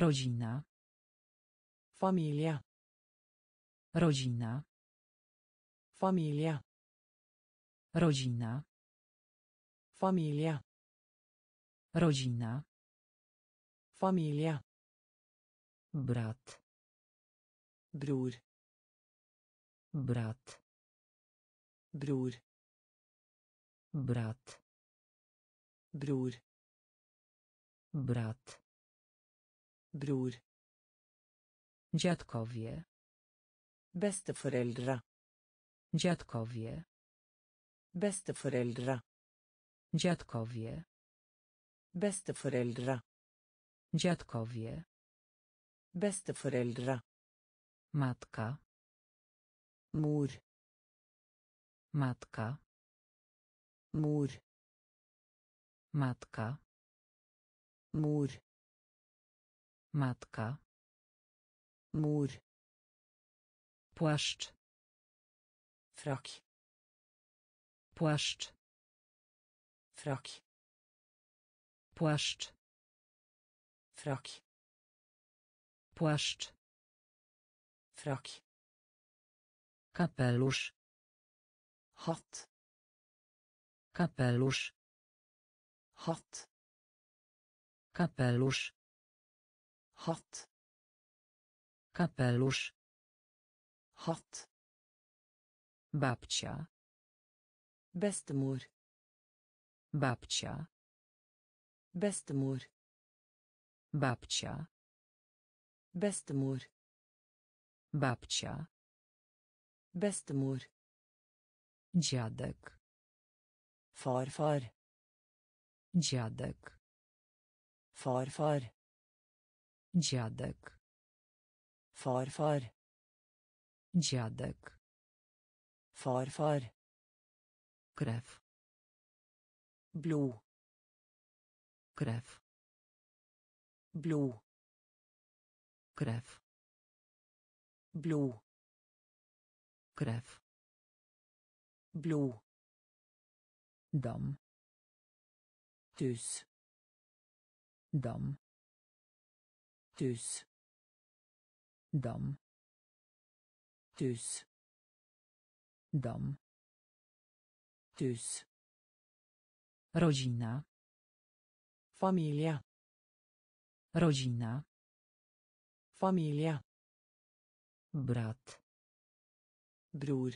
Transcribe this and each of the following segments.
Rodzina. Familie. Rodzina. Familie. Rodzina. Familie. Rodzina. Familie. Brat. Bror. Brat. Bror. Brat. Bror. Brat. Bror. Dziadkowie. Besteforeldre. Dziadkowie. Besteforeldre. Dziadkowie. Besteforeldre. Dziadkowie. Besteforeldre. Matka. Mor. Matka. Mor. Matka. Mor. Matka. Mor. Płaszcz. Frakk. Płaszcz. Frakk. Płaszcz. Frakk. Płaszcz. Frakk. Kapelusz. Hatt. Kapelusz. Hatt. Kapelusz. Hatt. Kapelusz. Hatt. Babcia. Bestemor. Babcia. Bestemor. Babcia. Bestemor. Babcia. Bestemor. Dziadek. Farfar. Dziadek. Farfar. Dziadek. Farfar. Dziadek. Farfar. Krew. Blod. Krew. Blod. Krew. Blod. Krew. Blod. Dom. Hus. Dom. Hus. Dom. Hus. Dom. Hus. Rodzina. Familie. Rodzina. Familie. Brat. Bror.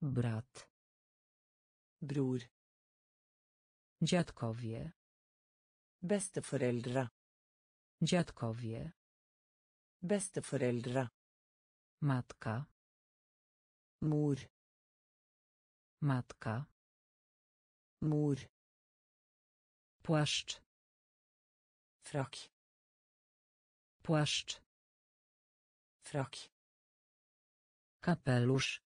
Brat. Bror. Dziadkowie. Besteforeldre. Dziadkowie. Besteforeldre. Matka. Mor. Matka. Mor. Płaszcz. Frakk. Płaszcz. Frakk. Kapelusz.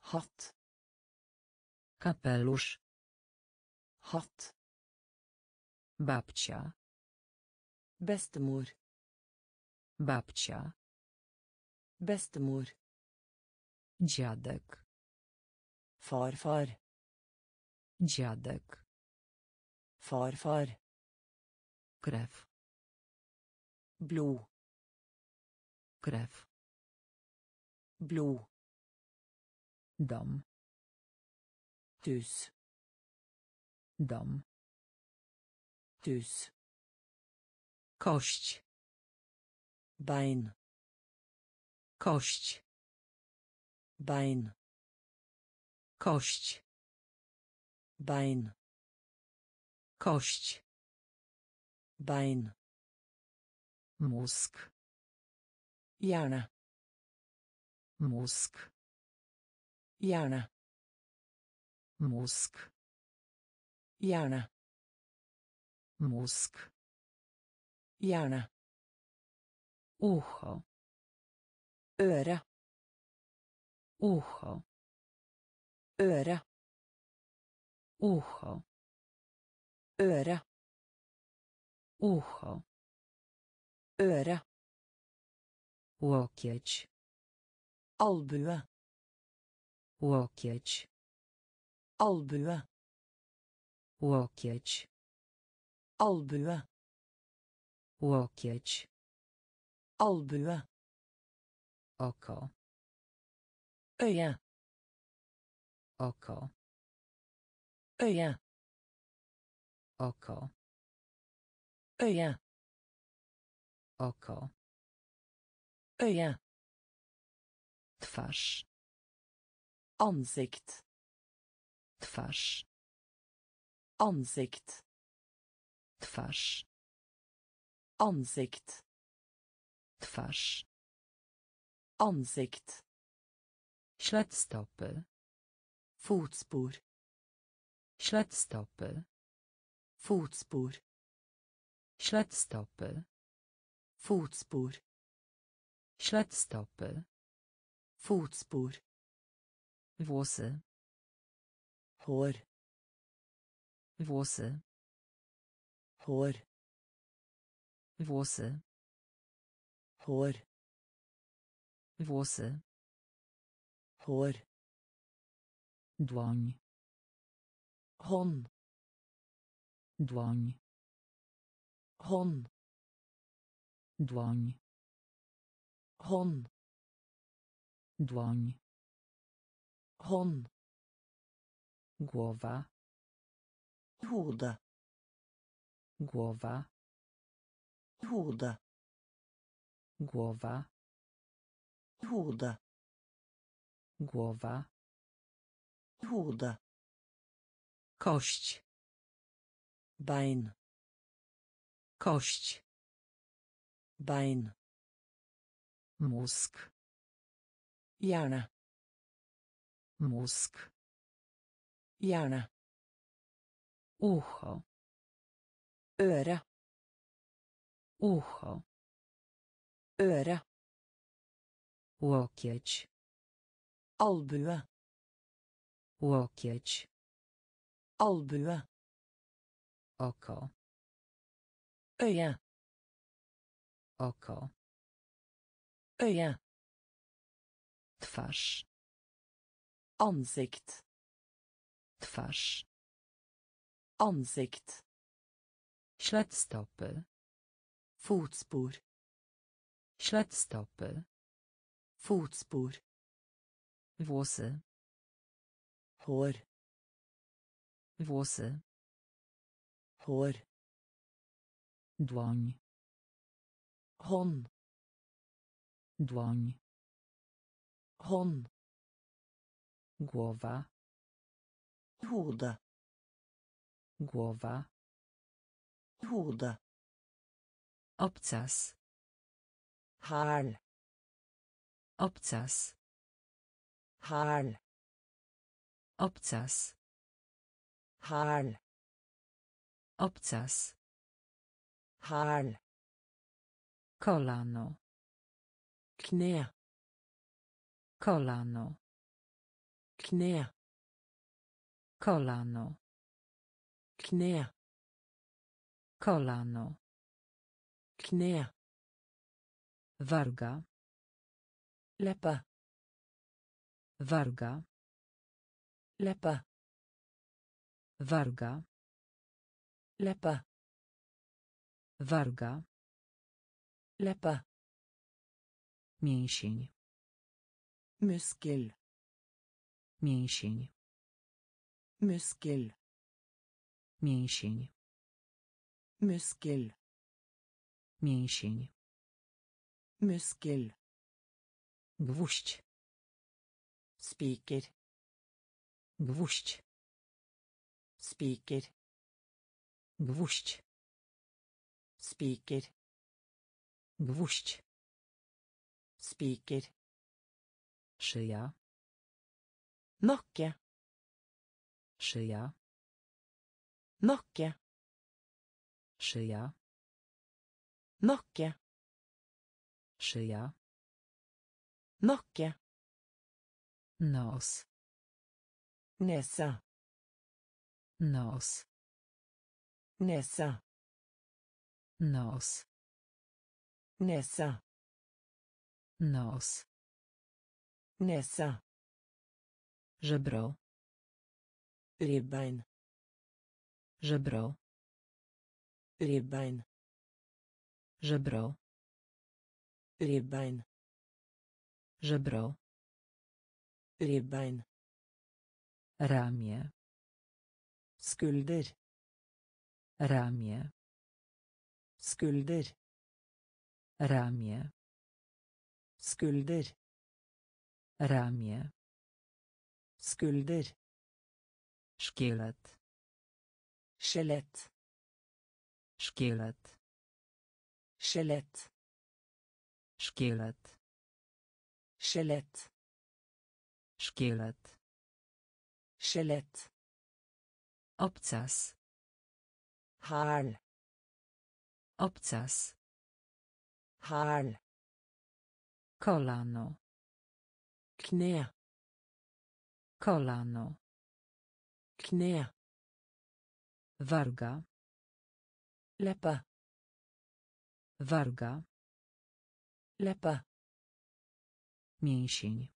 Hatt. Kapelusz. Hatt. Babcia. Bestemor. Babcia. Bestemor. Dziadek. Farfar. Dziadek. Farfar. Krew. Blod. Krew. Blod. Dom. Hus. Dom. Hus. Kość. Bein. Kość. Bein. Kość. Bein. Kość. Bein. Mózg. Hjerne. Mózg. Hjerne. Mózg. Hjerne. Mózg. Hjerne. Ucho. Øre. Ucho. Øre. Ucho. Øre. Ucho. Øre. Łokieć. Albue. Łokieć. Albue. Łokieć. Albue. Łokieć. Albue. Oko. Øye. Oko. Øye. Oko. Øye. Oko. Øye. Twarz. Ansikt. Twarz. Ansikt. Twarz. Ansikt. Twarz. Ansikt. Śladstopy. Fotspor. Śladstopy. Fotspor. Śladstopy. Fotspor. Śladstopy. Fotspor. Włosy. Hår. Włosy. Hår. Włosy. Hår. Włosy. Hår. Dłoń. Hånd. Dłoń. Hånd. Dłoń. Hånd. Dłoń. Hånd. Głowa. Hode. Głowa. Hode. Głowa. Hode. Głowa. Hode. Kość. Bein. Kość. Bein. Mózg. Hjerne. Mózg. Hjerne. Ucho. Øre. Ucho. Øre. Łokieć. Albue. Łokieć. Albue. Oko. Øye. Oko. Øye. Twarz. Ansikt. Twarz. Ansikt. Śladstopy. Fotspor. Śladstopy. Fotspor. Włosy. Hår. Włosy. Hår. Dłoń. Hånd. Dłoń. Hånd. Głowa. Hode. Głowa. Hode. Obcas. Hæl. Obcas. Hæl. Obcas. Hæl. Obcas. Hæl. Kolano. Kne. Kolano. Kne. Kolano. Kne. Kolano. Kne. Warga. Leppe. Warga. Leppe. Warga. Leppe. Warga. Leppe. Mięsień. Muskel. Mięsień. Muskel. Mięsień. Muskel. Mięsień. Muskel. Gwóźdź. Spiker. Gwóźdź. Spiker. Gwóźdź. Spiker. Gwóźdź. Spiker. Szyja. Nakke. Szyja. Nakke. Szyja. Nakke. Szyja. Nakke. Nos. Nese. Nos. Nese. Nos. Nese. Nos. Nese. Żebro. Ribbein. Żebro. Ribbein. Żebro. Ribbein. Żebro. Ribbein. Ramię. Skulder. Ramię. Skulder. Ramię. Skulder. Ramię. Skulder. Szkielet. Skjelett. Szkielet. Skjelett. Szkielet. Skjelett. Szkielet. Skjelett. Obcas. Hæl. Obcas. Hæl. Kolano. Kne. Kolano. Kne. Warga. Leppe. Warga. Leppe. Mięsień.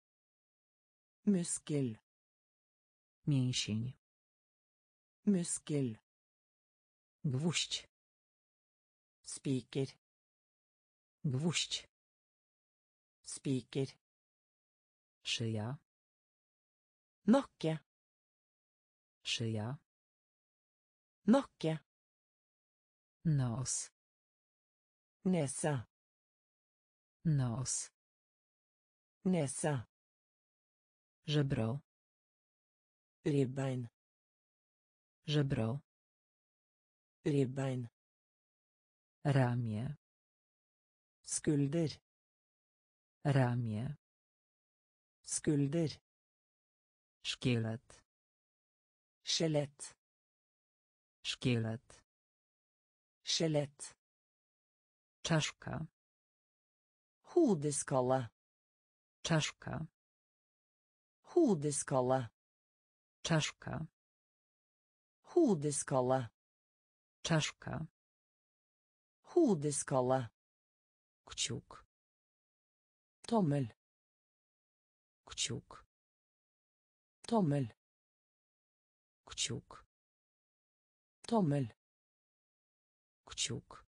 Muskel. Mięsień. Muskel. Gwóźdź. Spiker. Gwóźdź. Spiker. Szyja. Nakke. Szyja. Nakke. Nos. Nese. Nos. Nese. Żebro. Ribbein. Żebro. Ribbein. Ramię. Skulder. Ramię. Skulder. Szkielet. Skjelett. Szkielet. Skjelett. Czaszka. Hodeskalle. Czaszka. Hodeskalle. Czaszka. Hodeskalle. Czaszka. Hodeskalle. Kciuk. Tommel. Kciuk. Tommel. Kciuk. Tommel. Kciuk.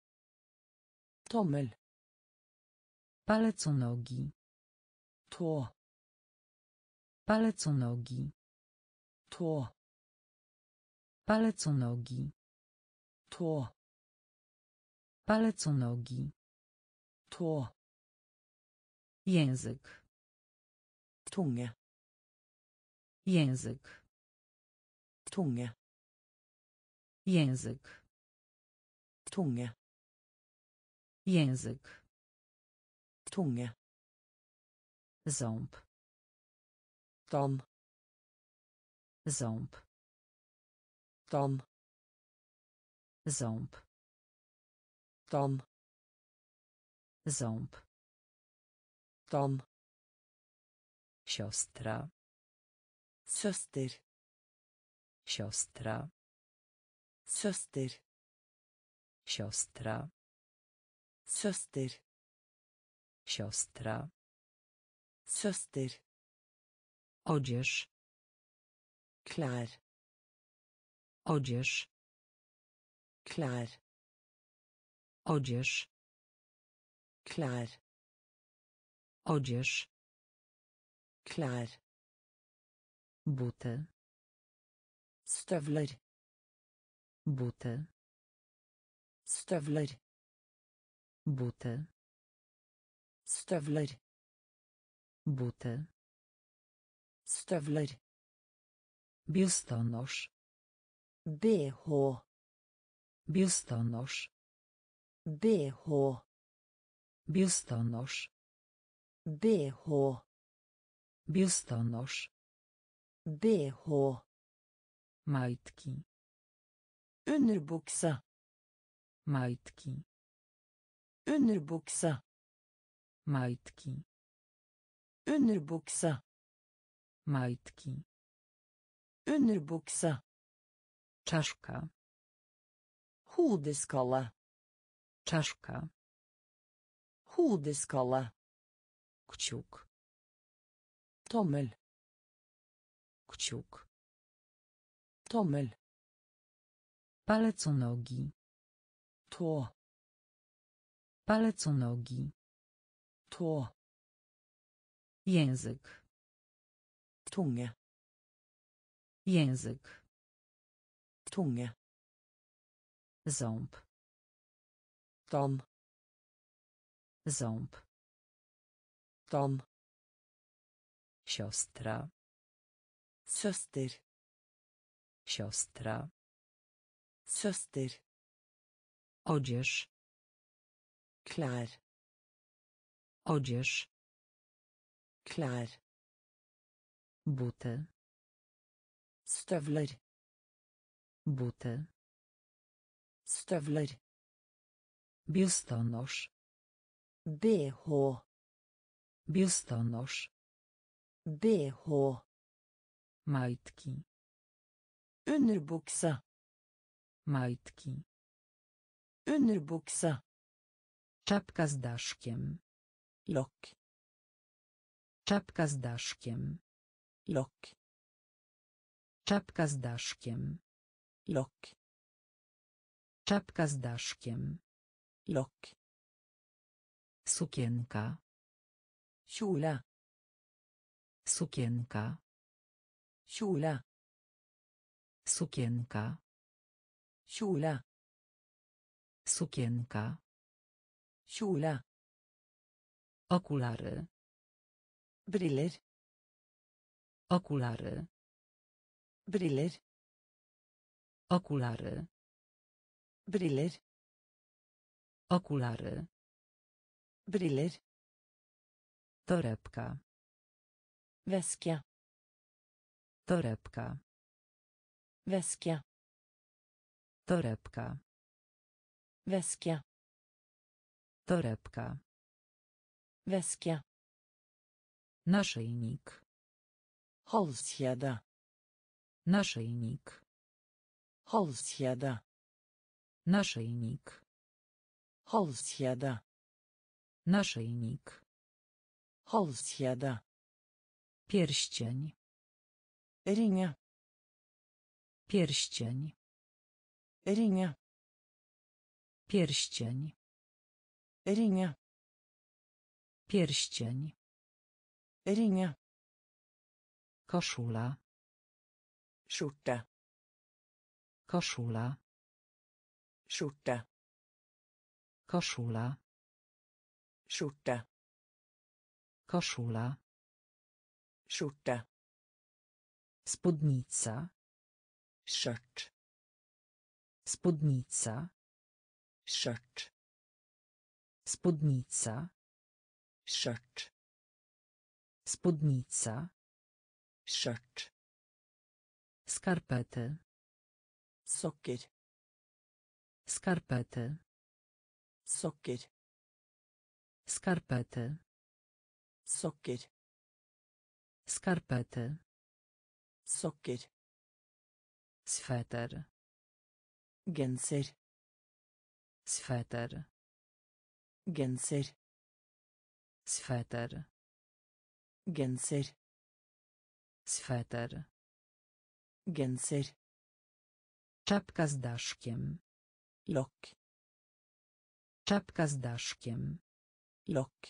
Tommel. Palec u nogi. Tå. Palec u nogi. Tå. Palec u nogi. Tå. Palec u nogi. Tå. Język. Tunge. Język. Tunge. Język. Tunge. Język. Tunge. Ząb. Dam. Ząb. Dam. Ząb. Dam. Ząb. Dam. Siostra. Søster. Siostra. Søster. Siostra. Søster. Siostra. Søster. Odzież. Klær. Odzież. Klær. Odzież. Klær. Odzież. Klær. Buty. Støvler. Buty. Støvler. Buty. Støvler. Buty. Støvler. Biustonosz. BH. Biustonosz. BH. Biustonosz. BH. Biustonosz. BH. Majtki. Underbukse. Majtki. Underbukse. Majtki. Underbukse. Majtki. Underbukse. Czaszka. Hodeskalle. Czaszka. Hodeskalle. Kciuk. Tommel. Kciuk. Tommel. Palec u nogi. Tå. Palec u nogi. Tå. Język. Tunge. Język. Tunge. Ząb. Dam. Ząb. Dam. Siostra. Søster. Siostra. Søster. Odzież. Klær. Odzież. Klær. Buty. Støvler. Buty. Støvler. Biustonosz. BH. Biustonosz. BH. Majtki. Underbukse. Majtki. Underbukse. Czapka z daszkiem. Lokk. Czapka z daszkiem. Lokk. Czapka z daszkiem. Lokk. Czapka z daszkiem. Lokk. Sukienka. Kjole. Sukienka. Kjole. Sukienka. Kjole. Sukienka. Kjole. Okulary. Briller. Okulary. Briller. Okulary. Briller. Okulary. Briller. Torebka. Väska. Torebka. Väska. Torebka. Väska. Torebka. Väska. Naszyjnik. Halskjede. Naszyjnik. Halskjede. Naszyjnik. Halskjede. Naszyjnik. Halskjede. Pierścień. Ringe. Pierścień. Ringe. Pierścień. Ringe. Pierścień. Ringe. Koszula. Skjorte. Koszula. Skjorte. Koszula. Skjorte. Koszula. Skjorte. Spódnica. Skjørt. Spódnica. Skjørt. Spódnica. Skjørt. Spódnica. Skjørt. Skarpety. Sokker. Skarpety. Sokker. Skarpety. Sokker. Skarpety. Sokker. Sweter. Genser. Sweter. Genser. Sweter. Genser. Sweter. Genser. Czapka z daszkiem. Lokk. Czapka z daszkiem. Lokk.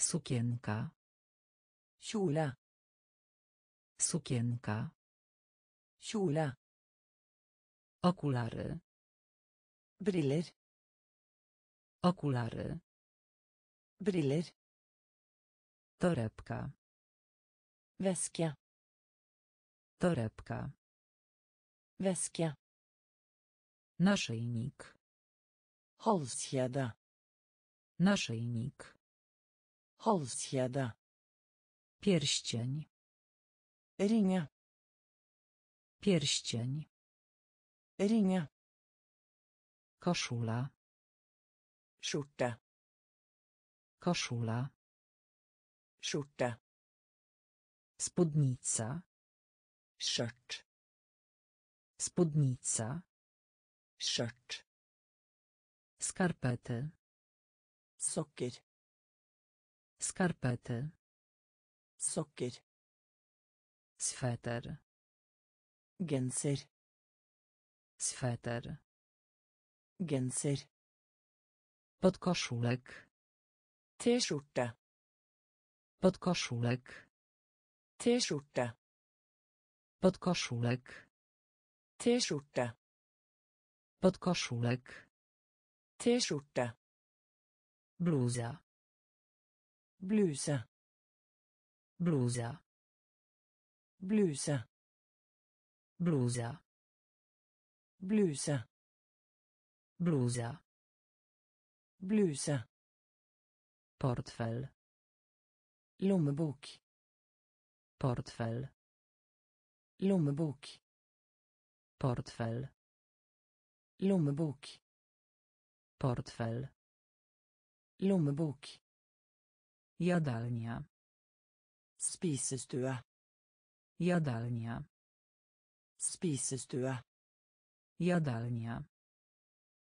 Sukienka. Kjole. Sukienka. Kjole. Okulary. Briller. Okulary. Briller. Torebka. Väska. Torebka. Väska. Naszyjnik. Halskjede. Naszyjnik. Halskjede. Pierścień. Ringe. Pierścień. Ringe. Koszula. Skjorte. Koszula. Skjorte. Spódnica. Skjørt. Spódnica. Skjørt. Skarpety. Sokker. Skarpety. Sokker. Sweter. Genser. Sweter. Genser. Podkoszulek. T-skjorte. Podkoszulek. T-skjorte. Podkoszulek. T-skjorte. Podkoszulek. T-skjorte. Bluza. Bluse. Bluza. Bluse. Bluza. Bluse. Bluza. Bluse. Portfel. Lommebok. Portfel. Lommebok. Portfel. Lommebok. Portfel. Lommebok. Jadalnia. Spisestue. Jadalnia. Spisestue. Jadalnia.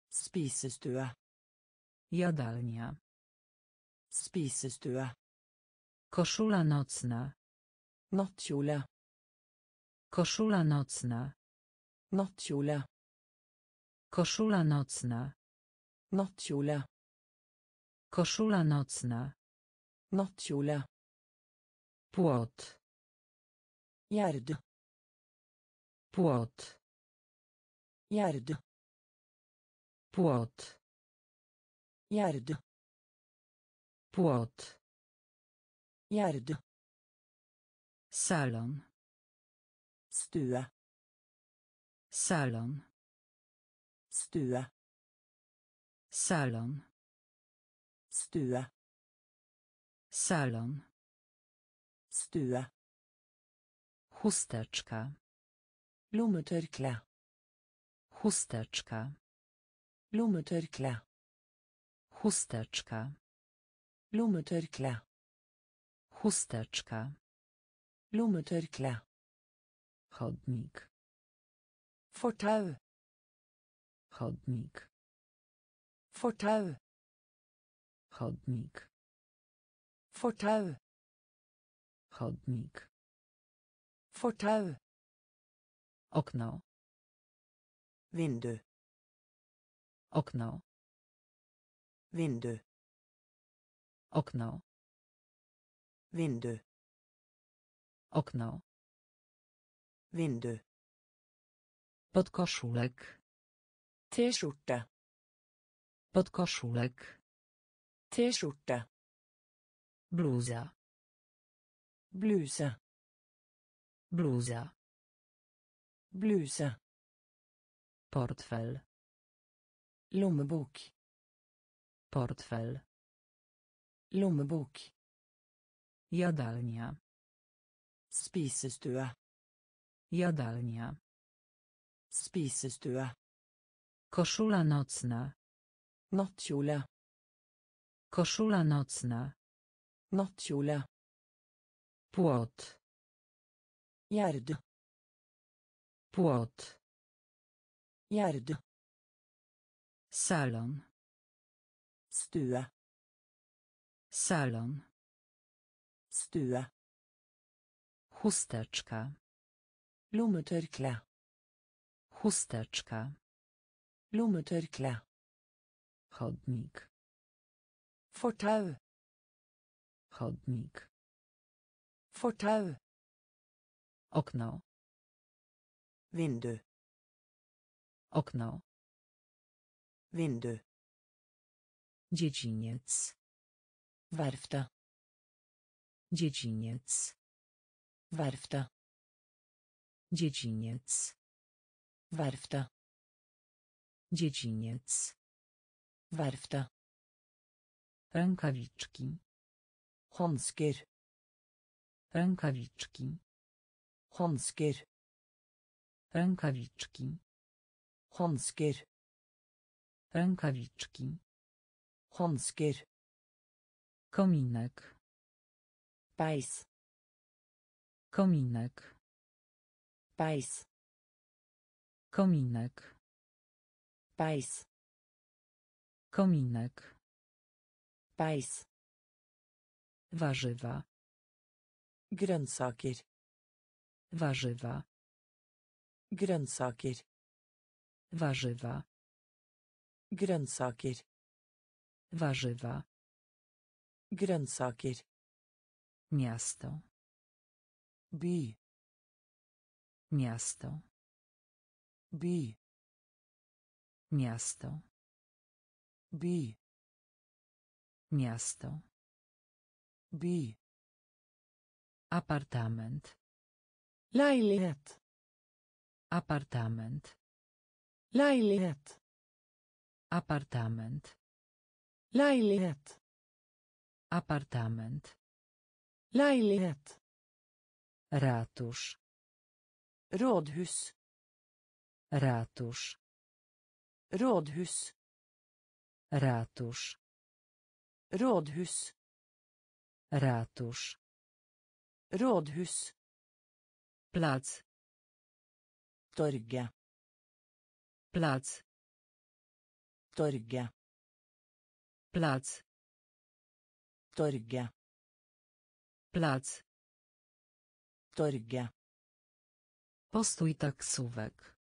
Spisestue. Jadalnia. Spisestue. Koszula nocna. Nattkjole. Koszula nocna. Nattkjole. Koszula nocna. Nattkjole. Koszula nocna. Nattkjole. Płot. Gjerd. Płot. Gjerd. Płot. Gjerd. Płot. Gjerd. Salon. Stue. Salon. Stue. Salon. Stue. Salon. Stue. Chusteczka. Lommetørkle. Chusteczka. Lommetørkle. Chusteczka. Lommetørkle. Chusteczka. Lommetørkle. Chodnik. Fortau. Chodnik. Fortau. Chodnik. Fortau. Chodnik. Fortau. Okno. Vindu. Okno. Vindu. Okno. Vindu. Okno. Vindu. Podkoszulek. T-skjorte. Podkoszulek. T-skjorte. Bluza. Bluse. Bluza. Bluse. Portfel. Lommebok. Portfel. Lommebok. Jadalnia. Spisestue. Jadalnia. Spisestue. Koszula nocna. Nattkjole. Koszula nocna. Nattkjole. Płot. Gjerd. Płot. Gjerd. Salon. Stue. Salon. Stue. Chusteczka. Lommetørkle. Chusteczka. Lommetørkle. Chodnik. Fortau. Chodnik. Fortau. Okno. Vindu. Okno. Vindu. Dziedziniec. Verftet. Dziedziniec. Verftet. Dziedziniec. Verftet. Dziedziniec. Verftet. Rękawiczki. Hansker. Rękawiczki. Hansker. Rękawiczki. Hansker. Rękawiczki. Hansker. Kominek. Beis. Kominek. Beis. Kominek. Beis. Kominek. Beis. Warzywa. Grønnsaker. Warzywa. Grønnsaker. Warzywa. Grønnsaker. Warzywa. Grønnsaker. Miasto. By. Miasto. By. Miasto. By. Miasto. By. Apartament. Leilighet. Apartament. Leilighet. Apartament. Leilighet. Apartament. Leilighet. Ratusz. Rådhus. Ratusz. Rådhus. Ratusz. Rådhus. Ratusz. Rådhus. Plac. Torget. Plac. Torget. Plac. Torget. Plac. Torget. Postój taksówek.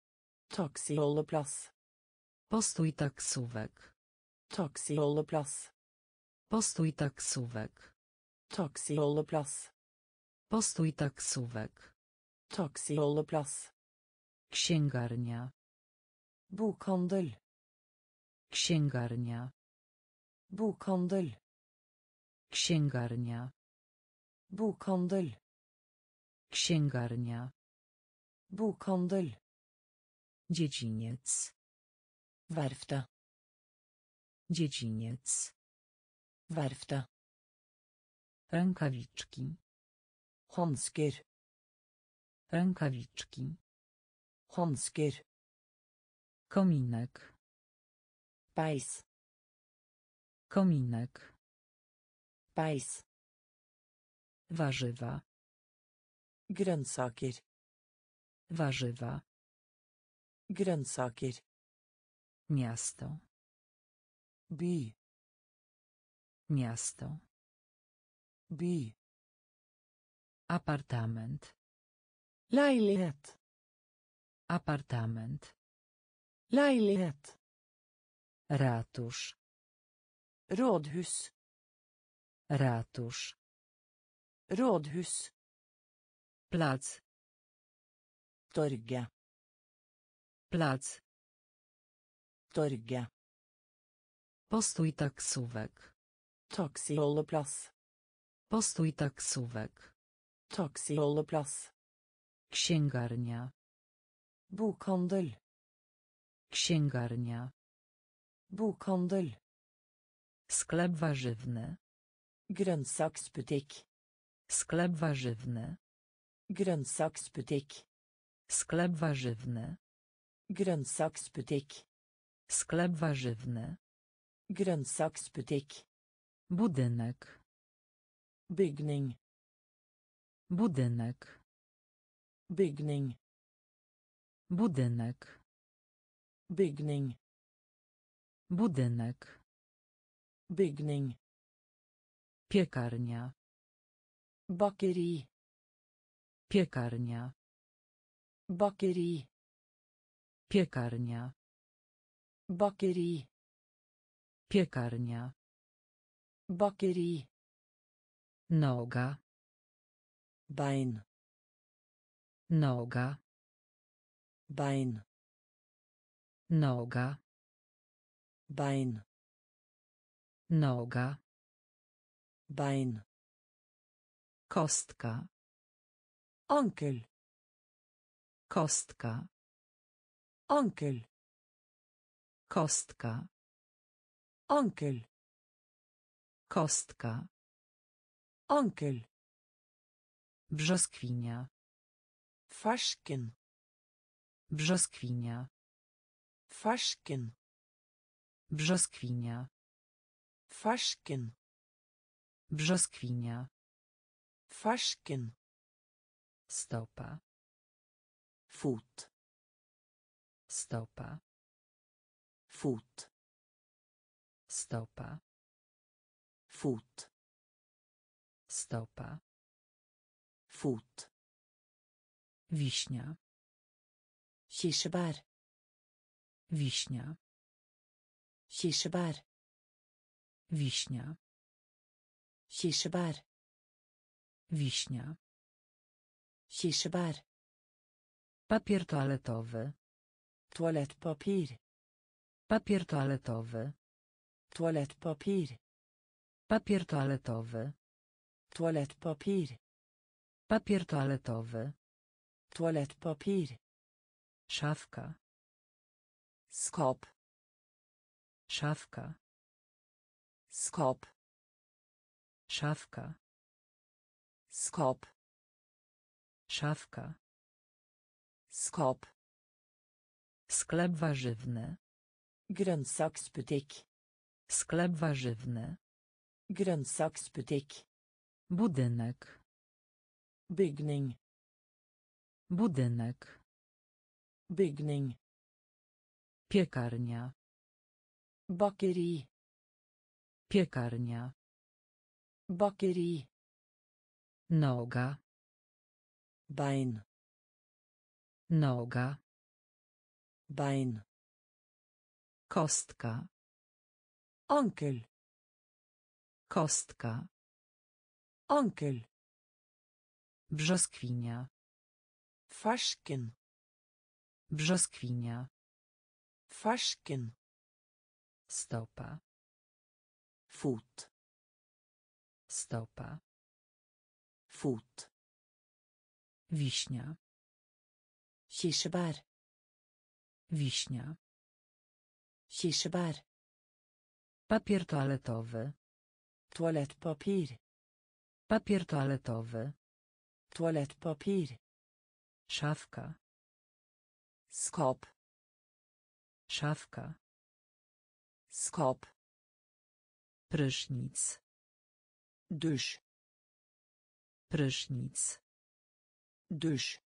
Taxiholdeplass. Postój taksówek. Taxiholdeplass. Postój taksówek. Taxiholdeplass. Postój taksówek. Taxiholdeplass. Księgarnia. Bokhandel. Księgarnia. Bokhandel. Księgarnia. Bokhandel. Księgarnia. Bokhandel. Dziedziniec. Verftet. Dziedziniec. Verftet. Rękawiczki. Hansker. Rękawiczki. Hansker. Kominek. Beis. Kominek. Beis. Warzywa. Grønnsaker. Warzywa. Grønnsaker. Miasto. By. Miasto. By. Apartament. Leilighet. Apartament. Leilighet. Ratusz. Rådhus. Ratusz. Rådhus. Plac. Torget. Plac. Torget. Postój taksówek. Taxiholdeplass. Postój taksówek. Taxiholdeplass. Księgarnia. Bokhandel. Księgarnia. Bokhandel. Sklep warzywny. Grønnsaksbutikk. Sklep warzywny. Grønnsaksbutikk. Sklep warzywny. Grønnsaksbutikk. Sklep warzywny. Grønnsaksbutikk. Budynek. Bygning. Budynek. Bygning. Budynek. Bygning. Budynek. Bygning. Piekarnia. Bakeri. Piekarnia. Bakeri. Piekarnia. Bakeri. Piekarnia. Bakeri. Noga. Bein. Noga. Bein. Noga. Bein. Noga. Bein. Kostka. Ankel. Kostka. Ankel. Kostka. Ankel. Kostka. Ankel. Brzoskwinia. Fersken. Brzoskwinia. Fersken. Brzoskwinia. Fersken. Brzoskwinia. Fersken. Stopa. Fot. Stopa. Fot. Stopa. Fot. Stopa. Fot. Wiśnia. Kirsebær. Wiśnia. Kirsebær. Wiśnia. Kirsebær. Wiśnia. Kirsebær. Papier toaletowy. Toalettpapir. Papier toaletowy. Toalettpapir. Papier toaletowy. Toalettpapir. Papier toaletowy. Toalettpapir. Szafka. Skap. Szafka. Skap. Szafka. Skap. Szafka. Skap. Sklep warzywny. Grønnsaksbutikk. Sklep warzywny. Grønnsaksbutikk. Budynek. Bygning. Budynek. Bygning. Piekarnia. Bakeri. Piekarnia. Bakeri. Noga. Bein. Noga. Bein. Kostka. Ankel. Kostka. Ankel. Brzoskwinia. Fersken. Brzoskwinia. Fersken. Stopa. Fot. Stopa. Fot. Wiśnia. Kirsebær. Wiśnia. Kirsebær. Papier toaletowy. Toalettpapir. Papier toaletowy. Toalettpapir. Szafka. Skap. Szafka. Skap. Prysznic. Dusj. Prysznic. Dusj.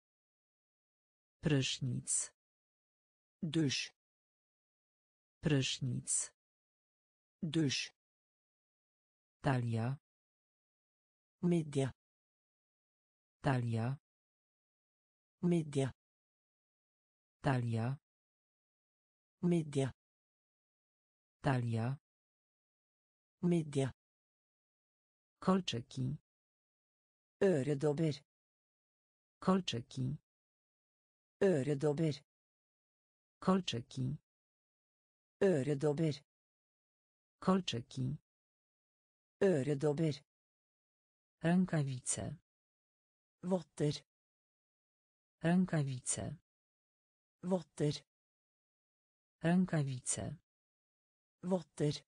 Prysznic. Dusj. Prysznic. Dusj. Talia. Midje. Talia. Midje. Talia. Midje. Talia. Midje. Kolczyki. Øredobber. Kolczyki. Øredobber. Kolczyki. Øredobber. Kolczyki. Øredobber. Rękawice. Votter. Rękawice. Votter. Rękawice. Votter.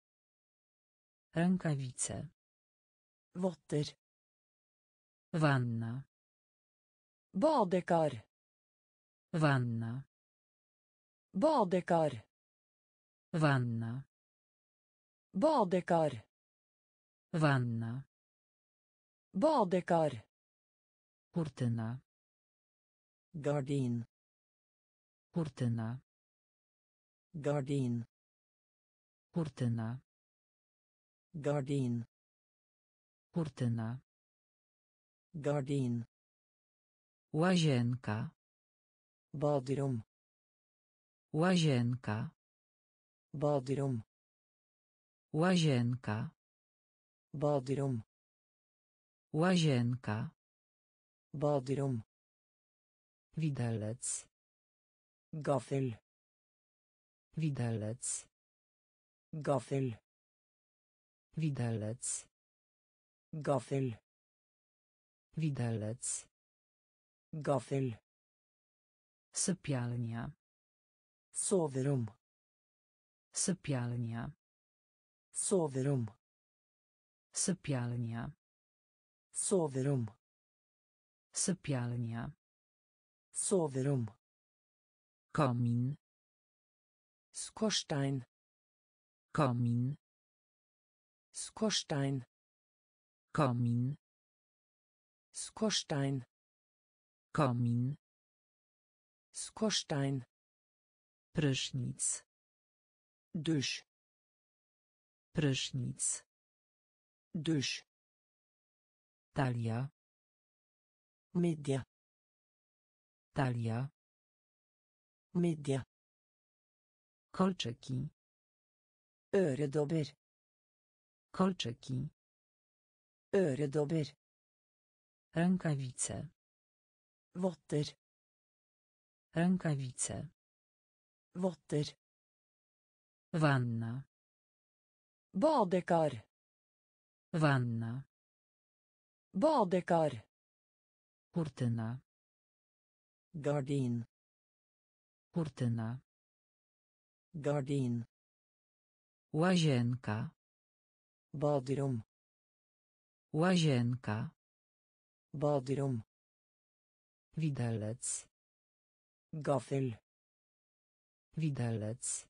Rękawice. Votter. Wanna. Badekar. Wanna. Badekar. Wanna. Badekar. Wanna. Badekar. Kurtyna. Gardin. Kurtyna. Gardin. Kurtyna. Gardin. Kurtyna. Gardin. Łazienka. Baderom. Łazienka. Baderom. Łazienka. Baderom. Łazienka. Baderom. Widelec. Gaffel. Widelec. Gaffel. Widelec. Gaffel. Widelec. Gaffel. Sypialnia. Soverom. Sypialnia. Soverom. Sypialnia. Soverom. Sypialnia. Soverom. Komin. Skorstein. Komin. Skorstein. Komin. Skorstein. Komin. Skorstein. Prysznic. Dusj. Prysznic. Dusj. Talia. Midje. Talia. Midje. Kolczyki. Øredobber. Kolczyki. Øredobber. Rękawice. Votter. Rękawice. Votter. Wanna. Badekar. Wanna. Badekar. Kurtyna. Gardin. Kurtyna. Gardin. Łazienka. Baderom. Łazienka. Baderom. Widelec. Gaffel. Widelec.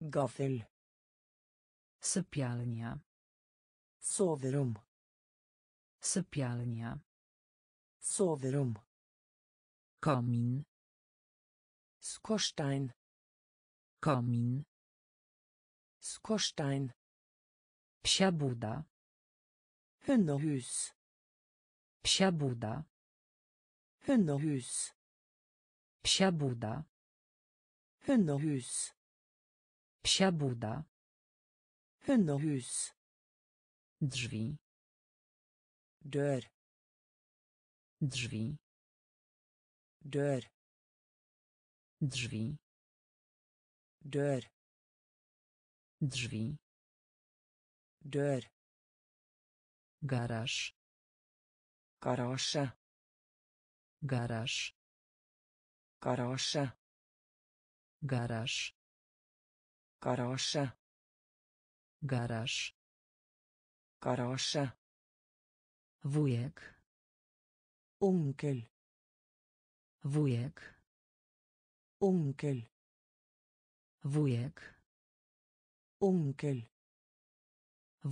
Gaffel. Sypialnia. Soverom. Sypialnia. Soverom. Komin. Skorstein. Komin. Skorstein. Psia buda. Hundehus. Psia buda. Hundehus. Psia buda. Hundehus. Psia buda. Hundehus. Drzwi. Dør. Drzwi. Dør. Drzwi. Dør. Drzwi. Dør. Garaż. Garasje. Garaż. Garasje. Garaż. Garasje. Garaż. Garasje. Wujek. Onkel. Wujek. Onkel. Wujek. Onkel.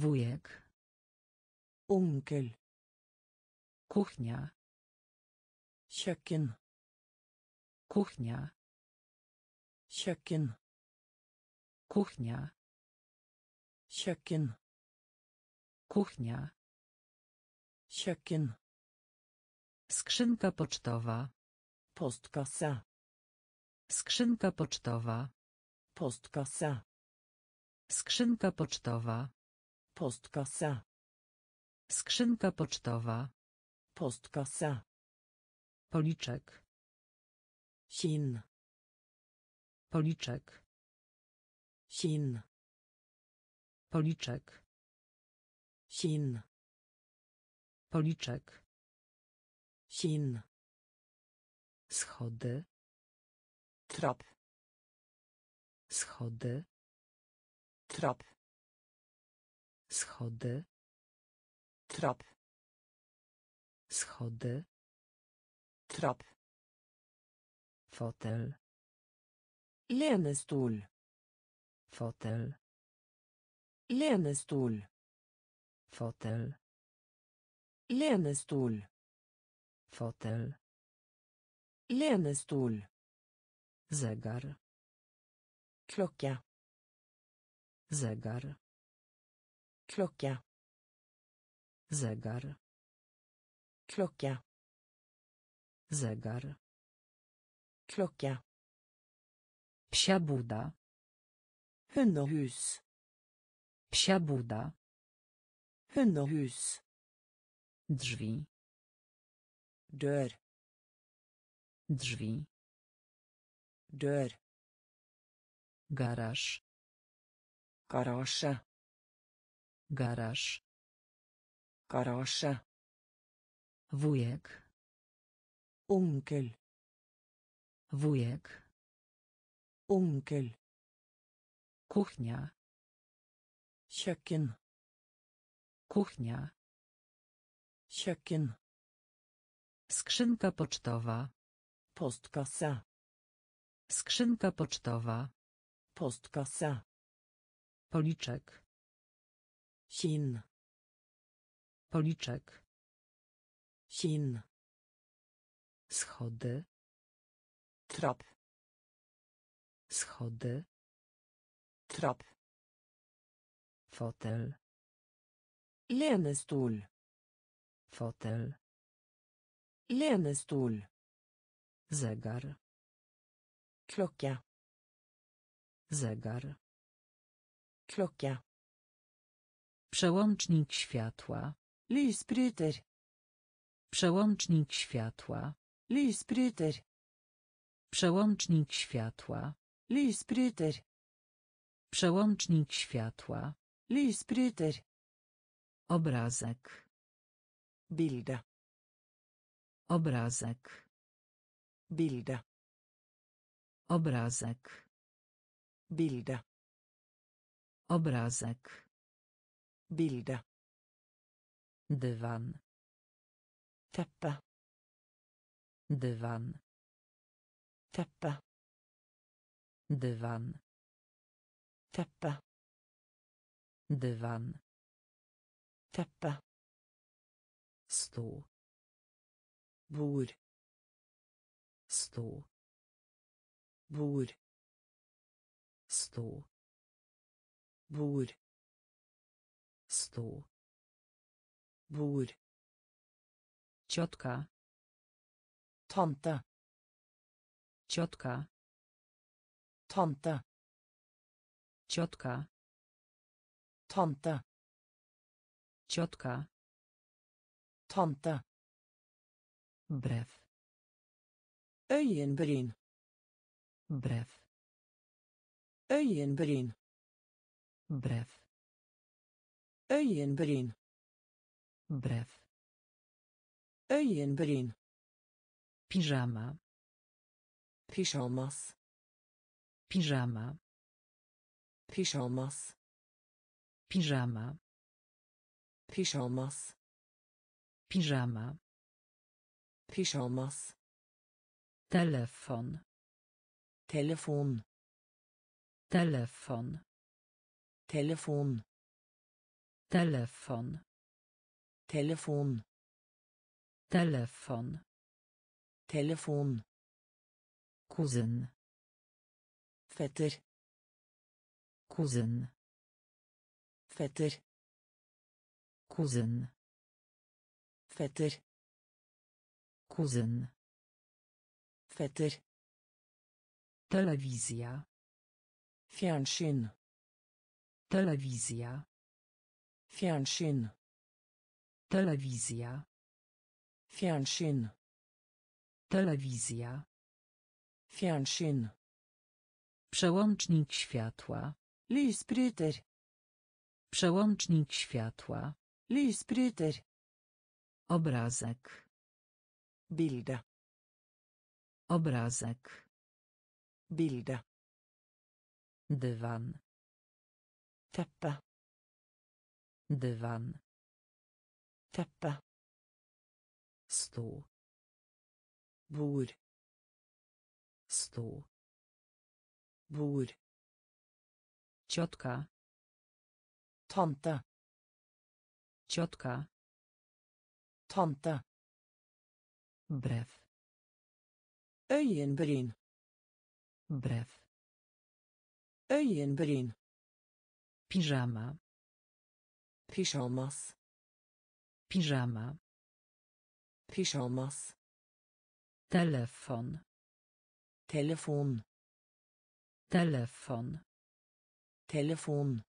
Wujek. Onkel. Kuchnia. Kjøkken. Kuchnia. Kjøkken. Kuchnia. Kjøkken. Kuchnia. Kjøkken. Skrzynka pocztowa. Postkasse. Skrzynka pocztowa. Postkasse. Skrzynka pocztowa. Postkasse. Skrzynka pocztowa. Postkasse. Policzek. Kinn. Policzek. Kinn. Policzek. Kinn. Policzek. Kinn. Schody. Trapp. Schody. Trapp. Schody. Trapp. Schody. Trapp. Fotel. Lenestol. Fotel. Lenestol. Fotel. Lenestol. Fotel. Lenestol. Zegar. Klokke. Zegar. Klokke. Zegar. Klokke. Zegar. Klokke. Psia buda. Hundehus. Psia buda. Hundehus. Drzwi. Dør. Drzwi. Dør. Garaż. Garasje. Garaż. Garasje. Wujek. Onkel. Wujek. Onkel. Kuchnia. Kjøkken. Kuchnia. Kjøkken. Skrzynka pocztowa. Postkasse. Skrzynka pocztowa. Postkasse. Policzek. Kinn. Policzek. Kinn. Schody. Trapp. Schody. Trapp. Fotel. Lenestol. Fotel. Lenestol. Zegar. Klokke. Zegar. Klokke. Przełącznik światła. Lysbryter. Przełącznik światła. Lysbryter. Przełącznik światła. Lysbryter. Przełącznik światła. Lysbryter. Obrazek. Bilde. Obrazek. Bilde. Obrazek. Bilde. Obrazek. Bilda. Dywan. Teppe. Dywan. Teppe. Dywan. Teppe. Dywan. Teppe. Stå. Bor. Stå. Bor. Stå. Bor. Stół. Bord. Ciotka. Tante. Ciotka. Tante. Ciotka. Tante. Ciotka. Tante. Brew. Øyenbryn. Brew. Øyenbryn. Brew. Øyenbryn. Brew. Øyenbryn. Piżama. Pyjamas. Piżama. Pyjamas. Piżama. Pyjamas. Piżama. Pyjamas. Telefon. Telefon. Telefon. Telefon. Telefon. Telefon. Telefon. Telefon. Kuzyn. Fetter. Kuzyn. Fetter. Kuzyn. Fetter. Kuzyn. Fetter. Telewizja. Fjernsyn. Telewizja. Fjernsyn. Telewizja. Fjernsyn. Telewizja. Fjernsyn. Przełącznik światła. Lysbryter. Przełącznik światła. Lysbryter. Obrazek. Bilde. Obrazek. Bilde. Dywan. Teppe. Dywan. Teppe. Stół. Bord. Stół. Bord. Ciotka. Tante. Ciotka. Tante. Brew. Øyenbryn. Brew. Øyenbryn. Piżama. Pyjamas. Piżama. Pyjamas. Telefon. Telefon. Telefon. Telefon.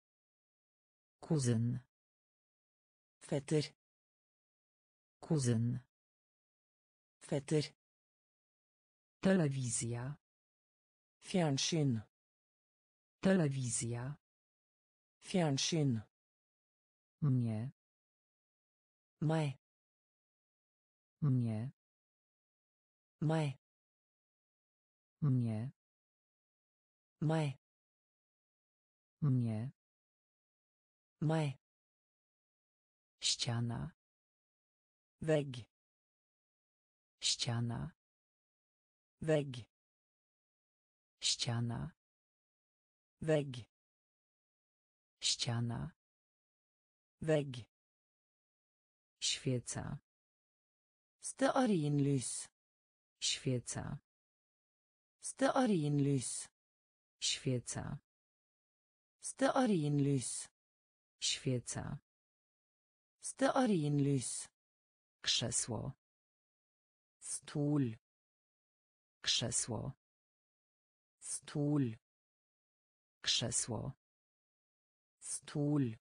Kuzyn. Fetter. Kuzyn. Fetter. Telewizja. Fjernsyn. Telewizja. Fjernsyn. Mnie. Maj. Mnie. Maj. Mnie. Maj. Mnie. Maj. Ściana. Weg. Ściana. Weg. Ściana. Weg. Ściana. Vegg. Świeca. Stearinlys. Świeca. Stearinlys. Świeca. Stearinlys. Świeca. Stearinlys. Krzesło. Stol. Krzesło. Stol. Krzesło. Stol.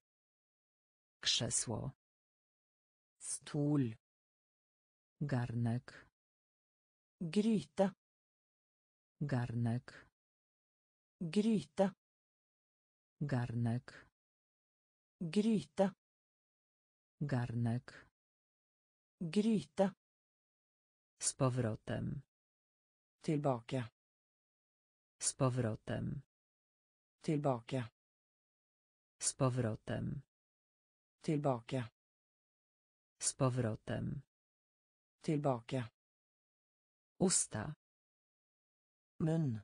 Krzesło. Stol. Garnek. Gryta. Garnek. Gryta. Garnek. Gryta. Garnek. Gryta. Z powrotem. Tillbaka. Z powrotem. Tillbaka. Z powrotem. Tillbaka. Z powrotem. Tillbaka. Usta. Mun.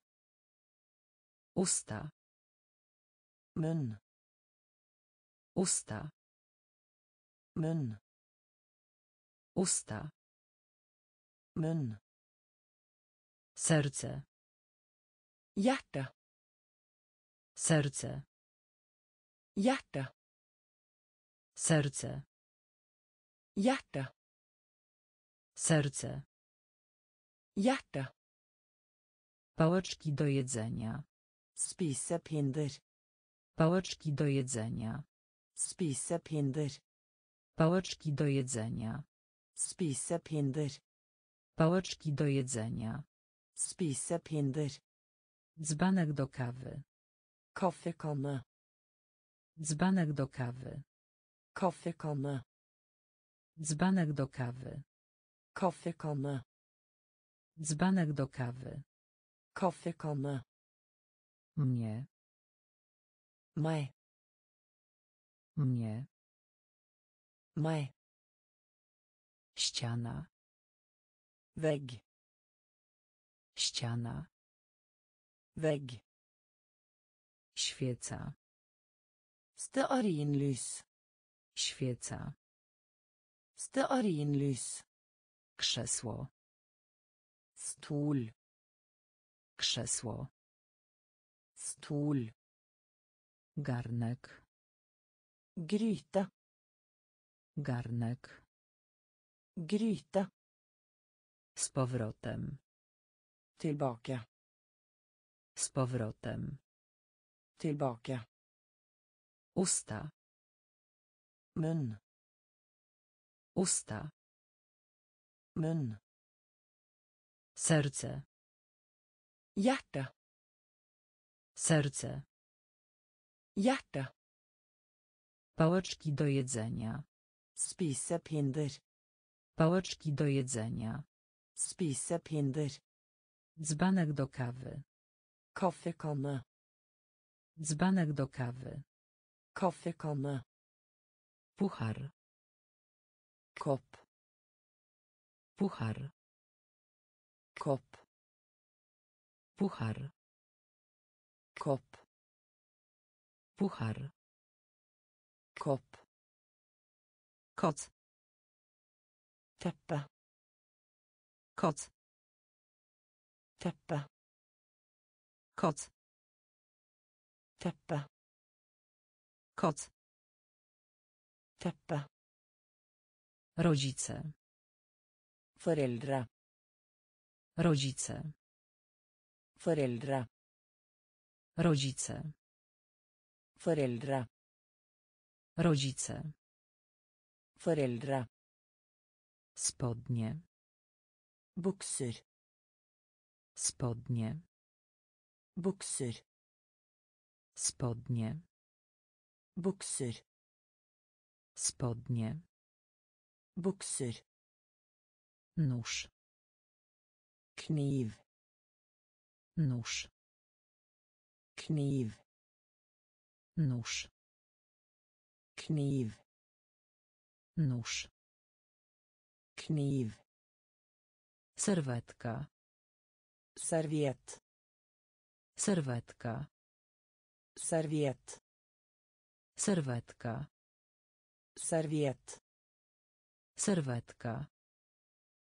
Usta. Mun. Usta. Mun. Usta. Mun. Serce. Hjärta. Serce. Hjärta. Serce. Hjärta. Serce. Hjärta. Pałeczki do jedzenia. Spisepinner. Pałeczki do jedzenia. Spisepinner. Pałeczki do jedzenia. Spisepinner. Pałeczki do jedzenia. Spisepinner. Dzbanek do kawy. Kaffekanne. Dzbanek do kawy. Kaffekanne. Dzbanek do kawy. Kaffekanne. Dzbanek do kawy. Kaffekanne. Mnie. Mig. Mnie. Mig. Ściana. Vägg. Ściana. Vägg. Świeca. Stearinlys. Świeca. Stearinlys. Krzesło. Stol. Krzesło. Stol. Garnek. Gryta. Garnek. Gryta. Z powrotem. Tillbaka. Z powrotem. Tillbaka. Usta. Mun. Usta. Mun. Serce. Hjärta. Serce. Hjärta. Pałeczki do jedzenia. Spisepinner. Pałeczki do jedzenia. Spisepinner. Dzbanek do kawy. Kaffekanne. Dzbanek do kawy. Kaffekanne. Puchar. Kopp. Puchar. Kopp. Puchar. Kopp. Puchar. Kopp. Koc. Täppa. Koc. Täppa. Koc. Täppa. Koc. Täppa. Rodzice. Föräldrar. Rodzice. Föräldrar. Rodzice. Föräldrar. Rodzice. Föräldrar. Spodnie. Byxor. Spodnie. Byxor. Spodnie. Byxor. Spodnie. Byxor. Nóż. Kniv. Nóż. Kniv. Nóż. Kniv. Nóż. Kniv. Serwetka. Serviett. Serwetka. Serviett. Serwetka. Serviett. Serwetka.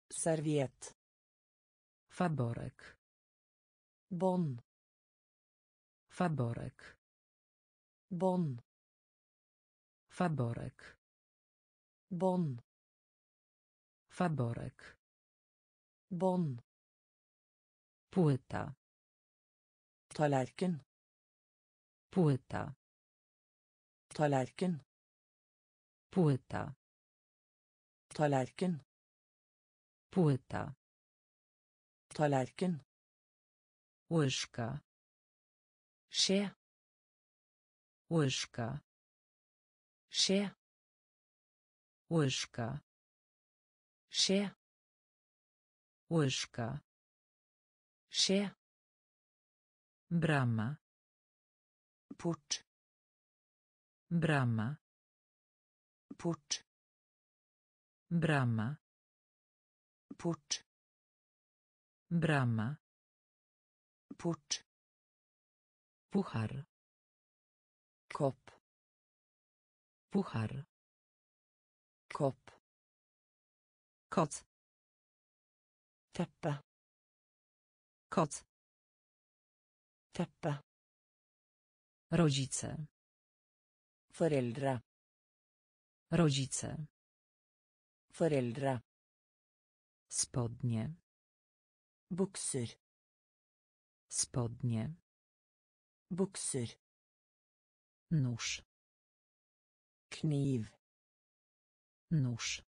Serviett. Faborek. Bon. Faborek. Bon. Faborek. Bon. Faborek. Bon. Płyta. Tallerken. Płyta. Tallerken. Płyta. Tallerken. Płyta. Tallerken. Łyżka. Skje. Łyżka. Skje. Łyżka. Skje. Łyżka. Skje. Brama. Port. Brama. Port. Brama. Port. Brama. Port. Puchar. Kopp. Puchar. Kopp. Koc. Teppe. Koc. Teppe. Rodzice. Foreldre. Rodzice. Foreldre. Spodnie. Bukser. Spodnie. Bukser. Nóż. Kniv. Nóż.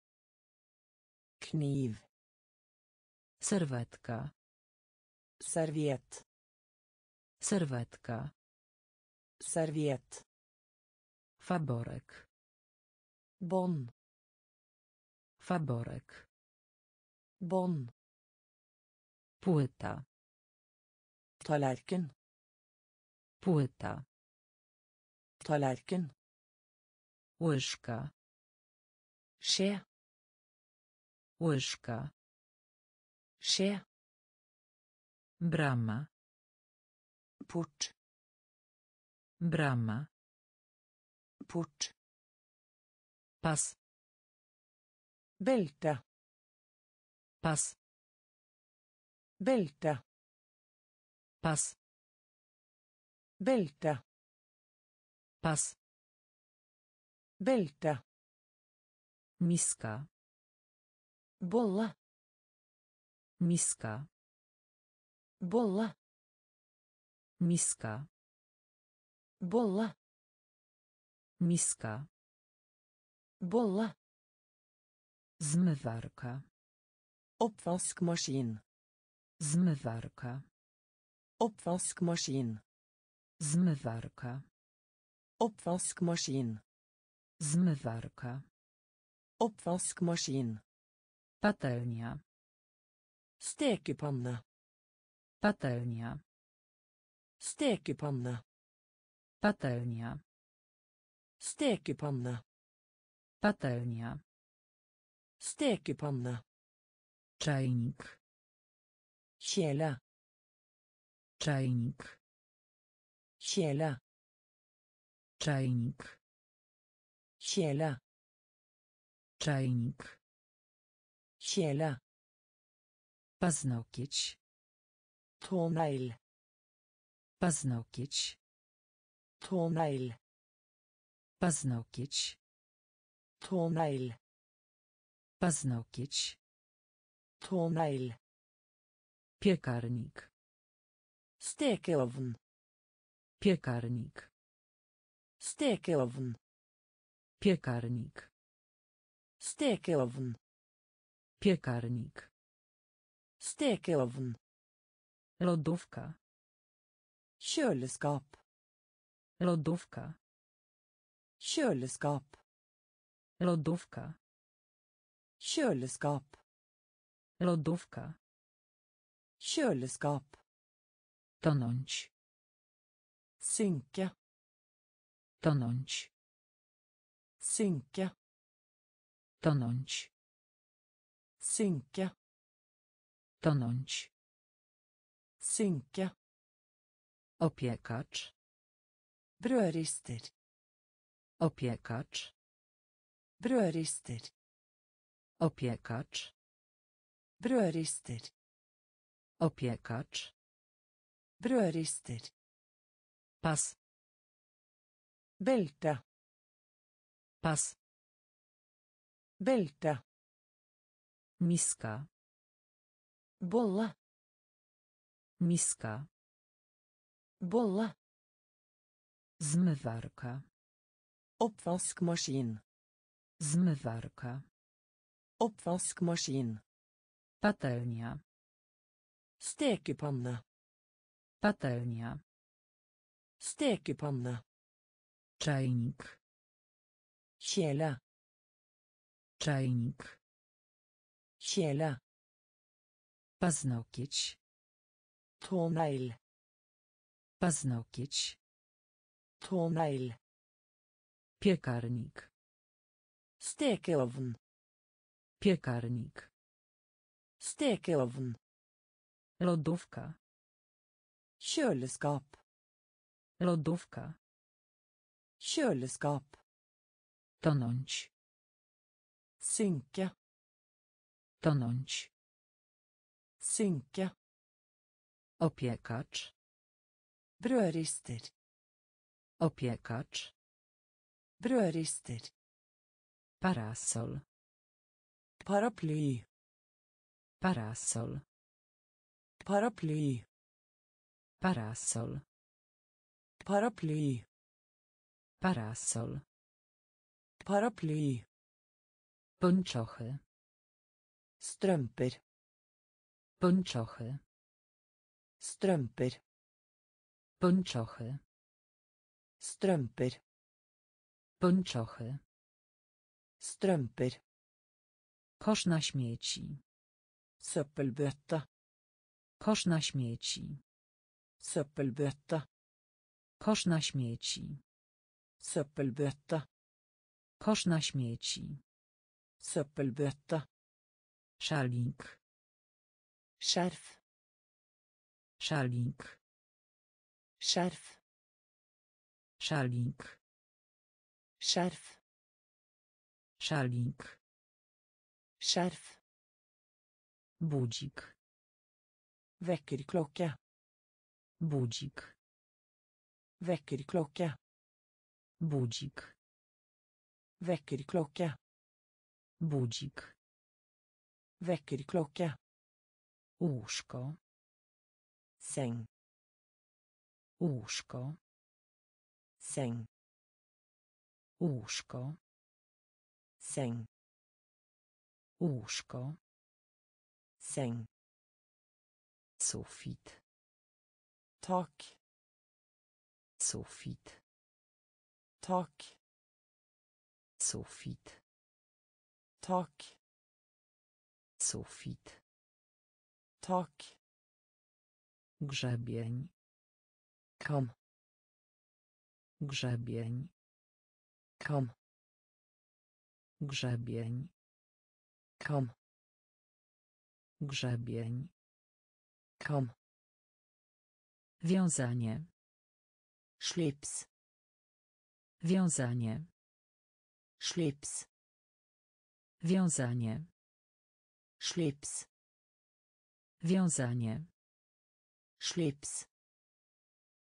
Kniv. Serwetka. Serviett. Serwetka. Serviett. Faborek. Bånd. Faborek. Bånd. Płyta. Tallerken. Płyta. Tallerken. Łyżka. Skje. Łyżka. Skje. Brama. Port. Brama. Port. Pas. Belte. Pas. Belte. Pas. Belte. Pas. Belte. Miska. Bolle. Miska. Bolle. Miska. Bolle. Miska. Bolle. Zmywarka. Oppvaskmaskin. Zmywarka. Oppvaskmaskin. Zmywarka. Oppvaskmaskin. Zmywarka. Oppvaskmaskin. Patelnia. Stekepanne. Patelnia. Stekepanne. Patelnia. Stekepanne. Patelnia. Stekepanne. Czajnik. Kjele. Czajnik. Kjele. Czajnik. Kjele. Czajnik. Kjele. Paznokieć. Tånegl. Paznokieć. Tånegl. Paznokieć. Tånegl. Paznokieć. Tånegl. Piekarnik. Stekeovn. Piekarnik. Stekeovn. Piekarnik. Stekeovn. Piekarnik. Stekeovn. Lodówka. Kjøleskap. Lodówka. Kjøleskap. Lodówka. Kjøleskap. Lodówka. Kjøleskap. Tonąć. Synke. Tonąć. Synke. Tonąć. Synke. Tonąć. Synke. Opiekacz. Brødrister. Opiekacz. Brødrister. Opiekacz. Brødrister. Opiekacz. Brødrister. Pas. Belte. Pas. Belte. Miska. Bolle. Miska. Bolle. Zmywarka. Oppvaskmaskin. Zmywarka. Oppvaskmaskin. Patelnia. Stekepanne. Patelnia. Stekepanne. Czajnik. Kjele. Czajnik. Kjele. Paznokieć. Tånegl. Paznokieć. Tånegl. Piekarnik. Stekeovn. Piekarnik. Stekeovn. Lodówka. Kjøleskap. Lodówka. Kjøleskap. Tonąć. Synke. Tonąć. Synke. Opiekacz. Brødrister. Opiekacz. Brødrister. Parasol. Paraply. Parasol. Paraply. Parasol. Paraply. Parasol. Paraply. Pończochy. Strømper. Pończochy. Strømper. Pończochy. Strømper. Pończochy. Strømper. Kosz na śmieci. Søppelbøtte. Kosz na śmieci. Søppelbøtte. Kosz na śmieci. Søppelbøtte. Kosz na śmieci. Søppelbøtte. Szalik. Skjerf. Szalik. Skjerf. Szalik. Skjerf. Szalik. Skjerf. Budzik. Vekkerklokke. Budzik. Vekkerklokke. Budzik. Vekkerklokke. Budzik. Vekkerklokke. Łóżko. Seng. Łóżko. Seng. Łóżko. Seng. Łóżko. Seng. Sufit. Tak. Sufit. Tak. Sufit. Tak. Sufit. Tak. Grzebień. Kam. Grzebień. Kam. Grzebień. Kam. Grzebień. Kam. Wiązanie. Slips. Wiązanie. Slips. Wiązanie. Slips. Wiązanie. Slips.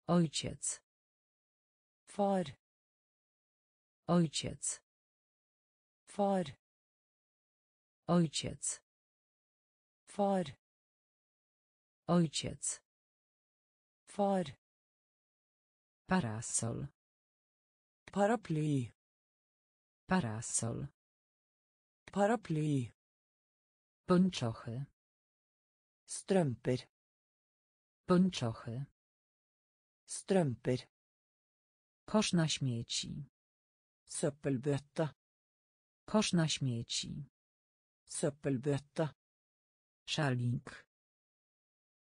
Ojciec. Far. Ojciec. Far. Ojciec. Far. Ojciec. Far. Parasol. Paraply. Parasol. Paraply. Pończochy. Strømper. Pończochy. Strømper. Kosz na śmieci. Søppelbøtte. Kosz na śmieci. Søppelbøtte. Szalik.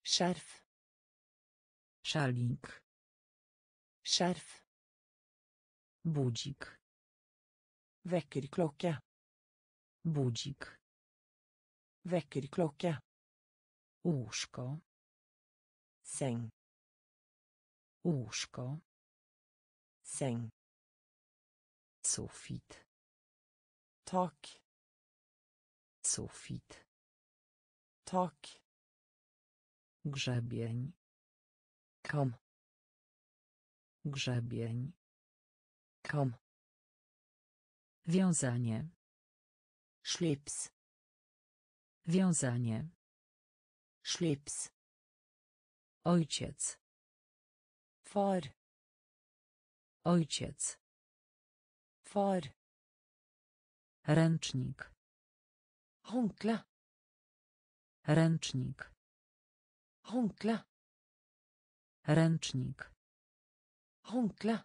Skjerf. Szalik. Skjerf. Budzik. Vekkerklokke. Budzik. Vekkerklokke. Łóżko. Seng. Łóżko. Seng. Sufit. Tak. Sufit. Tak. Grzebień. Kam. Grzebień. Kam. Wiązanie. Slips. Wiązanie. Slips. Ojciec. Far. Ojciec. Far. Ręcznik. Håndkle. Ręcznik. Håndkle. Ręcznik. Håndkle.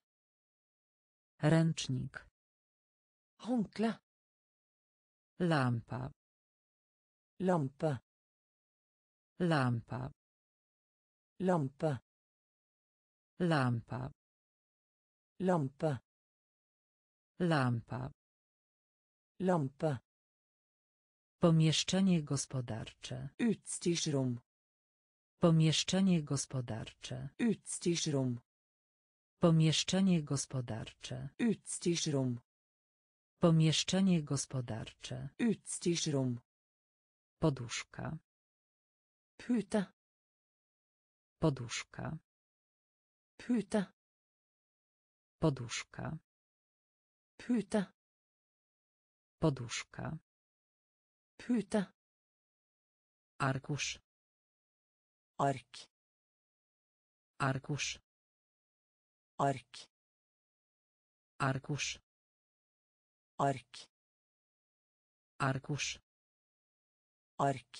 Ręcznik. Håndkle. Lampa. Lampe. Lampa. Lampe. Lampa. Lampe. Lampa. Lampe. Pomieszczenie gospodarcze. Utstyrsrom. Pomieszczenie gospodarcze. Utstyrsrom. Pomieszczenie gospodarcze. Utstyrsrom. Pomieszczenie gospodarcze. Utstyrsrom. Poduszka. Pute. Poduszka. Pute. Poduszka. Pute. Poduszka. Pute. Arkusz. Ark. Arkusz. Ark. Arkusz. Ark. Arkusz. Ark.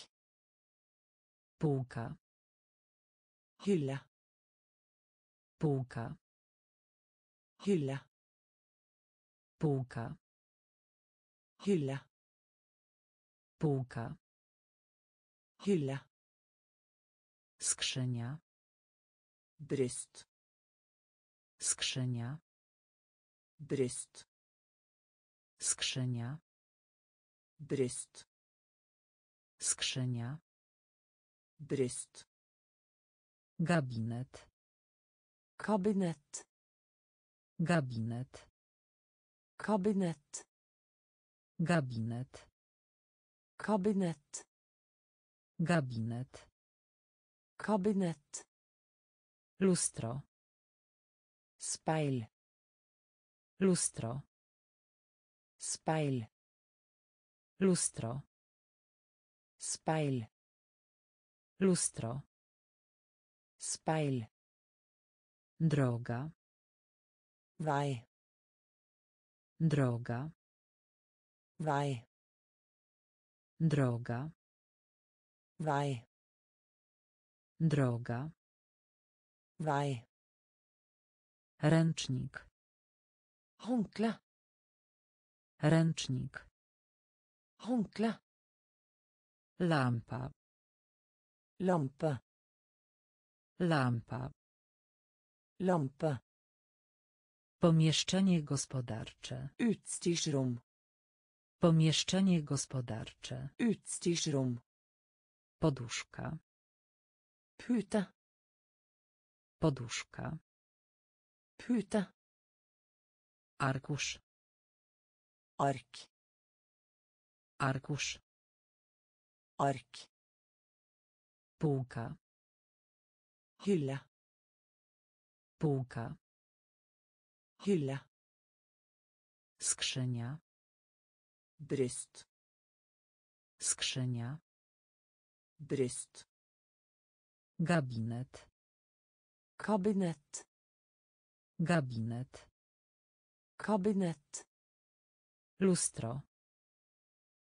Półka. Hylle. Półka. Hylle. Półka. Hylle. Półka. Hylle. Skrzynia. Bryst. Skrzynia. Bryst. Skrzynia. Bryst. Skrzynia. Bryst. Gabinet. Kabinett. Gabinet. Kabinett. Gabinet. Kabinett. Gabinet. Kabinett. Lustro. Speil. Lustro. Speil. Lustro. Speil. Lustro. Speil. Droga. Vei. Droga. Vei. Droga. Vei. Droga. Vei. Ręcznik. Håndkle. Ręcznik. Håndkle. Lampa. Lampe. Lampa. Lampe. Pomieszczenie gospodarcze. Utstyrsrom. Pomieszczenie gospodarcze. Utstyrsrom. Poduszka. Pute. Poduszka. Pute. Arkusz. Ark. Arkusz. Ark. Półka. Hylle. Półka. Hylle. Skrzynia. Bryst. Skrzynia. Bryst. Gabinet. Kabinett. Gabinet. Kabinett. Lustro.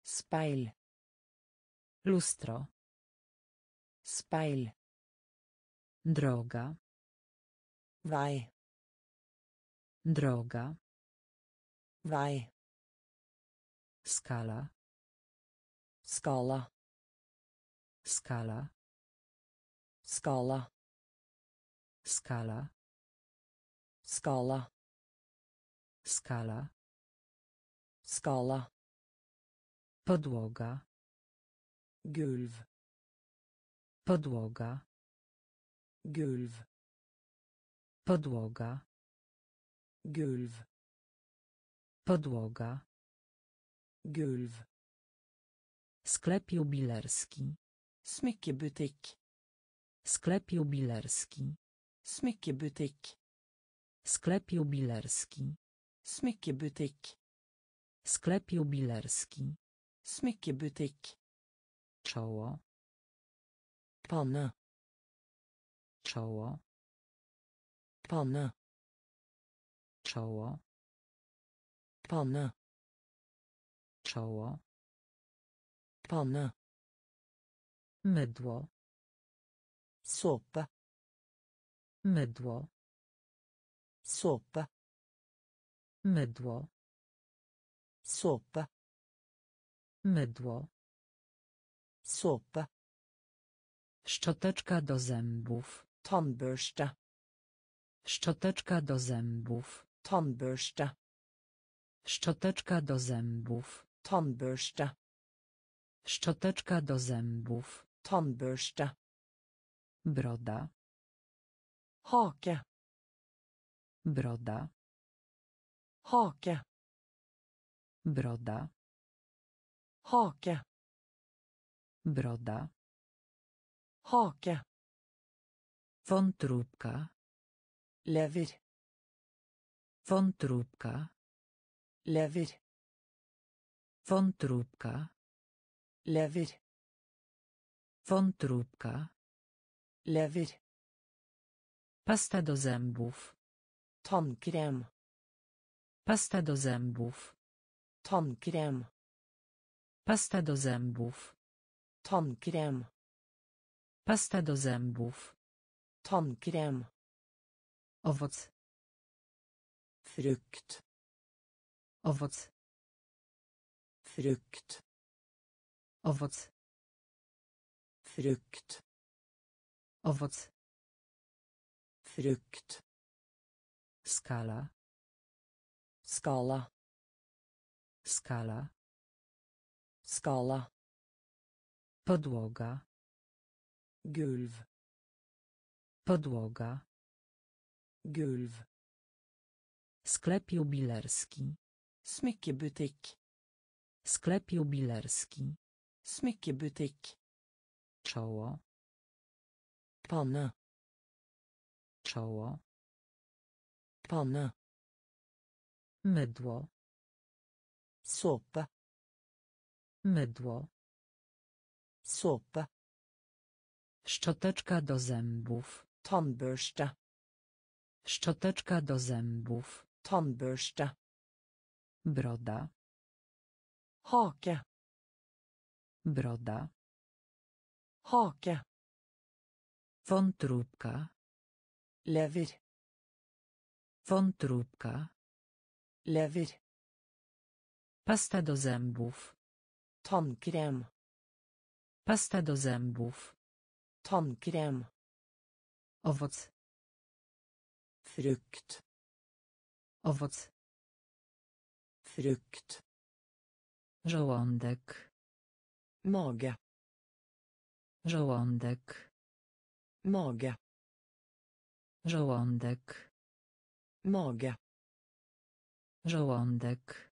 Speil. Lustro. Speil. Droga. Vei. Droga. Vei. Skala. Skala. Skala. Skala. Skala. Skala. Skala. Skala. Podłoga. Gulv. Podłoga. Gulv. Podłoga. Gulv. Podłoga. Gulv. Sklep jubilerski. Smykkebutikk. Sklep jubilerski. Smykkebutikk. Sklep jubilerski. Smykkebutikk. Sklep jubilerski. Smykkebutikk. Czoło. Panne. Czoło. Panne. Czoło. Panne. Czoło. Panne. Mydło. Såpe. Mydło. Såpe. Mydło. Såpe. Mydło. Såpe. Szczoteczka do zębów. Tannbørste. Szczoteczka do zębów. Tannbørste. Szczoteczka do zębów. Tannbørste. Szczoteczka do zębów. Tannbørste. Broda. Hake. Broda. Hake. Broda. Hake. Broda. Hake. Wątróbka. Lever. Wątróbka. Lever. Wątróbka. Lever. Wątróbka. Lever. Pasta do zębów. Tannkrem. Pasta do zębów. Tannkrem. Pasta do zębów. Tannkrem. Pasta do zębów. Tannkrem. Owoc. Frukt. Owoc. Frukt. Owoc. Frukt. Owoc. Frukt. Skala. Skala. Skala. Skala. Podłoga. Gulv. Podłoga. Gulv. Sklep jubilerski. Smykkebutikk. Sklep jubilerski. Smykkebutikk. Czoło. Panne. Czoło. Panne. Mydło. Såpe. Mydło. Såpe. Szczoteczka do zębów. Tannbørste. Szczoteczka do zębów. Tannbørste. Broda. Hake. Broda. Hake. Wątróbka. Lever. Wątróbka. Lever. Pasta do zębów. Tannkrem. Pasta do zębów. Tannkrem. Owoc. Frukt. Owoc. Frukt. Żołądek. Mage. Żołądek. Mage. Żołądek. Mage. Żołądek.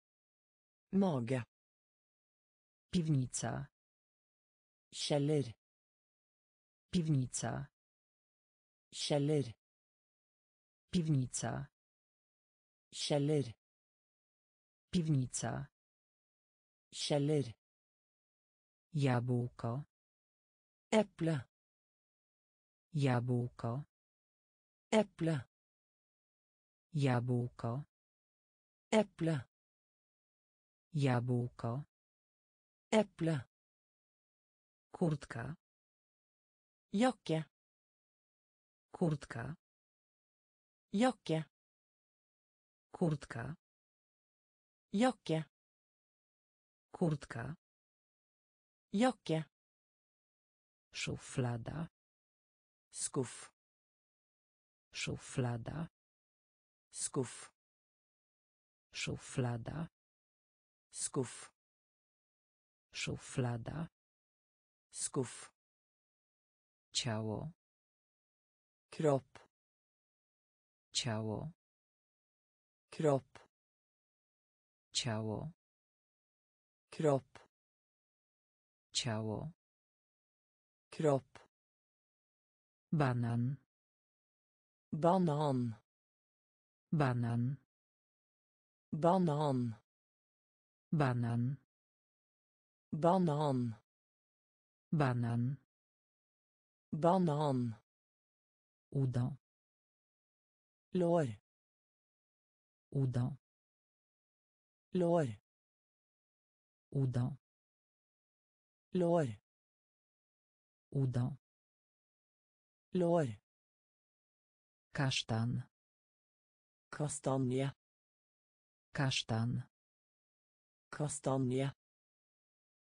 Mage. Piwnica. Kjeller. Piwnica. Kjeller. Piwnica. Kjeller. Piwnica. Kjeller. Jabłko. Eple. Jabłko. Eple. Jabłko. Eple. Jabłko. Eple. Kurtka. Jakke. Kurtka. Jakke. Kurtka. Jakke. Kurtka. Jokie. Szuflada. Skuf. Szuflada. Skuf. Szuflada. Skuf. Szuflada. Skuf. Ciało. Krop. Ciało. Krop. Ciało. Kropp. Ciało. Kropp. Banan. Banan. Banan. Banan. Banan. Banan. Banan. Banan. Udo. Lår. Udo. Lår. Udo. lår Udo. lår Kasztan. kastanje Kasztan. kastanje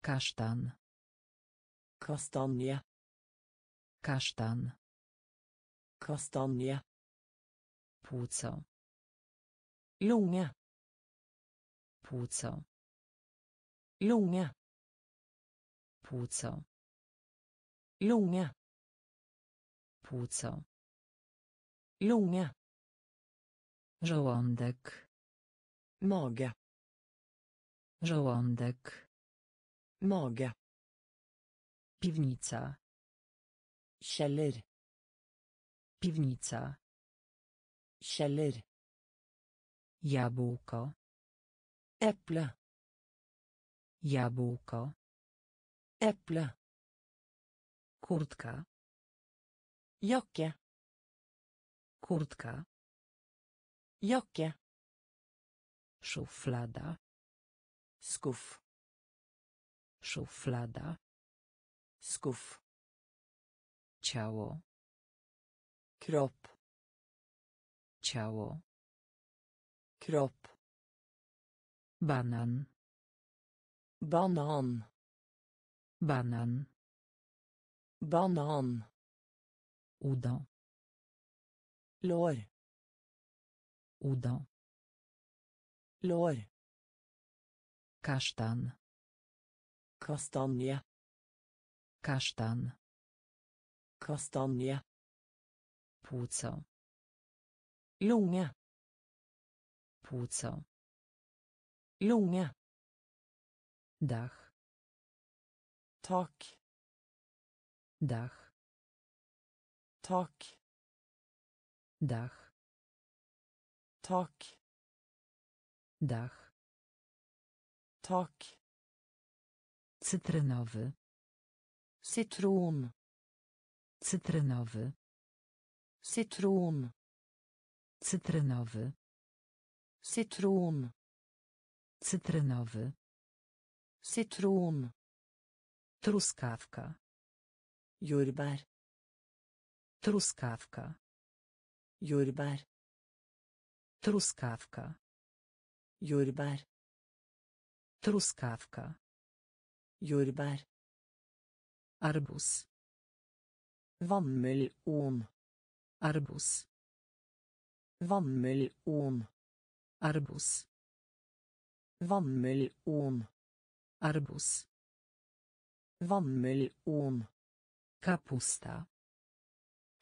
Kasztan. kastanje Kasztan. kastanje Płuco. lunge Płuco. Lunge Płuco. lunge Płuco. lunge Żołądek. mage Żołądek. mage Piwnica. kjeller Piwnica. kjeller Jabłko. eple Jabłko. eple Kurtka. jakke Kurtka. jakke Szuflada. skuff Szuflada. skuff Ciało. kropp Ciało. kropp Banan. Banan Banan. banan Udo. lår Udo. lår Kasztan. kastanje Kasztan. kastanje Płuco. lunge Płuco. lunge Dach. tak Dach. tak Dach. tak Dach. tak Cytrynowy. citron Cytrynowy. citron Cytrynowy. citron Cytrynowy. Citron Truskawka. jordbær Truskawka. jordbær Truskawka. jordbær Truskawka. jordbær Arbus. vannmelon Arbus. vannmelon Arbus. vannmelon Arbus. vannmelon Kapusta.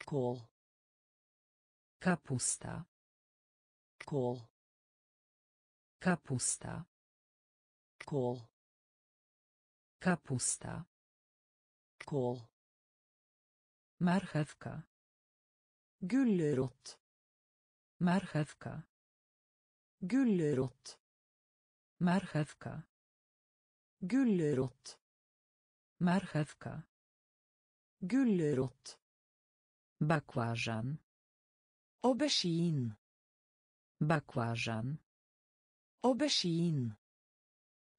kål Kapusta. kål Kapusta. kål Kapusta. kål Marchewka. gulrot Marchewka. gulrot Marchewka. Gulrot Marchewka. gulrot Bakłażan. aubergine Bakłażan. aubergine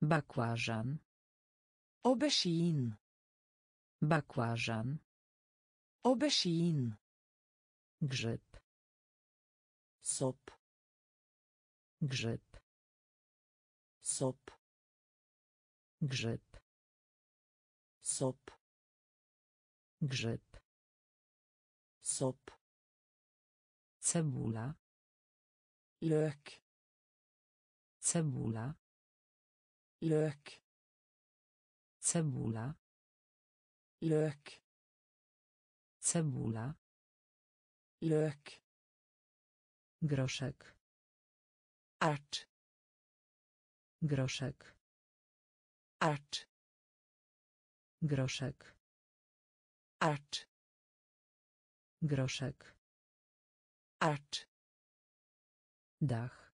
Bakłażan. aubergine Bakłażan. aubergine Grzyb. sopp Grzyb. sopp Grzyb. sopp Grzyb. sopp Cebula. løk Cebula. løk Cebula. løk Cebula. løk Groszek. ert Groszek. Ert Groszek. ert Groszek. ert Dach.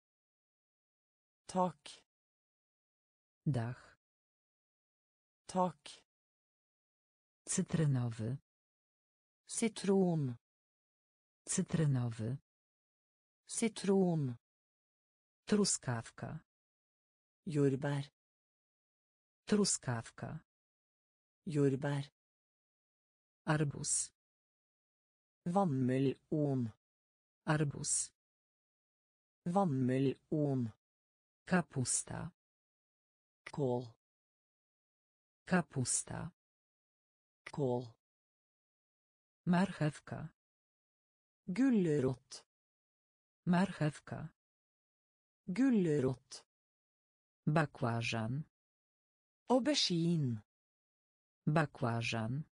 tak Dach. tak Cytrynowy. citron Cytrynowy. citron Truskawka. jordbær Truskawka. Jordbær. Arbus. Vannmelon. Arbus. Vannmelon. Kapusta. Kål. Kapusta. Kål. Marchewka. Gulrot. Marchewka. Gulrot. Bakłażan. Aubergine. Bakłażan.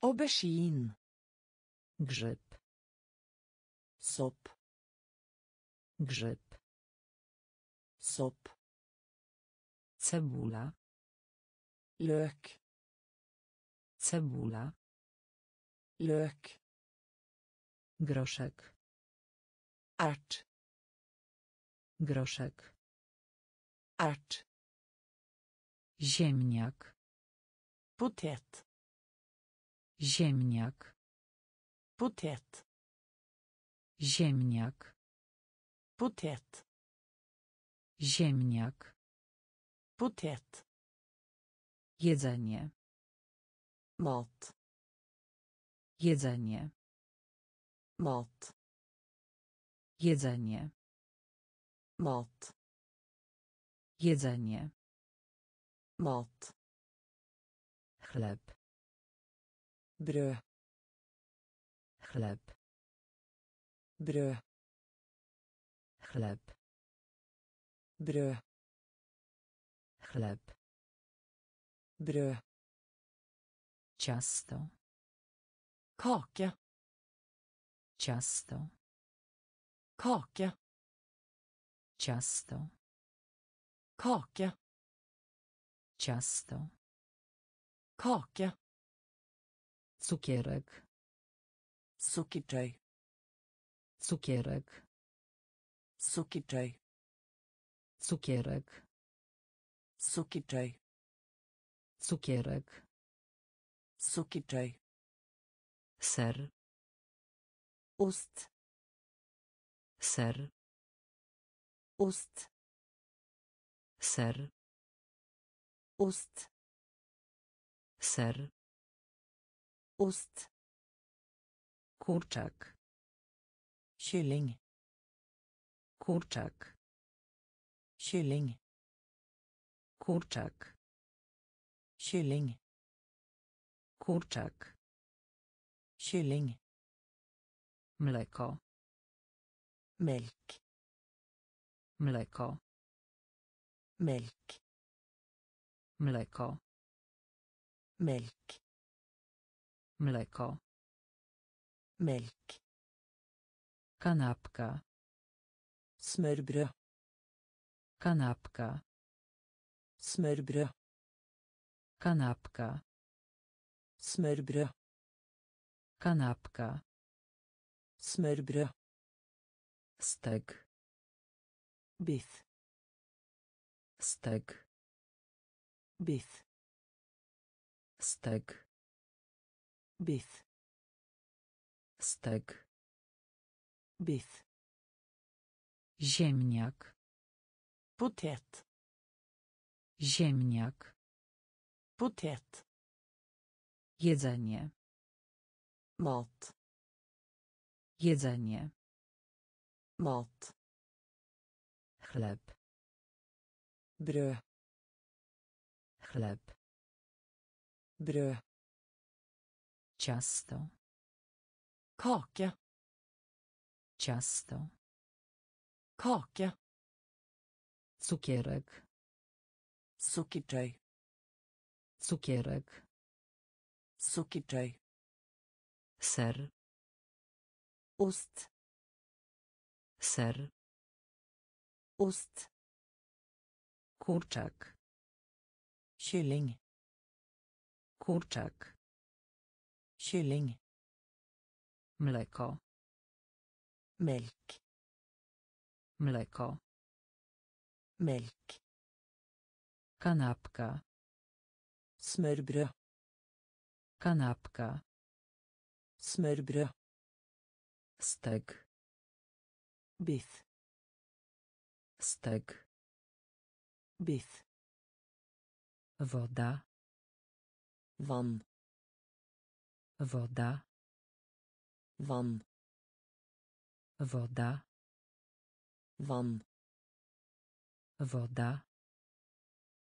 Aubergine. Grzyb. Sopp. Grzyb. Sopp. Cebula. Løk. Cebula. Løk. Groszek. Ert. Groszek. Ert. Ziemniak. Potet. Ziemniak. Potet. Ziemniak. Potet. Ziemniak. Potet. Jedzenie. Mat. Jedzenie. Mat. Jedzenie. Mat. Jedzenie. Mat. Chleb. Brød. Chleb. Brød. Chleb. Brød. Chleb. Brød. Ciasto. Kake. Ciasto. Kake. Ciasto. Kake. Ciasto. Kake. Cukierek. Sukkertøy. Cukierek. Sukkertøy. Cukierek. Sukkertøy. Cukierek. Sukkertøy. Ser. Ost. Ser. Ost. Ser. Ost. Ser. Ost. Kurczak. Kylling. Kurczak. Kylling. Kurczak. Kylling. Kurczak. Kylling. Mleko. Melk. Mleko. Melk. Mleko. Melk. Mleko. Melk. Kanapka. Smørbrød. Kanapka. Smørbrød. Kanapka. Smørbrød. Kanapka. Smørbrød. Stek. Biff. Stek. Biff. Stek. Biff. Stek. Biff. Ziemniak. Potet. Ziemniak. Potet. Jedzenie. Mat. Jedzenie. Mat. Chleb. Brød. Chleb. Brød. Ciasto. Kake. Ciasto. Kake. Cukierek. Sukkertøy. Cukierek. Sukkertøy. Ser. Ost. Ser. Ost. Kurczak. Kylling. Kurczak. Kylling. Mleko. Melk. Mleko. Melk. Kanapka. Smørbrød. Kanapka. Smørbrød. Stek. Biff. Stek. Biff. Woda. Vann. Woda. Vann. Woda. Vann. Woda.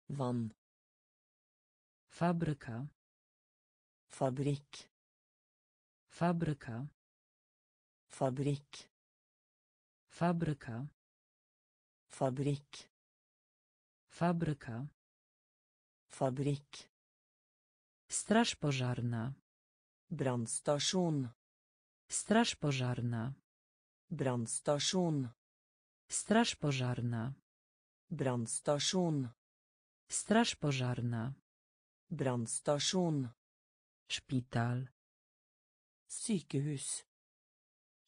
Vann. Fabryka. Fabrikk. Fabryka. Fabrikk. Fabryka. Fabrikk. Fabryka. Fabrikk. Straż pożarna. Brannstasjon. Straż pożarna. Brannstasjon. Straż pożarna. Brannstasjon. Straż pożarna. Brannstasjon. Szpital. Sykehus.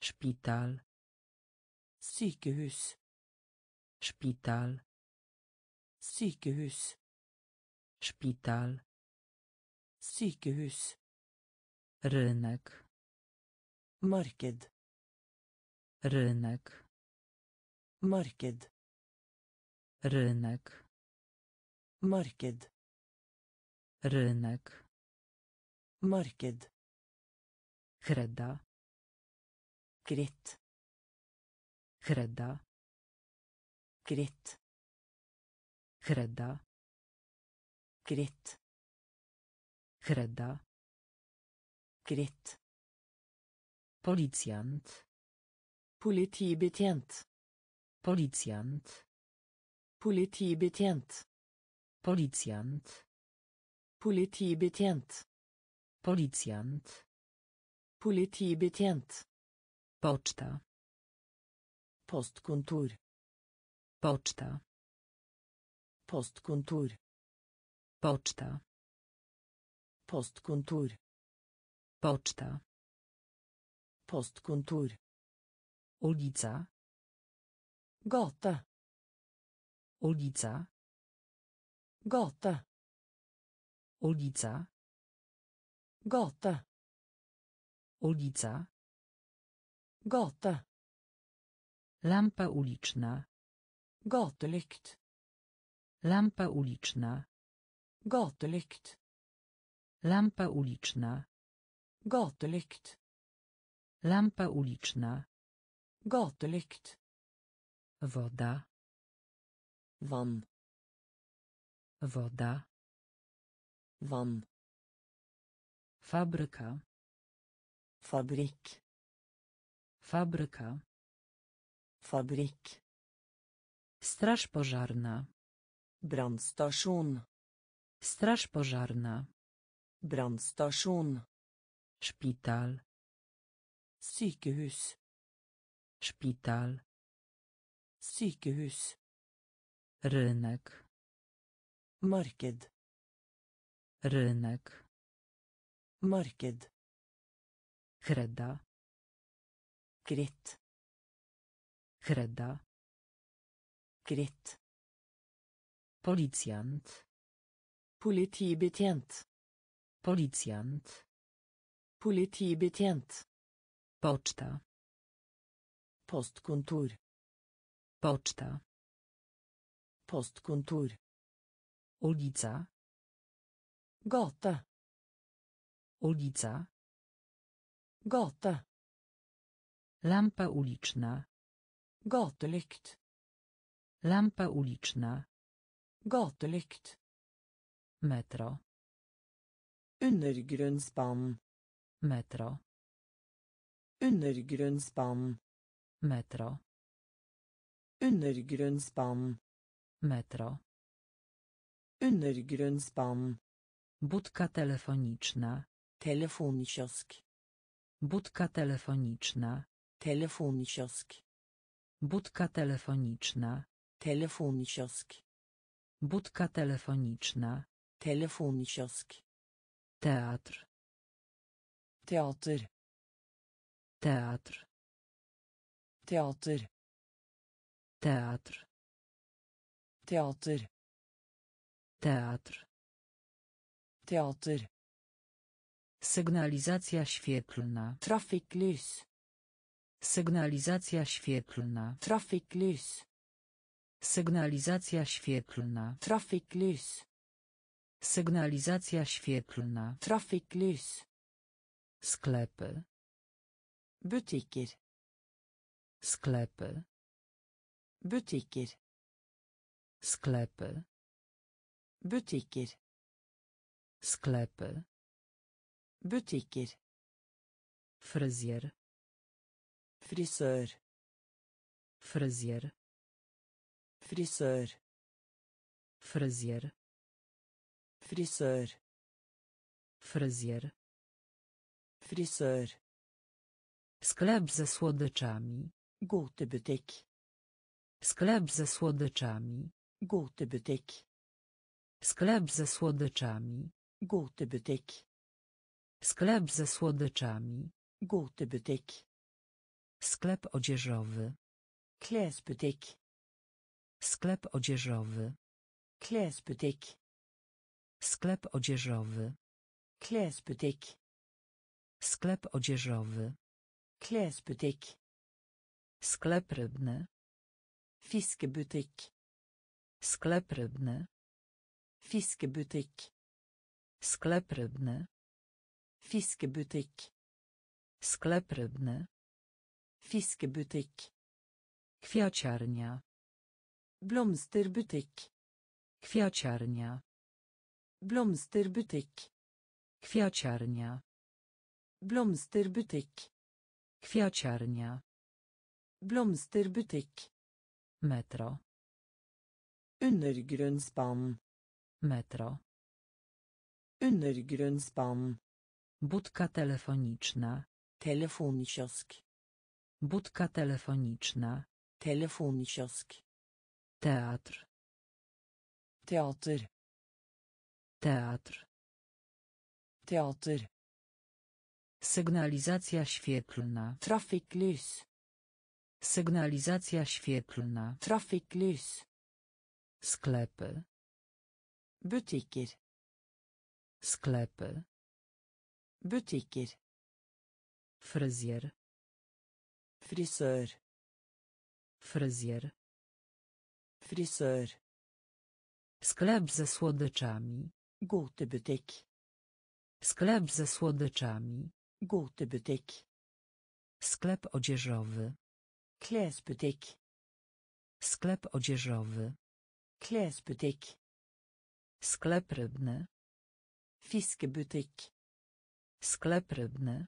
Szpital. Sykehus. Szpital. Sykehus. Szpital. Sykehus. Rynek. Marked. Rynek. Marked. Rynek. Marked. Rynek. Marked. Kreda. Kritt. Kreda. Kritt. Kreda. Kritt. Kreda. Kritt. Policjant. Politibetjent. Policjant. Politibetjent. Policjant. Politibetjent. Policjant. Politibetjent. Poczta. Postkontor. Poczta. Postkontor. Poczta. Postkontor. Poczta. Postkontor. Ulica. Gate. Ulica. Gate. Ulica. Gate. Ulica. Gate. Lampa uliczna. Gatelykt. Lampa uliczna. Gatelykt. Lampa uliczna. Gatelykt. Lampa uliczna. Gatelykt. Woda. Vann. Woda. Vann. Fabryka. Fabrikk. Fabryka. Fabrikk. Straż pożarna. Brannstasjon. Straż pożarna. Brannstasjon. Szpital. Sykehus. Szpital. Sykehus. Rynek. Marked. Rynek. Marked. Kreda. Kritt. Kreda. Kritt. Policjant. Politibetjent. Policjant. Politibetjent. Poczta. Postkontor. Poczta. Postkontor. Ulica. Gate. Ulica. Gate. Lampa uliczna. Gatelykt. Lampa uliczna. Gatelykt. Metro. Undergrunnsbanen. Metro. Undergrunnsbanen. Metro. Undergrunnsbanen. Metro. Undergrunnsbanen. Budka telefoniczna. Telefonkiosk. Budka telefoniczna. Telefonkiosk. Budka telefoniczna. Telefonkiosk. Budka telefoniczna. Telefonkiosk. Teatr. Teater. Teatr. Teater. Teatr. Teater. Teatr. Teater. Sygnalizacja świetlna. Trafikklys. Sygnalizacja świetlna. Trafikklys. Sygnalizacja świetlna. Trafikklys. Sygnalizacja świetlna. Trafikklys. Sklepy. Butikker. Sklepy. Butikker. Sklepy. Butikker. Sklepy. Butikker. Fryzjer. Frisør. Fryzjer. Frisør. Fryzjer. Frisør. Fryzjer. Frisør. Sklep ze słodyczami. Godtebutikk. Sklep ze słodyczami. Godtebutikk. Sklep ze słodyczami. Godtebutikk. Sklep ze słodyczami. Godtebutikk. Sklep odzieżowy. Klesbutikk. Sklep odzieżowy. Klesbutikk. Sklep odzieżowy. Klesbutikk. Sklep odzieżowy. Klesbutikk. Sklep rybny. Fiskebutikk. Sklep rybny. Fiskebutikk. Sklep rybny. Fiskebutikk. Sklep rybny. Fiskebutikk. Kwiaciarnia. Blomsterbutikk. Kwiaciarnia. Blomsterbutikk. Kwiaciarnia. Blomsterbutikk. Kwiaciarnia. Blomsterbutikk. Metro. Undergrunnsbanen. Metro. Undergrunnsbanen. Budka telefoniczna. Telefonkiosk. Budka telefoniczna. Telefonkiosk. Teatr. Teater. Teatr. Teater. Sygnalizacja świetlna. Trafikklys. Sygnalizacja świetlna. Trafikklys. Sklepy. Butikker. Sklepy. Butikker. Fryzjer. Frisør. Fryzjer. Frisør. Sklep ze słodyczami. Godtebutikk. Sklep ze słodyczami. Godtebutikk. Sklep odzieżowy. Klesbutikk. Sklep odzieżowy. Klesbutikk. Sklep rybny. Fiskebutikk. Sklep rybny.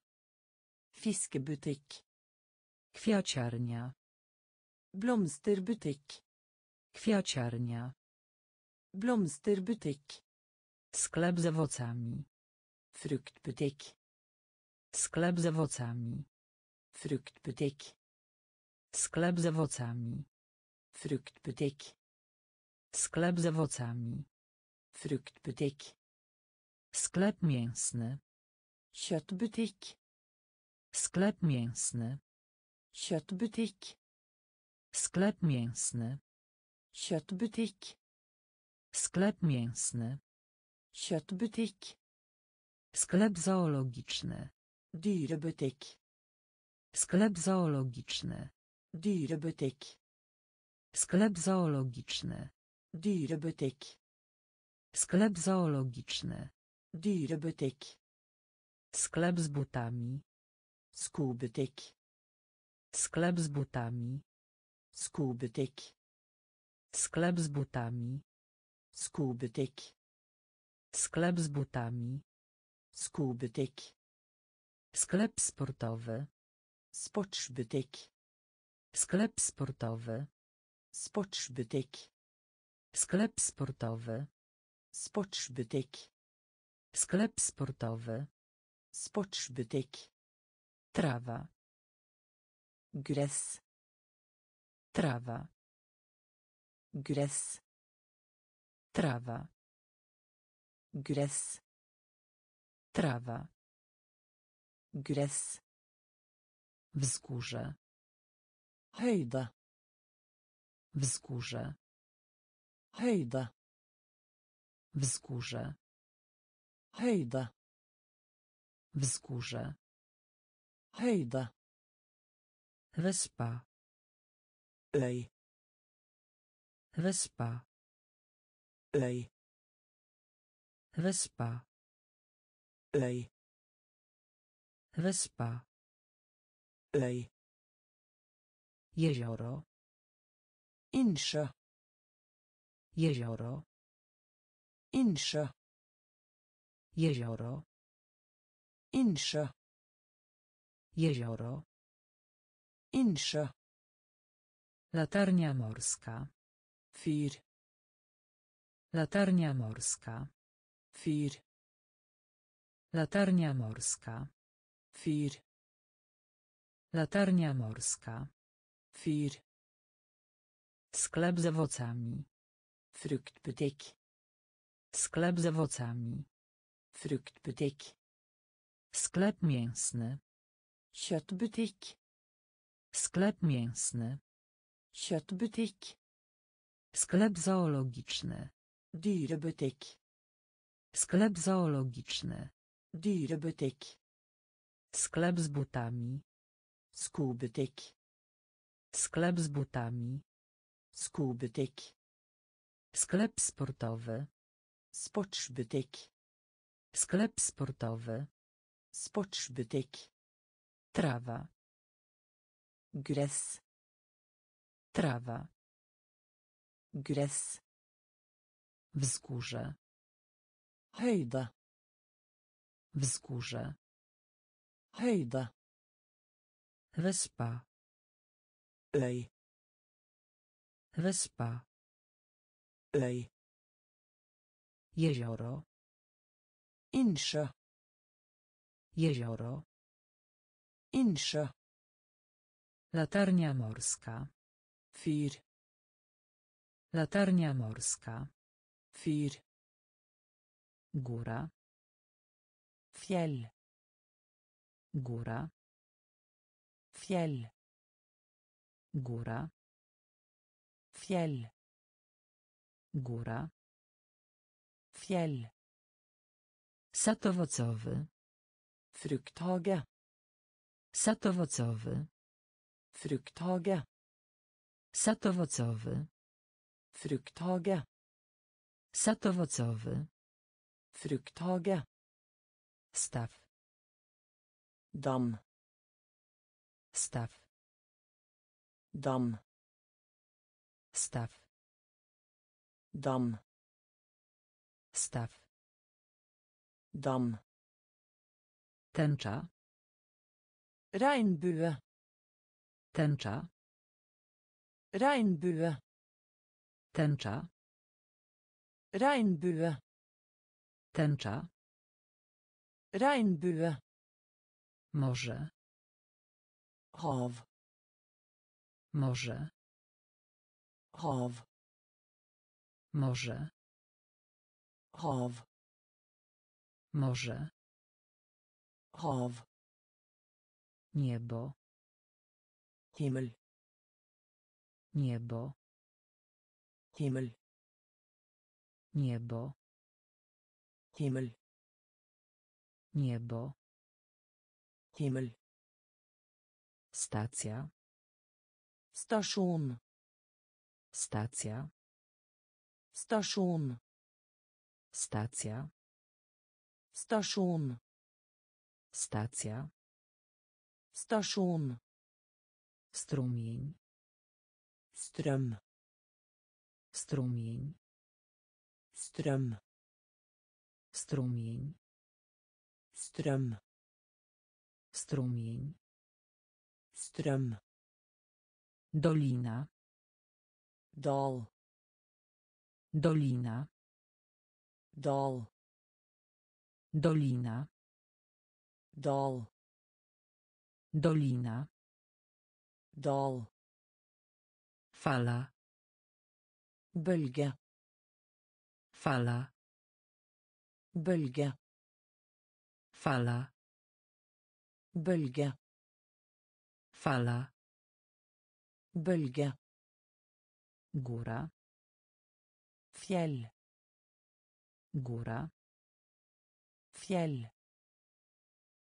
Fiskebutikk. Kwiaciarnia. Blomsterbutikk. Kwiaciarnia. Blomsterbutikk. Sklep z owocami. Fruktbutikk. Sklep z owocami. Fruktbutikk. Sklep z owocami. Fruktbutikk. Sklep z owocami. Fruktbutikk. Sklep mięsny. Kjøttbutikk. Sklep mięsny. Kjøttbutikk. Sklep mięsny. Kjøttbutikk. Sklep mięsny. Kjøttbutikk. Sklep zoologiczny. Dyrebutikk. Sklep zoologiczny. Dyrebutikk. Sklep zoologiczny. Dyrebutikk. Sklep zoologiczny. Dyrebutikk. Sklep z butami. Skobutikk. Sklep z butami. Skobutikk. Sklep z butami. Skobutikk. Sklep z butami. Skobutikk. Sklep sportowy. Sportsbutikk. Sklep sportowy. Sportsbutikk. Sklep sportowy. Sportsbutikk. Sklep sportowy. Sportsbutikk. Trawa. Gress. Trawa. Gress. Trawa. Gress. Trawa. Gress. Wzgórze. Høyde. Wzgórze. Høyde. Wzgórze. Høyde. Wzgórze. Høyde. Wyspa. Øy. Wyspa. Øy. Wyspa. Øy. Wyspa. Øy. Jezioro. Innsjø. Jezioro. Innsjø. Jezioro. Innsjø. Jezioro. Innsjø. Latarnia morska. Fyr. Latarnia morska. Fyr. Latarnia morska. Fyr. Latarnia morska. Fyr. Sklep z owocami. Fruktbutikk. Sklep z owocami. Fruktbutikk. Sklep mięsny. Kjøttbutikk. Sklep mięsny. Kjøttbutikk. Sklep zoologiczny. Dyrebutikk. Sklep zoologiczny. Dyrebutikk. Sklep z butami. Skobutikk. Sklep z butami. Skobutikk. Sklep sportowy. Sportsbutikk. Sklep sportowy. Sportsbutikk. Trawa. Gress. Trawa. Gress. Wzgórze. Høyde. Wzgórze. Høyde. Wyspa. Øy. Wyspa. Øy. Jezioro. Innsjø. Jezioro. Innsjø. Latarnia morska. Fyr. Latarnia morska. Fyr. Góra. Fjell. Góra. Fjell. Góra. Fjell. Góra. Frukthage. Sad owocowy. Frukthage. Sad owocowy. Frukthage. Sad owocowy. Frukthage. Staw. Dam. Staw. Dam. Staw. Dam. Staw. Dam. Tęcza. Regnbue. Tęcza. Regnbue. Tęcza. Regnbue. Tęcza. Regnbue. Morze. Hav. Morze. Hav. Morze. Hav. Morze. Hav. Niebo. Himmel. Niebo. Himmel. Niebo. Himmel. Niebo. Himmel. Stacja. Stasjon. Stacja. Stasjon. Stacja. Stasjon. Stacja. Stasjon. Strumień. Strøm. Strumień. Strøm. Strumień. Strøm. Strumień. Strøm. Dolina. Dal. Dolina. Dal. Dolina. Dal. Dolina. Dal. Fala. Bølge. Fala. Bølge. Fala. Bølge. Fala. Bølge. Góra. Fjell. Góra. Fjell.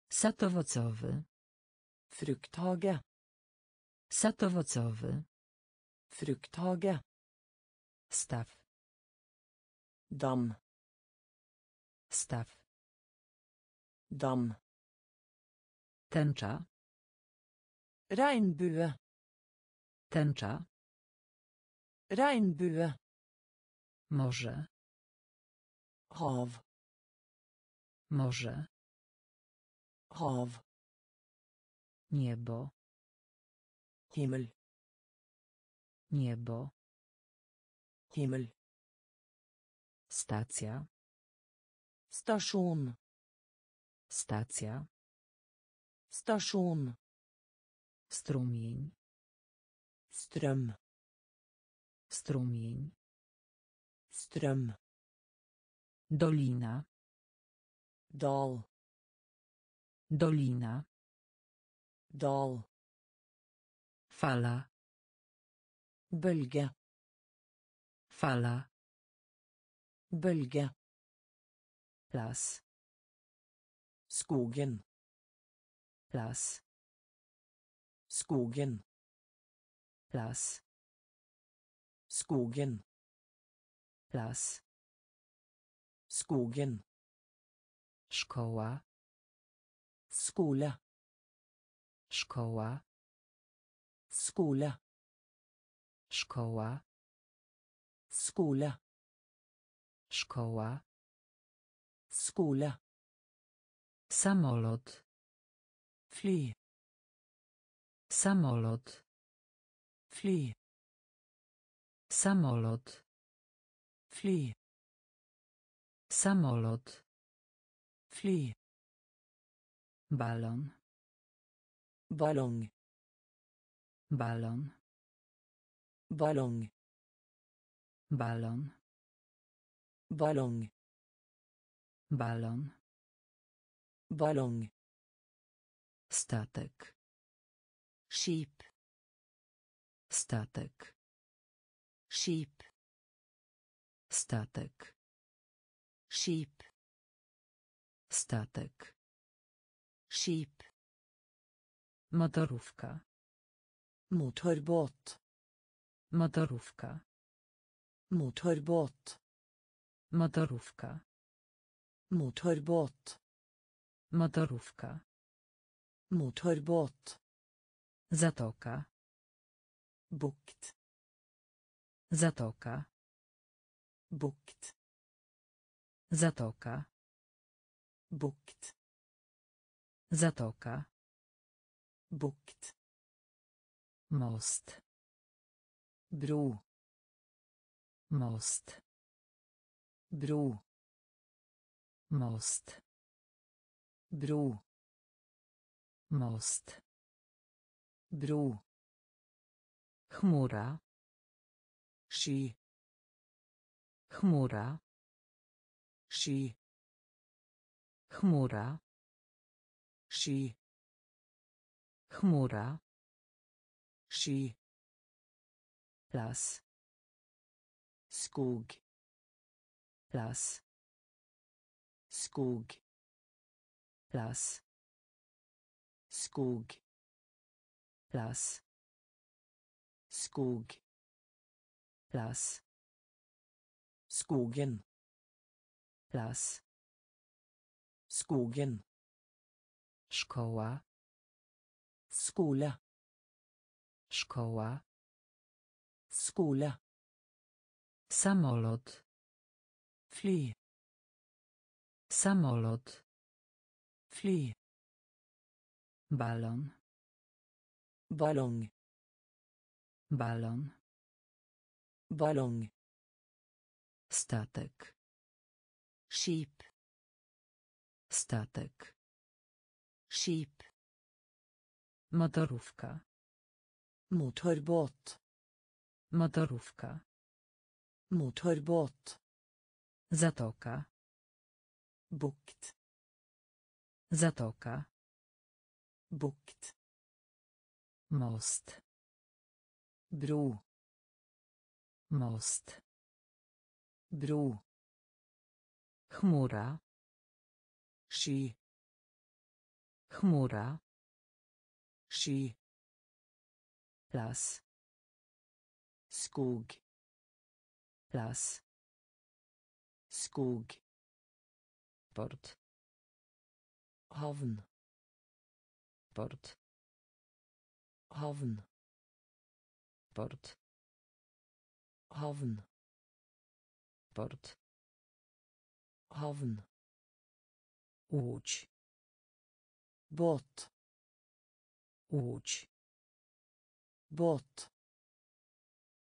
Sad owocowy. Frukthage. Sad owocowy. Frukthage. Staw. Dam. Staw. Dam. Tęcza. Regnbue. Tęcza. Regnbue. Morze. Hav. Morze. Hav. Niebo. Himmel. Niebo. Himmel. Stacja. Stasjon. Stacja. Stasjon. Strumień. Strøm. Strumień. Strøm. Dolina. Dal. Dolina. Dal. Fala. Bølge. Fala. Bølge. Las. Skogen. Las. Skogen. Las. Skogen. Las. Skogen. Szkoła. Skole. Szkoła. Skole. Szkoła. Skole. Szkoła. Skole. Samolot. Fly. Samolot. Fly. Samolot. Fly. Samolot. Fly. Balon. Ballong. Balon. Ballong. Balon. Ballong. Balon. Ballong. Statek. Skip. Statek. Skip. Statek. Skip. Statek. Skip. Motorówka. Motorbåt. Motorówka. Motorbåt. Motorówka. Motorbåt. Motorówka. Motorbåt. Zatoka. Bukt. Zatoka. Bukt. Zatoka. Bukt. Zatoka. Bukt. Most. Bro. Most. Bro. Most. Bro. Most. Bro. Chmura. Sky. Chmura. Sky. Chmura. Sky. Chmura. Sky. Las. Skog. Las. Skog. Las. Skog. Las. Skog. Las. Skogen. Las. Skogen. Szkoła. Skole. Szkoła. Skole. Samolot. Fly. Samolot. Fly. Balon. Ballong. Balon. Ballong. Statek. Skip. Statek. Skip. Motorówka. Motorbåt. Motorówka. Motorbåt. Zatoka. Bukt. Zatoka. Bukt. Most. Bro. Most. Bro. Chmura. Sky. Chmura. Sky. Las. Skog. Las. Skog. Port. Havn. Port. Havn. Port. Havn. Port. Havn. Łódź. Båt. Łódź. Båt.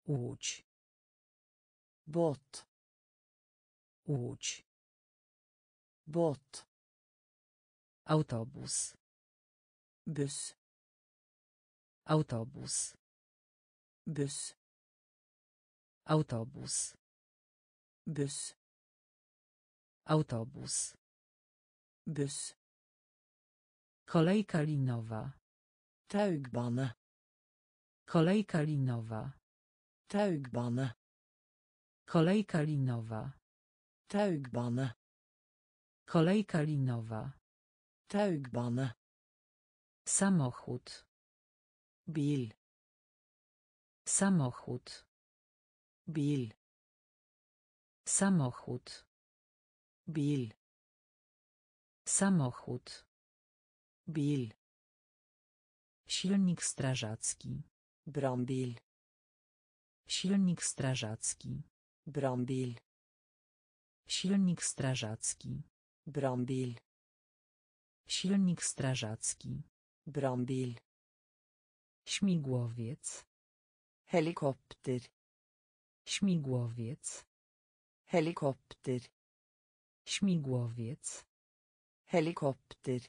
Łódź. Båt. Łódź. Båt. Autobus. Buss. Autobus. Buss. Autobus. Buss. Autobus. Buss. Kolejka linowa. Taugbane. Kolejka linowa. Taugbane. Kolejka linowa. Taugbane. Kolejka linowa. Taugbane. Samochód. Bil. Samochód. Bil. Samochód. Bil. Samochód. Bil. Silnik strażacki. Brannbil. Silnik strażacki. Brannbil. Silnik strażacki. Brannbil. Silnik strażacki. Brannbil. Śmigłowiec. Helikopter. Śmigłowiec. Helikopter. Śmigłowiec. Helikopter.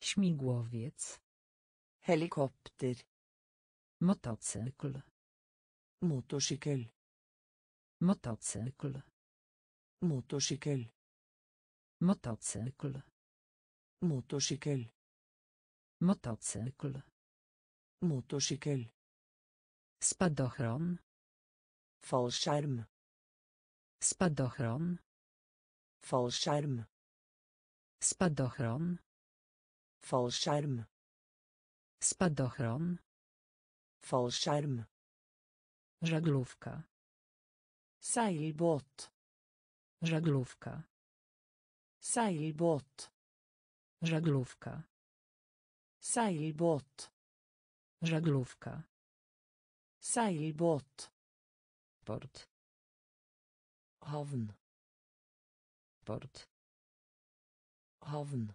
Śmigłowiec. Helikopter. Motocykl. Motorsykkel. Motocykl. Motorsykkel. Motocykl. Motorsykkel. Motocykl. Motorsykkel. Spadochron. Fallskjerm. Spadochron. Fallskjerm. Spadochron. Fallskjerm. Spadochron. Fallskjerm. Żaglówka. Seilbåt. Żaglówka. Seilbåt. Żaglówka. Seilbåt. Żaglówka. Seilbåt. Port. Havn. Port. Havn.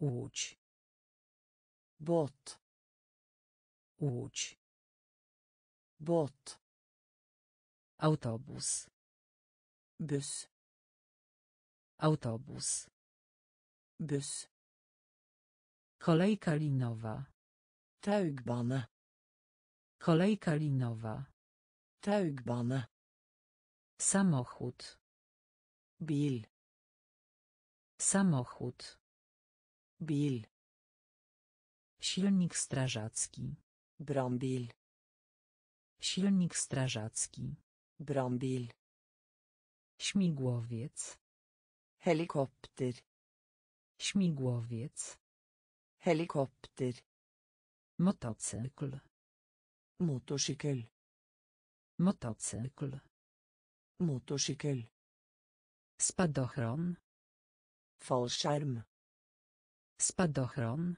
Łódź. Båt. Łódź. Båt. Autobus. Buss. Autobus. Buss. Kolejka linowa. Taugbane. Kolejka linowa. Taugbane. Samochód. Bil. Samochód. Bil. Silnik strażacki. Brannbil. Silnik strażacki. Brannbil. Śmigłowiec. Helikopter. Śmigłowiec. Helikopter. Motocykl. Motocykl. Motorsykkel. Spadochron. Fallskjerm. Spadochron.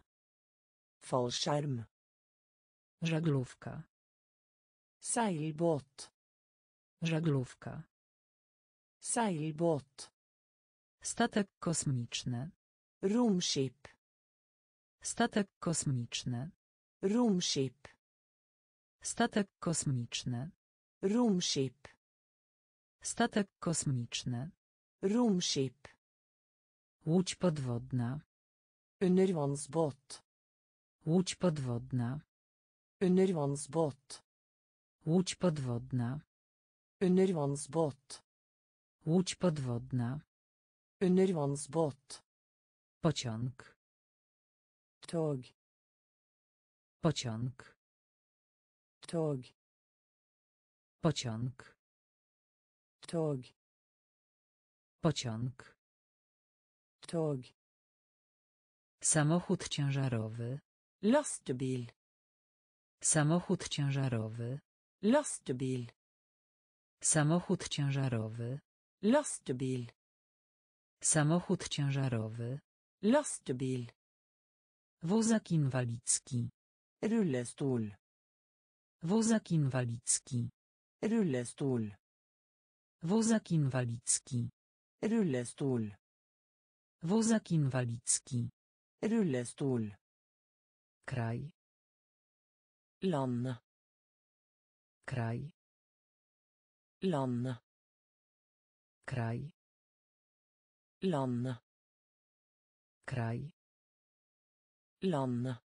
Fallskjerm. Żaglówka. Seilbåt. Żaglówka. Seilbåt. Statek kosmiczny. Romskip. Statek kosmiczny. Romskip. Statek kosmiczny. Romskip. Statek kosmiczny. Romskip. Łódź podwodna. Undervannsbåt. Łódź podwodna. Undervannsbåt. Łódź podwodna. Undervannsbåt. Łódź podwodna. Undervannsbåt. Pociąg. Tog. Pociąg. Tog. Pociąg. Tog. Pociąg. Tog. Samochód ciężarowy. Lastebil. Samochód ciężarowy. Lastebil. Samochód ciężarowy. Lastebil. Samochód ciężarowy. Lastebil. Wózek inwalidzki. Rullestol. Wózek inwalidzki. Rullestol. Wózek inwalidzki. Rullestol. Wózek inwalidzki. Rullestol. Kraj. Land. Kraj. Land. Kraj. Land. Kraj. Land.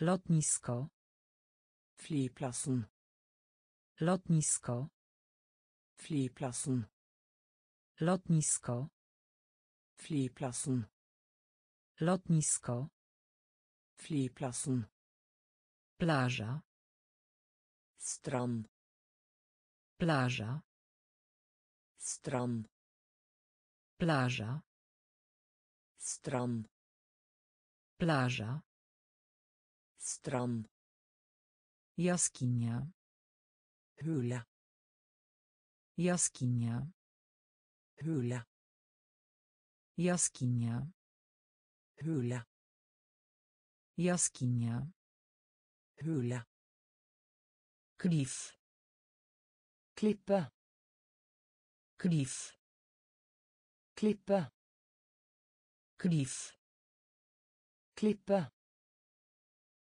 Lotnisko. Flyplassen. Lotnisko. Flyplassen. Lotnisko. Flyplassen. Lotnisko. Flyplassen. Plaża. Strand. Plaża. Strand. Plaża. Strand. Plaża. Strand. Jaskinia. Hule. Jaskinia. Hule. Jaskinia. Hule. Jaskinia. Hule. Klif. Klippe. Klif. Klippe. Klif. Klippe.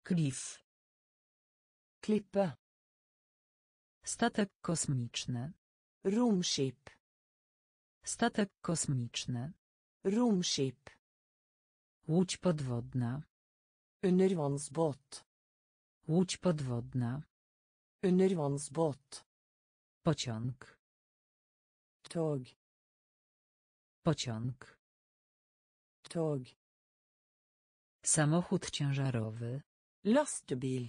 Klif. Klippe. Statek kosmiczny. Romskip. Statek kosmiczny. Romskip. Łódź podwodna. Undervannsbåt. Łódź podwodna. Undervannsbåt. Pociąg. Tog. Pociąg. Tog. Samochód ciężarowy. Lastebil.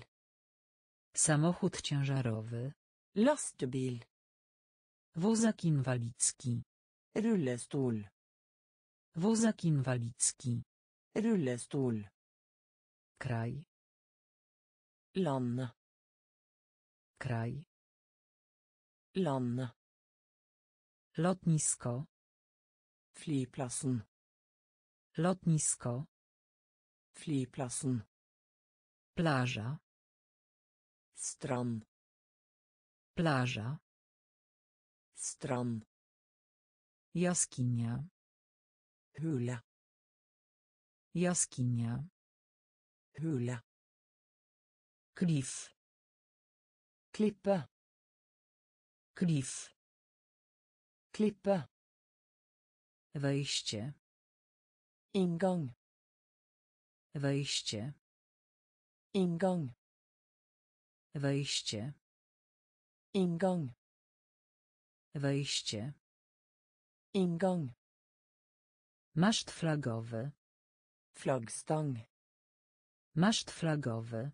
Samochód ciężarowy. Lastebil. Wózek inwalidzki. Rullestol. Wózek inwalidzki. Rullestol. Kraj. Land. Kraj. Land. Lotnisko. Flyplassen. Lotnisko. Flyplassen. Plaża. Strand. Plaża. Strand. Jaskinia. Hule. Jaskinia. Hule. Klif. Klippe. Klif. Klippe. Wejście. Inngang. Wejście. Inngang. Wejście. Inngang. Wejście. Inngang. Maszt flagowy. Flaggstang. Maszt flagowy.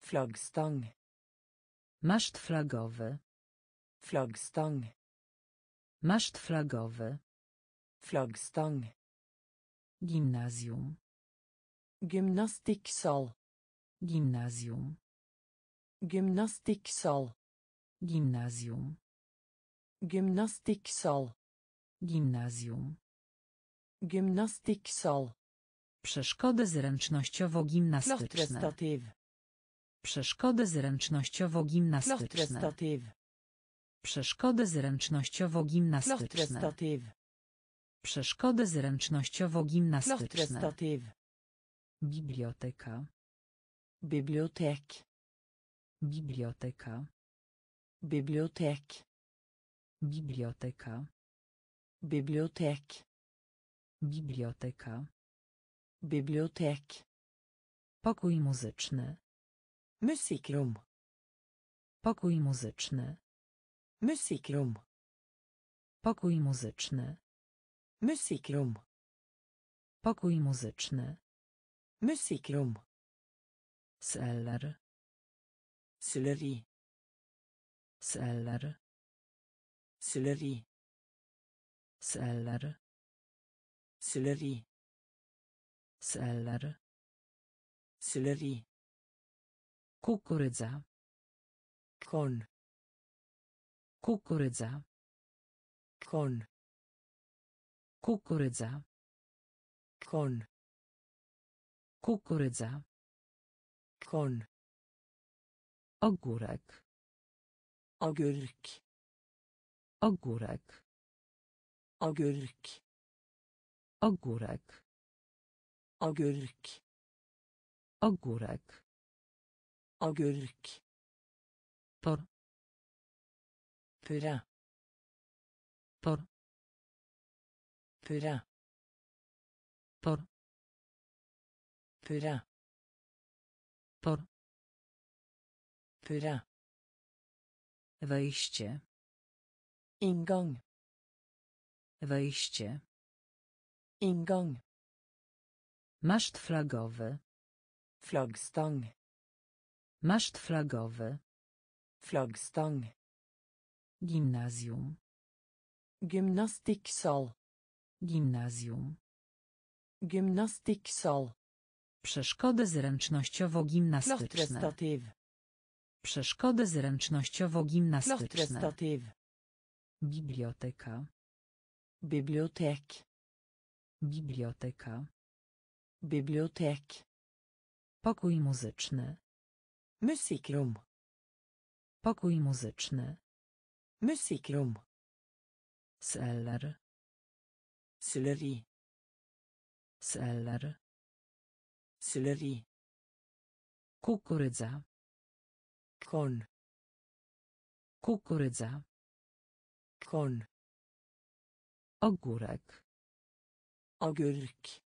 Flaggstang. Maszt flagowy. Flaggstang. Maszt flagowy. Flaggstang. Gimnazjum. Gymnastikksal. Gimnazjum. Gymnastikksal. Gimnazjum. Gymnastikksal. Gimnazjum. Gymnastikksal. Przeszkody zręcznościowo-gimnastyczne. Przeszkody zręcznościowo-gimnastyczne. Przeszkody zręcznościowo-gimnastyczne. Przeszkody zręcznościowo-gimnastyczne. Biblioteka. Bibliotek. Biblioteka. Bibliotek. Biblioteka. Bibliotek. Biblioteka. Bibliotek. Pokój muzyczny. Musikrom. Pokój muzyczny. Musikrom. Pokój muzyczny. Musikrom. Pokój muzyczny. Musikrom. Seller. Selleri. Seller. Selleri. Seller. Selleri. Seller. Selleri. Kukurydza. Korn. Kukurydza. Korn. Kukurydza. Kon. Kukurydza. Kon. Ogórek. Ogórk. Ogórek. Ogórk. Ogórek. Ogórk. Ogórek. Ogórk. Por. Pyra. Por. Pyra. Por. Pyra. Por. Wejście. Ingong. Wejście. Ingong. Maszt flagowy. Flagstang. Maszt flagowy. Flagstang. Gimnazjum. Gymnastiksal. Gimnazjum. Gymnastikksal. Przeszkody zręcznościowo-gimnastyczne. Przeszkody zręcznościowo-gimnastyczne. Biblioteka. Bibliotek. Biblioteka. Bibliotek. Pokój muzyczny. Musikrom. Pokój muzyczny. Musikrom. Seller. Syleri. Seller. Syleri. Kukurydza. Kon. Kukurydza. Kon. Ogórek. Ogórk.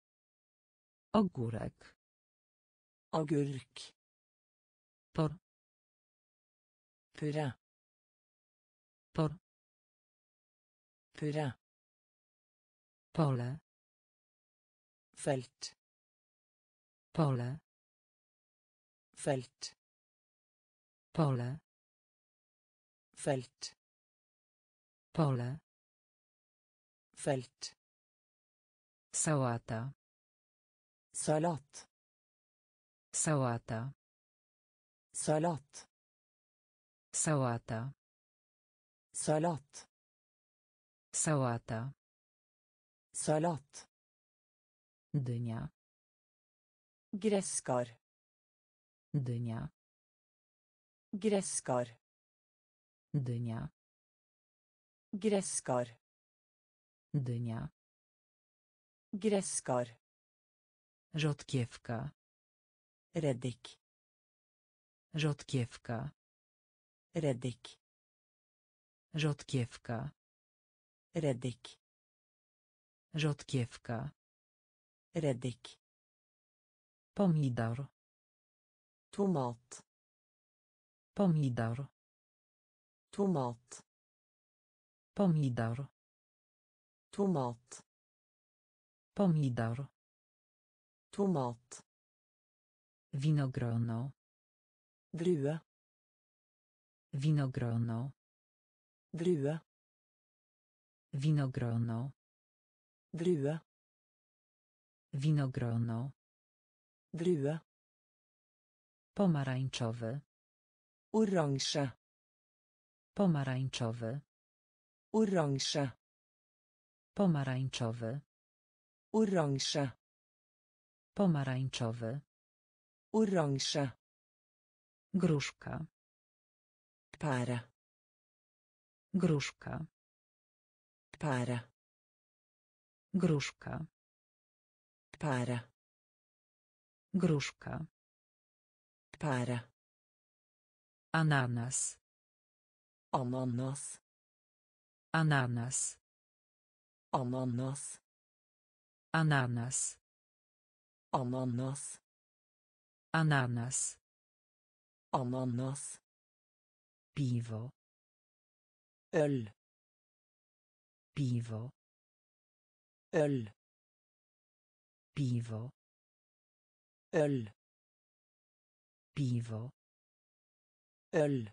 Ogórek. Ogórk. Por. Pyra. Por. Pyra. Pole. Felt. Pole. Felt. Pole. Felt. Pole. Felt. Sałata. Salat. Sałata. Salat. Sałata. Salat. Sałata. Salat. Dynia. Gresskar. Dynia. Gresskar. Dynia. Gresskar. Dynia. Gresskar. Rzodkiewka. Reddik. Rzodkiewka. Reddik. Rzodkiewka. Reddik. Rzodkiewka. Reddik. Pomidor. Tomat. Pomidor. Tomat. Pomidor. Tomat. Pomidor. Tomat. Winogrono. Drue. Winogrono. Drue. Winogrono. Drue. Winogrono. Drue. Pomarańczowy. Oransje. Pomarańczowy. Oransje. Pomarańczowy. Oransje. Pomarańczowy. Oransje. Gruszka. Pære. Gruszka. Pære. Gruszka. Pære. Gruszka. Pære. Ananas. Ananas. Ananas. Ananas. Ananas. Ananas. Ananas. Ananas. Piwo. Øl. Piwo. Øl. Piwo. Øl. Piwo. Øl.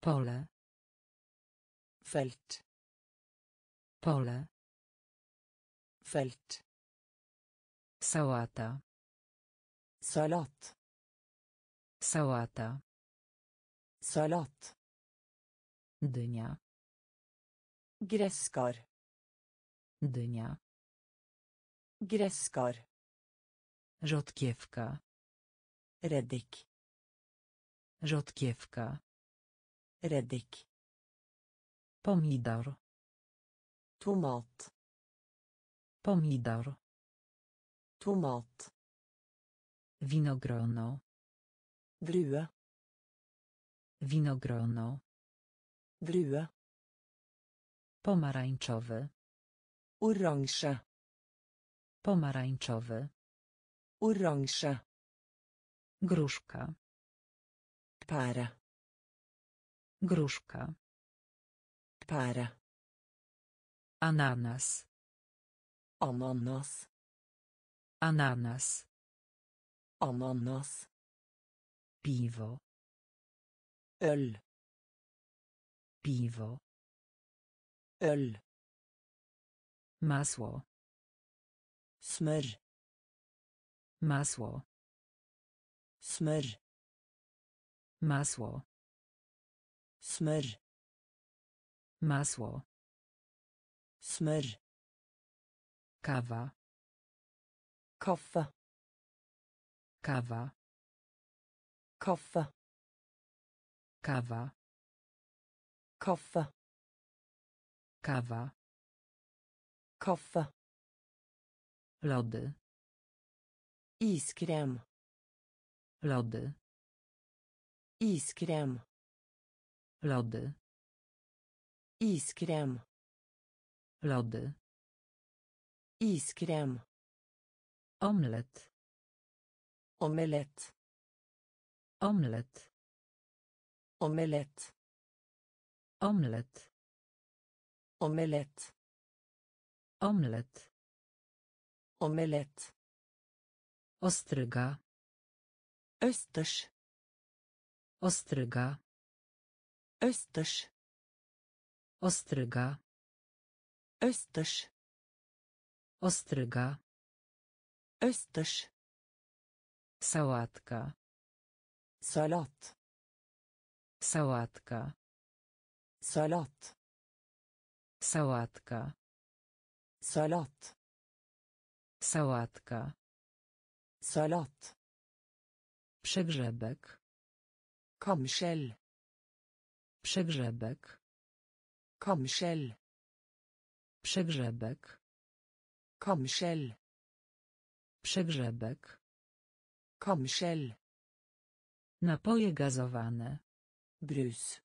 Pole. Felt. Pole. Felt. Sałata. Salat. Sałata. Salat. Dynia. Gresskar. Dynia. Gresskar. Rzodkiewka. Reddik. Rzodkiewka. Reddik. Pomidor. Tomat. Pomidor. Tomat. Winogrono. Drue. Winogrono. Drue. Pomarańczowy. Oransje. Pomarańczowy. Oransje. Gruszka. Pære. Gruszka. Pære. Ananas. Ananas. Ananas. Ananas. Piwo. Øl. Piwo. Øl. Masło. Smør. Masło. Smør. Masło. Smør. Masło. Smør. Kawa. Kaffe. Kawa. Kaffe. Kawa. Kaffe. Kawa. Kaffe. Lody. Iskrem. Lody. Iskrem. Lody. Iskrem. Lody. Iskrem. Omlet. Omelett. Omlet. Omelett. Omlet. Omelett. Omlet. Omelett. Ostryga. Østers. Ostryga. Østers. Ostryga. Østers. Ostryga. Østers. Sałatka. Salat. Sałatka. Salat. Sałatka. Salat. Sałatka. Salat. Przegrzebek. Kamskjell. Przegrzebek. Kamskjell. Przegrzebek. Kamskjell. Przegrzebek. Kamskjell. Napoje gazowane. Brus.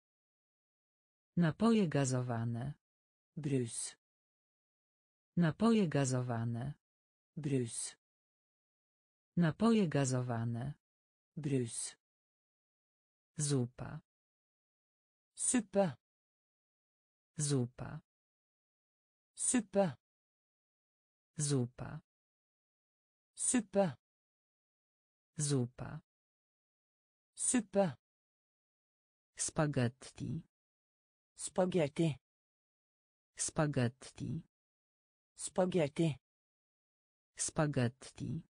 Napoje gazowane. Brus. Napoje gazowane. Brus. Napoje gazowane. Brus. Zupa. Suppe. Zupa. Suppe. Zupa. Suppe. Zupa. Suppe. Spaghetti. Spaghetti. Spaghetti. Spaghetti. Spaghetti.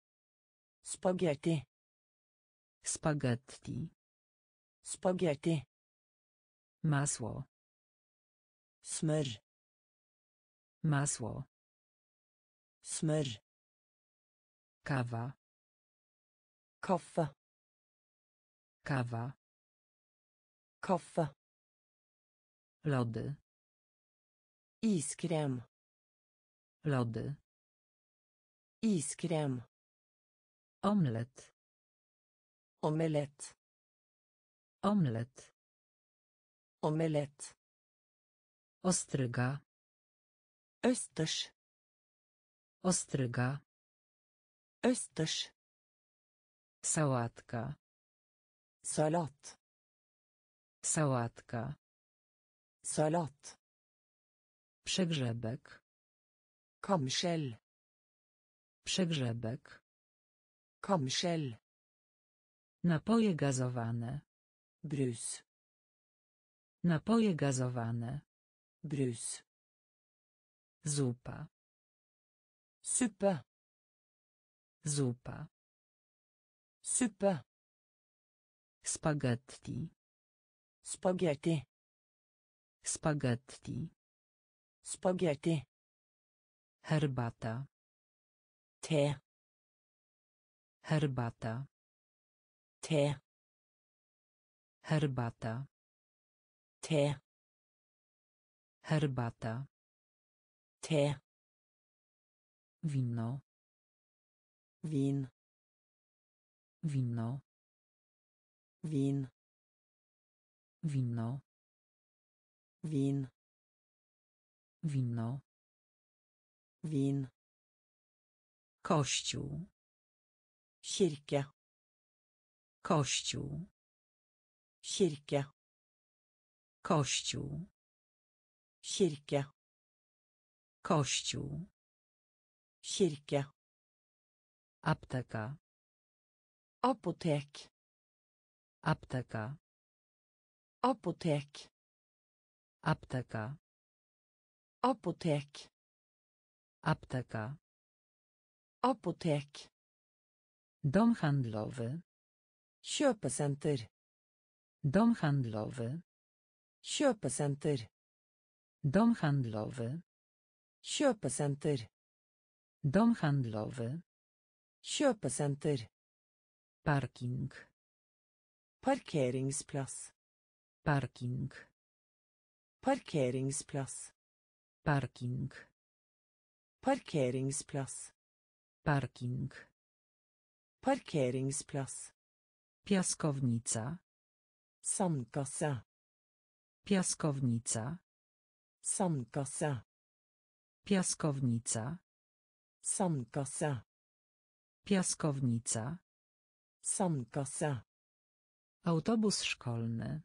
Spaghetti. Spaghetti. Spaghetti. Masło. Smør. Masło. Smør. Kawa. Kaffe. Kawa. Kaffe. Lody. Iskrem. Lody. Iskrem. Omlet. Omelett. Omlet. Omelett. Ostryga. Østers. Ostryga. Østers. Sałatka. Salat. Sałatka. Salat. Przegrzebek. Kamskjell. Przegrzebek. Kamskjell. Napoje gazowane. Brus. Napoje gazowane. Brus. Zupa. Suppe. Zupa. Suppe. Spaghetti. Spaghetti. Spaghetti. Spaghetti. Herbata. Te. Herbata. Te. Herbata. Te. Herbata. Te. Wino. Vin. Wino. Vin. Wino. Vin. Wino. Vin. Kościół. Kirke. Kościół. Kirke. Kościół. Kirke. Kościół. Kirke. Apteka. Apotek. Apteka. Apotek. Apteka. Apotek. Apteka. Apotek. Dom handlowy. Kjøpesenter. Dom handlowy. Kjøpesenter. Dom handlowy. Kjøpesenter. Dom handlowy. Kjøpesenter. Parking. Parkeringsplass. Parking. Parkeringsplass. Parking. Parkeringsplass. Parking. Parkeringsplass. Piaskownica. Sandkasse. Piaskownica. Sandkasse. Piaskownica. Sandkasse. Piaskownica. Sandkasse. Autobus szkolny.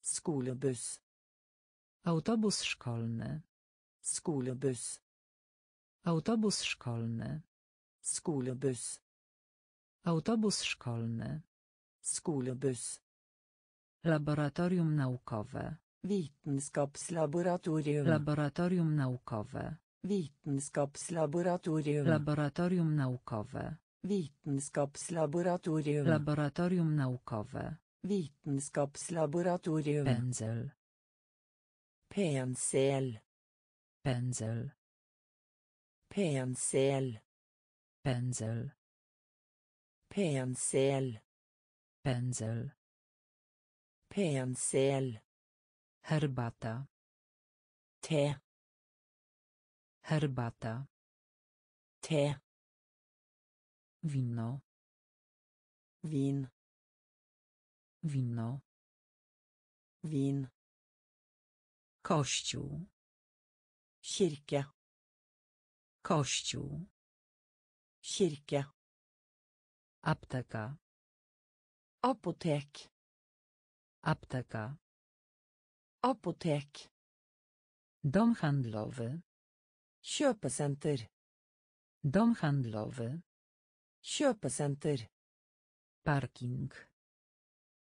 Skolebuss. Autobus szkolny. Skolebuss. Autobus szkolny. Skolebuss. Autobus szkolny. Skolebuss. Laboratorium naukowe. Vitenskapslaboratorium. Laboratorium naukowe. Vitenskapslaboratorium. Laboratorium naukowe. Vitenskapslaboratorium. Laboratorium naukowe. Vitenskapslaboratorium. Pędzel. Pensel. Pędzel. Pensel. Pędzel. Pensel. Pędzel. Pensel. Herbata. Te. Herbata. Te. Wino. Vin. Wino. Vin. Kościół. Kirke. Kościół. Kirke. Apteka. Apotek. Apteka. Apotek. Dom handlowy. Kjøpesenter. Dom handlowy. Kjøpesenter. Parking.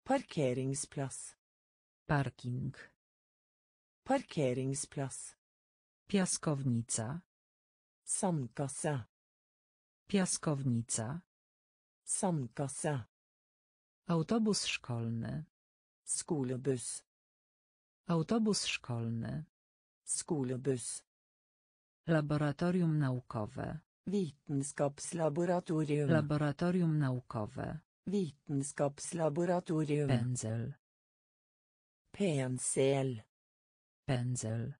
Parkeringsplass. Parking. Parkeringsplass. Piaskownica. Sandkasse. Piaskownica. Sandkasse. Autobus szkolny. Skolebuss. Autobus szkolny. Skolebuss. Laboratorium naukowe. Vitenskapslaboratorium. Laboratorium naukowe. Vitenskapslaboratorium. Pędzel. Pensel. Pędzel.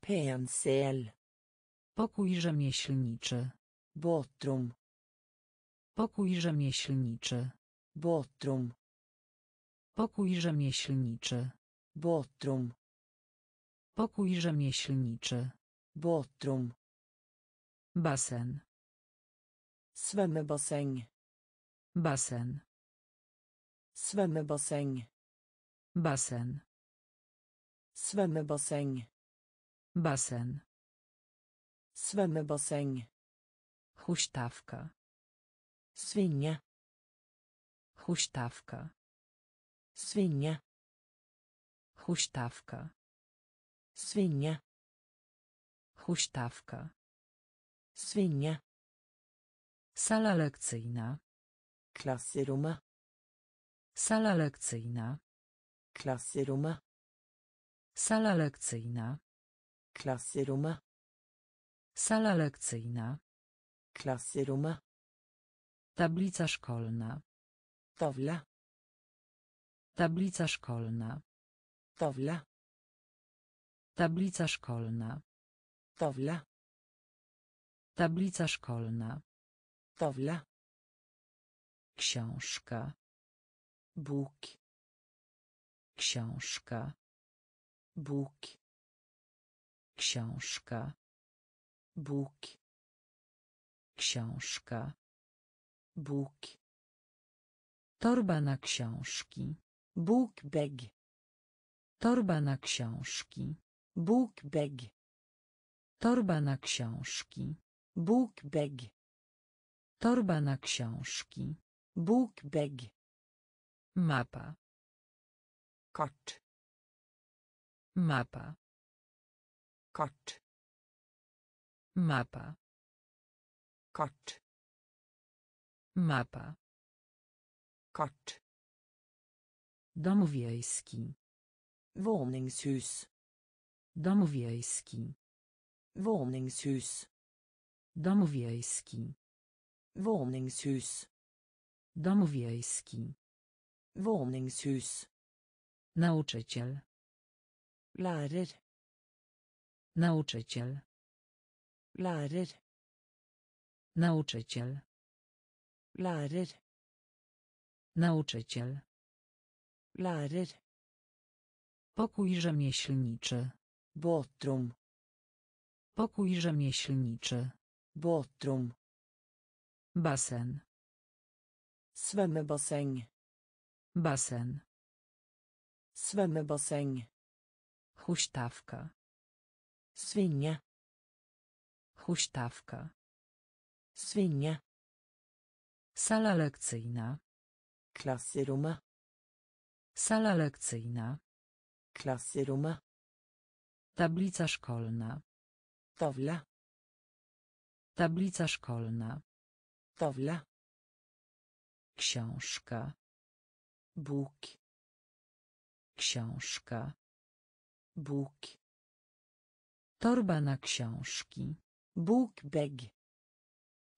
Pensel. Pokój rzemieślniczy. Båtrom. Pokój rzemieślniczy. Båtrom. Pokój rzemieślniczy. Båtrom. Pokój rzemieślniczy. Båtrom. Basen. Svømmebasseng. Basen. Svømmebasseng. Basen. Svømmebasseng. Basen. Svømmebasseng. Huśtawka. Svinge. Huśtawka. Svinge. Huśtawka. Svinge. Huśtawka. Svinge. Sala lekcyjna. Klasserommet. Sala lekcyjna. Klasserommet. Sala lekcyjna. Klasserommet. Sala lekcyjna. Klasserommet. Tablica szkolna. Tavle. Tablica szkolna. Tavle. Tablica szkolna. Tavle. Tablica szkolna. Tavle. Książka. Bok. Książka. Bok. Książka. Bóg. Książka. Bóg. Torba na książki. Bóg beg. Torba na książki. Bóg beg. Torba na książki. Bóg beg. Torba na książki. Bóg beg. Mapa. kot Mapa. kot Mapa. Kart. Mapa. Kart. Dom wiejski. Våningshus. Dom wiejski. Våningshus. Dom wiejski. Våningshus. Dom wiejski. Våningshus. Nauczyciel. Lærer. Nauczyciel. Lærer. Nauczyciel. Lærer. Nauczyciel. Lærer. Pokój rzemieślniczy. Båtrom. Pokój rzemieślniczy. Båtrom. Basen. Svømmebasseng. Basen. Svømmebasseng. Huśtawka. Svinge. Huśtawka. Svinge. Sala lekcyjna. Klasserommet. Sala lekcyjna. Klasserommet. Tablica szkolna. Tavle. Tablica szkolna. Tavle. Książka. Bok. Książka. Bok. Torba na książki. Bokbag.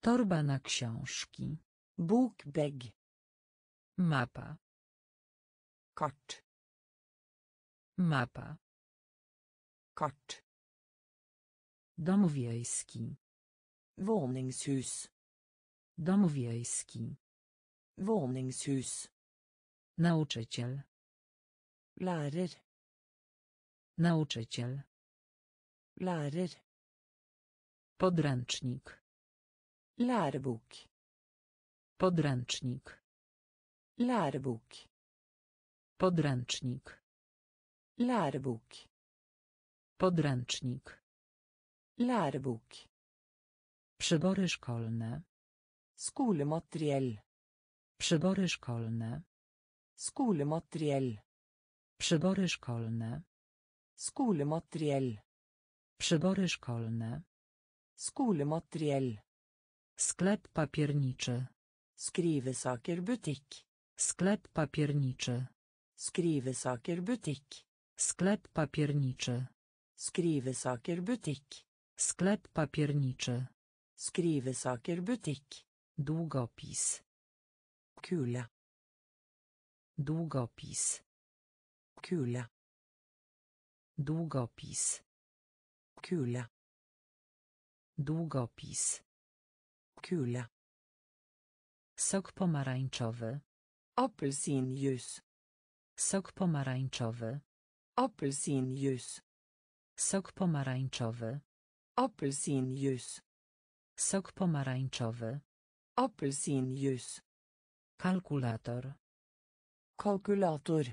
Torba na książki. Bokbag. Mapa. Kart. Mapa. Kart. Dom wiejski. Våningshus. Dom wiejski. Våningshus. Nauczyciel. Lærer. Nauczyciel. Lærer. Podręcznik. Lærebok. Podręcznik. Lærebok. Podręcznik. Lærebok. Podręcznik. Lærebok. Przybory szkolne. Skolemateriell. Przybory szkolne. Skolemateriell. Przybory szkolne. Skolemateriell. Przybory szkolne. Skolemateriell. Sklep papierniczy. Skrivesaker butikk. Sklep papierniczy. Skrivesaker butikk. Sklep papierniczy. Skrivesaker butikk. Sklep papierniczy. Skrivesaker butikk. Długopis. Kule. Długopis. Kule. Długopis. Kule. Długopis. Kule. Sok pomarańczowy. Appelsinjuice. Sok pomarańczowy. Appelsinjuice. Sok pomarańczowy. Appelsinjuice. Sok pomarańczowy. Appelsinjuice. Kalkulator. Kalkulator.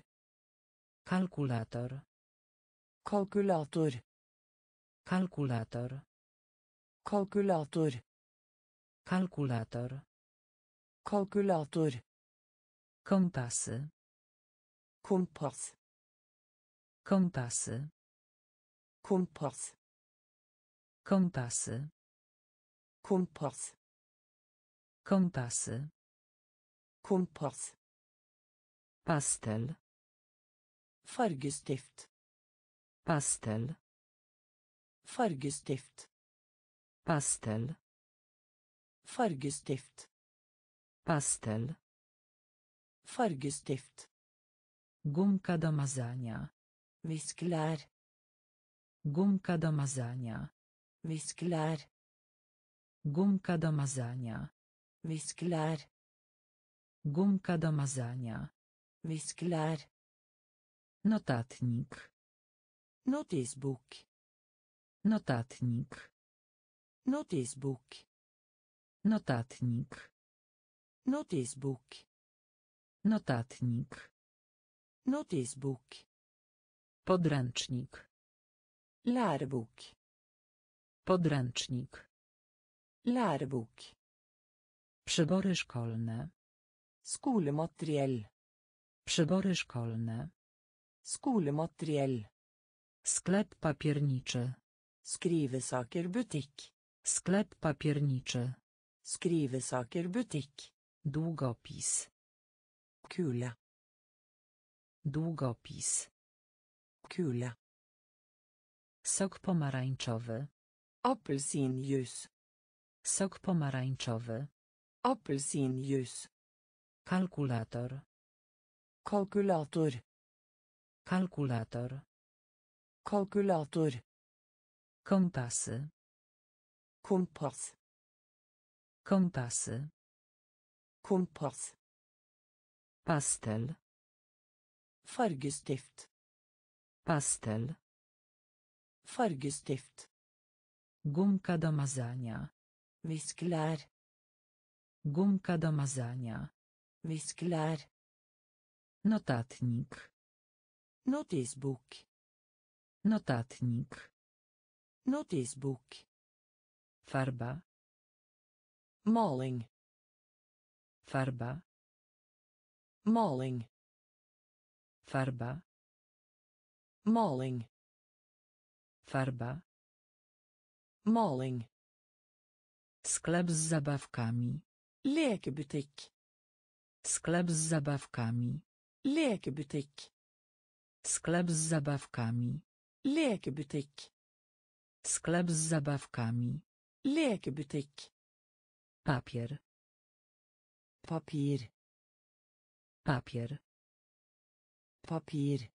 Kalkulator. Kalkulator. Kalkulator. Kalkulator. Kalkulator. Kalkulator. Kompasy. Kompass. Kompasy. Kompass. Kompasy. Kompass. Kompasy. Kompass. Pastel. Fargestift. Pastel. Fargestift. Pastel. Fargestift. Pastel. Fargestift. Gumka do mazania. Viskelær. Gumka do mazania. Viskelær. Gumka do mazania. Viskelær. Gumka do mazania. Viskelær. Notatnik. Notisbok. Notatnik. Notisbok. Notatnik. Notisbok. Notatnik. Notisbok. Podręcznik. Lærebok. Podręcznik. Lærebok. Przybory szkolne. Skolemateriell. Przybory szkolne. Skolemateriell. Sklep papierniczy. Skrivesaker butikk. Sklep papierniczy. Skrivesaker butikk. Długopis. Kule. Długopis. Kule. Sok pomarańczowy. Appelsinjuice. Sok pomarańczowy. Appelsinjuice. Kalkulator. Kalkulator. Kalkulator. Kalkulator. Kompasy. Kompass. Kompasy. Kompass. Pastel. Fargestift. Pastel. Fargestift. Gumka do mazania. Viskelær. Gumka do mazania. Viskelær. Notatnik. Notisbok. Notatnik. Notisbok. Farba. Maling. Farba. Maling. Farba. Maling. Farba. Maling. Sklep z zabawkami. Lekebutikk. Sklep z zabawkami. Lekebutikk. Sklep z zabawkami. Lekebutikk. Sklep z zabawkami. Lekebutikk. Papier. Papir. Papier. Papir.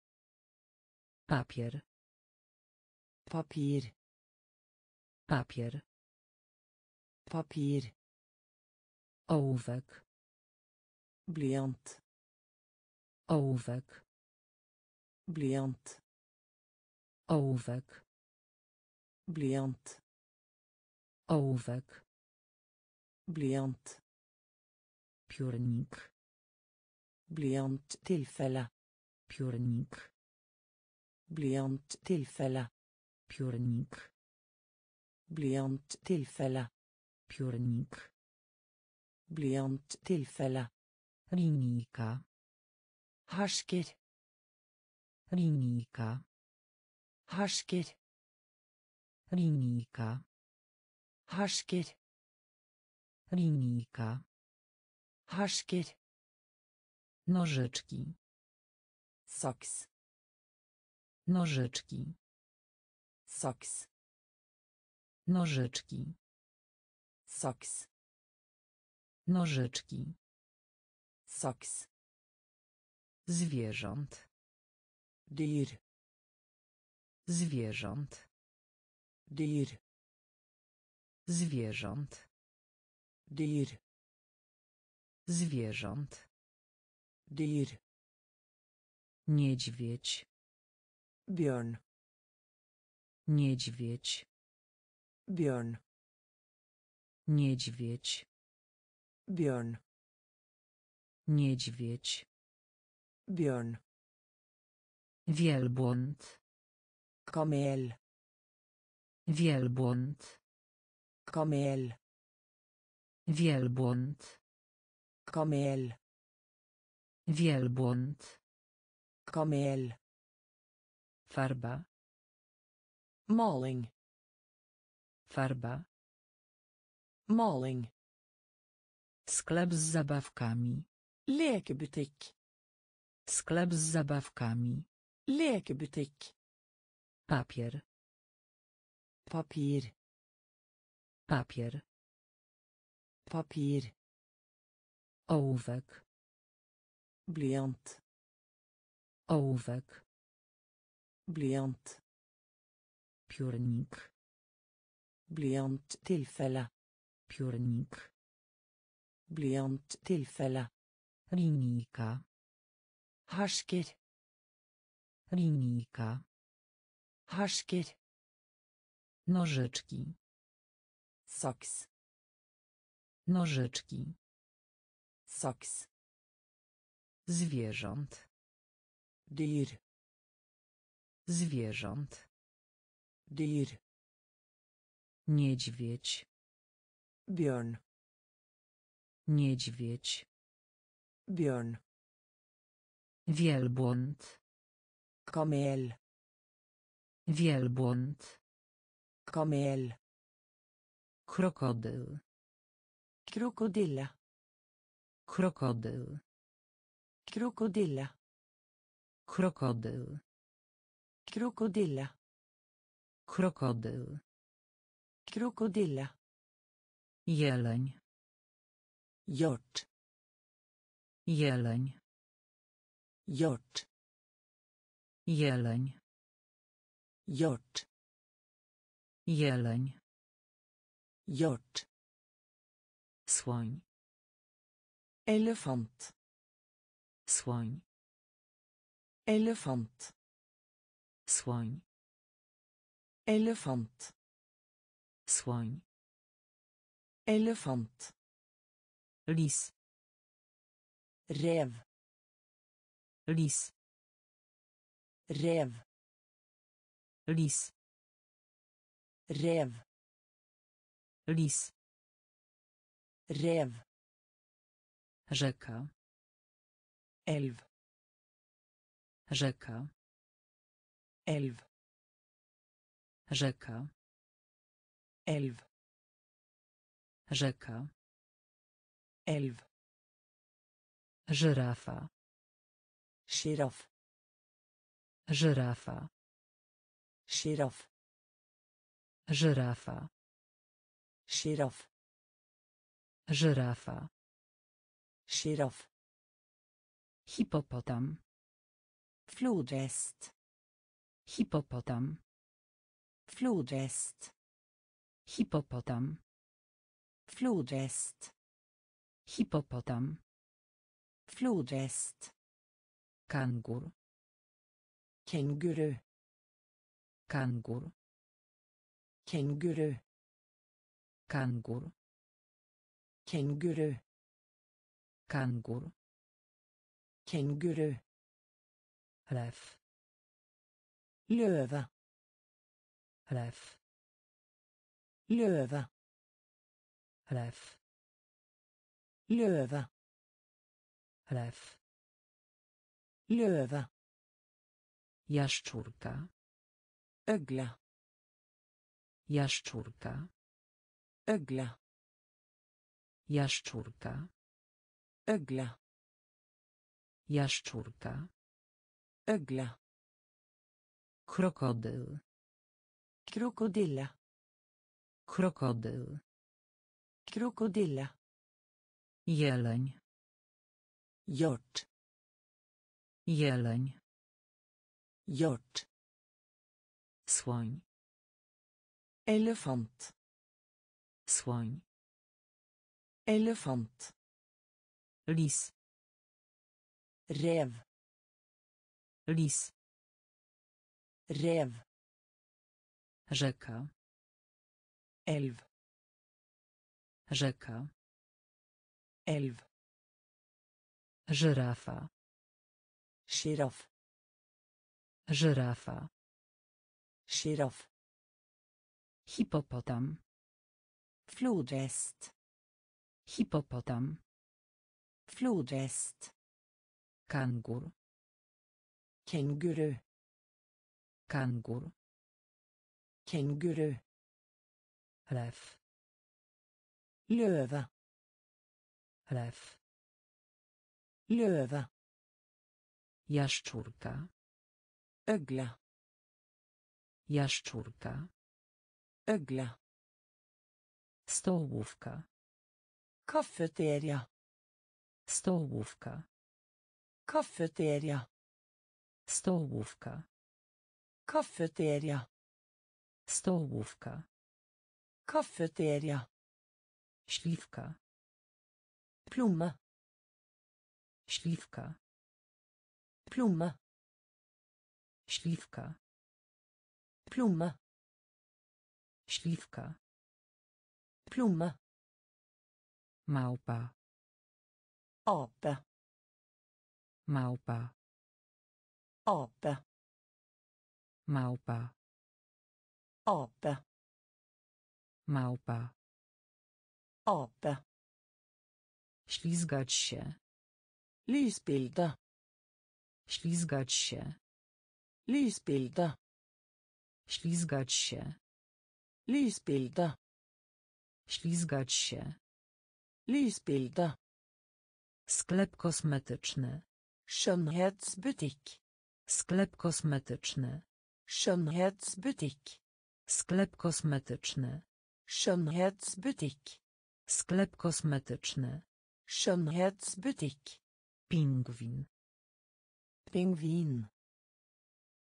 Papier. Papir. Papier. Papir. Ołówek. Blyant. Ołówek. Blyant. Ołówek. Blyant. Ołówek. Blyant. Piórnik. Blyant tilfelle. Piórnik. Blyant tilfelle. Piórnik. Blyant tilfelle. Piórnik. Blyant tilfelle. Linijka. Hersker. Linijka. Hersker. Linijka. Hersker. Linijka. Hersker. Nożyczki. Saks. Nożyczki. Saks. Nożyczki. Saks. Nożyczki. Saks. Zwierząt. Dyr. Zwierząt. Dyr. Zwierząt. Dyr. Zwierząt. Dyr. Niedźwiedź. Bjørn. Niedźwiedź. Bjørn. Niedźwiedź. Bjørn. Niedźwiedź. Bjørn. Wielbłąd. Kamel. Wielbłąd. Kamel. Wielbłąd. Kamel. Wielbłąd. Kamel. Farba. Maling. Farba. Maling. Sklep z zabawkami. Lekebutikk. Sklep z zabawkami. Lekebutikk. Papier. Papir. Papier. Papir. Ołówek. Blyant. Ołówek. Blyant. Piórnik. Blyant tilfelle. Piórnik. Blyant tilfelle. Linijka. Hersker. Linijka. Hersker. Nożyczki. Saks. Nożyczki. Saks. Zwierząt. Dyr. Zwierząt. Dyr. Niedźwiedź. Björn. Niedźwiedź. Björn. Wielbłąd. Kamel. Wielbłąd. Kamel. Krokodyl. Krokodille. Krokodyl. Krokodille. Krokodyl. Krokodille. Krokodyl. Krokodille. Jeleń. Hjort. Jeleń. Hjort. Jeleń. Hjort. Jeleń. Hjort. Słoń. Elefant. Słoń. Elefant. Słoń. Elefant. Słoń. Elefant. Lis. Rev. Lis. Rev. Lis. Rev. Lis. Rev. Rzeka. Elv. Rzeka. Elv. Rzeka. Elv. Rzeka. Elv. Żyrafa. Giraff. Żyrafa. Giraff. Żyrafa. Giraff. Żyrafa. Giraff. Hipopotam. Flodhäst. Hipopotam. Flodhäst. Hipopotam. Flodhäst. Hipopotam. Flodhäst. Kangur. Känguru. Kangur. Känguru. Kangur. Känguru. Kangur. Känguru. Lew. Löve. Lew. Löve. Lew. Löve. Lew. Löve. Jaszczurka. Ögla. Jaszczurka. Ögla. Jaszczurka. Ögla. Jaszczurka. Ögla. Krokodyl. Krokodille. Krokodyl. Krokodille. Jeleń. Hjort. Jeleń. Hjort. Słoń. Elefant. Słoń. Elefant. Lis. Rev. Lis. Rev. Rzeka. Elv. Rzeka. Elv. Żyrafa. Giraff. Żyrafa. Giraff. Hipopotam. Flodhäst. Hipopotam. Flodhäst. Kangur. Känguru. Kangur. Känguru. Lew. Löve. Lew. Löve. Jaszczurka. Ögla. Jaszczurka. Ögla. Stołówka. Kafeteria. Stołówka. Kafeteria. Stołówka. Kafeteria. Stołówka. Kafeteria. Śliwka. Plomme. Śliwka. Plomme. Śliwka. Plomme. Śliwka. Plomme. Małpa. Ape. Małpa. Ape. Małpa. Ape. Małpa. Ape. Ślizgać się. Lysbilde. Ślizgać się. Lysbilde. Ślizgać się. Lysbilde. Ślizgać się. Lysbilde. Sklep kosmetyczny. Skönhetsbutikk. Sklep kosmetyczny. Skönhetsbutikk. Sklep kosmetyczny. Skönhetsbutikk. Sklep kosmetyczny. Skönhetsbutikk. Pingwin. Pingvin.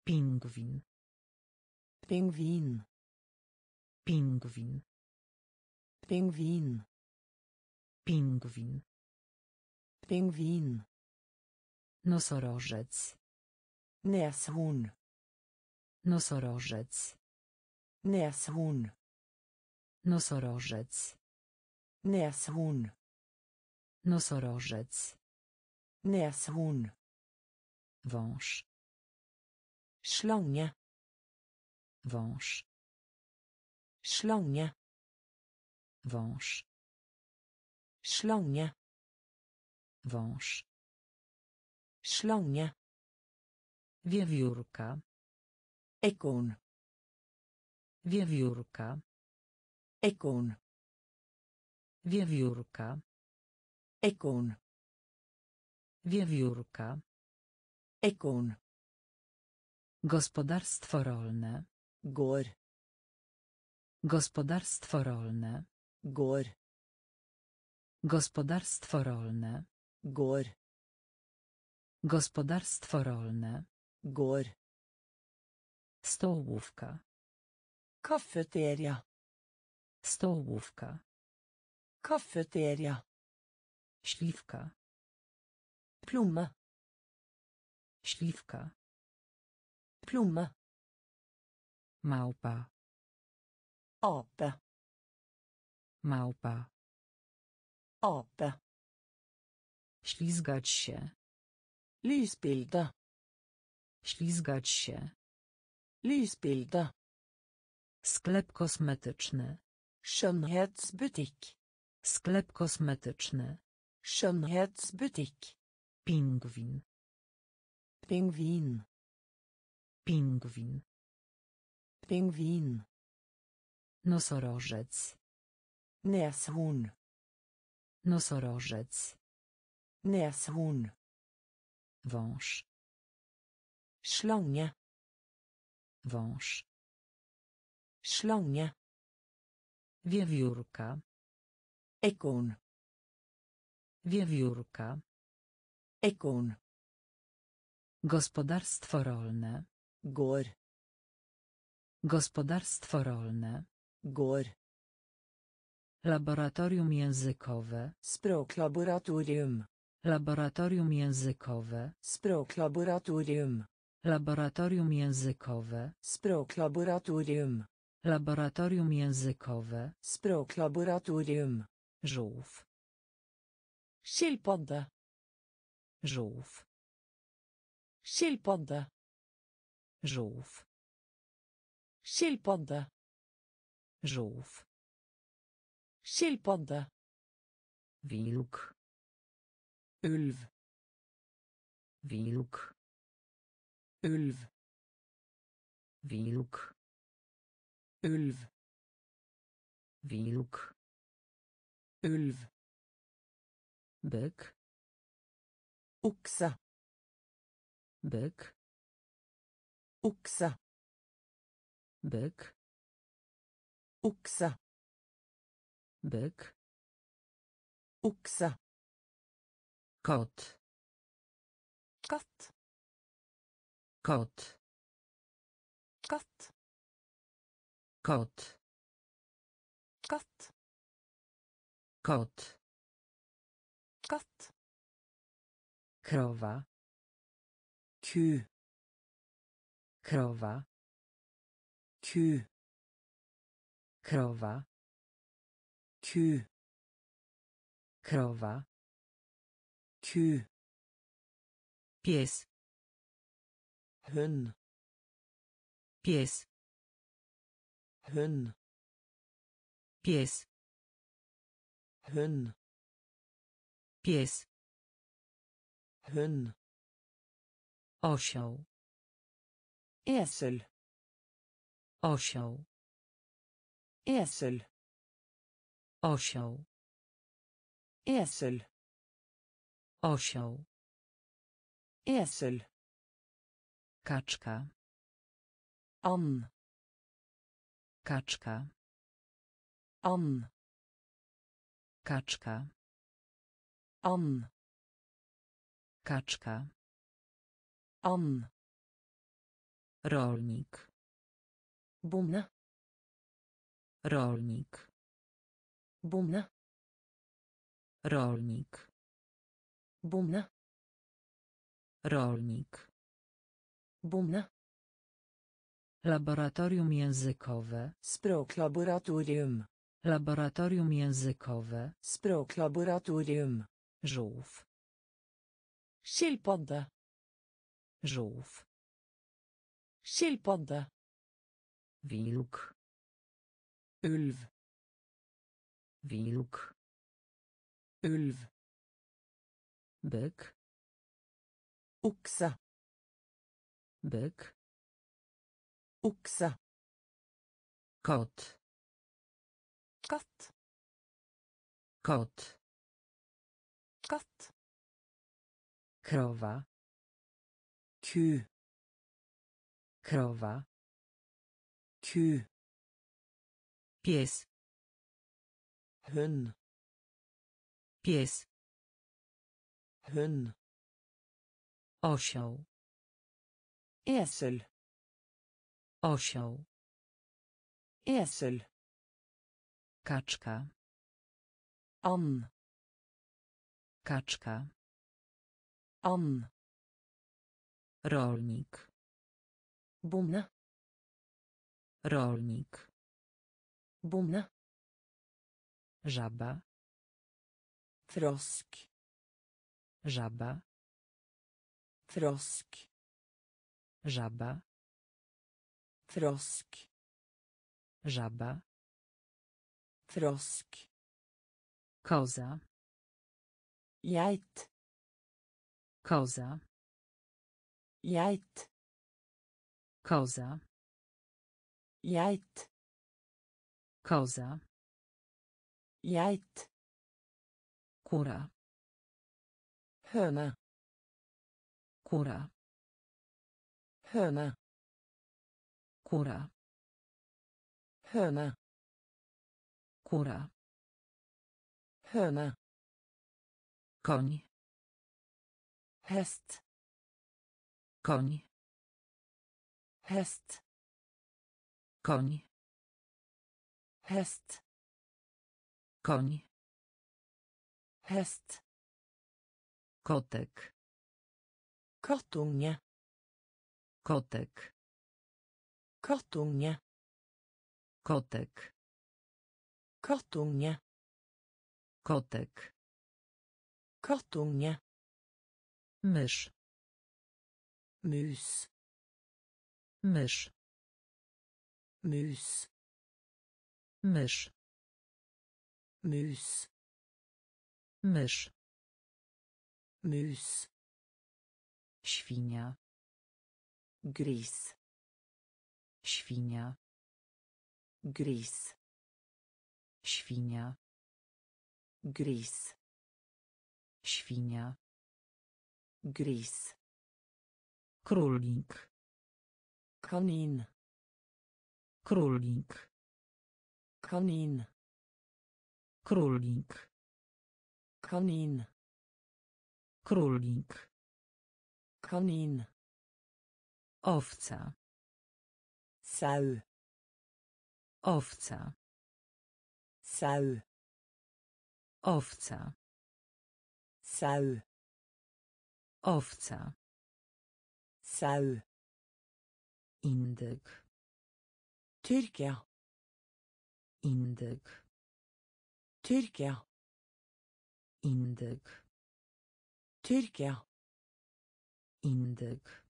Pingwin. Pingvin. Pingwin. Pingvin. Pingwin. Pingvin. Nosorożec. Näshorn. Nosorożec. Näshorn. Nosorożec. Näshorn. Nosorożec. Näshorn. Wąż. Slange. Wąż. Slange. Wąż. Slange. Wąż. Slange. Wiewiórka. Ekorn. Wiewiórka. Ekorn. Wiewiórka. Ekorn. Wiewiórka. Ekorn. Gospodarstwo rolne. Gård. Gospodarstwo rolne. Gård. Gospodarstwo rolne. Gård. Gospodarstwo rolne. Gård. Stołówka. Kafeteria. Stołówka. Kafeteria. Śliwka. Plomme. Śliwka. Plomme. Małpa. Ape. Małpa. Ape. Ślizgać się. Lysbilde. Ślizgać się. Lysbilde. Sklep kosmetyczny. Skönhetsbutikk. Sklep kosmetyczny. Skönhetsbutikk. Pingwin. Pingvin. Pingwin. Pingvin. Nosorożec. Näshorn. Nosorożec. Näshorn. Wąż. Slange. Wąż. Slange. Wiewiórka. Ekorn. Wiewiórka. Ekorn. Gospodarstwo rolne. Gård. Gospodarstwo rolne. Gård. Laboratorium językowe. Språklaboratorium. Laboratorium językowe. Språklaboratorium. Laboratorium językowe. Språklaboratorium. Laboratorium językowe. Språklaboratorium. Żółw. Skilpadde. Żółw. Skilpadde. Żółw. Skilpadde. Żółw. Skilpadde. Wilk. Ulv. Wilk. Ulv. Wilk. Ulv. Wilk. Ulv. Byk. Okse. Byk. Okse. Byk. Okse. Byk, Oxe. kot, Katt. kot, Katt. kot, Katt. kot, Katt. krowa, Ku. krowa, Ku. krowa, Ku. krowa, Ku. pies, Hund. pies, Hund. pies, Hund. pies, Hund. osioł, Esel. osioł, Esel. Osioł, Esel. osioł, Esel. kaczka, And. kaczka, And. kaczka, And. kaczka, And. rolnik, Bonde. rolnik, Bonde. rolnik, Bonde. rolnik, Bonde. laboratorium językowe, Språklaboratorium. laboratorium językowe, Språklaboratorium. żółw, Skilpadde. żółw, Skilpadde. wilk, Ulv. Wilk, Ulv. byk, Oxe. byk, Oxe. kot, Katt. kot, Katt. krowa, Ku. krowa, Ku. pies, Hund. pies, Hund. osioł, Esel. osioł, Esel. kaczka, And. kaczka, And. rolnik, Bonde. rolnik, Bonde. Żaba, Frosk. żaba, Frosk. żaba, Frosk. żaba, Frosk. koza, Geit. koza, Geit. koza, Geit. koza, Geit. kura, Høne. kura, Høne. kura, Høne. kura, Høne. koń, Hest. koń, Hest. koń, Hest. Koń, Hest. kotek, Kattunge. kotek, Kattunge. kotek, Kattunge. kotek, Kattunge. mysz, Mus. mysz, Mus. mysz, Mus. mysz, Mus. świnia, Gris. świnia, Gris. świnia, Gris. świnia, Gris. królik, Kanin. królik, Kanin. Królik. Kanin. Królik. Kanin. Owca. Sau. Owca. Sau. Owca. Sau. Owca. Sau. Indyk. Tyrkia. Indyk. Tyrkia. Indyk. Tyrkia. Indyk.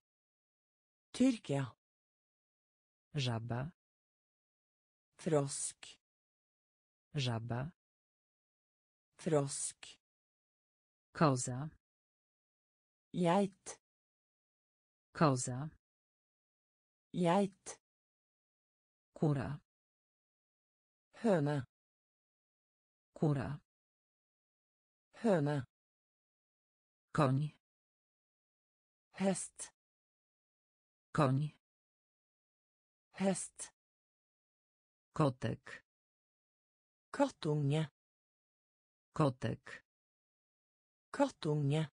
Tyrkia. Żaba. Frosk. Żaba. Frosk. Koza. Geit. Koza. Geit. Kura. Høne. Kura. Høne. Koń. Hest. Koń. Hest. Kotek. Kattunge. Kotek. Kattunge.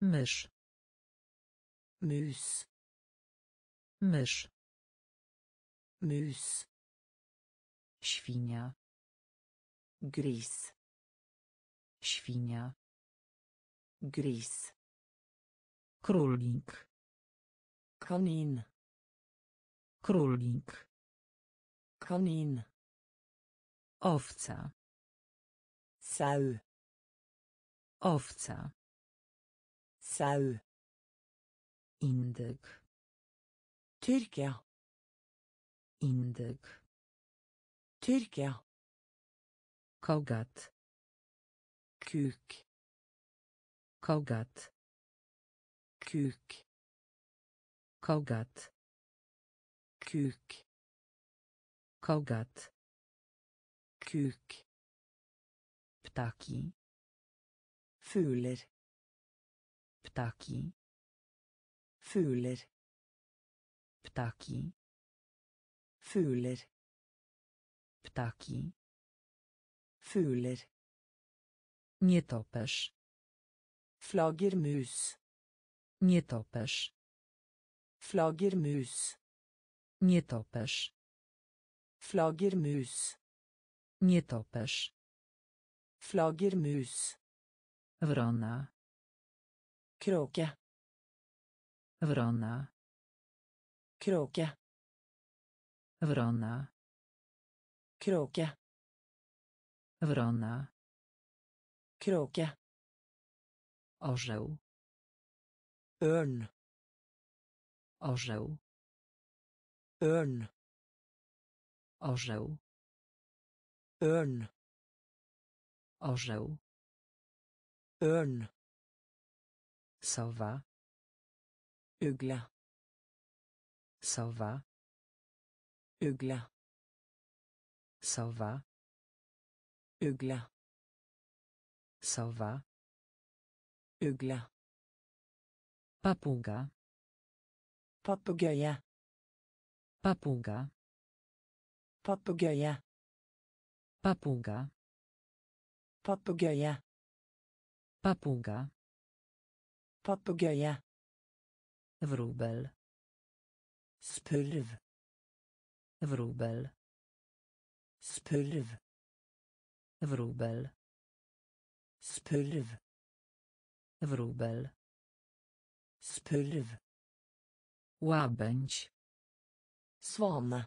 Mysz. Mus. Mysz. Mus. Świnia. Gris. Świnia. Gris. Królik. Kanin. Królik. Kanin. Owca. Sau. Owca. Sau. Indyk. Tyrkia. Indyk. Tyrkia. Kogat. Kuk. Kogat. Kuk. Kogat. Kuk. Kogat. Kuk. Ptaki. Fugler. Ptaki. Fugler. Ptaki. Fugler. Ptaki. Fugler. Nietoperz. Flaggermus. Nietoperz. Flaggermus. Nietoperz. Flaggermus. Nietoperz. Flaggermus. Wrona. Kråke. Wrona. Kråke. Wrona. Kråke. Wrona. Kråke. Orzeł. Ørn. Orzeł. Ørn. Orzeł. Ørn. Orzeł. Ørn. Sowa. Ugle. Sowa. Ugle. Sowa. Ugle. Sowa. Ugle. Papuga. Papegøye. Papuga. Papegøye. Papuga. Papegøye. Papuga. Papegøye. Wróbel. Spurv. Wróbel. Spurv. Wróbel. Spurv. Wróbel. Spurv. Łabędź. Svane.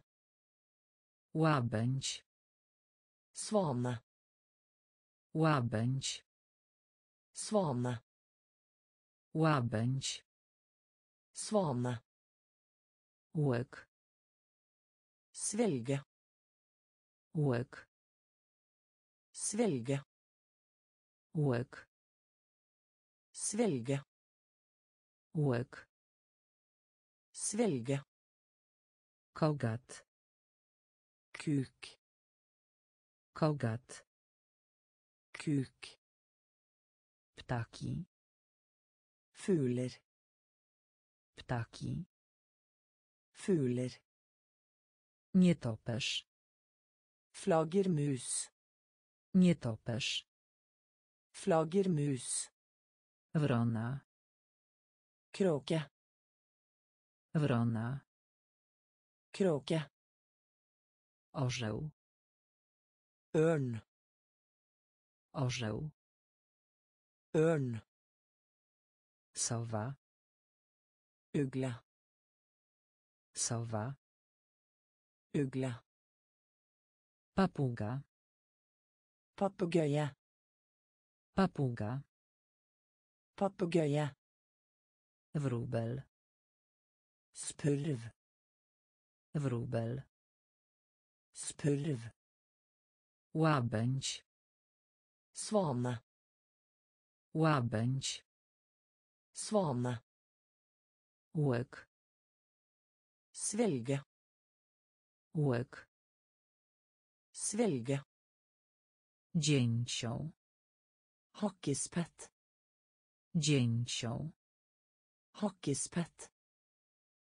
Łabędź. Svane. Łabędź. Svane. Łabędź. Svane. Łek. Svelge. Łek. Svelge. Łek. Svelge. Łek. Svelge. Kogat. Kuk. Kogat. Kuk. Ptaki. Fugler. Ptaki. Nietoperz. Flaggermus. Wrona. Kråke. Wrona. Kråke. Orzeł. Ørn. Orzeł. Ørn. Sowa. Ugle. Sowa. Ugle. Papuga. Papegøye. Papuga. Papegøye. Wróbel. Spurv. Wróbel. Spurv. Łabędź. Svane. Łabędź. Svane. Łek. Svelge. Łek. Svelge. Dzięcioł. Hakkespett. Dzięcioł. Hakkespett.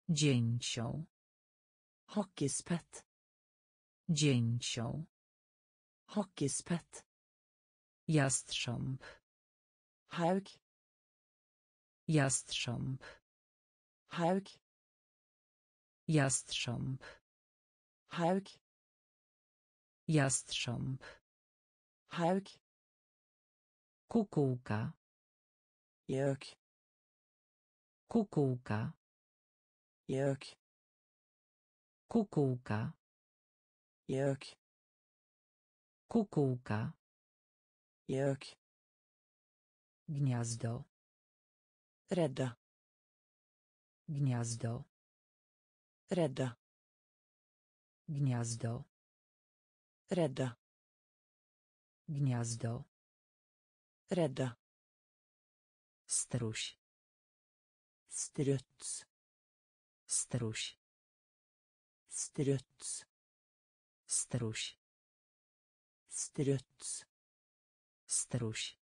Dzięcioł. Hakkespett. Dzięcioł. Hakkespett. Jastrząb. Haug. Jastrząb. Haug. Jastrząb. Haug. Jastrząb. Haug. Kukułka. Gjøk. Kukułka. Gjøk. Kukułka. Gjøk. Kukułka. Gjøk. Gniazdo. Redde. Gniazdo. Redde. Gniazdo. Redde. Gniazdo. Redde. Struś. Struts. Struś. Struts. Struś. Struts. Struś.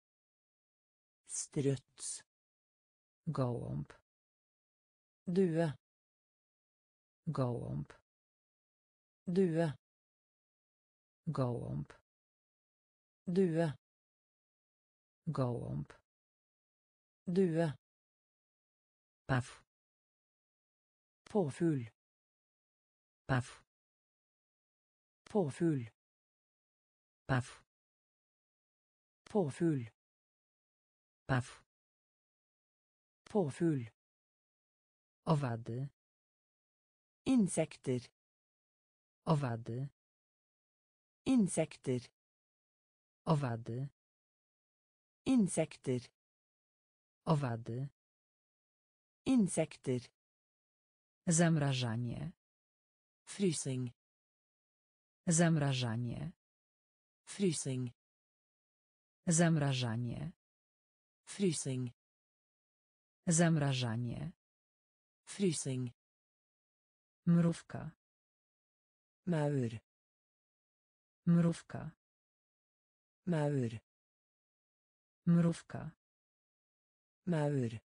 Struts. Gołąb. Due. Gołąb. Due. Gołąb. Due. Gołąb. Due. Paw. Påfugl. Paw. Påfugl. Paw. Påfugl. Paw. Påfugl. Owady. Insekter. Owady. Insekter. Owady. Insekter. Owady. Insekter. Zamrażanie. Frysing. Zamrażanie. Frysing. Zamrażanie. Frysing. Zamrażanie. Frysing. Mrówka. Maur. Mrówka. Maur. Mrówka. Maur.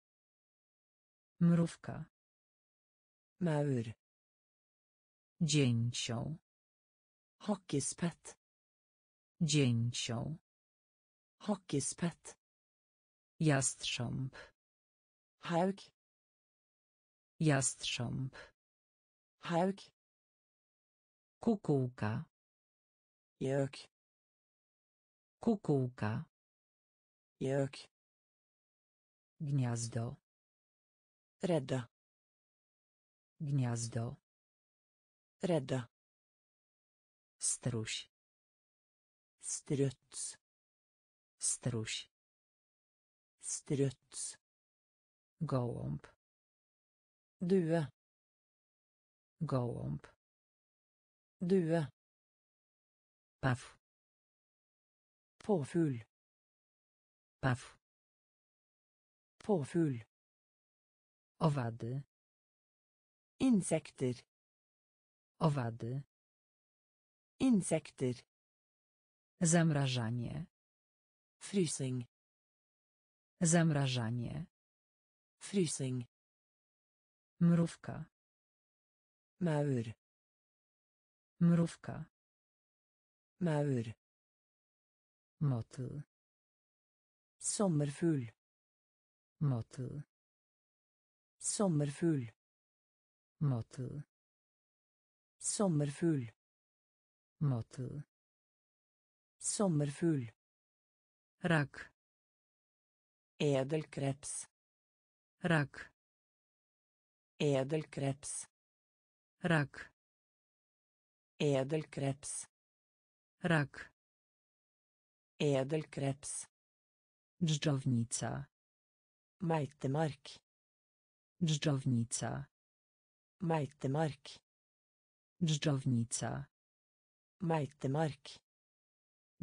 Mrówka. Maur. Dzięcioł. Hakkespett. Dzięcioł. Hakkespett. Jastrząb. Haug. Jastrząb. Haug. Kukułka. Gjøk. Kukułka. Gjøk. Gniazdo. Redde. Gniazdo. Redde. Struś. Struts. Struś. Struts. Gołąb. Due. Gołąb. Due. Paw. Påfugl. Paw. Påfugl. Owady. Insekter. Owady. Insekter. Zamrażanie. Frysing. Zamrażanie. Frysing. Mrówka. Maur. Mrówka. Maur. Motyl. Sommerfugl. Motyl. Sommerfugl. Motyl. Sommerfugl. Motyl. Sommerfugl. Rak. Edelkreps. Rak. Edelkreps. Rak. Edelkreps. Rak. Edelkreps. Dżdżownica. Meitemark. Dżdżownica. Meitemark. Dżdżownica. Meitemark.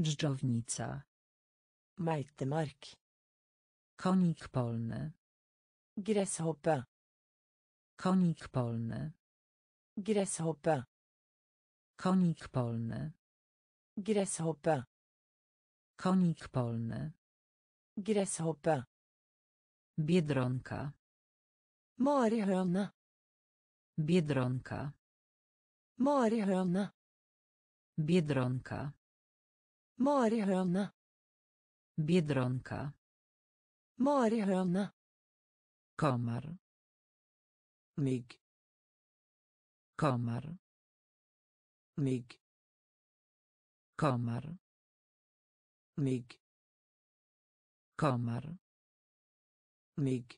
Dżdżownica. Meitemark. Konik polny. Gresshoppe. Konik polny. Gresshoppe. Konik polny. Gresshoppe. Konik polny. Gresshoppe. Biedronka. Marihøne. Biedronka. Marihøne. Biedronka. Marihøne. Biedronka. Marihøne. Komar. Mygg. Komar. Mygg. Komar. Mygg. Komar. Mygg.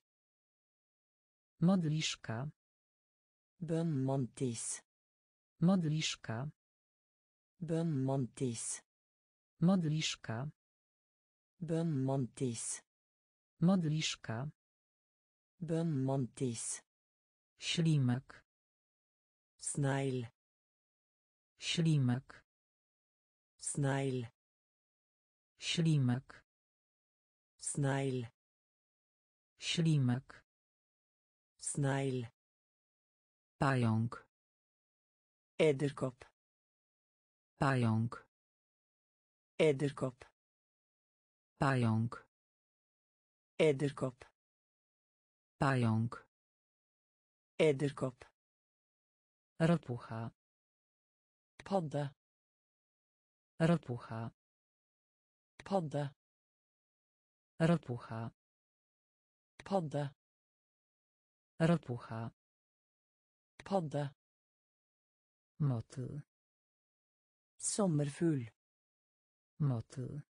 Modliszka. Bønnmantis. Modliszka. Bønnmantis. Modliszka. Bønnmantis. Modliszka. Bønnmantis. Ślimak. Snegl. Ślimak. Snegl. Ślimak. Snegl. Ślimak. Snegl. Pająk. Edderkopp. Pająk. Edderkopp. Pająk. Edderkopp. Pająk. Edderkopp. Ropucha. Padde. Ropucha. Padde. Ropucha. Padde. Ropucha. Padde. Motyl. Sommerfugl. Motyl.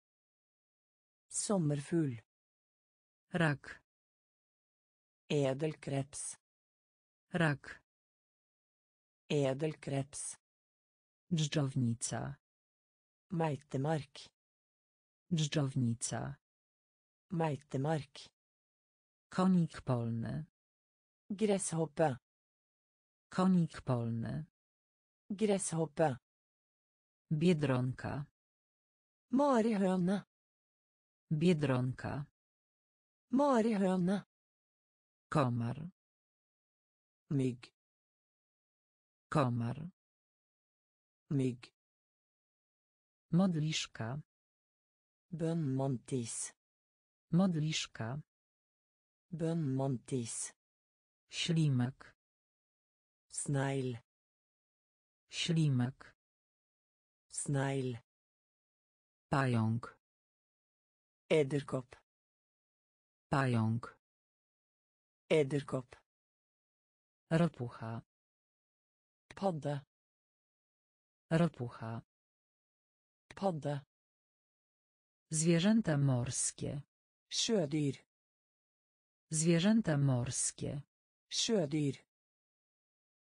Sommerfugl. Rak. Edelkreps. Rak. Edelkreps. Dżdżownica. Meitemark. Dżdżownica. Meitemark. Konik polny. Gresshoppe. Konik polny. Gresshoppe. Biedronka. Marihøne. Biedronka. Marihøne. Komar. Mygg. Komar. Mygg. Modliszka. Bønnmantis. Modliszka. Bønnmantis. Ślimak. Snegl. Ślimak. Snegl. Pająk. Edderkopp. Pająk. Edderkopp. Ropucha. Padde. Ropucha. Padde. Zwierzęta morskie. Sjødyr. Zwierzęta morskie. Sjødyr.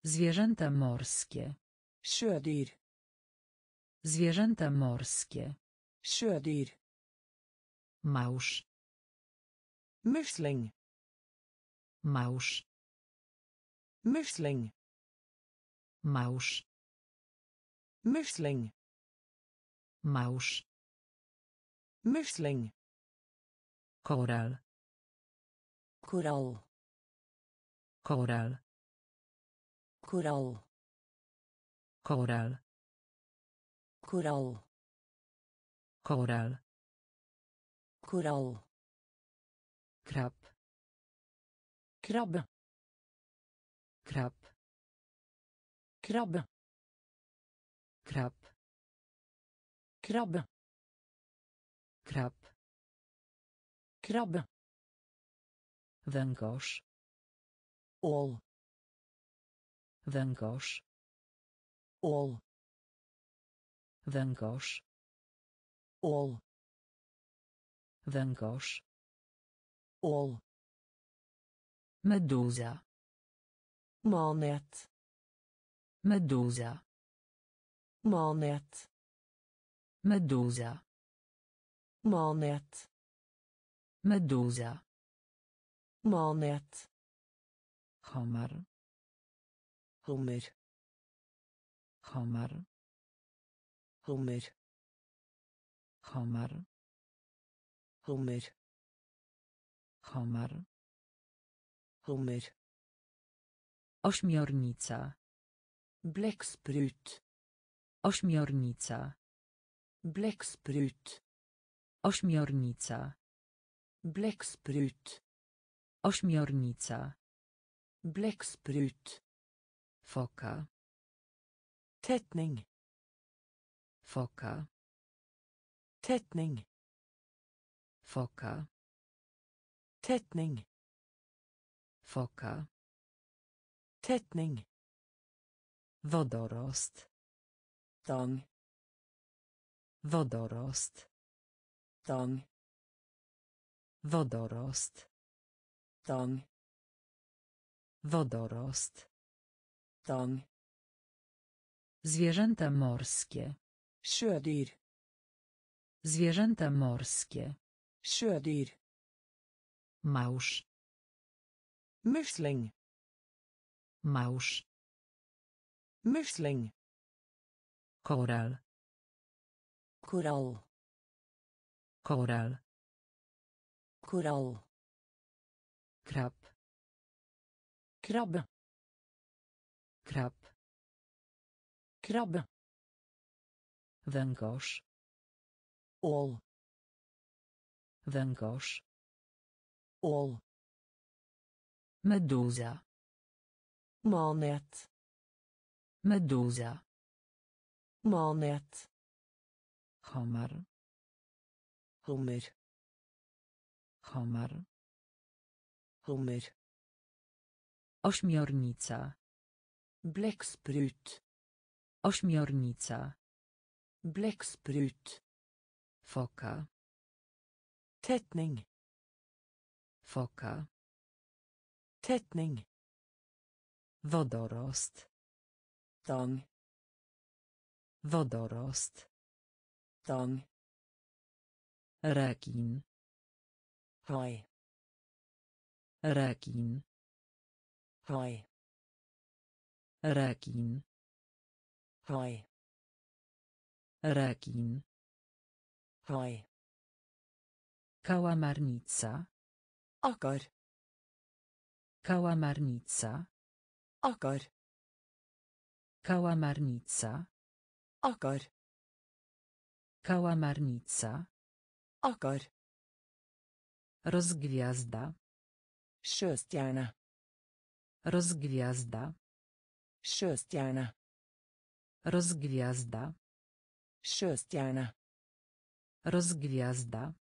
Zwierzęta morskie. Sjødyr. Zwierzęta morskie. Sjødyr. Małż. Musling. Małż. Musling. Małż. Musling. Małż. Musling. Koral. Korall. Koral. Korall. Koral. Korall. Koral. Korall. Krab. Krabbe. Krab. Krabbe. Krab. Krabbe. Krab. Krabbe. Węgorz. Ål. Węgorz. Ål. Węgorz. Ål. Węgorz. Ål. Meduza. Manet. Meduza. Manet. Meduza. Manet. Meduza. Manet. Homar. Hummer. Homar. Hummer. Homar. Hummer. Homar. Hummer. Ośmiornica. Blekksprut. Ośmiornica. Blekksprut. Ośmiornica. Bleksprut. Ośmiornica. Bleksprut. Foka. tetning, Foka. tetning, Foka. tetning, Foka. tetning, Wodorost. Tong. Wodorost. Tong. Wodorost. Tong. Wodorost. Tong. Zwierzęta morskie. Sjödyr. Zwierzęta morskie. Sjödyr. Małż. Myśling. Małż. Myśling. Koral. Koral. Koral. Korall. Krab. Krabbe. Krab. Krabbe. Węgorz. Ål. Węgorz. Ål. Meduza. Manet. Meduza. Manet. Homar. Hummer. Homar. Hummer. Ośmiornica. Blekksprut. Ośmiornica. Blekksprut. Foka. Tetning. Foka. Tetning. Wodorost. Tang. Wodorost. Tang. Rekin. Hoj. Rekin. Hoj. Rekin. Hoj. Rekin. Hoj. Kałamarnica. Akar. Kałamarnica. Akar. Kałamarnica. Akar. Kałamarnica. Akar. Rozgwiazda. Sjöstjärna. Rozgwiazda. Sjöstjärna. Rozgwiazda. Sjöstjärna. Rozgwiazda.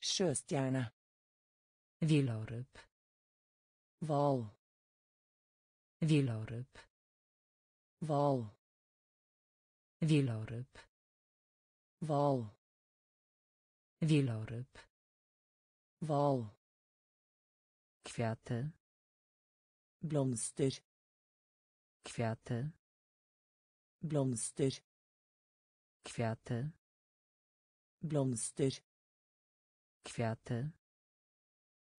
Sjöstjärna. Wieloryb. Wol. Wieloryb. Wol. Wieloryb. Wol. Wieloryb. Hval. Kwiaty. Blomster. Kwiaty. Blomster. Kwiaty. Blomster. Kwiaty.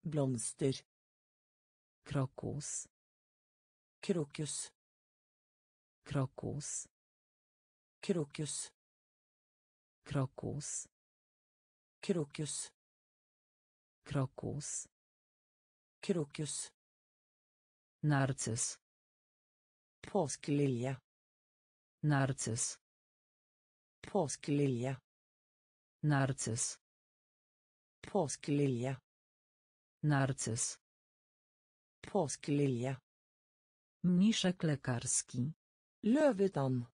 Blomster. Krokus. Krokus. Krokus. Krokus. Krokus. Krokus. Krokus. Krokus. Narcyz. Påskelilje. Narcyz. Påskelilje. Narcyz. Påskelilje. Narcyz. Påskelilje. Mniszek lekarski. Løvetann.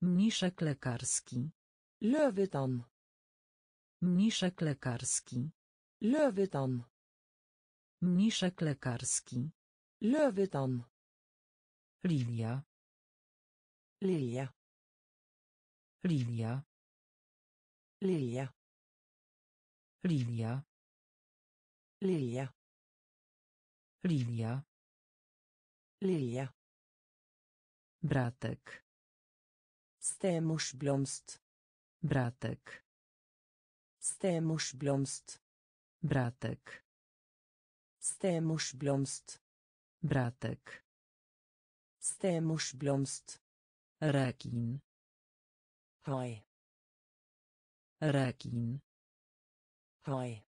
Mniszek lekarski. Løvetann. Mniszek lekarski. Løvetann. Mniszek lekarski. Løvetann. Lilia. Lilje. Lilia. Lilje. Lilia. Lilje. Lilia. Lilje. Bratek. Stemorsblomst. Bratek. Stemorsblomst. Bratek. Stemorsblomst. Bratek. Stemorsblomst. Rekin. Hai. Rekin. Hai.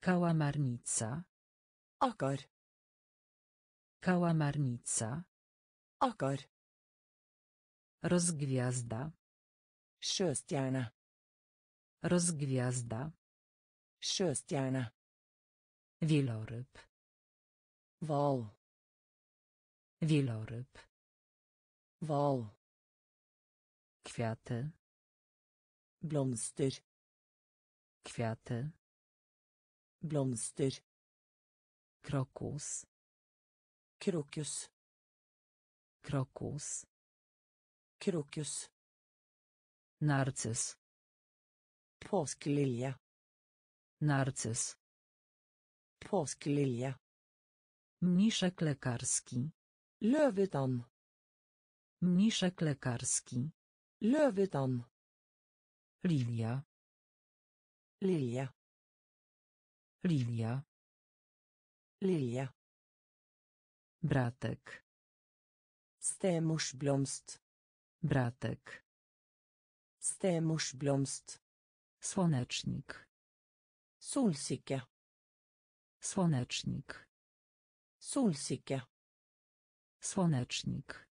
Kałamarnica. Akar. Kałamarnica. Akar. Rozgwiazda. Sjøstjerne. Rozgwiazda. Sjøstjerne. Wieloryb. Hval. Wieloryb. Hval. Kwiaty. Blomster. Kwiaty. Blomster. Krokus. Krokus. Krokus. Krokus. Narcyz. Påskelilje. Narcyz. Påskelilje. Mniszek lekarski. Løvetann. Mniszek lekarski. Løvetann. Lilia. Lilje. Lilia. Lilje. Bratek. Stemorsblomst. Bratek. Stemorsblomst. Słonecznik. Solsikke. Słonecznik. Solsikke. Słonecznik.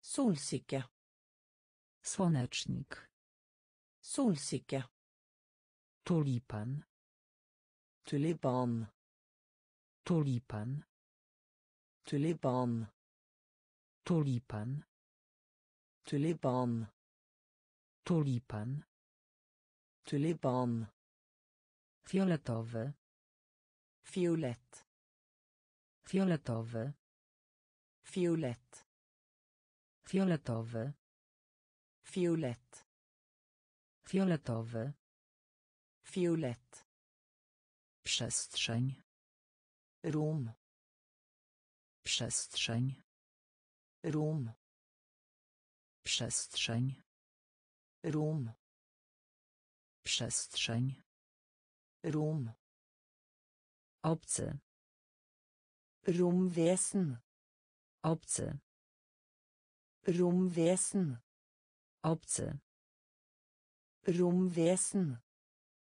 Solsikke. Słonecznik. Solsikke. Tulipan. Tulipan. Tulipan. Tulipan. Tulipan. Tulipan. Tulipan. Tulipan. Fioletowy. Fiolet. Fioletowy. Fiolet. Fioletowy. Fiolet. Fioletowy. Fiolet. Przestrzeń. Rum. Przestrzeń. Rum. Przestrzeń. Rum. Przestrzeń. Rom. Obcy. Romvesen. Obcy. Romvesen. Obcy. Romvesen.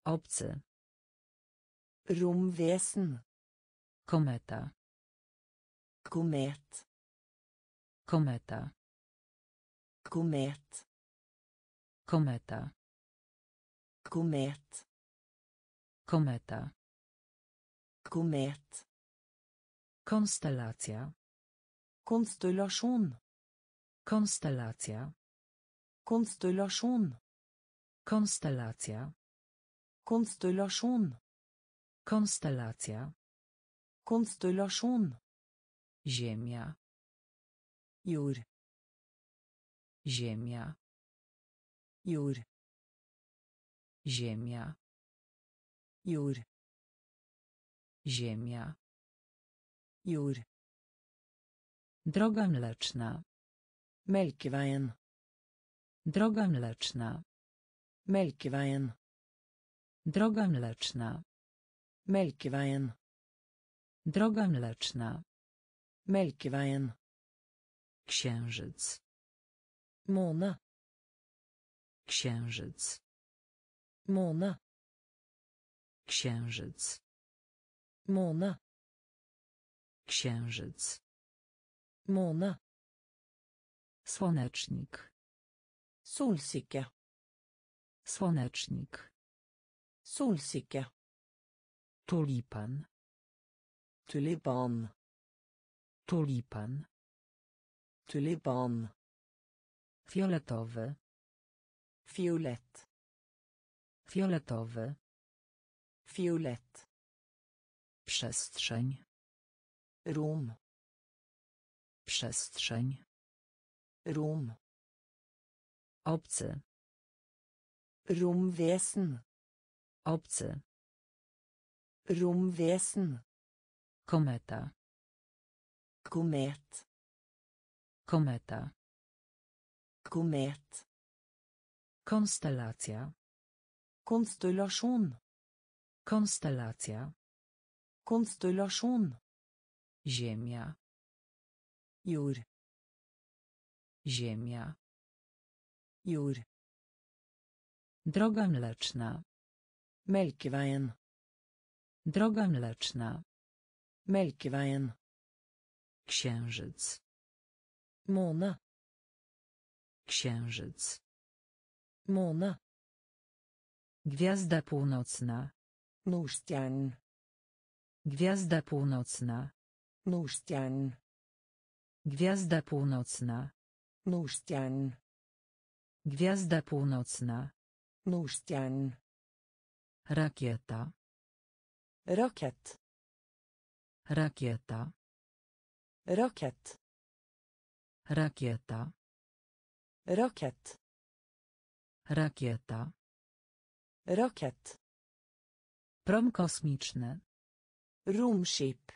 Obcy. Romvesen. Kometa. Komet. Kometa. Komet. Kometa. Komet. Kometa. Komet. Konstelacja. Konstellasjon. Konstelacja. Konstellasjon. Konstelacja. Konstellasjon. Konstelacja. Konstellasjon. Ziemia. Jord. Ziemia. Jord. Ziemia. Jord. Ziemia. Jord. Droga mleczna. Melkeveien. Droga mleczna. Melkeveien. Droga mleczna. Melkeveien. Droga mleczna. Melkeveien. Księżyc. Måne. Księżyc. Måne. Księżyc. Måne. Księżyc. Måne. Słonecznik. Solsikke. Słonecznik. Solsikke. Tulipan. Tulipan. Tulipan. Tulipan. Fioletowy. Fiolett. Fioletowy. Fiolett. Przestrzeń. Rom. Przestrzeń. Rom. Obcy. Romvesen. Obcy. Romvesen. Kometa. Komet. Kometa. Komet. Konstelacja. Konstellasjon. Konstelacja. Konstellasjon. Ziemia. Jord. Ziemia. Jord. Droga mleczna. Melkeveien. Droga mleczna. Melkeveien. Księżyc. Måne. Księżyc. Måne. Gwiazda północna. Nordstjernen. Gwiazda północna. Nordstjernen. Gwiazda północna. Nordstjernen. Gwiazda północna. Nordstjernen. Rakieta. Rakett. Rakieta. Rakett. Rakieta. Rakett. Rakieta. Rakett. Prom kosmiczny. Romskip.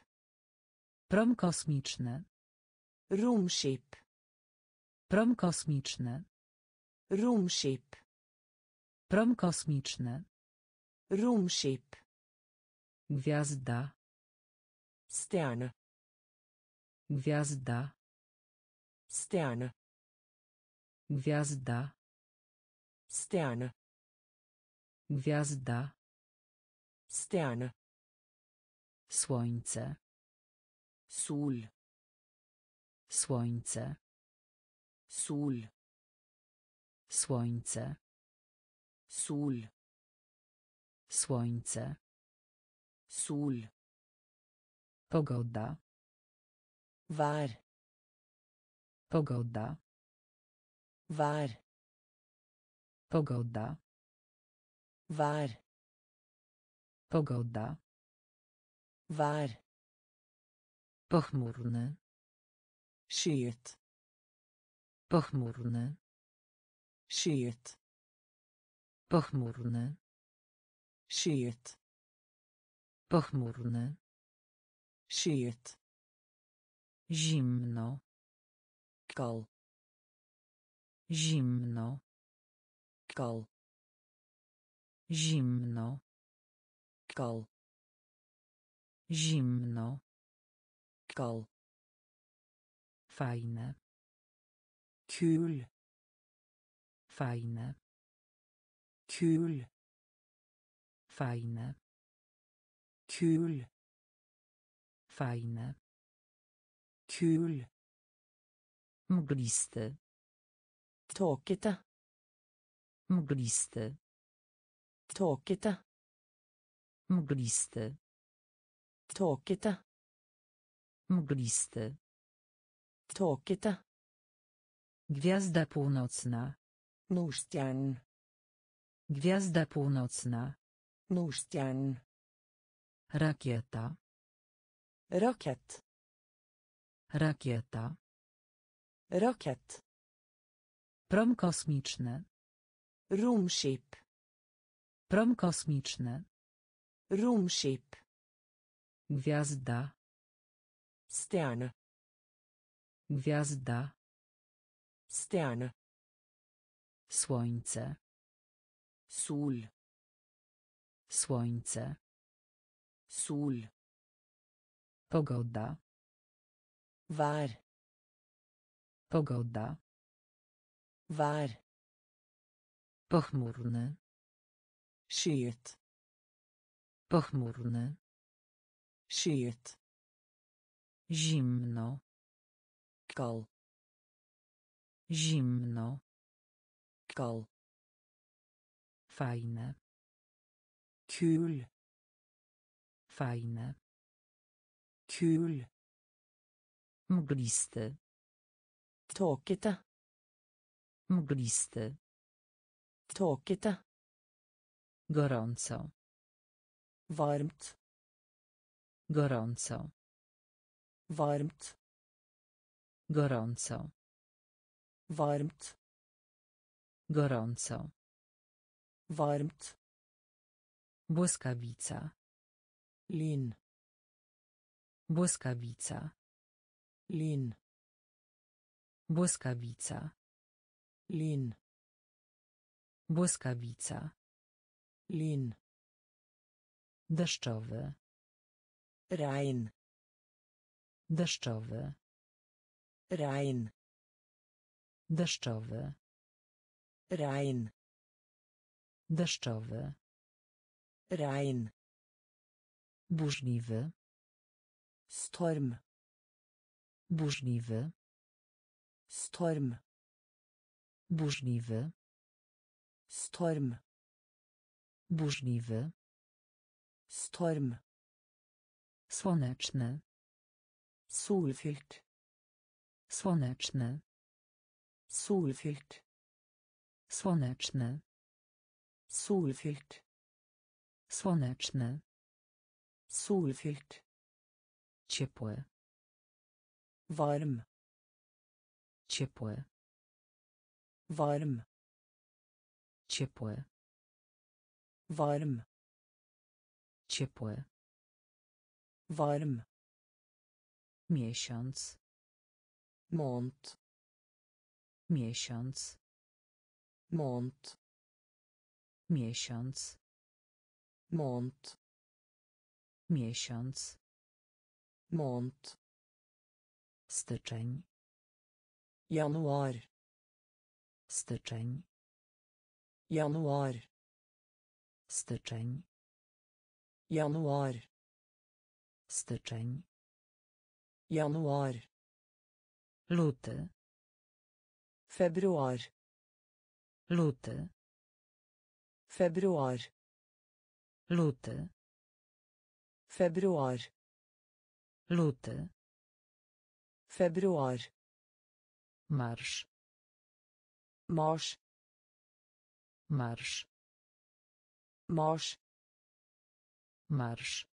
Prom kosmiczny. Romskip. Prom kosmiczny. Romskip. Prom kosmiczny. Romskip. Gwiazda. Stjerne. Gwiazda. Stjerne. Gwiazda. Stjerne. Gwiazda. Stjerne. Słońce. Sol. Słońce. Sol. Słońce. Sol. Słońce. Sol. Pogoda. Vær. Pogoda. Vær. Pogoda. Vær. Pogoda. Vær. Pochmurny. Skyet. Pochmurny. Skyet. Pochmurny. Skyet. Pochmurny. Skyet. Zimno. Kald. Zimno. Kald. Zimno. Kald. Zimno. Kald. Fajne. Kul. Fajne. Kul. Fajne. Kul. Fajne. Kul. Mglisty. Tåkete. Mglisty. Tåkete. Mglisty. Tåkete. Mglisty. Tåkete. Gwiazda północna. Nordstjernen. Gwiazda północna. Nordstjernen. Rakieta. Rakett. Rakieta. Rakett. Prom kosmiczny. Romskip. Prom kosmiczny. Romskip. Gwiazda. Stjerne. Gwiazda. Stjerne. Słońce. Sol. Słońce. Sol. Pogoda. Vær. Pogoda. Vær. Pochmurny. Skyet. Pochmurny. Skyet. Zimno. Kald. Zimno. Kald. Fajne. Kul. Fajne. Kul. Mglisty. Tåkete. Mglisty. Tåkete. Gorąco. Varmt. Gorąco. Varmt. Gorąco. Varmt. Gorąco. Varmt. Błyskawica. Lyn. Błyskawica. Lyn. Błyskawica. Lyn. Błyskawica. Lyn. Deszczowy. Regn. Deszczowy. Regn. Deszczowy. Regn. Deszczowy. Regn. Burzliwy. Storm. Burzliwy. Storm. Burzliwy. Storm. Burzliwy. Storm. Słoneczny. Solfylt. Słoneczny. Solfylt. Słoneczny. Solfylt. Słoneczny. Solfylt. Ciepły. Varm. Ciepły. Varm. Ciepły. Varm. Ciepły. Varm. Miesiąc. Måned. Miesiąc. Måned. Miesiąc. Måned. Miesiąc. Måned. Styczeń. Januar. Styczeń. Januar. Styczeń. Januar. Styczeń. Januar. Luty. Februar. Luty. Februar. Luty. Februar. Luty. Februar. Marsz. Mars. Marsz. Mars. Marsz.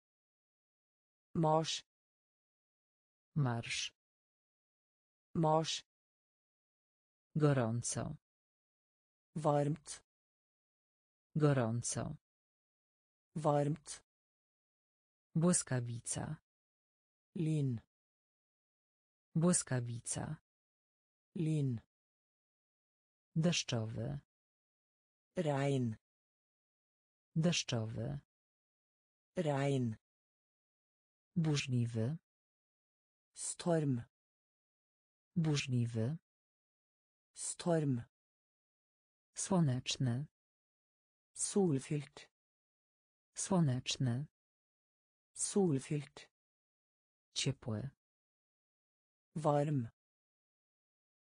Mars. Marsz. Mars. Gorąco. Varmt. Gorąco. Varmt. Błyskawica. Lyn. Błyskawica. Lyn. Deszczowy. Regn. Deszczowy. Regn. Burzliwy. Storm. Burzliwy. Storm. Słoneczny. Solfylt. Słoneczny. Solfylt. Ciepły. Varm.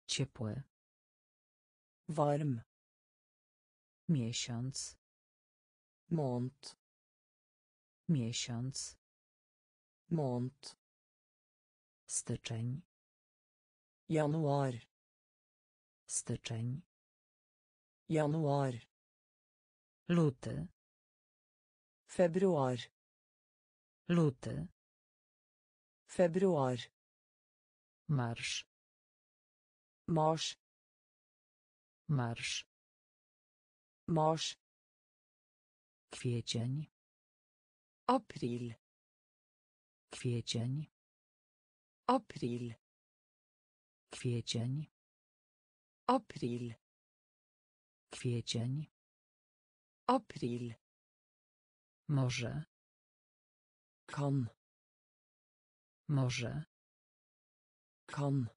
Ciepły. Varm. Miesiąc. Måned. Miesiąc. Måned. Styczeń. Januar. Styczeń. Januar. Luty. Februar. Luty. Februar. Marsz. Mars. Marsz. Mars. Kwiecień. April. Kwiecień. April. Kwiecień. April. Kwiecień. April. Może. Kan. Może. Kan.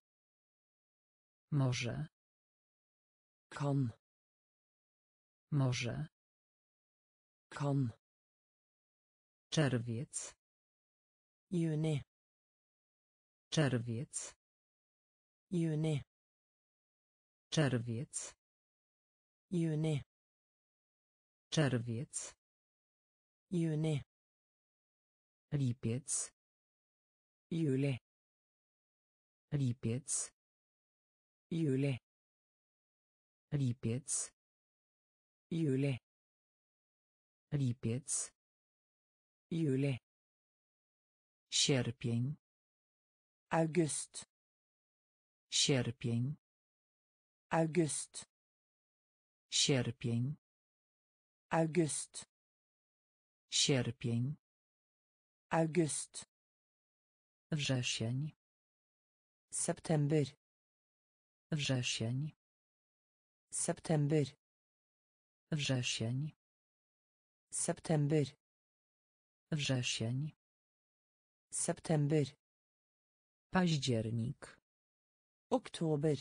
Może. Kan. Może. Kan. Czerwiec. Juni. Czerwiec. Juni. Czerwiec. Juni. Czerwiec. Juni. Lipiec. Juli. Lipiec. Juli. Lipiec. Juli. Lipiec. Juli. Sierpień. August. Sierpień. August. Sierpień. August. Sierpień. August. Wrzesień. September. Wrzesień. September. Wrzesień. September. Wrzesień. September. Październik. Oktober.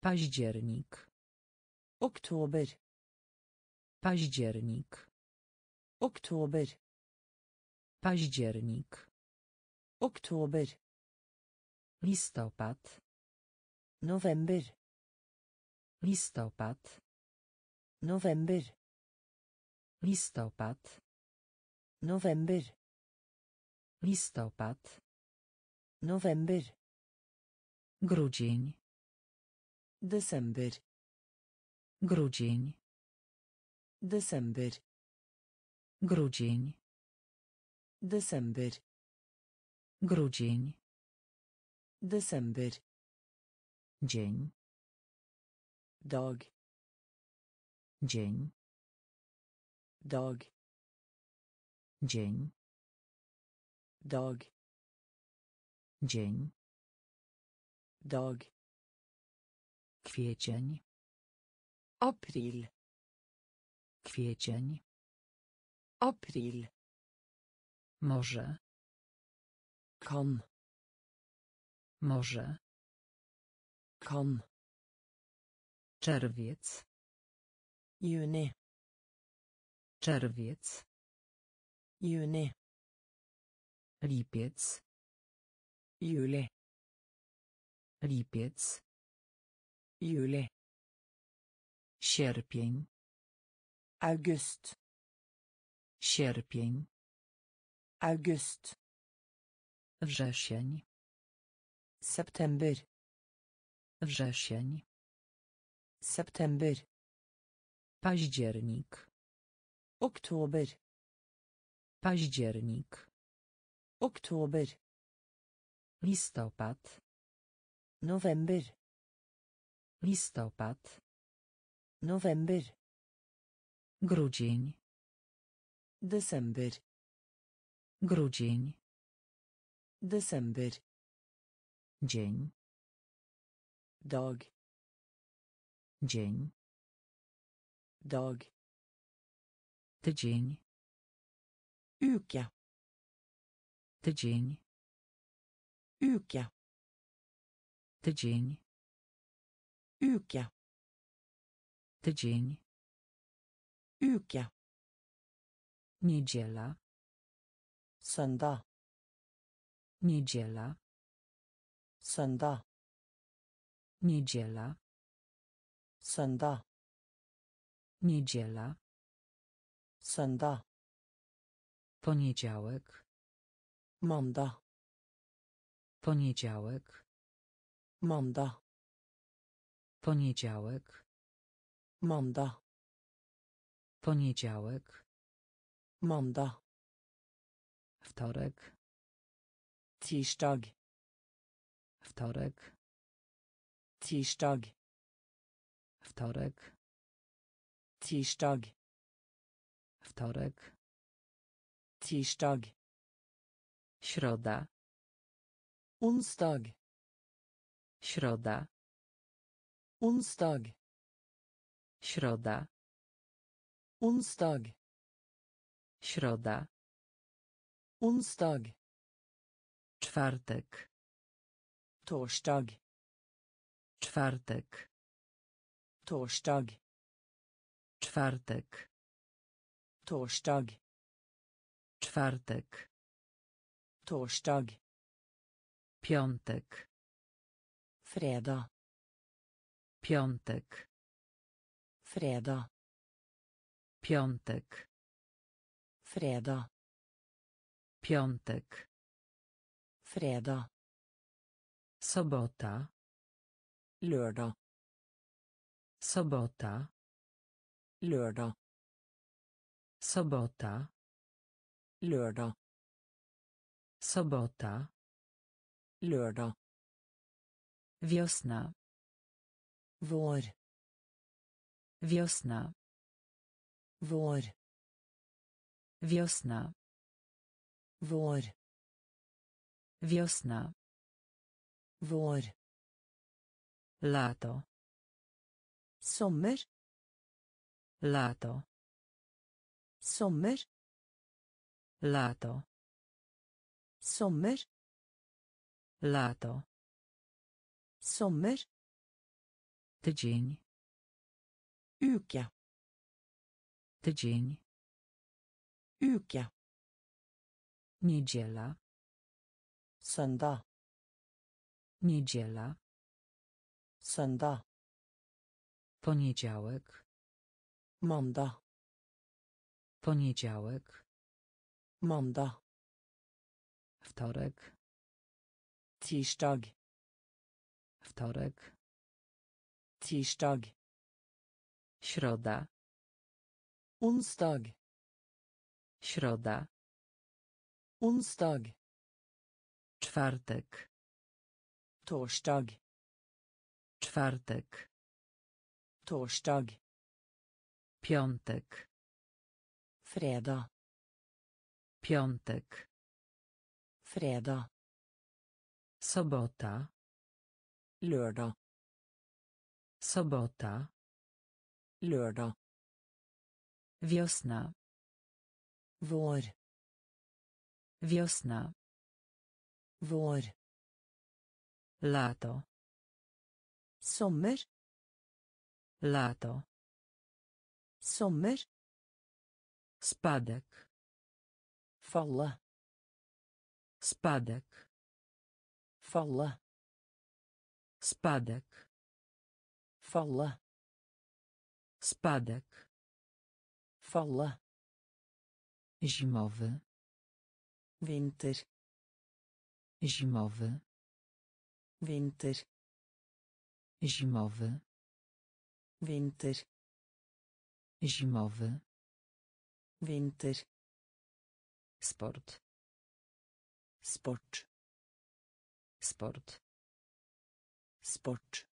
Październik. Oktober. Październik. Oktober. Październik. Oktober. Listopad. November. Listopad. November. Listopad. November. Listopad. November. Grudzień. December. Grudzień. December. Grudzień. December. Grudzień. December. Dzień. Dag. Dzień. Dag. Dzień. Dag. Dzień. Dag. Kwiecień. April. Kwiecień. April. Morze. Kan. Morze. Kan. Czerwiec. Juni. Czerwiec. Juni. Lipiec. Juli. Lipiec. Juli. Sierpień. August. Sierpień. August. Wrzesień. September. Wrzesień. September. Październik. Oktober. Październik. Oktober. Listopad. November. Listopad. November. Grudzień. December. Grudzień. December. Dzień. Dag. Dzień. Dag. Tydzień. Uke. Tydzień. Uke. Tydzień. Uke. Tydzień. Uke. Niedziela. Søndag. Niedziela. Søndag. Niedziela. Søndag. Niedziela. Søndag. Poniedziałek. Mandag. Poniedziałek. Mandag. Poniedziałek. Mandag. Poniedziałek. Mandag. Wtorek. Tirsdag. Wtorek. Tirsdag. Wtorek. Tirsdag. Wtorek. Tirsdag. Środa. Onsdag. Środa. Onsdag. Środa. Onsdag. Środa. Onsdag. Czwartek. Torsdag. Czwartek. Torsdag. Czwartek. Torsdag. Czwartek. Torsdag. Piątek. Fredag. Piątek. Fredag. Piątek. Fredag. Piątek. Fredag. Sobota. Lørdag. Sobota. Lørdag. Sobota. Lørdag. Sobota. Lørdag. Wiosna. Vår. Wiosna. Vår. Wiosna. Vår. Wiosna. Vår. Lato. Sommer. Lato. Sommer. Lato. Sommer. Lato. Sommer. Tydzień. Uke. Tydzień. Uke. Niedziela. Søndag. Niedziela. Søndag. Poniedziałek. Mandag. Poniedziałek. Mandag. Wtorek. Tirsdag. Wtorek. Tirsdag. Środa. Onsdag. Środa. Onsdag. Czwartek. Torsdag. Czwartek. Torsdag. Piątek. Fredag. Piątek. Fredag. Sobota. Lørdag. Sobota. Lørdag. Wiosna. Vår. Wiosna. Vår. Lato. Sommer. Lato. Sommer. Spadek. Falle. Spadek. Falle. Spadek. Falle. Spadek. Falle. Zimowy. Vinter. Zimowy. Vinter. Zimowy. Vinter. Zimowy. Vinter. Sport. Sport. Sport. Sport.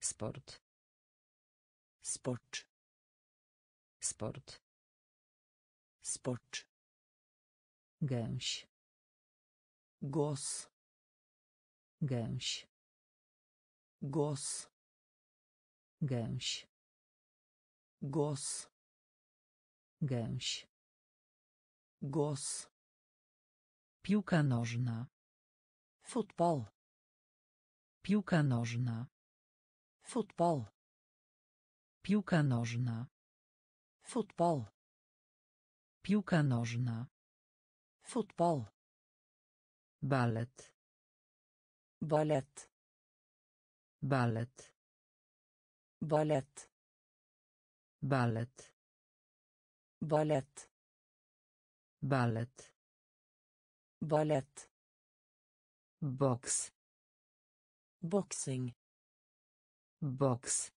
Sport. Sport. Sport. Sport. Gęś. Gås. Gęś. Gås. Gęś. Gås. Gęś. Gås. Piłka nożna. Fotball. Piłka nożna. Fotball. Piłka nożna. Fotball. Piłka nożna. Fotball. Balet. Ballett. Balet. Ballett. Balet. Ballett. Balet. Ballett. Boks. Boxing. Boks.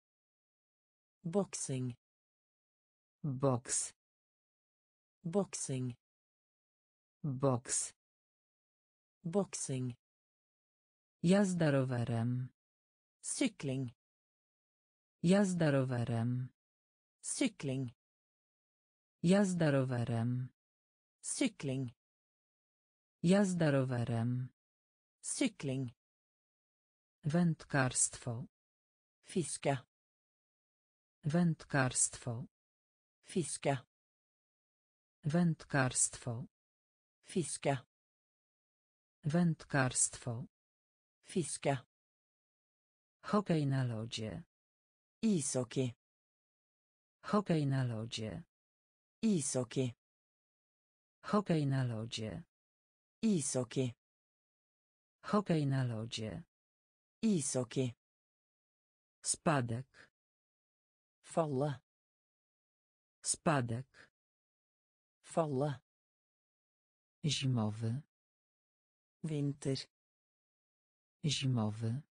Boxing. Boks. Boxing. Boks. Boxing. Jazda rowerem. Cykling. Jazda rowerem. Cykling. Jazda rowerem. Cykling. Jazda rowerem. Cykling. Wędkarstwo. Fiske. Wędkarstwo. Fiske. Wędkarstwo. Fiske. Wędkarstwo. Fiske. Hokej na lodzie. Ishockey. Hokej na lodzie. Ishockey. Hokej na lodzie. Ishockey. Hokej na lodzie. Ishockey. Spadek. Falle. Spadek. Falle. Zimowy. Vinter. Zimowy.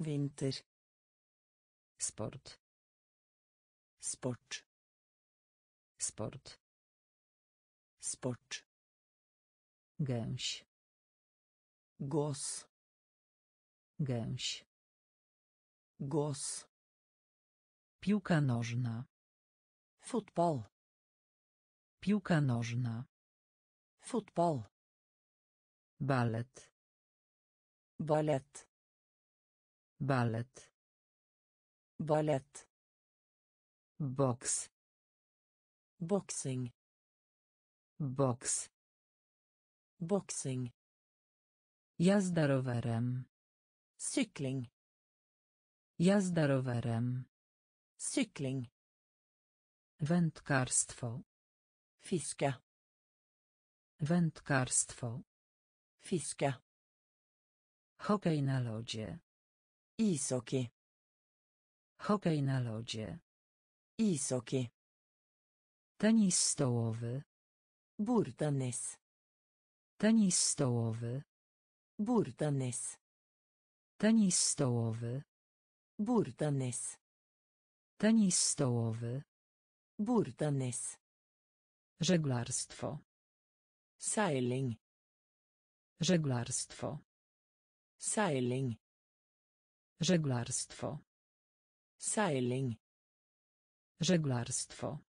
Vinter. Sport. Sport. Sport. Sport. Gęś. Gås. Gęś. Gås. Piłka nożna. Fotball. Piłka nożna. Fotball. Balet. Ballett. Balet. Ballett. Boks. Boxing. Boks. Boxing. Jazda rowerem. Cykling. Jazda rowerem. Cykling. Wędkarstwo. Fiska. Wędkarstwo. Fiska. Hokej na lodzie. Ishockey. Hokej na lodzie. Ishockey. Tenis stołowy. Bordtennis. Tenis stołowy. Bordtennis. Tenis stołowy. Bordtennis. Tenis stołowy. Bordtennis. Żeglarstwo. Seiling. Żeglarstwo. Seiling. Żeglarstwo. Seiling. Żeglarstwo.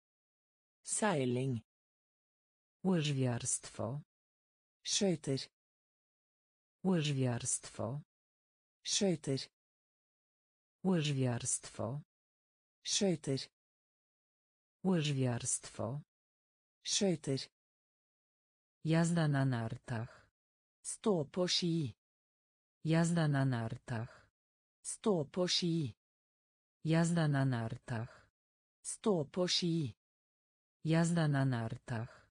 Seiling. Łyżwiarstwo. Skøyter. Łyżwiarstwo. Skøyter. Łyżwiarstwo. Skøyter. Łyżwiarstwo. Skøyter. Jazda na nartach. Stå på ski. Jazda na nartach. Stå på ski. Jazda na nartach. Stå på ski. Jazda na nartach.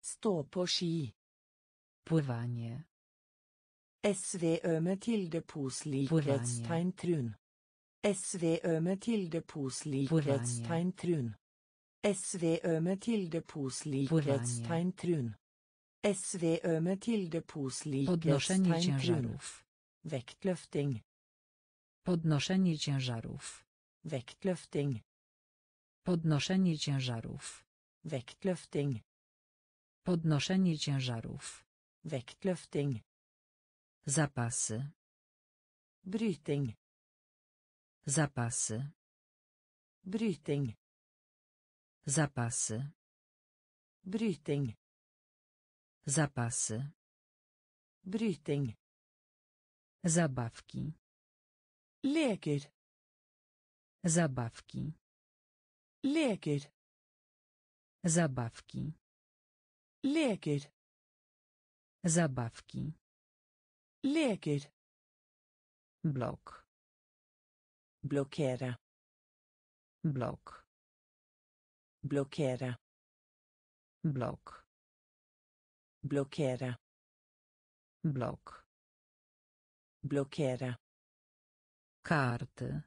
Stå på ski. Pływanie. SVØ med tildeposlikhetstegn trun. SVØ med tildeposlikhetstegn trun. SVØ med tildeposlikhetstegn trun. SVØ med Podnoszenie tildeposlikhetstegn trun. ciężarów. Vektløfting. Podnoszenie ciężarów. Vektløfting. Podnoszenie ciężarów. Vektløfting. Podnoszenie ciężarów. Vektløfting. Zapasy. Bryting. Zapasy. Bryting. Zapasy. Bryting. Zapasy. Bryting. Zabawki. Leker. Zabawki. Leker. Zabawki. Leker. Zabawki. Leker. Blok. Blokkere. Blok. Blokkere. Blok. Blokkere. Blok. Blokkere. Karty.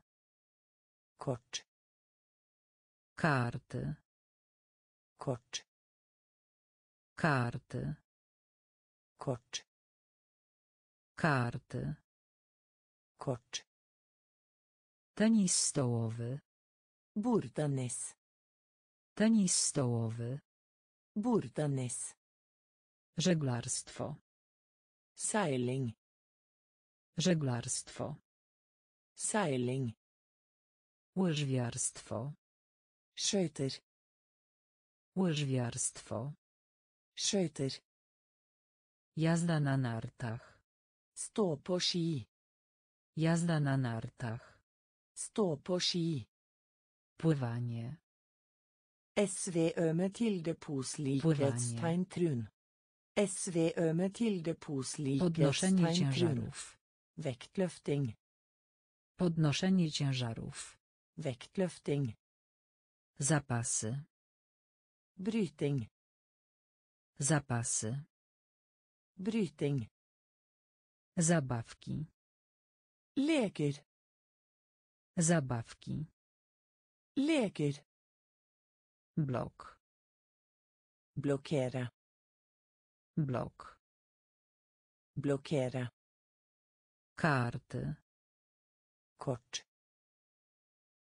Kort. Karty. Kort. Karty. Kort. Karty. Kort. Tenis stołowy. Bordtennis. Tenis stołowy. Bordtennis. Żeglarstwo. Seiling. Żeglarstwo. Seiling. Łyżwiarstwo. Skøyter. Łyżwiarstwo. Skøyter. Jazda na nartach. Stå på ski. Jazda na nartach. Stå på ski. Pływanie. SVØ med tildeposlikhetstegn trun. SVØ med Podnoszenie ciężarów. Vektløfting. Podnoszenie ciężarów. Vektløfting. Zapasy. Bryting. Zapasy. Bryting. Zabawki. Leker. Zabawki. Leker. Blok. Blokkere. Blok. Blokkere. Karty. Kort.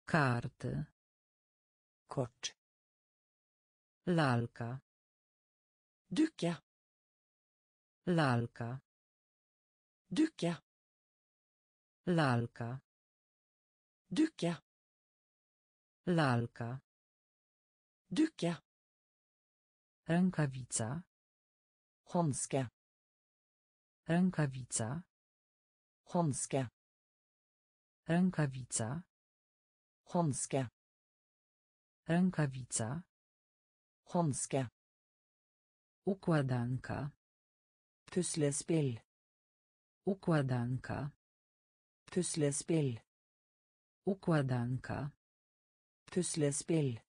Karty. Kort. Lalka Dukke. lalka Dukke. lalka Dukke. lalka Dukke. rękawica Hanske. rękawica Hanske. rękawica Hanske. rękawica Hanske. układanka Puslespill. układanka Puslespill. układanka Puslespill.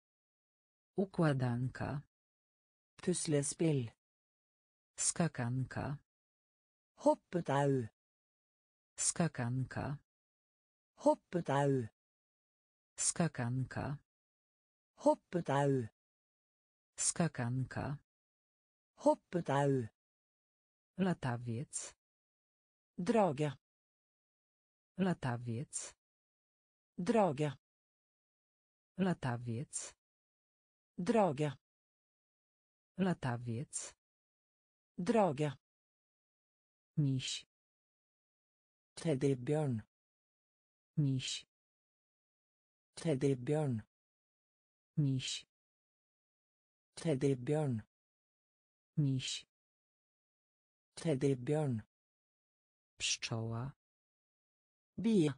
układanka Puslespill. skakanka Hoppetau. skakanka Hoppetau. skakanka Hoppetau. Skakanka Hoppetau. latawiec Drage. latawiec Drage. latawiec Drage. latawiec Drage. miś Teddybjørn. miś Teddybjørn. miś Teddybjørn. miś Teddybjørn. pszczoła Bie.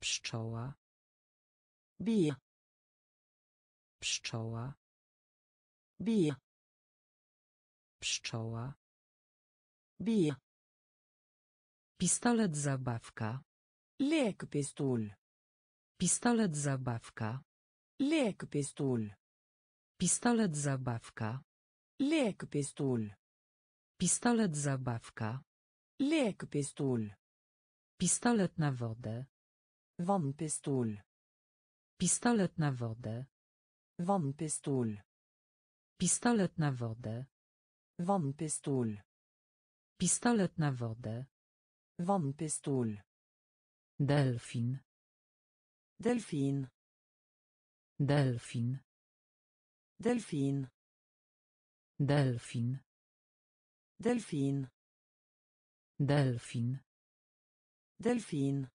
pszczoła Bie. pszczoła Bie. pszczoła Bie. pistolet zabawka Lekepistol. pistolet zabawka Lekepistol. Pistolet zabawka Lekepistol. pistolet zabawka Lekepistol. pistolet na wodę Vannpistol. pistolet na wodę Vannpistol. pistolet na wodę Vannpistol. pistolet na wodę Vannpistol. delfin Delfin. delfin Delfin. delfin Delfin. delfin Delfin.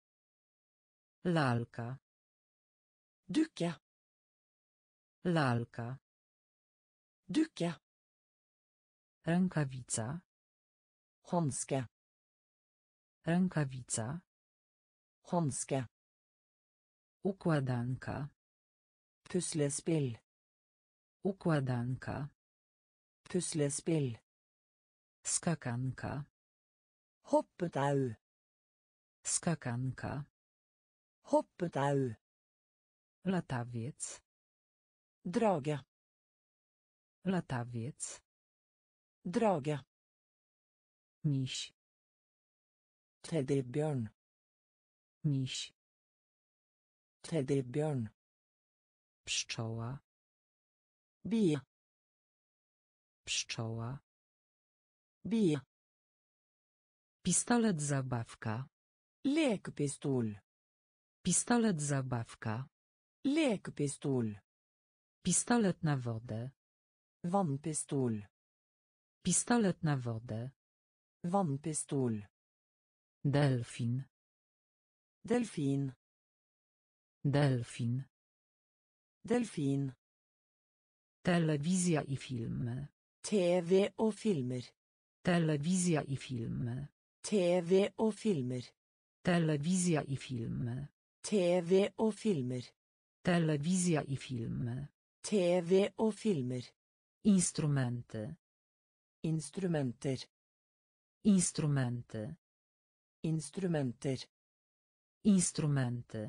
lalka Dukke. lalka Dukke. rękawica Hanske. rękawica Hanske. układanka Puslespill. Układanka Puslespill. skakanka Hoppetau. skakanka Hoppetau. latawiec Drage. latawiec Drage. miś Teddybjørn. miś Teddybjørn. pszczoła Bie. pszczoła Bie. pistolet zabawka Lekepistol. pistolet zabawka Lekepistol. pistolet na wodę Vannpistol. pistolet na wodę Vannpistol. delfin Delfin. delfin Delfin. Telewizja i filmy TV og filmer. telewizja i filmy TV og filmer. telewizja i filmy TV og filmer. telewizja i filmy TV og filmer. instrumenty Instrumenter. instrumenty Instrumenter. instrumenty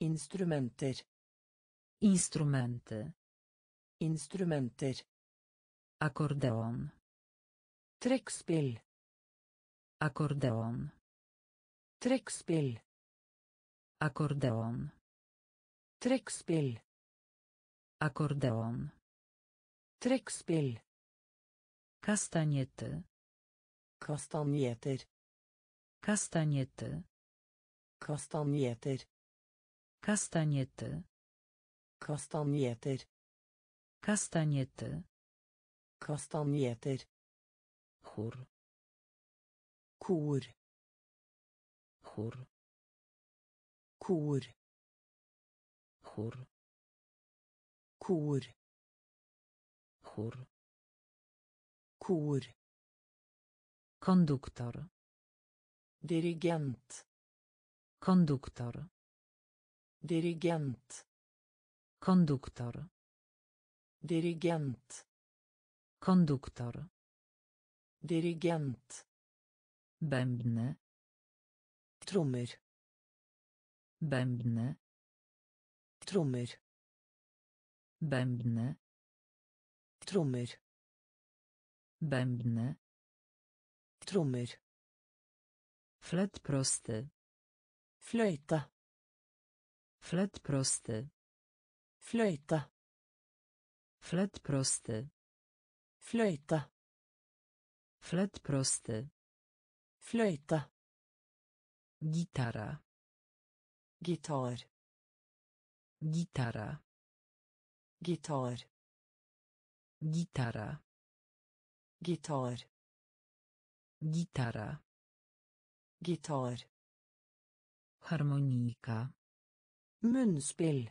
Instrumenter. instrumenty Instrumenter. akordeon Trekkspill. akordeon Trekkspill. akordeon Trekkspill. akordeon Trekkspill. kastaniety Kastanjeter. kastaniety Kastanjeter. kastaniety Kastanjeter. Kastaniety. Kastanjeter. Chór. Kor. Chór. Kor. Chór. Kor. Chór. Kor. Konduktor. Dirigent. Konduktor. Dirigent. Konduktor. Dirigent. Konduktor. Dirigent. Bębny. Trommer. Bębny. Trommer. Bębny. Trommer. Bębny. Trommer. Flet prosty. Flöjta. Flet prosty. Flöjta. Flet prosty. Flöjta. Flet prosty. Flöjta. Gitara. Gitarr. Gitara. Gitarr. Gitara. Gitarr. Gitara. Gitarr. Harmonika. Munspill.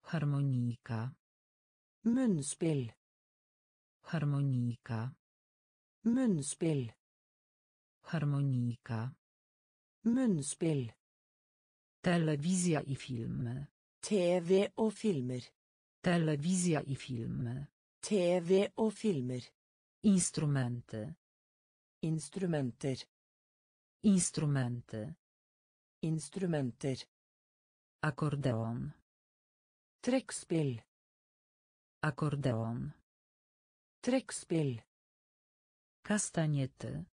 Harmonika. Munspill. Harmonika. Munspill. Harmonika. Munspill. Telewizja i filmy. TV og filmer. Telewizja i filmy. TV og filmer. Instrumenty. Instrumenter. Instrumenty. Instrumenter. Akordeon. Trekkspill. Akordeon. Trekkspill. Kastaniety.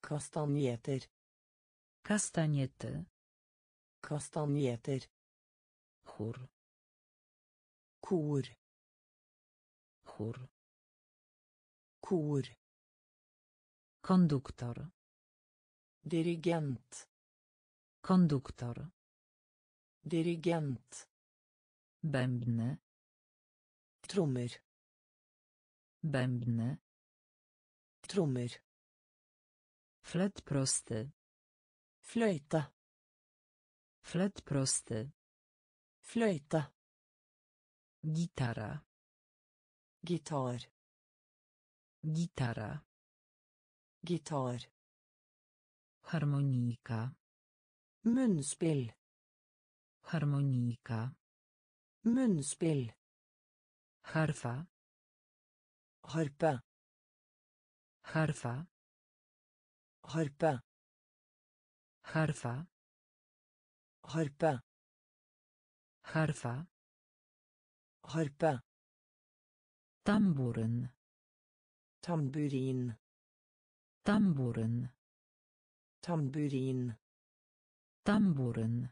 Kastanjeter. Kastaniety. Kastanjeter. Chór. Kor. Chór. Kor. Konduktor. Dirigent. Konduktor. Dirigent. Bębny. Trommer. Bębny. Trommer. Flet prosty. Flöjta. Flet prosty. Flöjta. Gitara. Gitarr. Gitara. Gitarr. Harmonika. Munspill. Harmonika. Munspill. Harfa. Harpe. Harfa. Harpe. Harfa. Harpe. Harfa. Harpe. Tamburyn. Tamburin. Tamburyn. Tamburin. Tamburyn.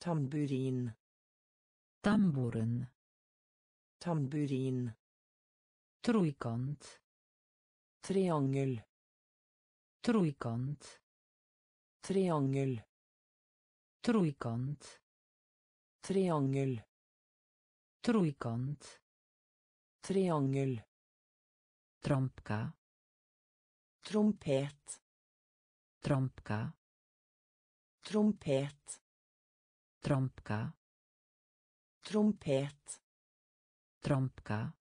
Tamburin. Tamburyn. Tamburin. Trójkąt. Triangel. Trójkąt. Triangel. Trójkąt. Triangel. Trójkąt. Triangel. Trąbka. Trompet. Trąbka. Trompet. Trąbka. Trompet. Trąbka.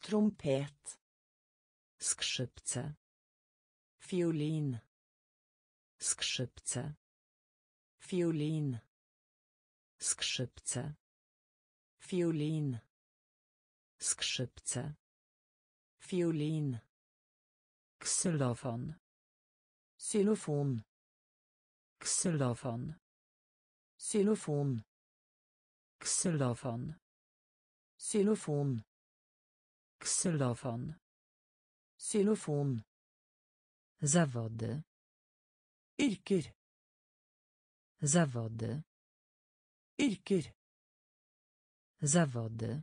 Trompet. Skrzypce. Fiolin. Skrzypce. Fiolin. Skrzypce. Fiolin. Skrzypce. Fiolin. Ksylofon. Xylofon. Ksylofon. Xylofon. Ksylofon. Xylofon. Ksylofon. Xylofon. Zawody. Yrker. Zawody. Yrker. Zawody.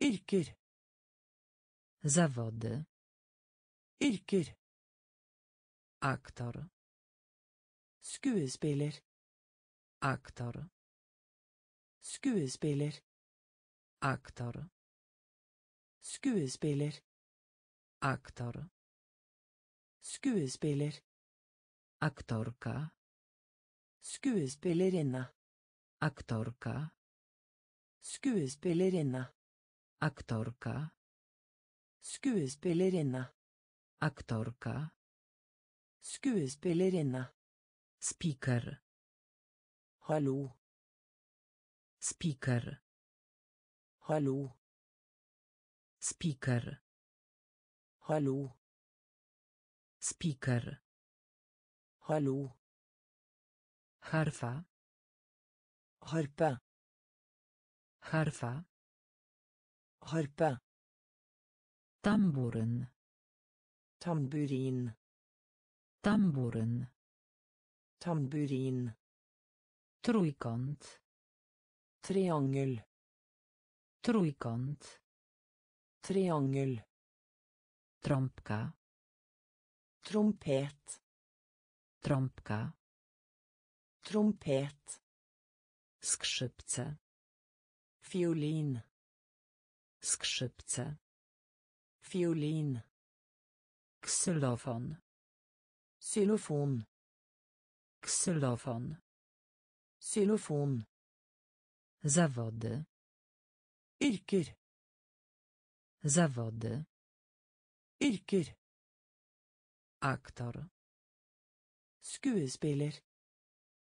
Yrker. Zawody. Yrker. Aktor. Skuespiller. Aktor. Skuespiller. Aktor. Skuespiller. Aktor. Skuespiller. Aktorka. Skuespillerinne. Aktorka. Skuespillerinne. Aktorka. Skuespillerinne. Aktorka. Skuespillerinne. Speaker. Hallo. Speaker. Hallo. Speaker. Hallo. Speaker. Hallo. Harfa. Harpe. Harfa. Harpe. Tamburyn. Tamburin. Tamburyn. Tamburin. Trójkąt. Triangel. Trójkąt. Triangel. Trąbka. Trompet. Trąbka. Trompet. Skrzypce. Fiolin. Skrzypce. Fiolin. Ksylofon. Xylofon. Ksylofon. Xylofon. Zawody. Yrker. Zawody. Yrker. Aktor. Skuespiller.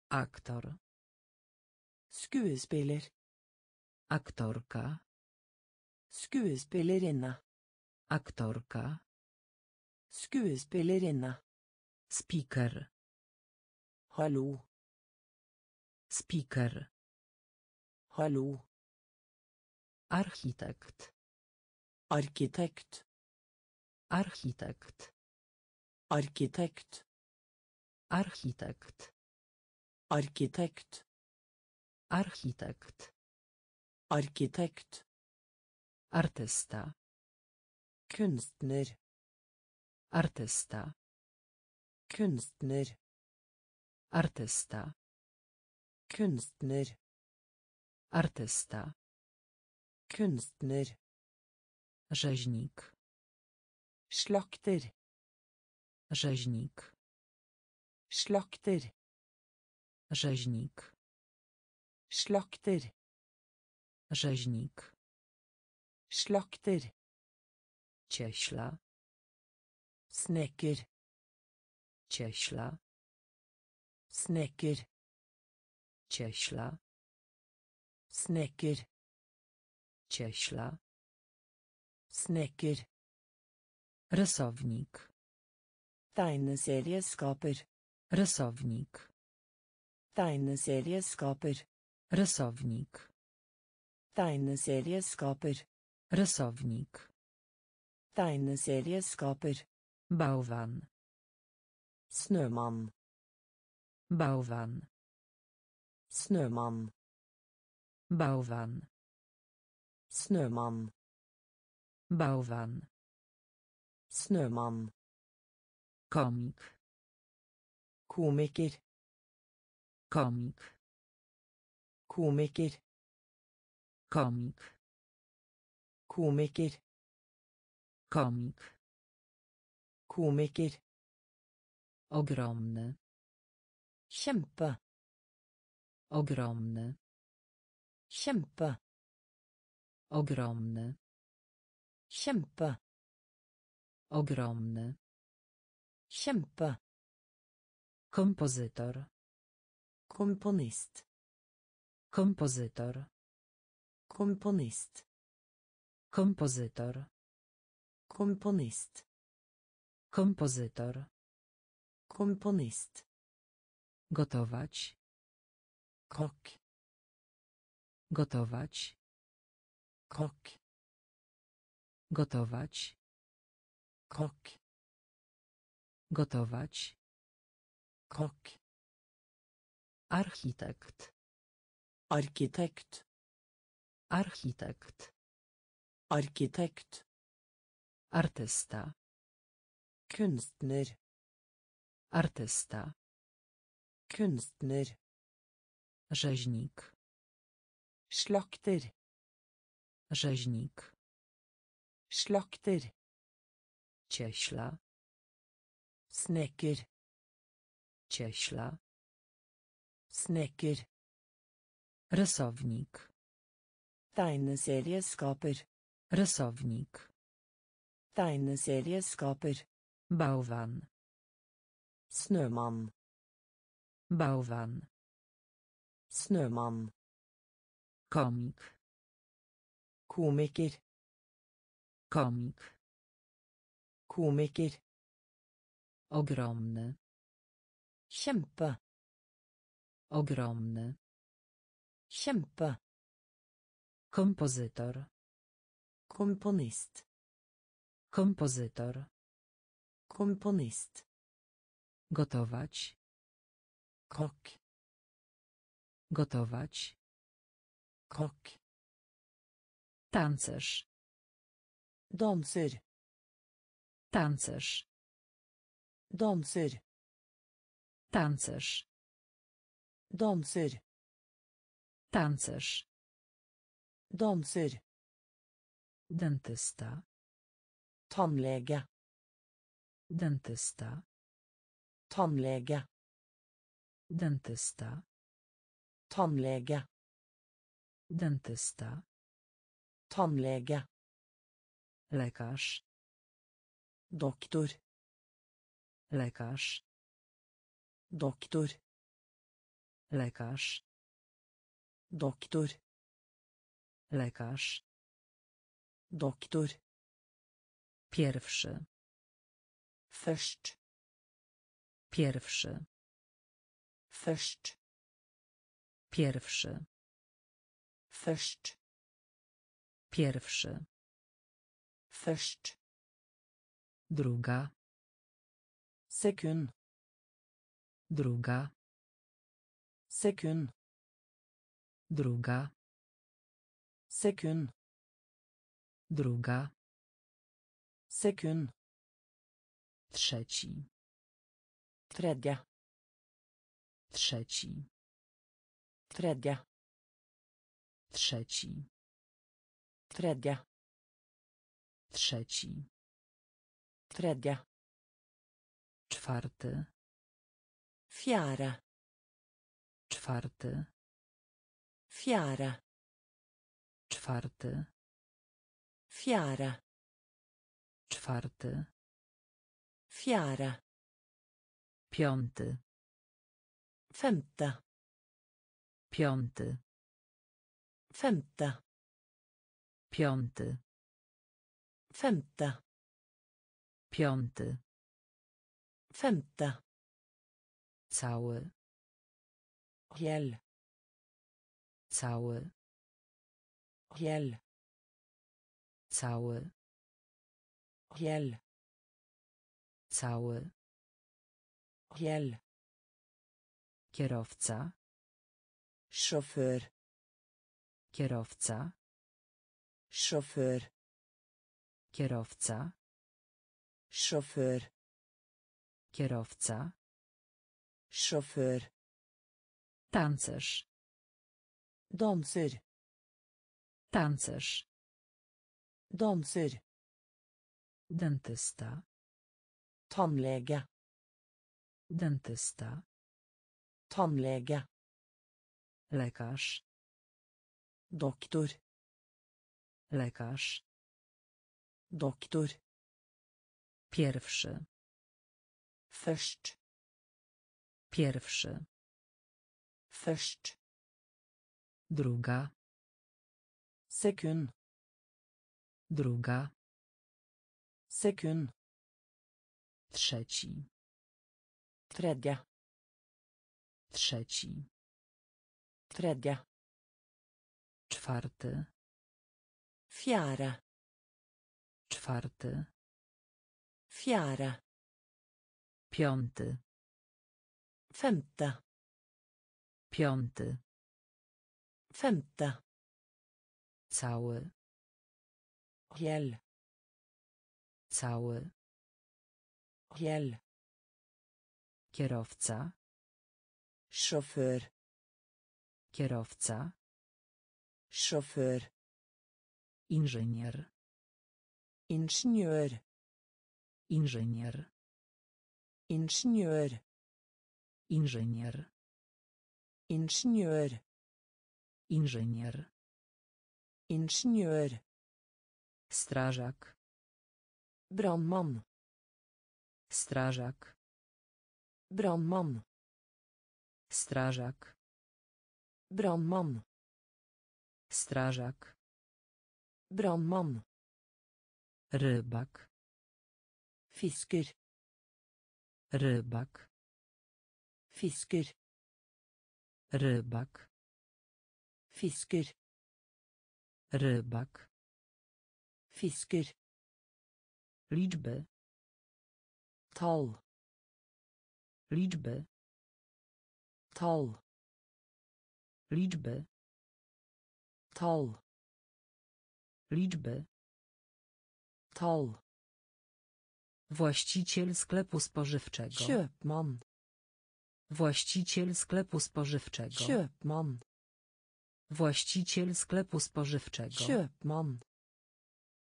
Aktor. Skuespiller. Aktorka. Skuespillerinne. Aktorka. Skuespillerinne. Speaker. Hallo. Speaker. Hallo. Architekt. Arkitekt. Architekt. Arkitekt. Architekt. Arkitekt. Architekt. Arkitekt. Artysta. Kunstner. Artysta. Kunstner. Artysta. Kunstner. Artysta. Kunstner. Rzeźnik. Slakter. Rzeźnik. Slakter. Rzeźnik. Slakter. Rzeźnik. Slakter. Cieśla. Snekker. Cieśla. Snekker. Cieśla. Snekker. Cieśla. Snekker. Rysownik. Tegneserieskaper. Rysownik. Tegneserieskaper. Rysownik. Tegneserieskaper. Rysownik. Tegneserieskaper. Bałwan. Snømann. Bałwan. Snømann. Bałwan. Snømann. Bałwan. Snømann. Komik. Komiker. Komik. Komiker. Komik. Komiker. Komik. Komiker. Ogromny. Kjempe. Ogromny. Kjempe. Ogromny. Kjempe. Ogromny. Kjempe. Kompozytor. Komponist. Kompozytor. Komponist. Kompozytor. Komponist. Kompozytor. Komponist. Gotować. Kokk. Gotować. Kokk. Gotować. Kokk. Gotować. Kokk. Architekt. Arkitekt. Architekt. Arkitekt. Artysta. Kunstner. Artysta. Kunstner. Rzeźnik. Slakter. Rzeźnik. Slakter. Cieśla. Snekker. Cieśla. Snekker. Rysownik. Tegneserieskaper. Rysownik. Tegneserieskaper. Bałwan. Snømann. Bałwan. Snømann. Komik. Komiker. Komik. Komiker. Ogromny. Kjempe. Ogromny. Kjempe. Kompozytor. Komponist. Kompozytor. Komponist. Gotować. Kokk. Gotować. Kokk. Tancerz. Danser. Tancerz. Danser. Tancerz. Danser. Tancerz. Danser. Dentysta. Tannlege. Dentysta. Tannlege. Dentysta. Tannlege. Dentysta. Tannlege. Lekarz. Doktor. Lekarz. Doktor. Lekarz. Doktor. Lekarz. Doktor. Pierwszy. Først. Pierwszy. Først. Pierwszy. Først. Pierwszy. Først. Druga. Sekund. Druga. Sekund. Druga. Sekund. Druga. Sekund. Trzeci. Tredje. Trzeci. Tredje. Trzeci. Tredje. Trzeci. Tredje. Czwarty. Fjerde. Czwarty. Fjerde. Czwarty. Fjerde. Czwarty. Fjerde. Piąty. Femte. Piąty. Femte. Piąty. Femte. Piąty. Femte. Cały. Hel. Cały. Hel. Cały. Hel. Cały. Hel. Kierowca. Sjåfør. Kierowca. Sjåfør. Kierowca. Sjåfør. Kierowca. Sjåfør. Tancerz. Danser. Tancerz. Danser. Dentysta. Tannlege. Dentysta. Tannlege. Lekarz. Doktor. Lekarz. Doktor. Pierwszy. Først. Pierwszy. Først. Druga. Sekund. Druga. Sekund. Trzeci. Tredje. Trzeci. Tredje. Czwarty. Fjerde. Czwarty. Fjerde. Piąty. Femte. Piąty. Femte. Cały. Hel. Cały. Hel. Kierowca. Sjåfør. Kierowca. Sjåfør. Inżynier. Ingeniør. Inżynier. Ingeniør. Inżynier. Ingeniør. Inżynier. Ingeniør. Strażak. Brandmann. Strażak. Brandmann. Strażak. Brandmann. Strażak. Brandmann. Rødbakk. Fisker. Rødbakk. Fisker. Rødbakk. Fisker. Rødbakk. Fisker. Liczby. Tal. Liczby. Tal. Liczby. Tal. Liczby. Tall. Właściciel sklepu spożywczego. Köpman. Właściciel sklepu spożywczego. Köpman. Właściciel sklepu spożywczego. Köpman.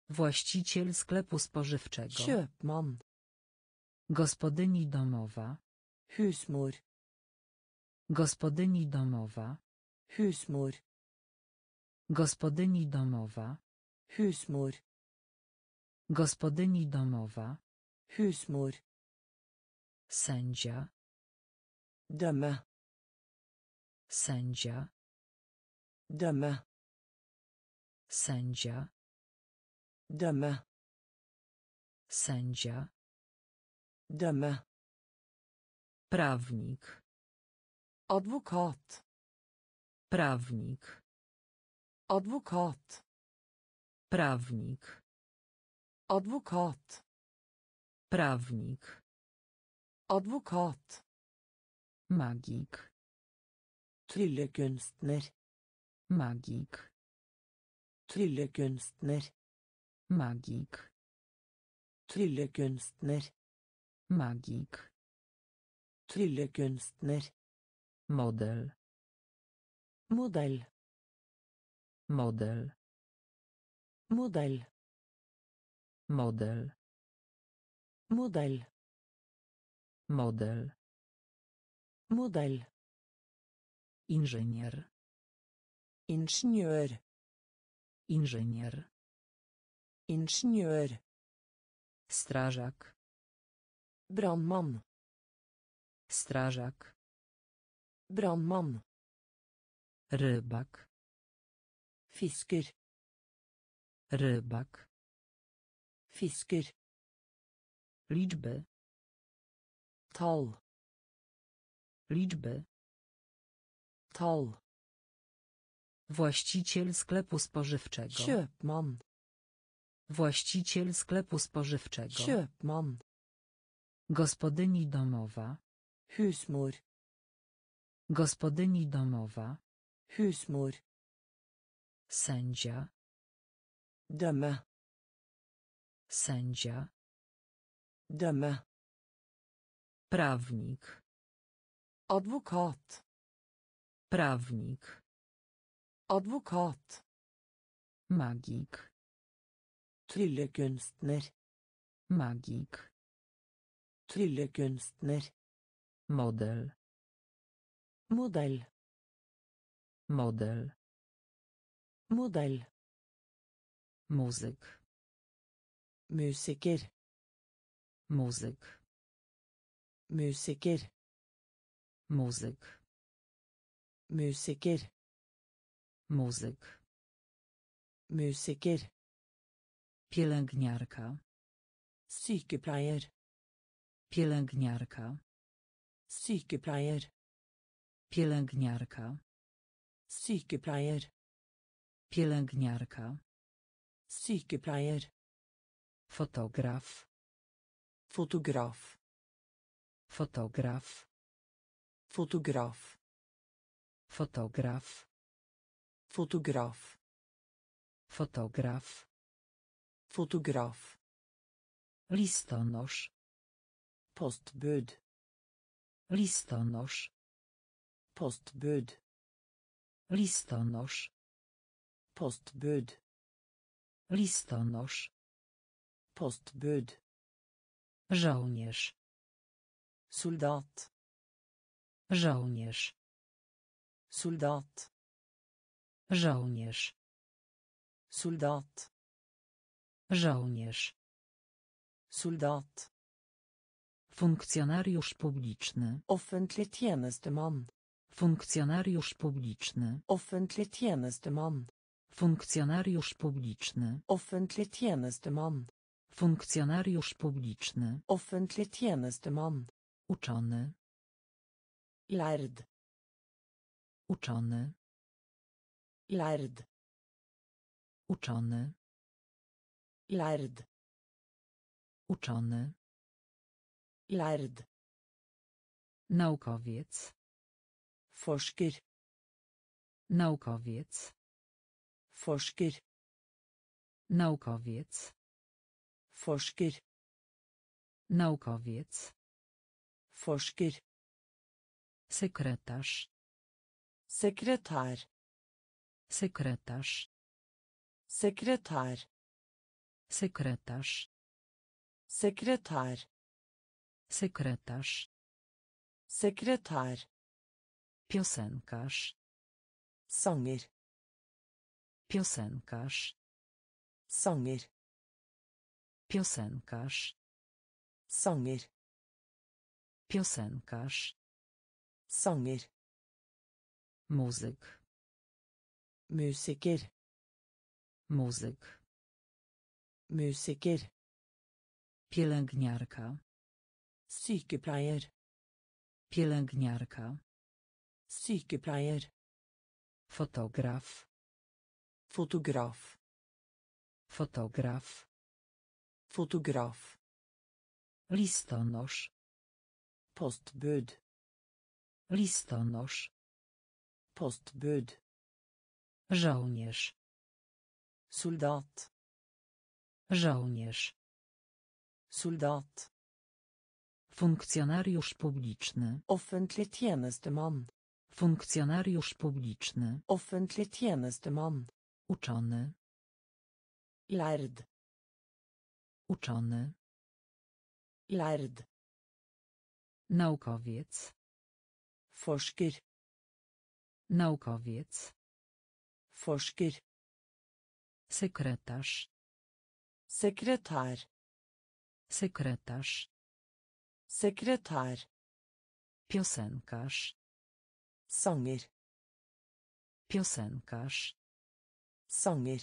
Właściciel sklepu spożywczego. Köpman. Gospodyni domowa. Husmor. Gospodyni domowa. Husmor. Gospodyni domowa. Husmor. Gospodyni domowa. Husmor. Sędzia. Dømme. Sędzia. Dømme. Sędzia. Dømme. Sędzia. Dømme. Prawnik. Advokat. Prawnik. Advokat. Prawnik. Advokat. Prawnik. Advokat. Magik. Tryllekunstner. Magik. Tryllekunstner. Magik. Tryllekunstner. Magik. Tryllekunstner. Model. Modell. Model. Model. Model. Model. Model. Model. Inżynier. Inżynier. Inżynier. Inżynier. Strażak. Brandman. Strażak. Brandman. Rybak. Fisker. Rybak. Fisker. Liczby. Tall. Liczby. Tall. Właściciel sklepu spożywczego. Köpman. Właściciel sklepu spożywczego. Köpman. Gospodyni domowa. Husmor. Gospodyni domowa. Husmor. Sędzia. Dømme. Sędzia. Dømme. Prawnik. Advokat. Prawnik. Advokat. Magik. Tryllekunstner. Magik. Tryllekunstner. Model. Modell. Model. Modell. Muzyk. Musiker. Muzyk. Musiker. Muzyk. Musiker. Muzyk. Musiker. Pielęgniarka. Sykepleier. Pielęgniarka. Sykepleier. Pielęgniarka. Sykepleier. Pielęgniarka. Sykepleier. Fotograf. Fotograf. Fotograf. Fotograf. Fotograf. Fotograf. Fotograf. Fotograf. Listonosz. Postbud. Listonosz. Postbud. Listonosz. Postbud. Listonosz. Postbud. Żołnierz. Soldat. Żołnierz. Soldat. Żołnierz. Soldat. Żołnierz. Soldat. Funkcjonariusz publiczny. Offentlig tjenestemann. Funkcjonariusz publiczny. Offentlig tjenestemann. Funkcjonariusz publiczny. Offentlig tjenestemann. Funkcjonariusz publiczny. Offentlig tjenestemann. Uczony. Lærd. Uczony. Lærd. Uczony. Lærd. Uczony. Lærd. Naukowiec. Forsker. Naukowiec. Forsker. Naukowiec. Forsker. Naukowiec. Forsker. Sekretarz. Sekretarz. Sekretær. Sekretarz. Sekretær. Sekretarz. Sekretær. Piosenkarz. Sanger. Piosenkarz. Sanger. Piosenkarz. Sanger. Piosenkarz. Sanger. Muzyk. Musiker. Muzyk. Musiker. Pielęgniarka. Sykepleier. Pielęgniarka. Sykepleier. Fotograf. Fotograf. Fotograf. Fotograf. Listonosz. Postbud. Listonosz. Postbud. Żołnierz. Soldat. Żołnierz. Soldat. Funkcjonariusz publiczny. Offentlig tjenestemann. Funkcjonariusz publiczny. Offentlig tjenestemann. Uczony. Lærd. Uczony. Lærd. Naukowiec. Forsker. Naukowiec. Forsker. Sekretarz. Sekretær. Sekretarz. Sekretær. Piosenkarz. Sanger. Piosenkarz. Sanger.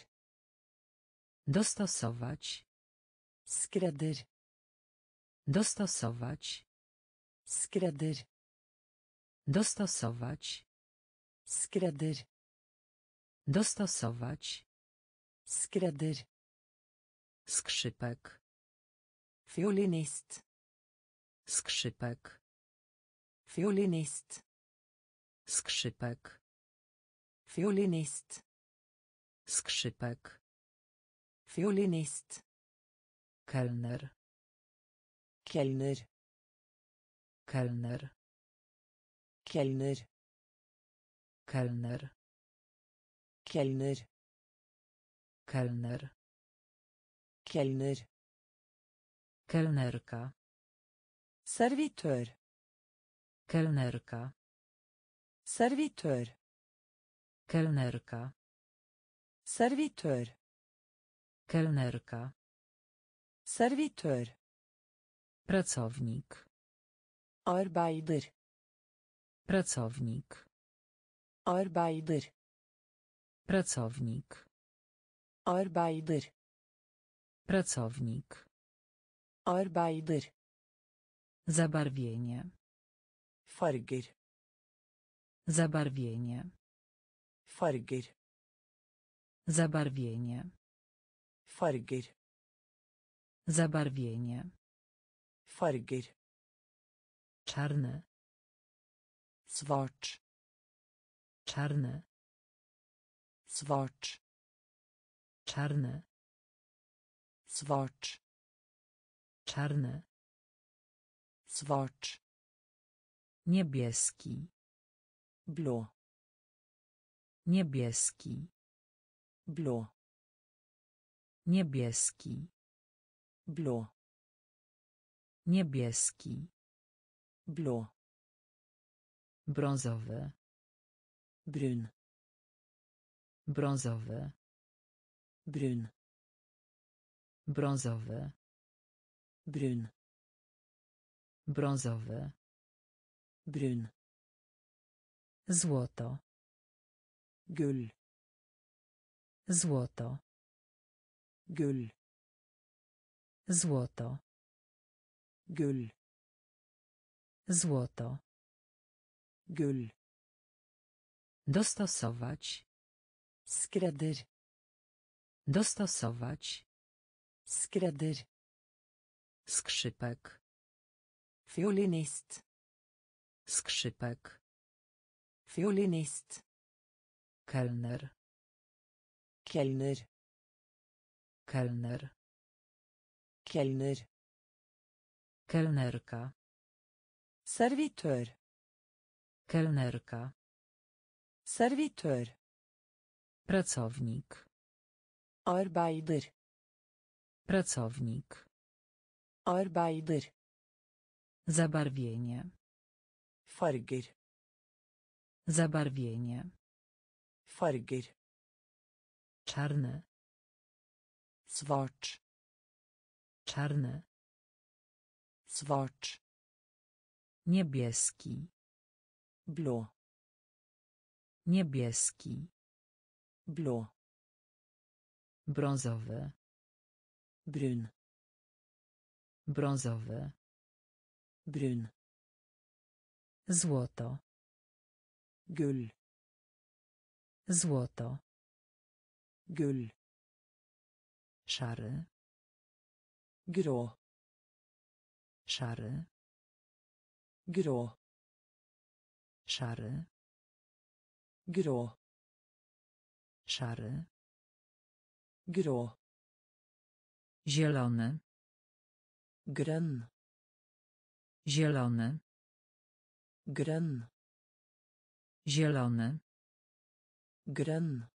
Dostosować. Skredder. Dostosować. Skredder. Dostosować. Skredder. Dostosować. Skredder. Skrzypek. Fiolinist. Skrzypek. Fiolinist. Skrzypek. Fiolinist. Skrzypek. Fiolinist. Kelner. Kelner. Kelner. Kelner. Kelner. Kelner. Kelner. Kelner. Kelnerka. Servitør. Kelnerka. Servitør. Kelnerka. Servitør. Kelnerka. Servitør. Pracownik. Arbeider. Pracownik. Arbeider. Pracownik. Arbeider. Pracownik. Arbeider. Zabarwienie. Farger. Zabarwienie. Farger. Zabarwienie. Farger. Zabarwienie. Farger. Czarne. Swart. Czarne. Swart. Czarne. Swart. Czarny. Swart. Niebieski. Blu. Niebieski. Blå. Niebieski. blå Niebieski. blå Brązowy. brun Brązowy. brun Brązowy. brun Brązowy. brun Złoto. gull Złoto. gull Złoto. gull Złoto. gull Dostosować. skrädder Dostosować. skrädder Skrzypek. fiolinist Skrzypek. fiolinist Kelner. Kelner Kelner. kelner Kelnerka. servitör Kelnerka. servitör Pracownik. arbeider Pracownik. arbeider Zabarwienie. farger Zabarwienie. farger Czarny. svart Czarny. svart Niebieski. blå Niebieski. blå Brązowy. brun Brązowy. brun Złoto. gull Złoto. Gull Szary. grå Szary. grå Szary. grå Szary. grå Zielony. grønn Zielony. grønn Zielony. grønn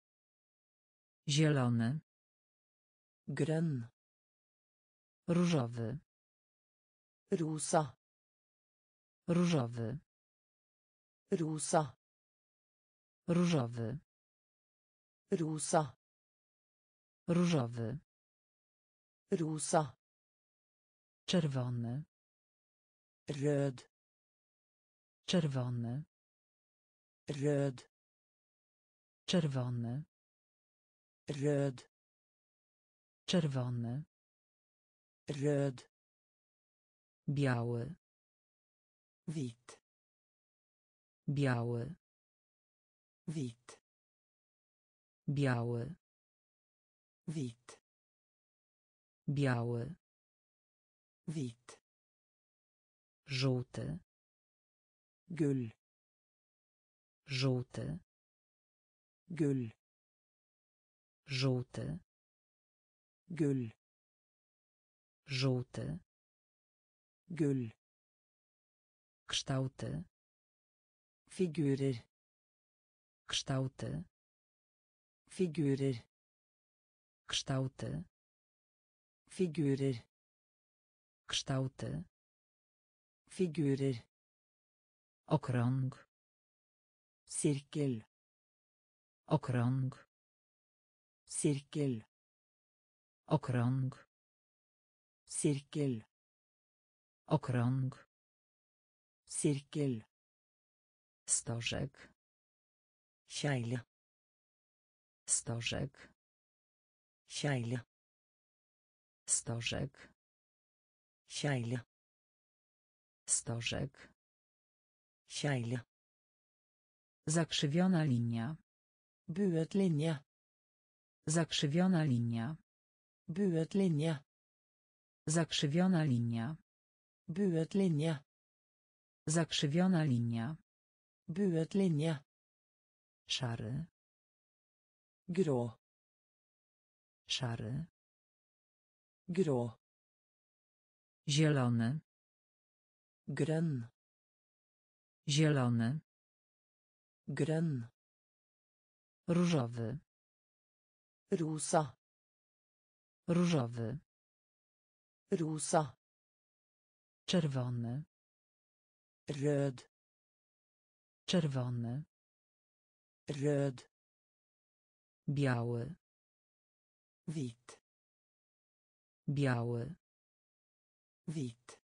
Zielony. grønn Różowy. rosa Różowy. rosa Różowy. rosa Różowy. rosa Czerwony. rød Czerwony. rød Czerwony. Rød Czerwony. rød Biały. hvit Biały. hvit Biały. hvit Biały. hvit Żółty. gull Żółty. gull Żółty. gull Żółty. gull Kształty. figurer Kształty. figurer Kształty. figurer Kształty. figurer Okrąg. cirkel Okrąg. Cirkel Okrąg. cirkel Okrąg. cirkel Stożek. kjegle Stożek. kjegle Stożek. kjegle Stożek. kjegle Zakrzywiona linia. buet linje Zakrzywiona linia. buet linje Zakrzywiona linia. buet linje Zakrzywiona linia. buet linje Szary. grå Szary. grå Zielony. grønn Zielony. grønn Różowy. Rosa Różowy. Rosa. Czerwony. Röd. Czerwony. Röd. Biały. Vit. Biały. Vit.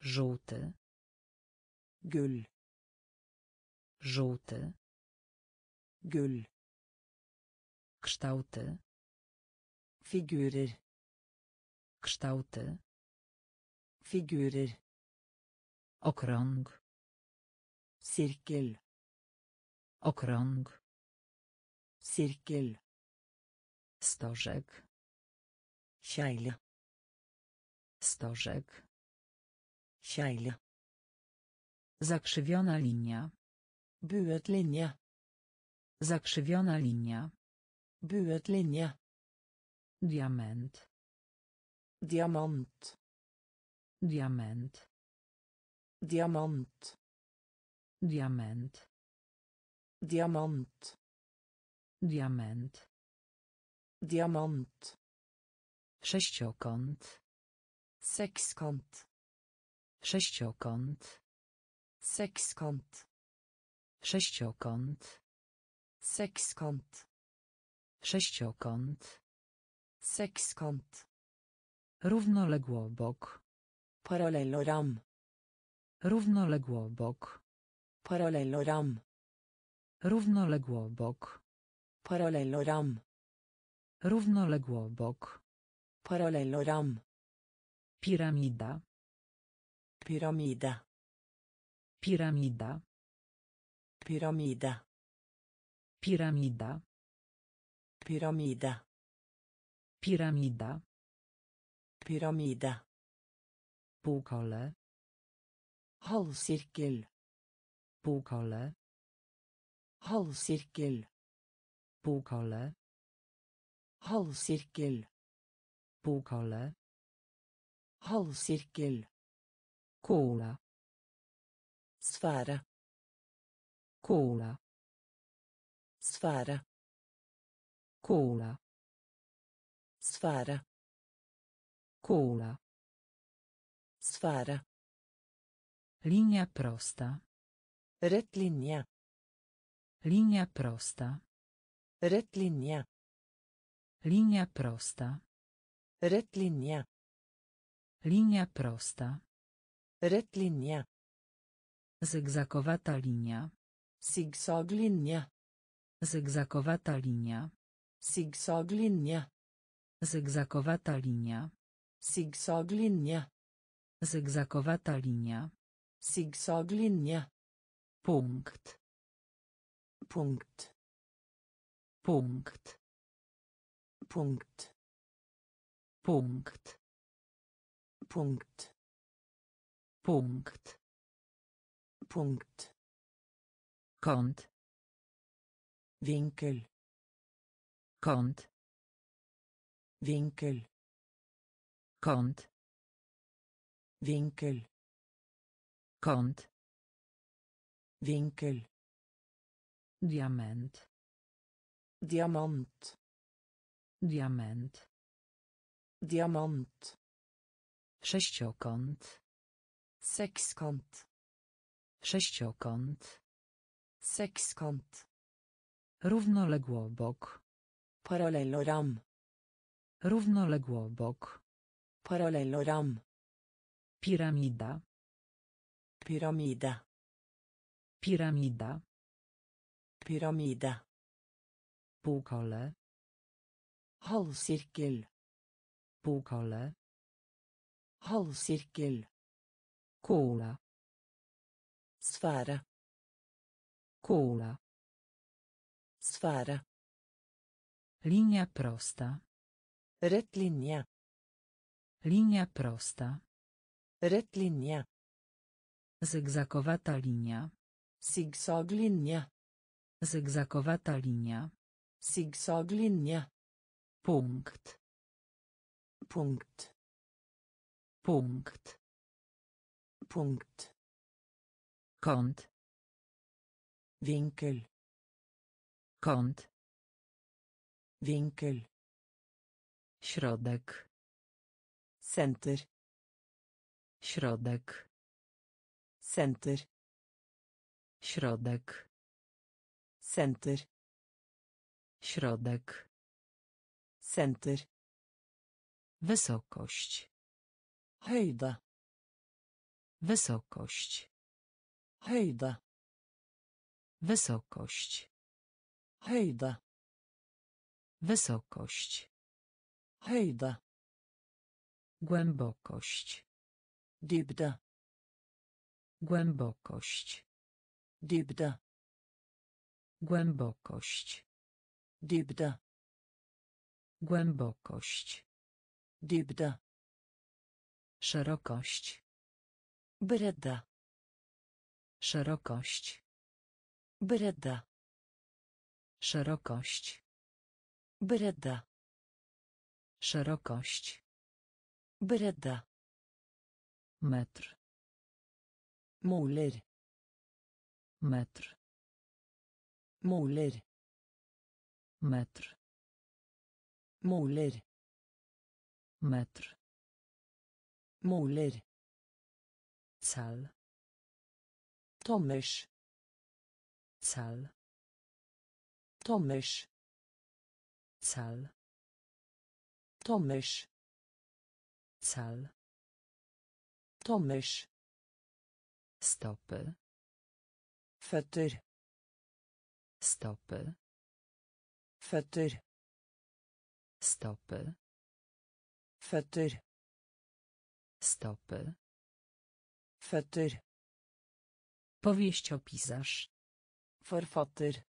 Żółty. Gull. Żółty. Gull. Kształty. Figurer. Kształty. Figurer. Okrąg. Cirkel. Okrąg. Cirkel. Stożek. Kjegle. Stożek. Kjegle. Zakrzywiona linia. Buet linje. Zakrzywiona linia. Buet linje. Diament. Diamant. Diament. Diamant. Diament. Diamant. Diament. Diamant. Sześciokąt. Sekskant. Sześciokąt. Sekskant. Sześciokąt. Sekskant. Sześciokąt. Sekskąt. Równoległobok. Paraleloram. Równoległobok. Paraleloram. Równoległobok. Paraleloram. Równoległobok. Paraleloram. Piramida. Piramida. Piramida. Piramida. Piramida. Pyramide. Piramida. Pyramide. Półkole. Halvsirkel. Półkole. Halvsirkel. Półkole. Halvsirkel. Półkole. Halvsirkel. Kula. Sfære. Kula. Sfære. Kula. Sfera. Kula. Sfera. Linia prosta. Rettlinje. Linia prosta. Rettlinje. Linia prosta. Rettlinje. Linia prosta. Rettlinje. Zygzakowata linia. Zigzag linia. Zygzakowata linia. Zigzag linje. Zygzakowata linia. Zigzag linje. Zygzakowata linia. Zigzag linje. Punkt. Punkt. Punkt. Punkt. Punkt. Punkt. Punkt. Punkt. Kąt. Winkel. Kąt. Winkel. Kąt. Winkel. Kąt. Winkel. Diament. Diamant. Diament. Diamant. Sześciokąt. Sekskant. Sześciokąt. Sekskant. Równoległobok. Parallellogram. Równoległobok. Parallellogram. Piramida. Pyramide. Piramida. Pyramide. Półkole. Halvsirkel. Półkole. Halvsirkel. Kula. Sfære. Kula. Sfære. Linia prosta. Linje. Linia prosta. Rett linje. Zygzakowata linia. Zigzag linje. Zygzakowata linia. Zigzag linje. Punkt. Punkt. Punkt. Punkt. Kąt. Winkel. Kąt. Winkel. Środek. Center. Środek. Center. Środek. Center. Środek. Center. Wysokość. Höjda. Wysokość. Höjda. Wysokość. Höjda. Wysokość. Höjda. Głębokość. Dybda. Głębokość. Dybda. Głębokość. Dybda. Głębokość. Dybda. Szerokość. Bredda. Szerokość. Bredda. Szerokość. Bredda. Szerokość. Bredda. Metr. Moler. Metr. Moler. Metr. Moler. Metr. Moler. Cal. Tommers. Cal. Tommers. Cal. Tommers. Cal. Tommers. Stopy. Fötter. Stopy. Fötter. Stopy. Fötter. Stopy. Fötter. Powieściopisarz. Författer.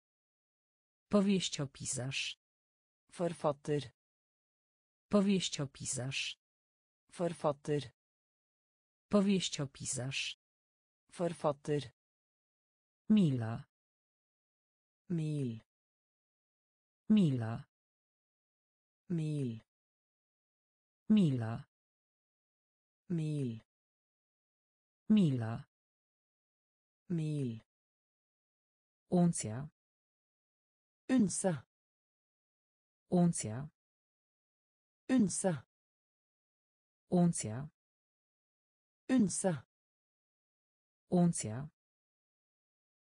Powieściopisarz. Författer. Powieściopisarz. Författer. Powieściopisarz. Författer. Mila. Mil. Mila. Mil. Mila. Mil. Mila. Mil. Uncja. Unsa. Uncja. Unsa. Uncja. Unsa. Uncja.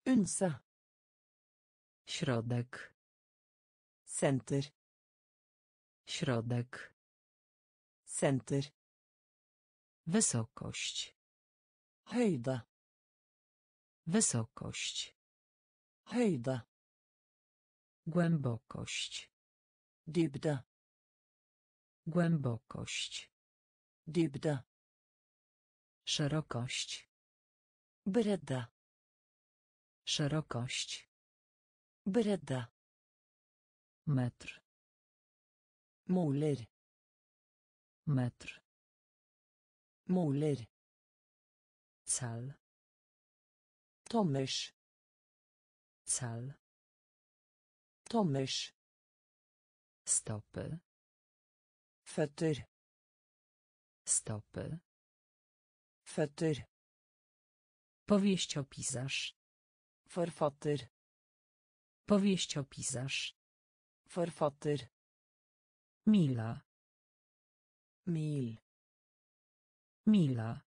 Unsa. Środek. Center. Środek. Center. Wysokość. Höjda. Wysokość. Höjda. Głębokość. Dybda. Głębokość. Dybda. Szerokość. Bredda. Szerokość. Bredda. Metr. Moler. Metr. Moler. Cal. Tommers. Cal. Tommers. Stopy. Fötter. Stopy. Fötter. Powieściopisarz. Författer. Powieściopisarz. Författer. Mila. Mil. Mila.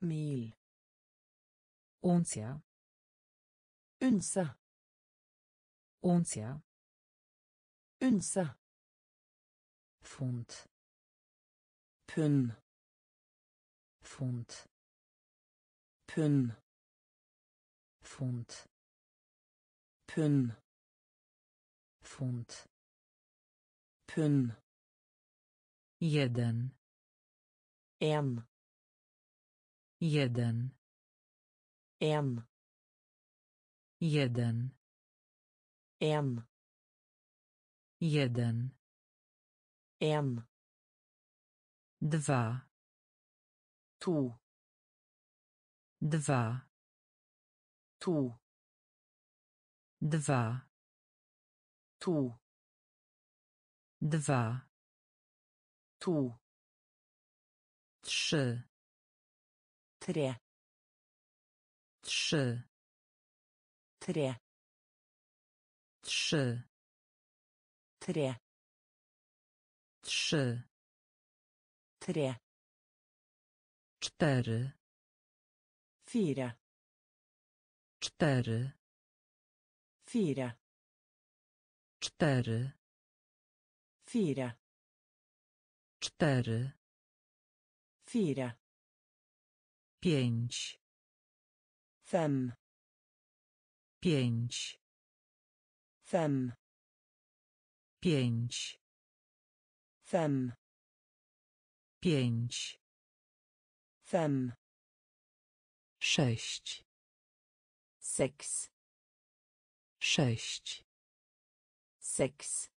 Mil. Uncja. Unsa. Uncja. Unsa. Funt. Pund. Funt. Pund. Funt. Pund. Funt. Pund. Jeden. En. Jeden. En. Jeden. En. Jeden. En. Dwa. To. Dwa. To. Dwa. To. Dwa. To. Trzy. Tre. Trzy. Tre. Trzy. Tre. Trzy. tre, Cztery. fire, Cztery. fire, Cztery. fire, Cztery. fire, Pięć. fem, Pięć. fem, Pięć. fem, Pięć. fem, Sześć. sex, Sześć. sex,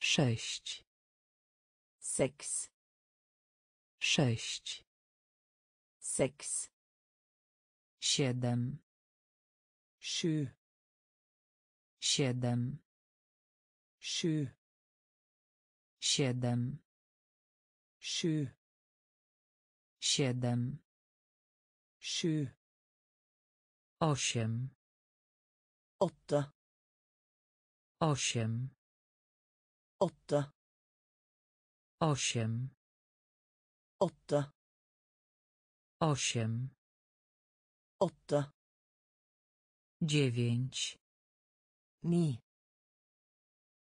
Sześć. sex, Sześć. sex, Siedem. Siedem. Sju, Siedem. sju, Siedem. sju, Osiem. åtta, Osiem. åtta, Osiem. åtta, Osiem. åtta, Dziewięć. ni,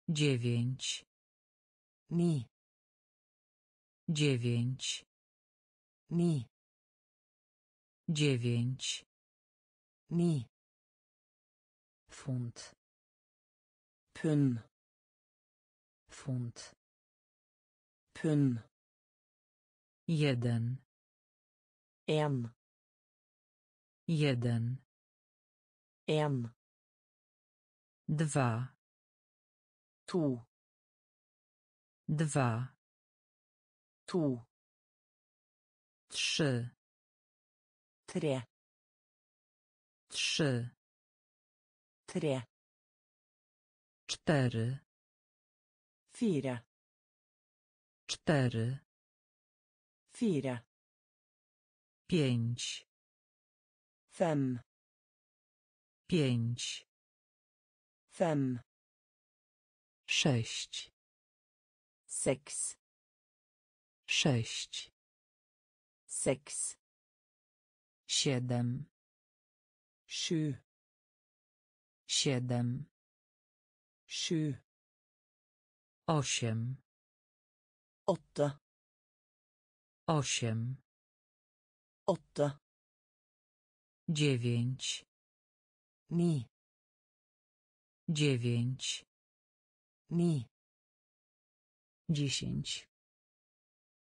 Dziewięć. ni, Dziewięć. ni, Dziewięć. ni, Funt. pund, Funt. pund, Jeden. en, Jeden. en, Dwa. To, Dwa. to, Trzy. tre, Trzy. tre, Cztery. fire, Cztery. fire, Pięć. fem, Pięć. fem, Sześć. sex, Sześć. sex, Siedem. sju, Siedem. sju, Osiem. åtta, Osiem. åtta, Dziewięć. ni, Dziewięć. Ni, Dziesięć.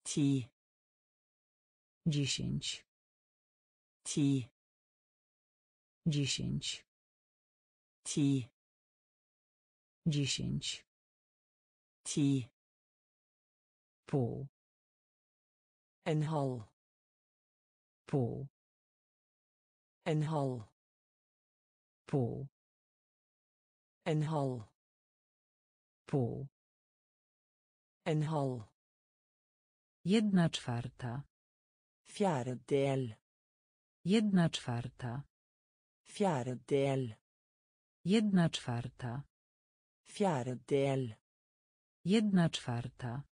ti, Dziesięć. ti, Dziesięć. ti, Dziesięć. ti, Pół. en halv, Pół. en halv, Pół. en halv, Pół. en halv, Jedna czwarta. fjerdedel, Jedna czwarta. fjerdedel, Jedna czwarta. fjerdedel, Jedna czwarta.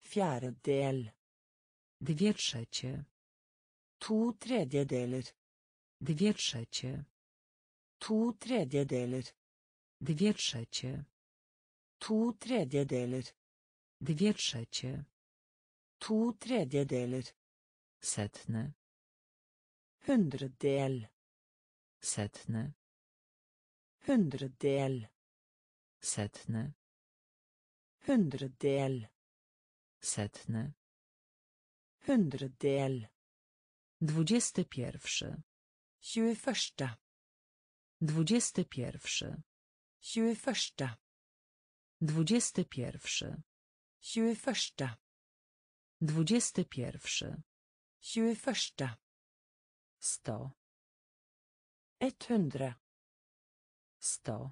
fjerdedel, Dwie trzecie. to tredjedeler, Dwie trzecie. to tredjedeler, Dwie trzecie. To tredjedeler, Dwie trzecie. to tredjedeler, Setny. hundredel, Setny. hundredel, Setny. hundredel, Setny. hundredel, Dwudziesty pierwszy. tjueförsta, Dwudziesty pierwszy. tjueförsta, Dwudziesty pierwszy. tjueförsta, Dwudziesty pierwszy. tjueförsta, Sto. etthundra, Sto.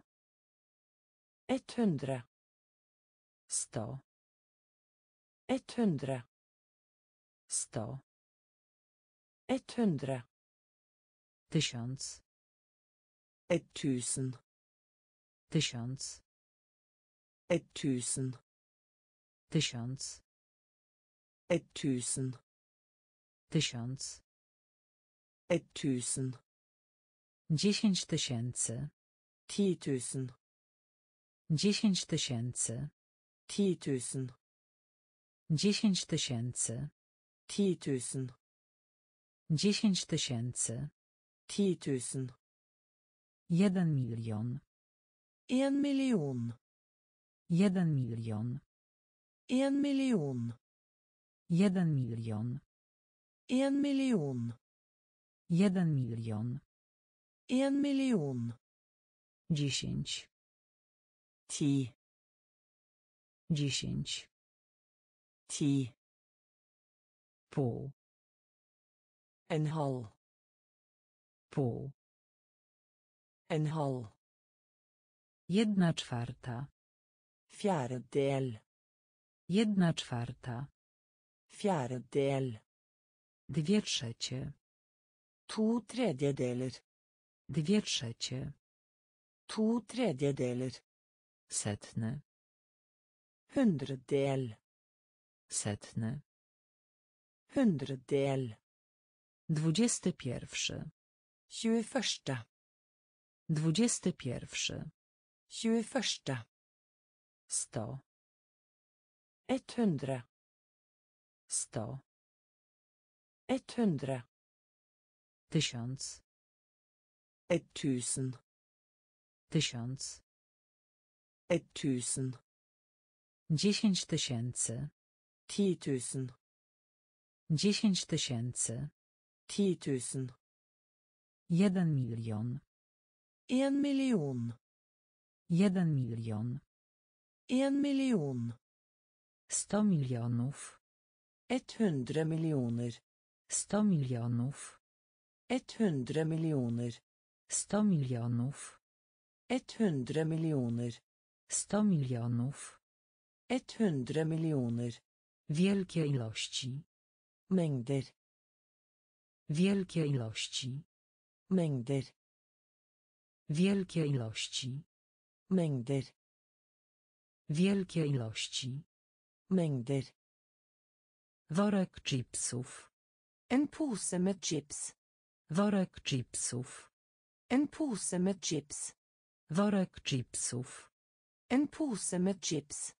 etthundra, Sto. etthundra, Sto. etthundra, Tysiąc. ettusen, Tysiąc. Ettusen, Tysiąc. Ett tusen. Tysiąc. Ett tusen. Dziesięć tysięcy. Ti tusen. Dziesięć tysięcy. Ti tusen. Dziesięć tysięcy. Ti tusen. Dziesięć tysięcy. Ti tusen. Jeden milion. En miljon. Jeden milion. En miljon. Jeden milion. En miljon. Jeden milion. En miljon. Dziesięć. Ti. Dziesięć. Ti. Pół. En halv. Pół. En halv. Jedna czwarta. Fjerdedel. Jedna czwarta. Fjerdedel. Dwie trzecie. To tredjedeler. Dwie trzecie. To tredjedeler. Setny. Hundredel. Setny. Hundredel. Dwudziesty pierwszy. Tjueförsta. Dwudziesty pierwszy. Tjueförsta. Sto. Ett hundre. Sto. Ett hundre. Tysiąc. Ett tusen. Tysiąc. Ett tusen. Dziesięć tysięcy. Ti tusen. Dziesięć tysięcy. Ti tusen. Jeden milion. En miljon. Jeden milion. En miljon. Sto milionów. Ett hundre miljoner. Sto milionów. Ett hundre miljoner. Sto milionów. Ett hundre miljoner. Sto milionów. Ett hundre miljoner. Wielkie ilości. Mängder. Wielkie ilości. Mängder. Wielkie ilości. Mängder. Wielkie ilości. Mängder. Worek chipsów. En pose med chips. Worek chipsów. En pose med chips. Worek chipsów. En pose med chips.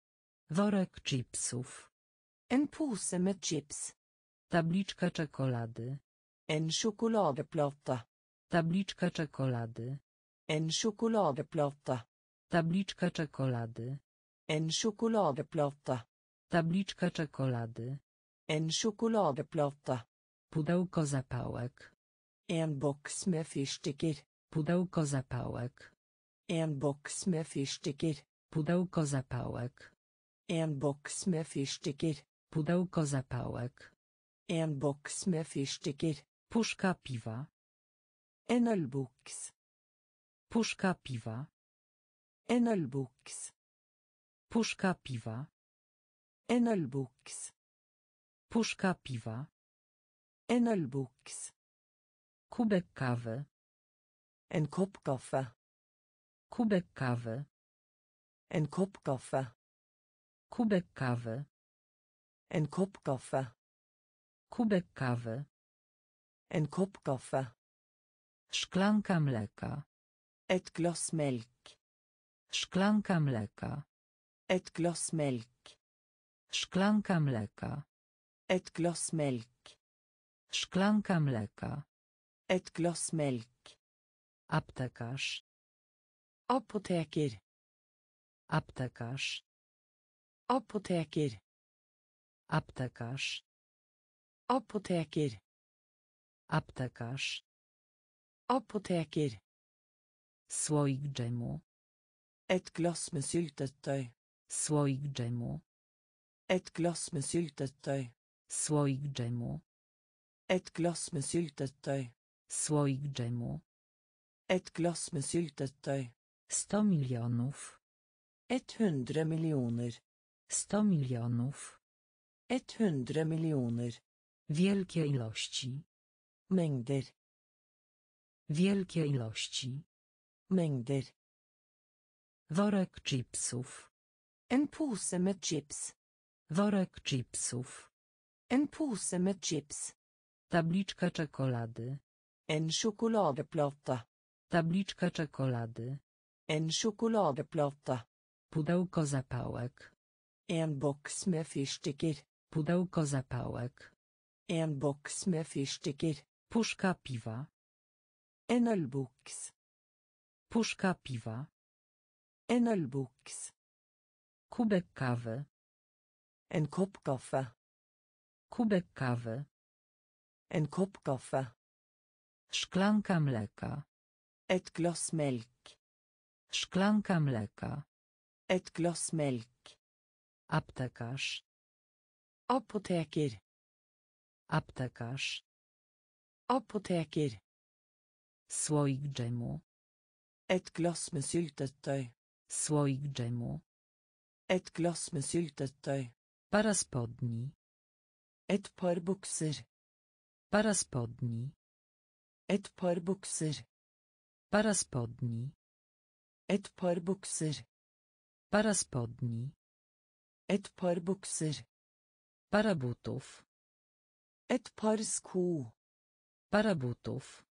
Worek chipsów. En pose med chips. Tabliczka czekolady. En chokoladeplata. Tabliczka czekolady. En chokoladeplata. Tabliczka czekolady. En chokoladeplata. Tabliczka czekolady. En chokoladeplata. Pudełko zapałek. En box med fyrsticker. Pudełko zapałek. En box med fyrsticker. Pudełko zapałek. En box med fyrsticker. Pudełko zapałek. En box med fyrsticker. Puszka piwa. En ölbox. Puszka piwa. En ölbox. Puszka piwa. En ölbox. Puszka piwa. En ölbox. Kubek kawy. En kopp kaffe. Kubek kawy. En kopp kaffe. Kubek kawy. En kopp kaffe. Kubek kawy. En kopp kaffe. Szklanka mleka. Ett glas melk. Szklanka mleka. Ett glas melk. Szklanka mleka. Ett glas melk. Szklanka mleka. Ett glas melk. Aptekarz. Apoteker. Aptekarz. Apoteker. Aptekarz. Apoteker. Aptekarz. Apoteker. Słoik dżemu. Ett glas med syltetøy. Słoik dżemu. Ett glas med syltetøy. Słoik dżemu. Ett glas med syltetøy. Słoik dżemu. Ett glas med syltetøy. Sto milionów. Ett hundre millioner. Sto milionów. Ett hundre millioner. Wielkie ilości. Mängder. Wielkie ilości. Mängder. Worek chipsów. En pose med chips. Worek chipsów. En pose med chips. Tabliczka czekolady. En chokoladeplata. Tabliczka czekolady. En chokoladeplata. Pudełko zapałek. En boks med. Pudełko zapałek. En boks med. Puszka piwa. En ølboks. Puszka piwa. En ølboks. Kubek kawy. En kopp kaffe. Kubek kawy. En kopp kaffe. Szklanka mleka. Et glass melk. Szklanka mleka. Et glass melk. Aptekarz. Apoteker. Aptekarz. Apoteker. Słoik dżemu. Et glass med syltetøy. Słoik dżemu. Et glass med syltetøy. Para spodni. Et par bukser. Para spodni. Et par bukser. Para spodni. Et par bukser. Para spodni. Et par bukser. Para butów. Et par sko. Para butów.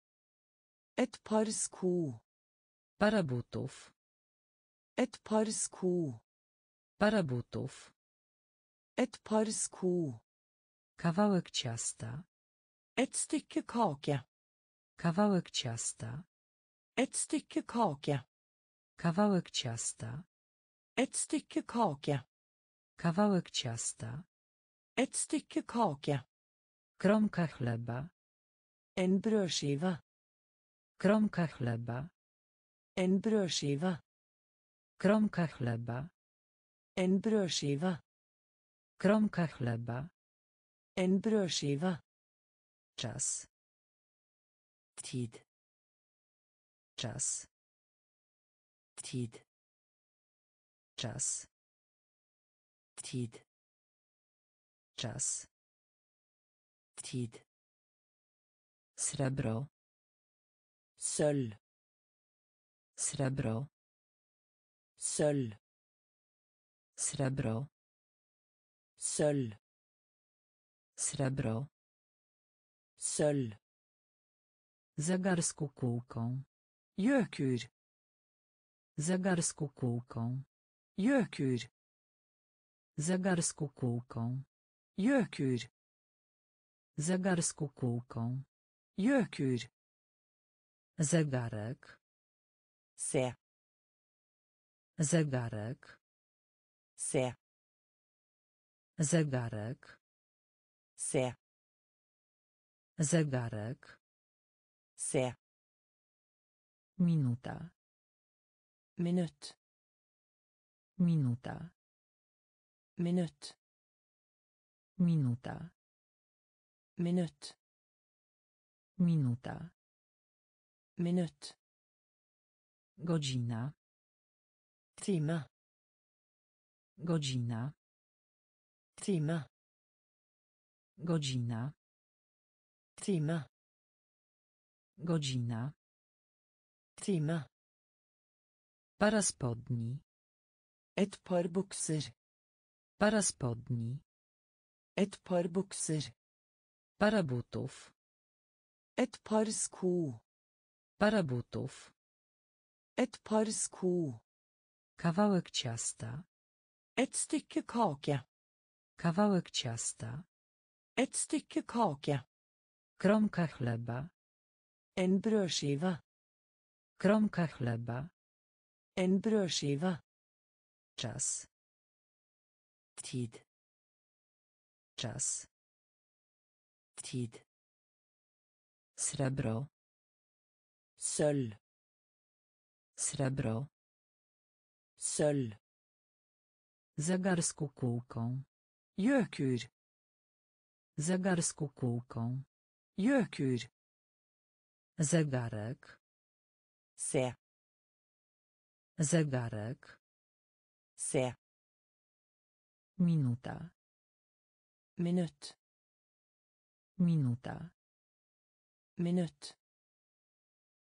Et par sko. Para butów. Et par sko. Para butów. Et par sko. Kawałek ciasta. Et stykke kake. Kawałek ciasta. Et stykke kake. Kawałek ciasta. Et stykke kake. Kawałek ciasta. Et stykke kake. Kromka chleba. En brødskive. Kromka chleba. En brødskive. Kromka chleba. En brødskive. Kromka chleba. En brødskive. Czas. Tid. Czas. Tid. Czas. Tid. Czas. Tid. Srebro. Sølv. Srebro. Sølv. Srebro. Sølv. Srebro. Sølv. Zegar z kukułką. Gjøkur. Zegar z kukułką. Gjøkur. Zegar z kukułką. Gjøkur. Zegar z kukułką. Gjøkur. Zegarek. Se. Zegarek. Se. Zegarek. Se. Zegarek. Se. Minuta. Minutt. Minuta. Minutt. Minuta. Minutt. Minuta. Minutt. Godzina. Time. Godzina. Time. Godzina. Time. Godzina. Time. Para spodni. Et par bukser. Para spodni. Et par bukser. Para butów. Et par sko. Para butów. Et par sko. Kawałek ciasta. Et stykke kake. Kawałek ciasta. Et stykke kake. Kromka chleba. En brødskive. Kromka chleba. En brødskive. Czas. Tid. Czas. Tid. Srebro. Sølv. Srebro. Sølv. Zegar z kukułką. Gjøkur. Zegar z kukułką. Zegarek. Se. Zegarek. Se. Minuta. Minutt. Minuta. Minutt.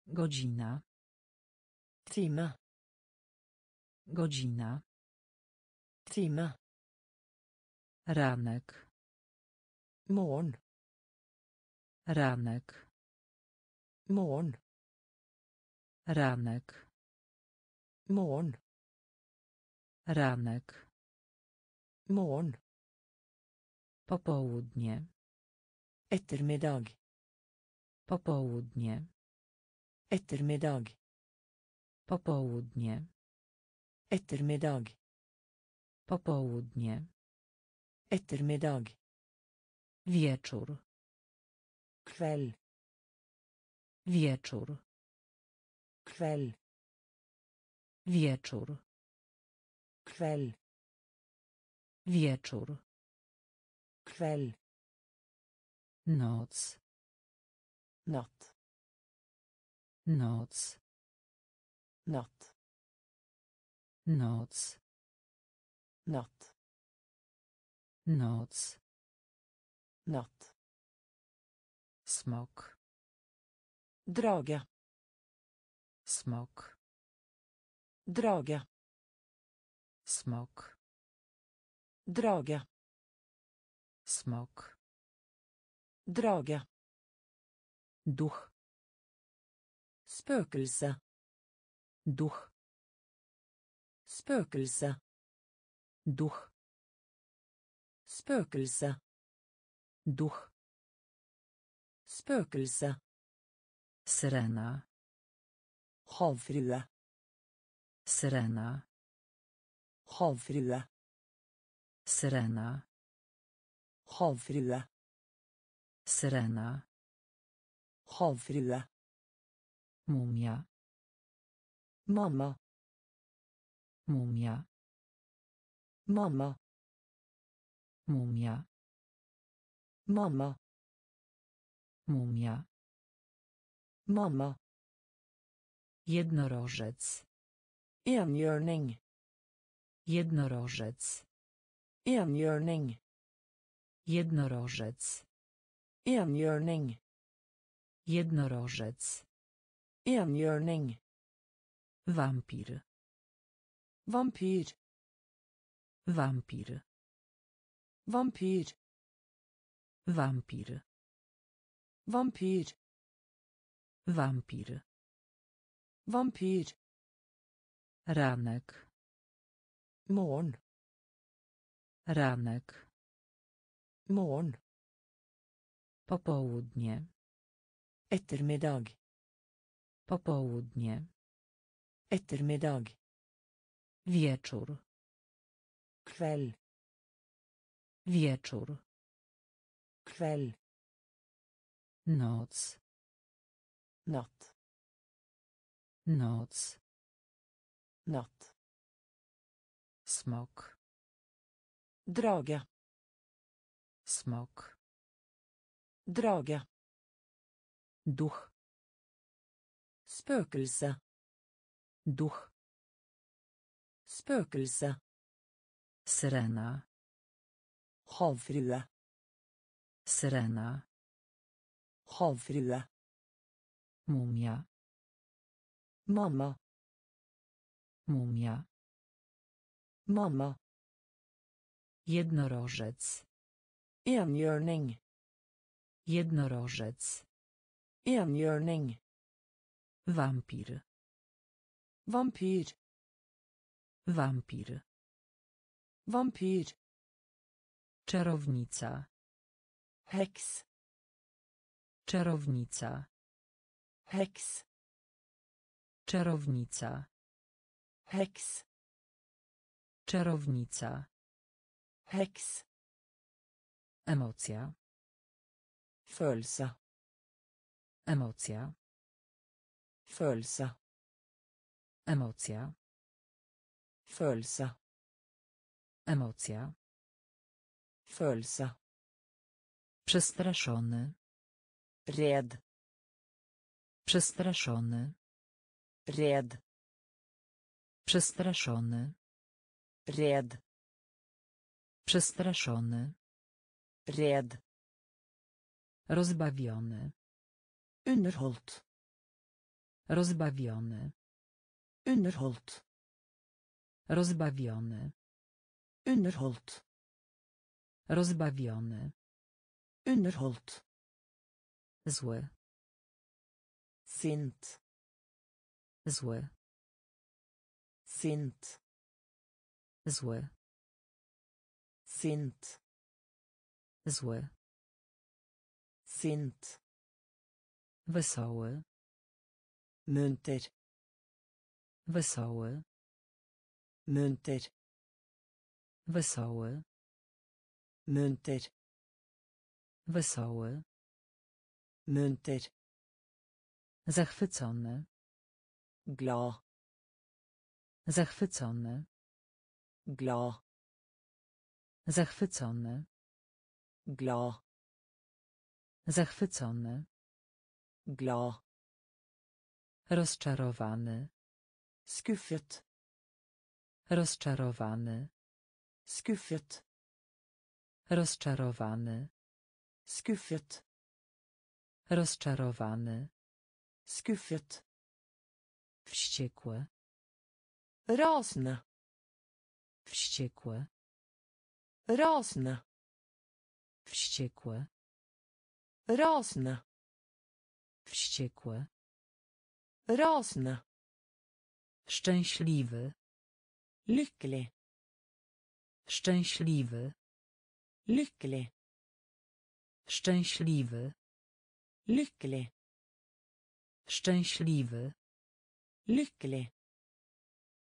Godzina. Time. Godzina. Time. Ranek. Morgen. Ranek. Morgen. Ranek. Morgen. Ranek. Morgen. Popołudnie. Ettermiddag. Popołudnie. Ettermiddag. Popołudnie. Ettermiddag. Popołudnie. Ettermiddag. Wieczór. Kveld. Wieczór. Kveld. Wieczór. Kveld. Wieczór. Kveld. Noc. Natt. Noc. Natt. Noc. Natt. Noc. Natt. Smok. Drage. Smok. Drage. Smok. Drage. Smok. Drage. Duch. Spøkelse. Duch. Spøkelse. Duch. Spøkelse. Duch. Spøkelse. Syrena. Havfrue. Syrena. Havfrue. Syrena. Havfrue. Syrena. Havfrue. Mumia. Mamma. Mumia. Mamma. Mumia. Mamma. Mumia. Mamma. Jednorożec. Enhjørning. Jednorożec. Enhjørning. Jednorożec. Enhjørning. Jednorożec. Enhjørning. Wampir. Vampyr. Wampir. Vampyr. Wampir. Vampyr. Wampir. Vampyr. Ranek. Morgen. Ranek. Morgen. Popołudnie. Ettermiddag. Popołudnie. Ettermiddag. Wieczór. Kveld. Wieczór. Kveld. Noc. Natt. Noc. Natt. Smok. Drage. Smok. Drage. Duch. Spøkelse. Duch. Spøkelse. Syrena. Havfrue. Syrena. Havfrue. Mumia. Mamma. Mumia. Mamma. Jednorożec. Enhjørning. Jednorożec. Enhjørning. Wampir. Vampyr. Wampir. Vampyr. Czarownica. Heks. Czarownica. Heks. Czarownica. Heks. Czarownica. Heks. Emocja. Følelse. Emocja. Følelse. Emocja. Følelse. Emocja. Følelse. Przestraszony. Redd. Przestraszony. Redd. Przestraszony. Redd. Przestraszony. Redd. Rozbawiony. Underholdt. Rozbawiony. Underholdt. Rozbawiony. Underholdt. Rozbawiony. Underholdt. Zły. Sint. Zły. Sint. Zły. Sint. Zły. Sint. Wesoły. Munter. Wesoły. Munter. Wesoły. Munter. Wesoły. Munter. Zachwycony. Glad. Zachwycony. Glad. Zachwycony. Glad. Zachwycony. Glad. Rozczarowany. Skuffet. Rozczarowany. Skuffet. Rozczarowany. Skuffet. Rozczarowany. Skuffet. Wściekły. Rasende. Wściekły. Rasende. Wściekły. Rasende. Wściekły. Rasende. Szczęśliwy. Lykkelig. Szczęśliwy. Lykkelig. Szczęśliwy. Lykkelig. Szczęśliwy. Lykkelig.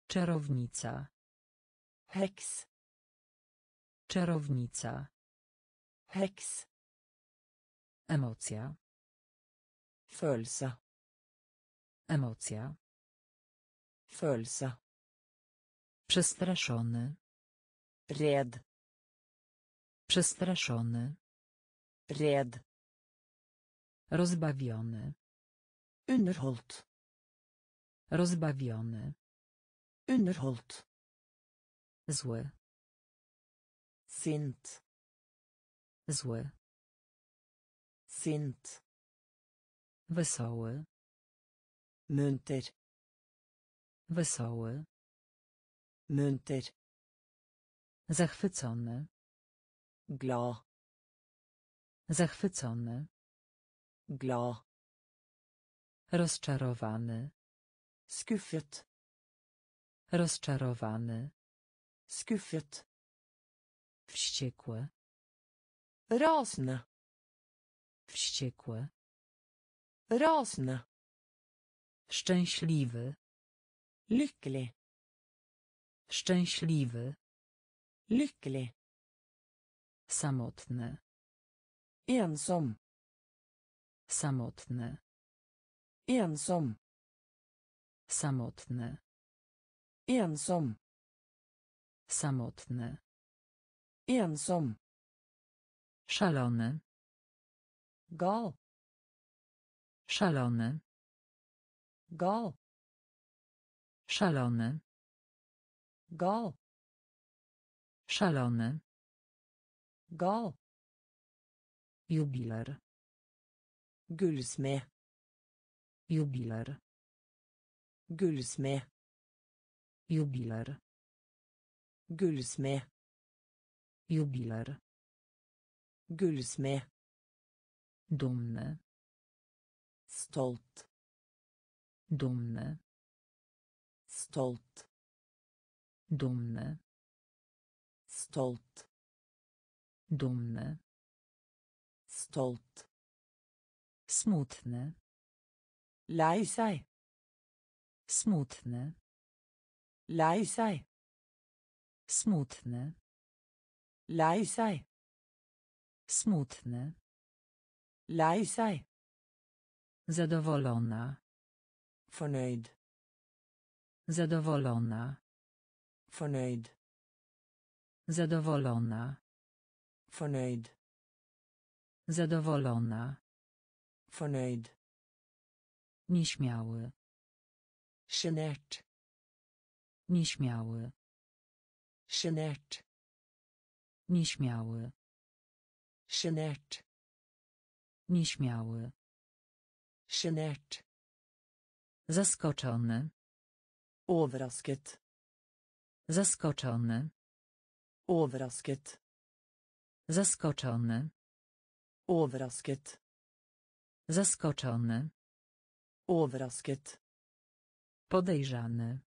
Czarownica. Heks. Czarownica. Heks. Emocja. Følelse. Emocja. Følelse. Przestraszony. Red. Przestraszony. Red. Rozbawiony. Underholdt. Rozbawiony. Underholdt. Zły. Sint. Zły. Sint. Wesoły. Munter. Wesoły. Munter. Zachwycony. Glad. Zachwycony. Glad. Rozczarowany. Skuffet. Rozczarowany. Skuffet. Wściekły. Rasende. Wściekły. Rasende. Szczęśliwy. Lykkelig. Szczęśliwy. Lykkelig. Samotny. Ensom. Samotny. Ensom. Samotny. Ensom. Samotny. Ensom. Szalony. Gal. Szalony. Gal. Szalony. Gal. Szalony. Gal. Jubiler. Gullsmed. Jubiler. Gullsmed. Jubiler. Gullsmed. Jubiler. Gullsmed. Dumny. Stolt. Dumny. Stolt. Dumny. Stolt. Dumny. Stolt. Smutny. Lei seg. Smutny. Lei seg. Smutny. Lei seg. Smutny. Lei seg. Zadowolona. Fornøyd. Zadowolona. Fornøyd. Zadowolona. Fornøyd. Zadowolona. Fornøyd. Nieśmiały. Sjenert. Nieśmiały. Sjenert. Nieśmiały. Sjenert. Nieśmiały. Sjenert. Zaskoczony. Overrasket. Zaskoczony. Overrasket. Zaskoczony. Overrasket. Zaskoczony. Overrasket. Podejrzany.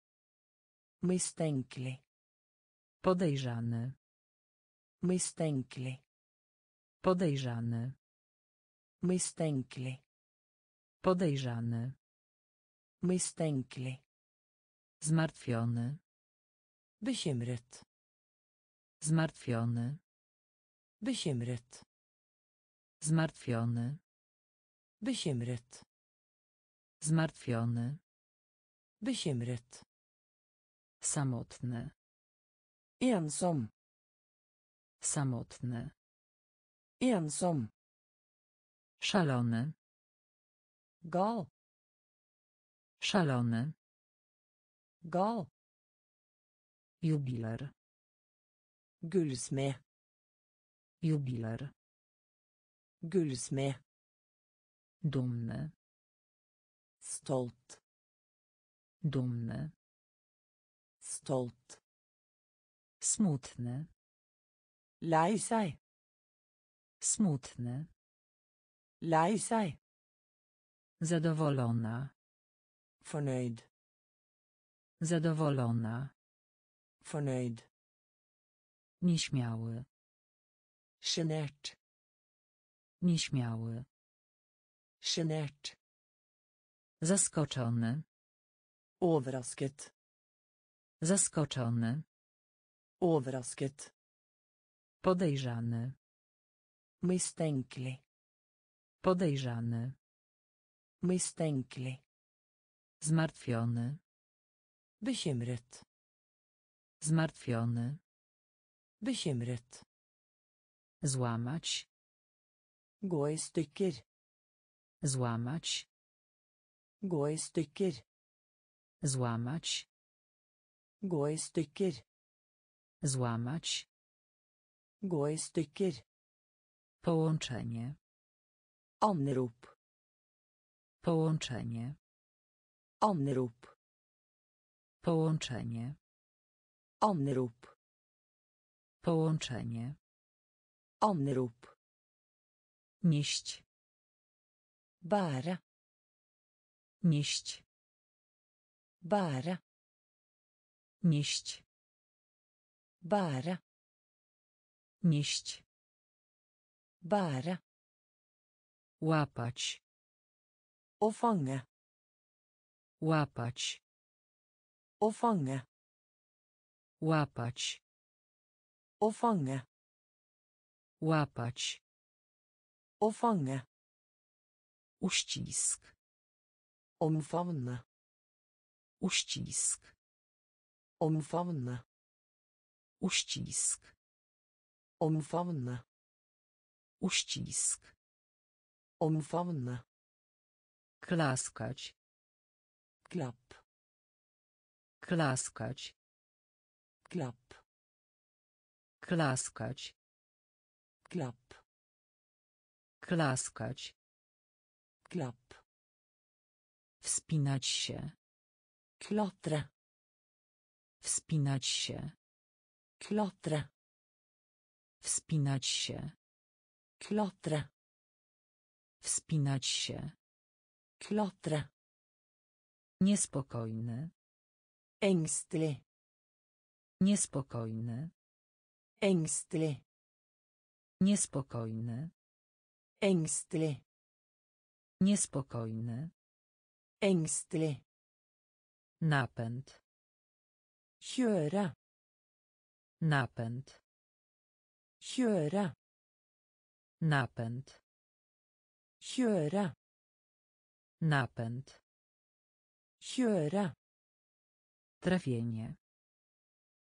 Mistenkelig. Podejrzany. Mistenkelig. Podejrzany. Mistenkelig. Podejrzany. Mistenkelig. Zmartwiony. Bekymret. Zmartwiony. Bekymret. Zmartwiony. Bekymret. Zmartwiony. Bekymret. Samotny. Ensom. Samotny. Ensom. Szalony. Gal. Szalony. Gal. Jubiler. Gullsmed. Jubiler. Gullsmed. Dumny. Stolt. Dumny. Stolt. Smutny. Lei seg. Smutny. Lei seg. Zadowolona. Fornøyd. Zadowolona. Fornøyd. Nieśmiały. Sjenert. Nieśmiały. Sjenert. Zaskoczony. Overrasket. Zaskoczony. Overrasket. Podejrzany. Mistenkelig. Podejrzany. Mistenkelig. Zmartwiony. Bekymret. Zmartwiony. Bekymret. Złamać. Gå i stykker. Złamać. Gå i stykker. Złamać. Gå i stykker. Złamać. Gå i stykker. Połączenie. Anrop. Połączenie. Anrop. Połączenie. Anrop. Połączenie. Anrop. Nieść. Bære. Nieść. Bære. Nieść. Bære. Nieść. Bære. Łapać. Å fange. Łapać. Å fange. Łapać. Å fange. Łapać. Å fange. Uścisk. Omfavne. Uścisk. Omfavne. Uścisk. Omfavne. Uścisk. Omfavne. Klaskać. Klapp. Klaskać. Klapp. Klaskać. Klapp. Klaskać. Klapp. Wspinać się. Klatre. Wspinać się. Klatre. Wspinać się. Klatre. Wspinać się. Klatre. Niespokojny. Engstelig. Niespokojny. Engstelig. Niespokojny. Engstelig. Niespokojny. Engstelig. Napęd. Kjøre. Napęd. Kjøre. Napęd. Kjøre. Napęd. Kjøre. Trafienie.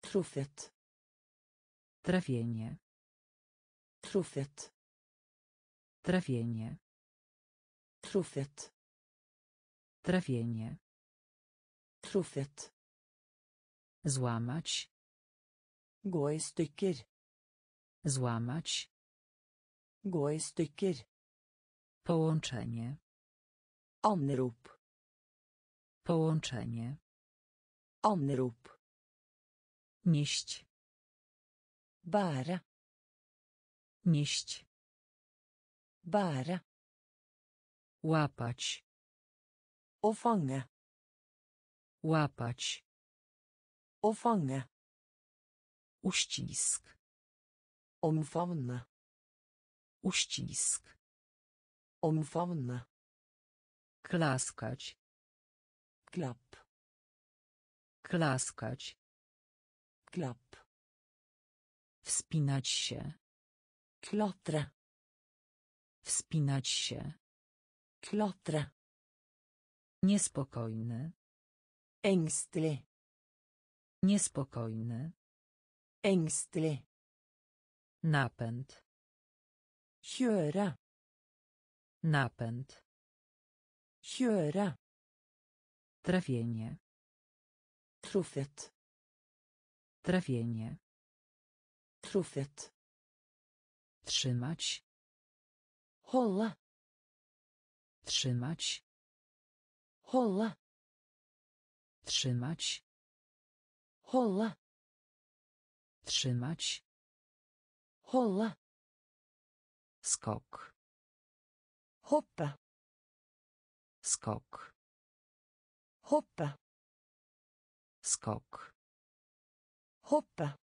Truffet. Trafienie. Truffet. Trafienie. Truffet. Trafienie. Truffet. Złamać. Gå i stykker. Złamać. Gå i stykker. Połączenie. Anrop. Połączenie. Anrop. Nieść. Bære. Nieść. Bære. Łapać. Å fange. Łapać. Å fange. Uścisk. Omfavne. Uścisk. Omfavne. Klaskać. Klapp. Klaskać. Klapp. Wspinać się. Klatre. Wspinać się. Klatre. Niespokojny. Engstelig. Niespokojny. Engstelig. Napęd. Kjøre. Napęd. Kjøre. Trafienie. Truffet. Trafienie. Truffet. Trzymać. Holde. Trzymać. Holde. Trzymać. Holde. Trzymać. Holde. Skok. Hoppe. Skok. Hoppe. Skok. Hoppe.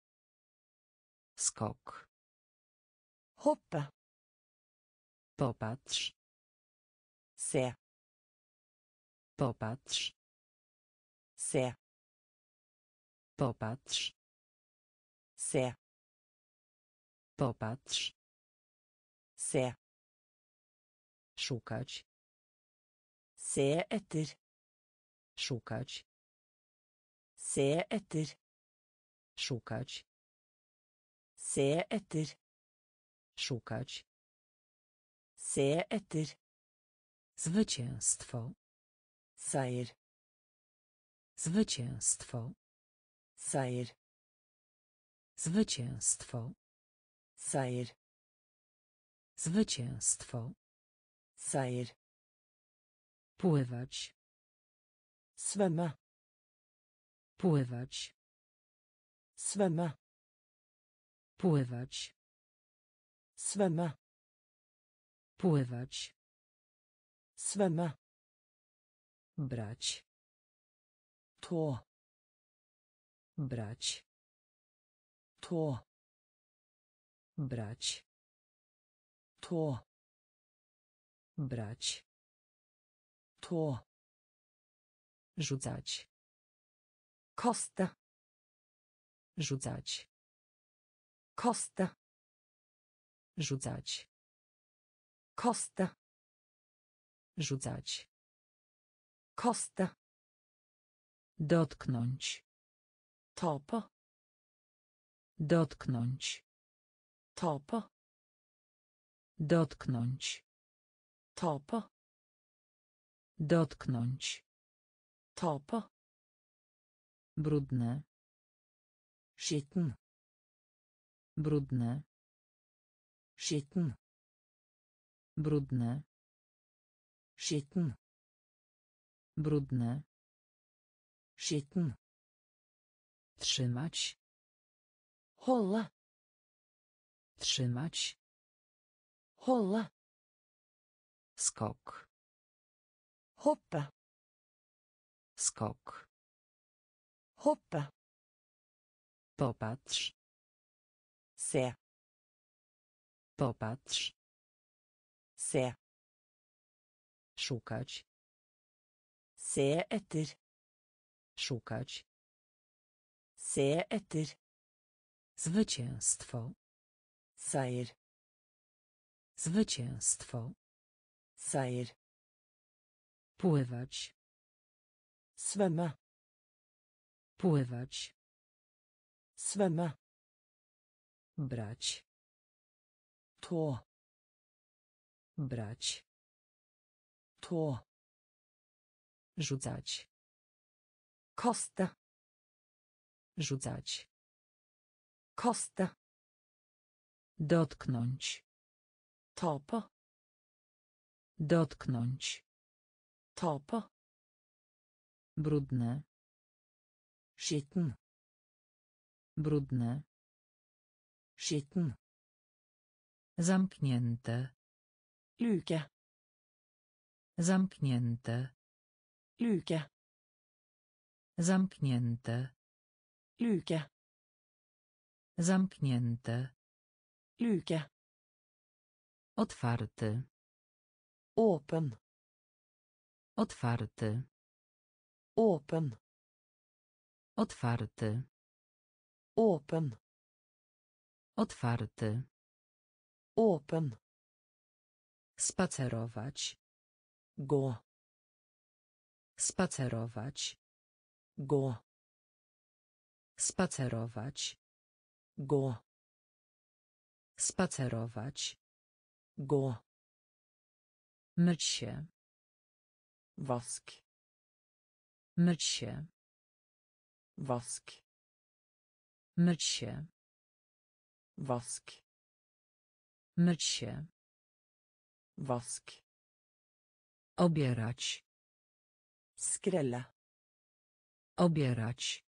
Skok. Hoppe. Popatrz. Se. Popatrz. Se. Popatrz. Se. Popatrz. Se. Szukać. Se etter. Szukać. Se etter. Szukać. Se etter. Szukać. Se etter. Zwycięstwo. Seier. Zwycięstwo. Seier. Zwycięstwo. Seier. Zwycięstwo. Seier. Pływać. Svømme. Pływać. Svømme. Pływać. Svømme. Pływać. Svømme. Brać. Tå. Brać. Tå. Brać. Tå. Brać. Tå. Rzucać. Kaste. Rzucać. Kaste. Rzucać. Kaste. Rzucać. Kaste. Dotknąć. Tape. Dotknąć. Tape. Dotknąć. Tape. Dotknąć. Tape. Brudne. Skitten. Brudne. Skitten. Brudne. Skitten. Brudne. Skitten. Trzymać. Holde. Trzymać. Holde. Skok. Hoppe. Skok. Hoppe. Popatrz. Se. Popatrz. Se. Szukać. Se etter. Szukać. Se etter. Zwycięstwo. Seier. Zwycięstwo. Seier. Pływać. Svømme. Pływać. Svømme. Brać. Tå. Brać. Tå. Rzucać. Kaste. Rzucać. Kaste. Dotknąć. Tape. Dotknąć. Tape. Brudne. Skitten. Brudne. Skitten. Zamknięte. luke Zamknięte. luke Zamknięte. luke Zamknięte. luke Otwarty. åpen Otwarty. åpen Otwarty. åpen Otwarty. åpen Spacerować. gå Spacerować. gå Spacerować. gå Spacerować. gå Myć się. vask Myć się. vask Myć się. Vask Myć się. vask Obierać. skrälla Obierać.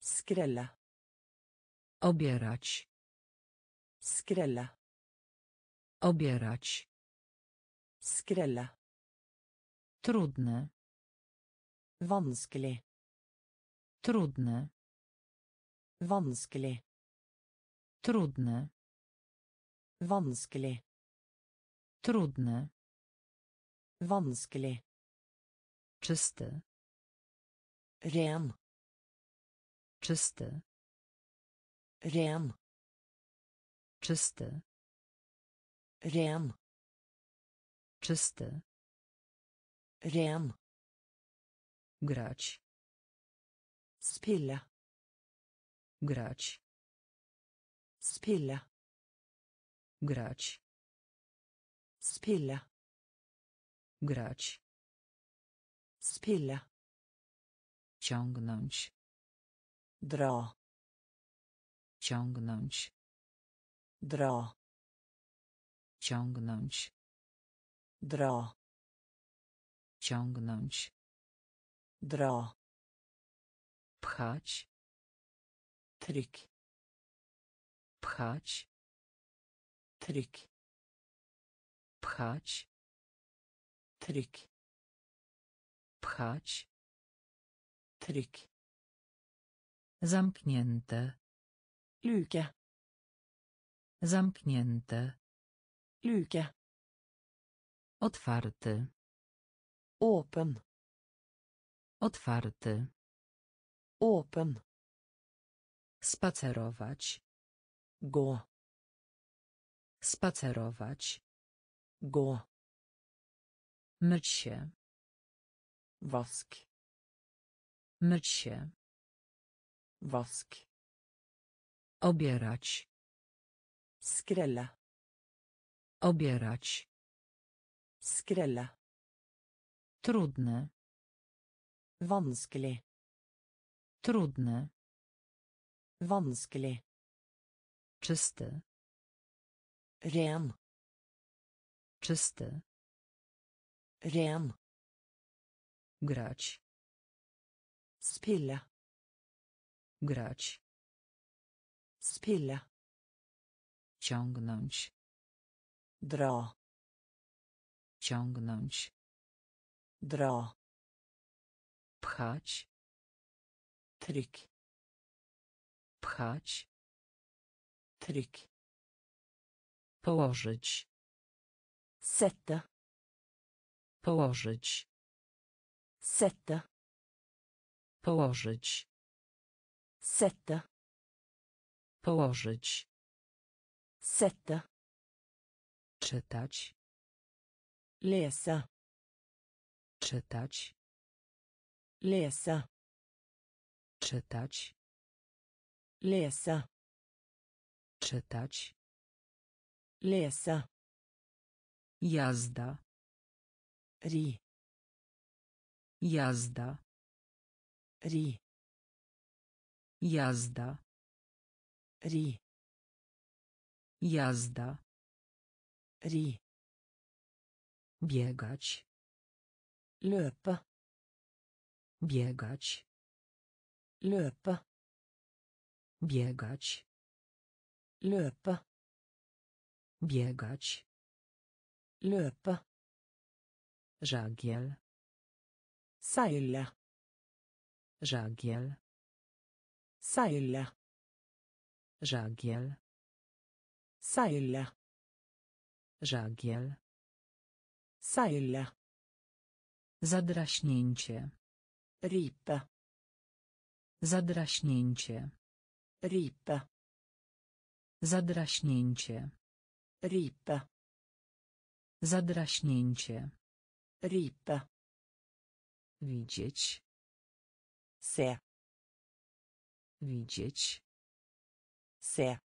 skrälla Obierać. skrälla Obierać. skrälla Trudne. vanskelig Trudne. vanskelig Trudne. vanskelig Trudne. vanskelig Czysty. ren Czysty. ren Czysty. ren Czysty. ren Grać. spilla Grać. Spilla Grać. spilla Grać. spilla Ciągnąć. dra Ciągnąć. dra Ciągnąć. dra Ciągnąć. dra Pchać. tryck Pchać. tryck Pchać. tryck Pchać. tryck Zamknięte. luke Zamknięte. luke Otwarty. åpen Otwarty. åpen Spacerować. Gå Spacerować. gå Myć się. vask Myć się. vask Obierać. skrälla Obierać. skrälla Trudne. vanskelig Trudne. vanskelig Czysty. ren Czysty. ren Grać. spilla Grać. spilla Ciągnąć. dra Ciągnąć. dra Pchać. tryck Pchać. Tryck Położyć. sätta Położyć. sätta Położyć. sätta Położyć. sätta Czytać. läsa Czytać. läsa Czytać. läsa Czytać. läsa Jazda. ri Jazda. ri Jazda. ri Jazda. ri Biegać. löpa Biegać. löpa Biegać. Löpa biegać Løpe. żagiel Seile. żagiel Seile. żagiel Seile. żagiel Seile. zadraśnięcie Ripe. zadraśnięcie Ripe. Zadraśnięcie Ripe. zadraśnięcie Ripe. widzieć Se. widzieć Se.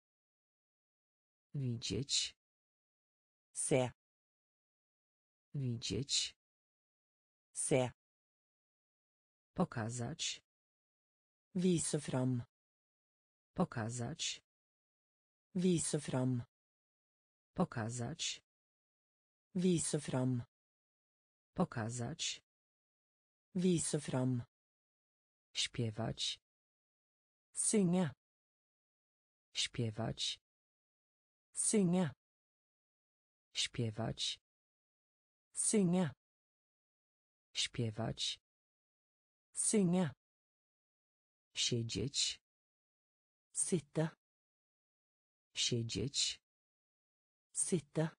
widzieć Se. widzieć Se. pokazać Vise fram. pokazać Vise fram. pokazać Vise fram. pokazać Vise fram. śpiewać Synge. śpiewać Synge. śpiewać Synge. śpiewać Synge. siedzieć Sitte. Siedzieć Sitte.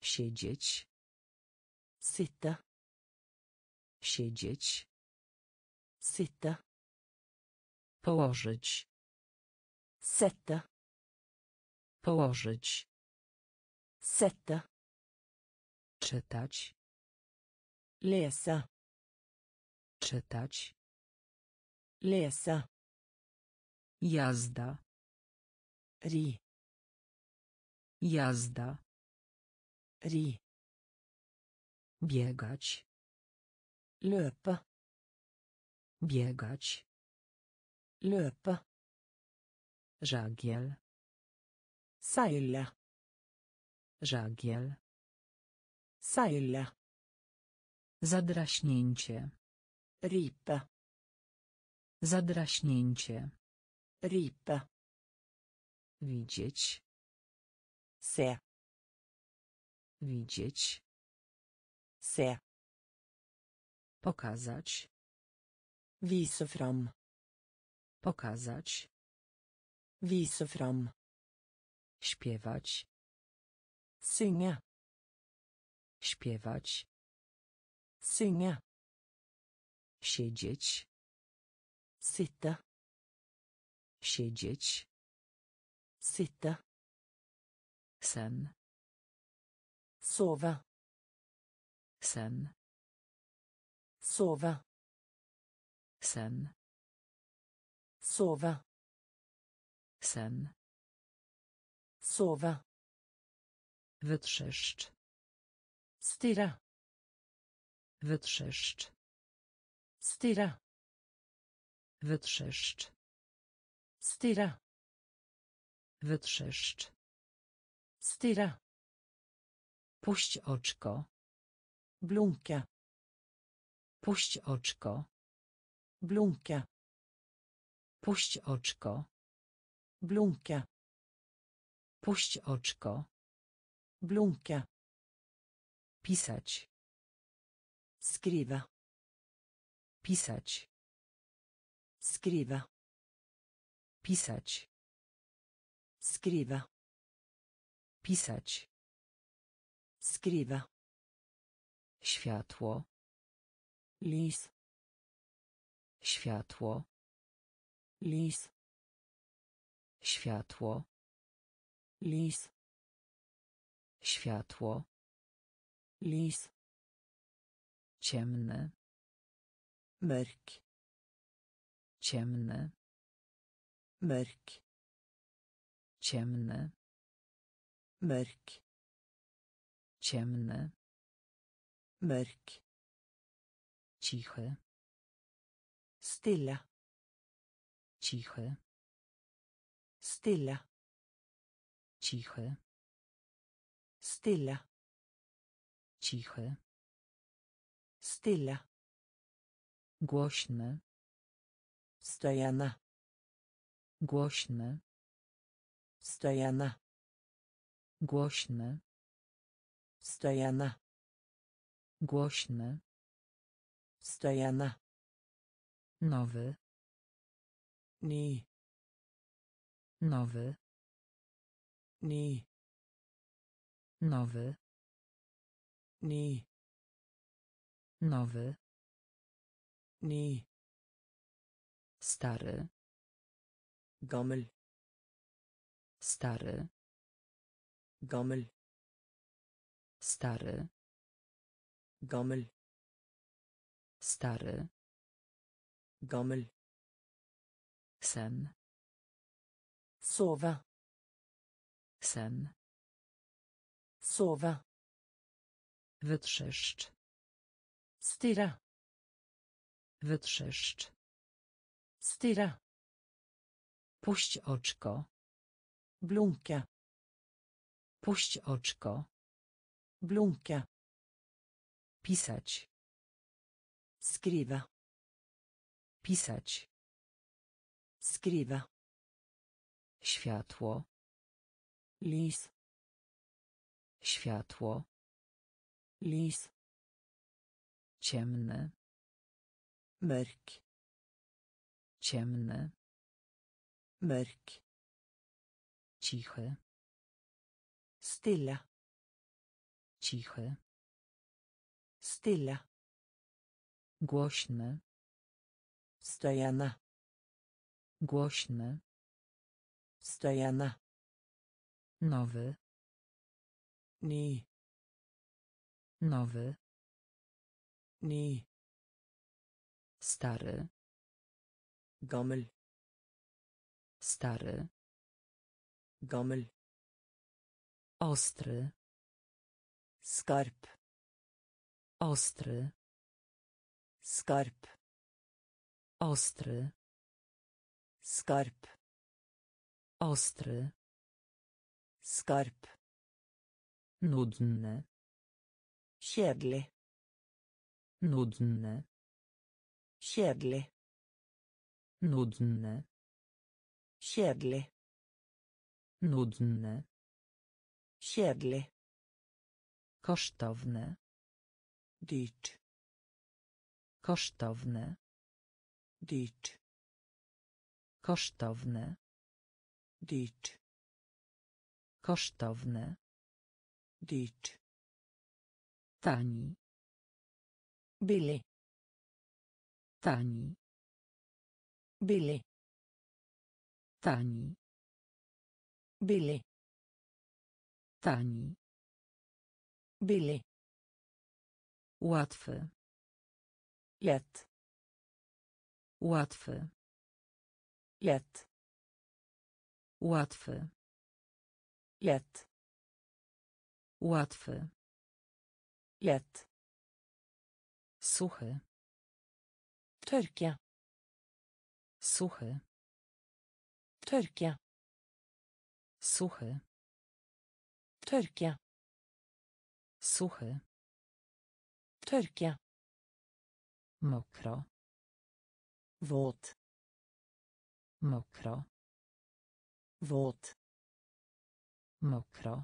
siedzieć Sitte. siedzieć Sitte. położyć Sette. położyć Sette. czytać Lese. czytać Lese. jazda Ri. jazda Ri. biegać Løpe. biegać Løpe. żagiel Seile. żagiel Seile. zadraśnięcie Ripe. zadraśnięcie Ripe. Widzieć Se. widzieć Se. pokazać Vise fram. pokazać Vise fram. śpiewać Synge. śpiewać Synge. siedzieć Sitte. siedzieć Sitte. sen Sove. sen Sove. sen Sove. sen Sove. wytrzeszcz Stirre. wytrzeszcz Stirre. wytrzeszcz Stirre. Wytrzeszcz Stirre. puść oczko Blunke. puść oczko Blunke. puść oczko Blunke. puść oczko Blunke. pisać Skrive. pisać Skrive. pisać Skrive. pisać Skrive. światło Lys. światło Lys. światło Lys. światło Lys. ciemne Mörk. ciemne Mörk. Ciemne Mörk. ciemne Mörk. cichy Stille. cichy Stille. cichy Stille. cichy Stille. głośny Stojana. głośny Stojana. Głośny. Støyende. Głośny. Støyende. Nowy. Ny. Nowy. Ny. Nowy. Ny. Nowy. Ny. Stary. Gammel. Stary. Gammel. Stary. Gammel. Stary. Gammel. Sen. Sove. Sen. Sove. Wytrzeszcz. Stirre. Wytrzeszcz. Stirre. Puść oczko. Blunke. Puść oczko. Blunke. Pisać. Skrive. Pisać. Skrive. Światło. Lys. Światło. Lys. Ciemny. Mørk. Ciemny. Mørk. Cichy. Stille. Cichy. Stille. Głośny. Støyende. Głośny. Støyende. Nowy. Ny. Nowy. Ny. Stary. Gammel. Stary. Gammel. Ostry. Skarp. Ostry. Skarp. Ostry. Skarp. Ostry. Skarp. Nudny. Kjedelig. Nudny. Kjedelig. Nudny. Kjedelig. Nudny. Kjedelig. Kosztowne. Dyrt. Kosztowne. Dyrt. Kosztowne. Dyrt. Kosztowne. Dyrt. Tani. Billig. Tani. Billig. Tani. Billig. Tani. Billig. Łatwy. Lett. Łatwy. Lett. Łatwy. Lett. Łatwy. Lett. Suchy. Tørke. Suchy. Tørke. Suchy. Tørke. Suchy. Tørke. Mokro. Våt. Mokro. Våt. Mokro.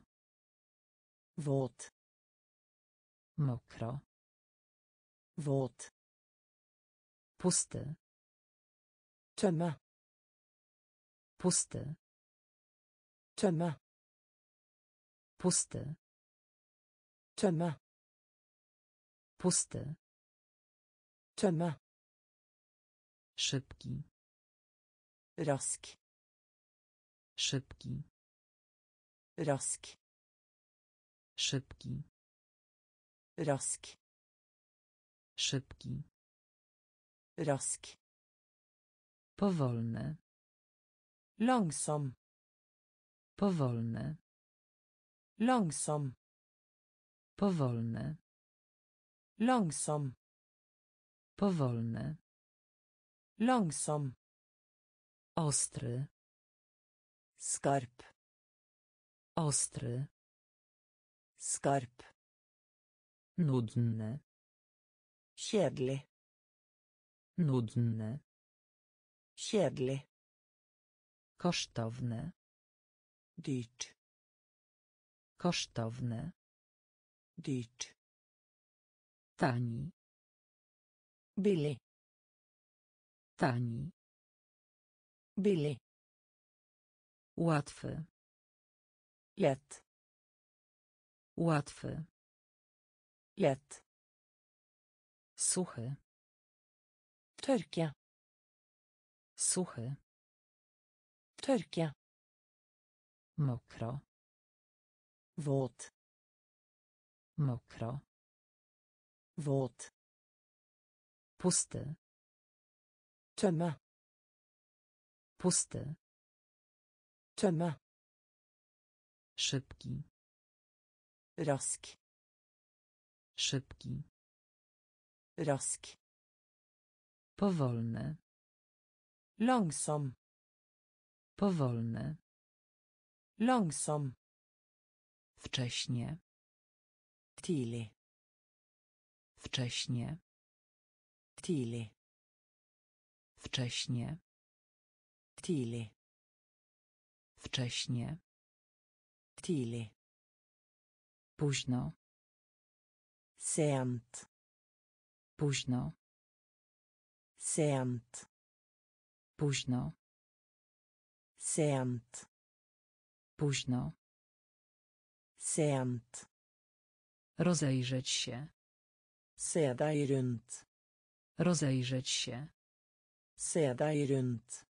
Våt. Mokro. Våt. Pusty. Tømme. Pusty. Tømme. Pusty. Tømme. Pusty. Tømme. Szybki. Rask. Szybki. Rask. Szybki. Rask. Szybki. Rask. Powolny. Langsom. Powolny. Langsom. Powolny. Langsom. Powolny. Langsom. Ostry. Skarp. Ostry. Skarp. Nudny. Kjedelig. Nudny. Kjedelig. Kosztowne. Dyrt. Kosztowny. Dyrt. Tani. Billig. Tani. Billig. Łatwy. Lätt. Łatwy. Lätt. Suchy. Torka. Suchy. Torka. Mokro. Våt. Mokro. Våt. Pusty. Tömma. Pusty. Tömma. Szybki. Rask. Szybki. Rask. Powolny. Långsam. Powolny. Långsam. Wcześnie. Tidlig. Wcześnie. Tidlig. Wcześnie. Tidlig. Wcześnie. Tidlig. Późno. Sent. Późno. Sent. Późno. Sent. Późno. Sent. Rozejrzeć się. Se deg rundt. Rozejrzeć się. Se deg rundt.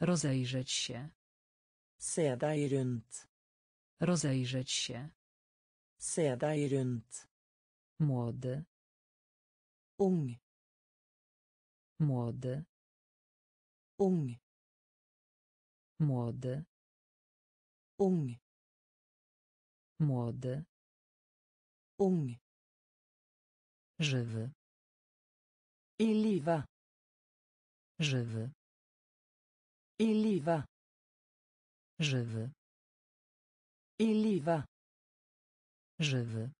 Rozejrzeć się. Se deg rundt. Rozejrzeć się. Se deg rundt. Młody. Ung. Młody. Ung. Młody. Ung. Młody. Ung. Żywy. I live. Żywy. I live. Żywy. I live. Żywy.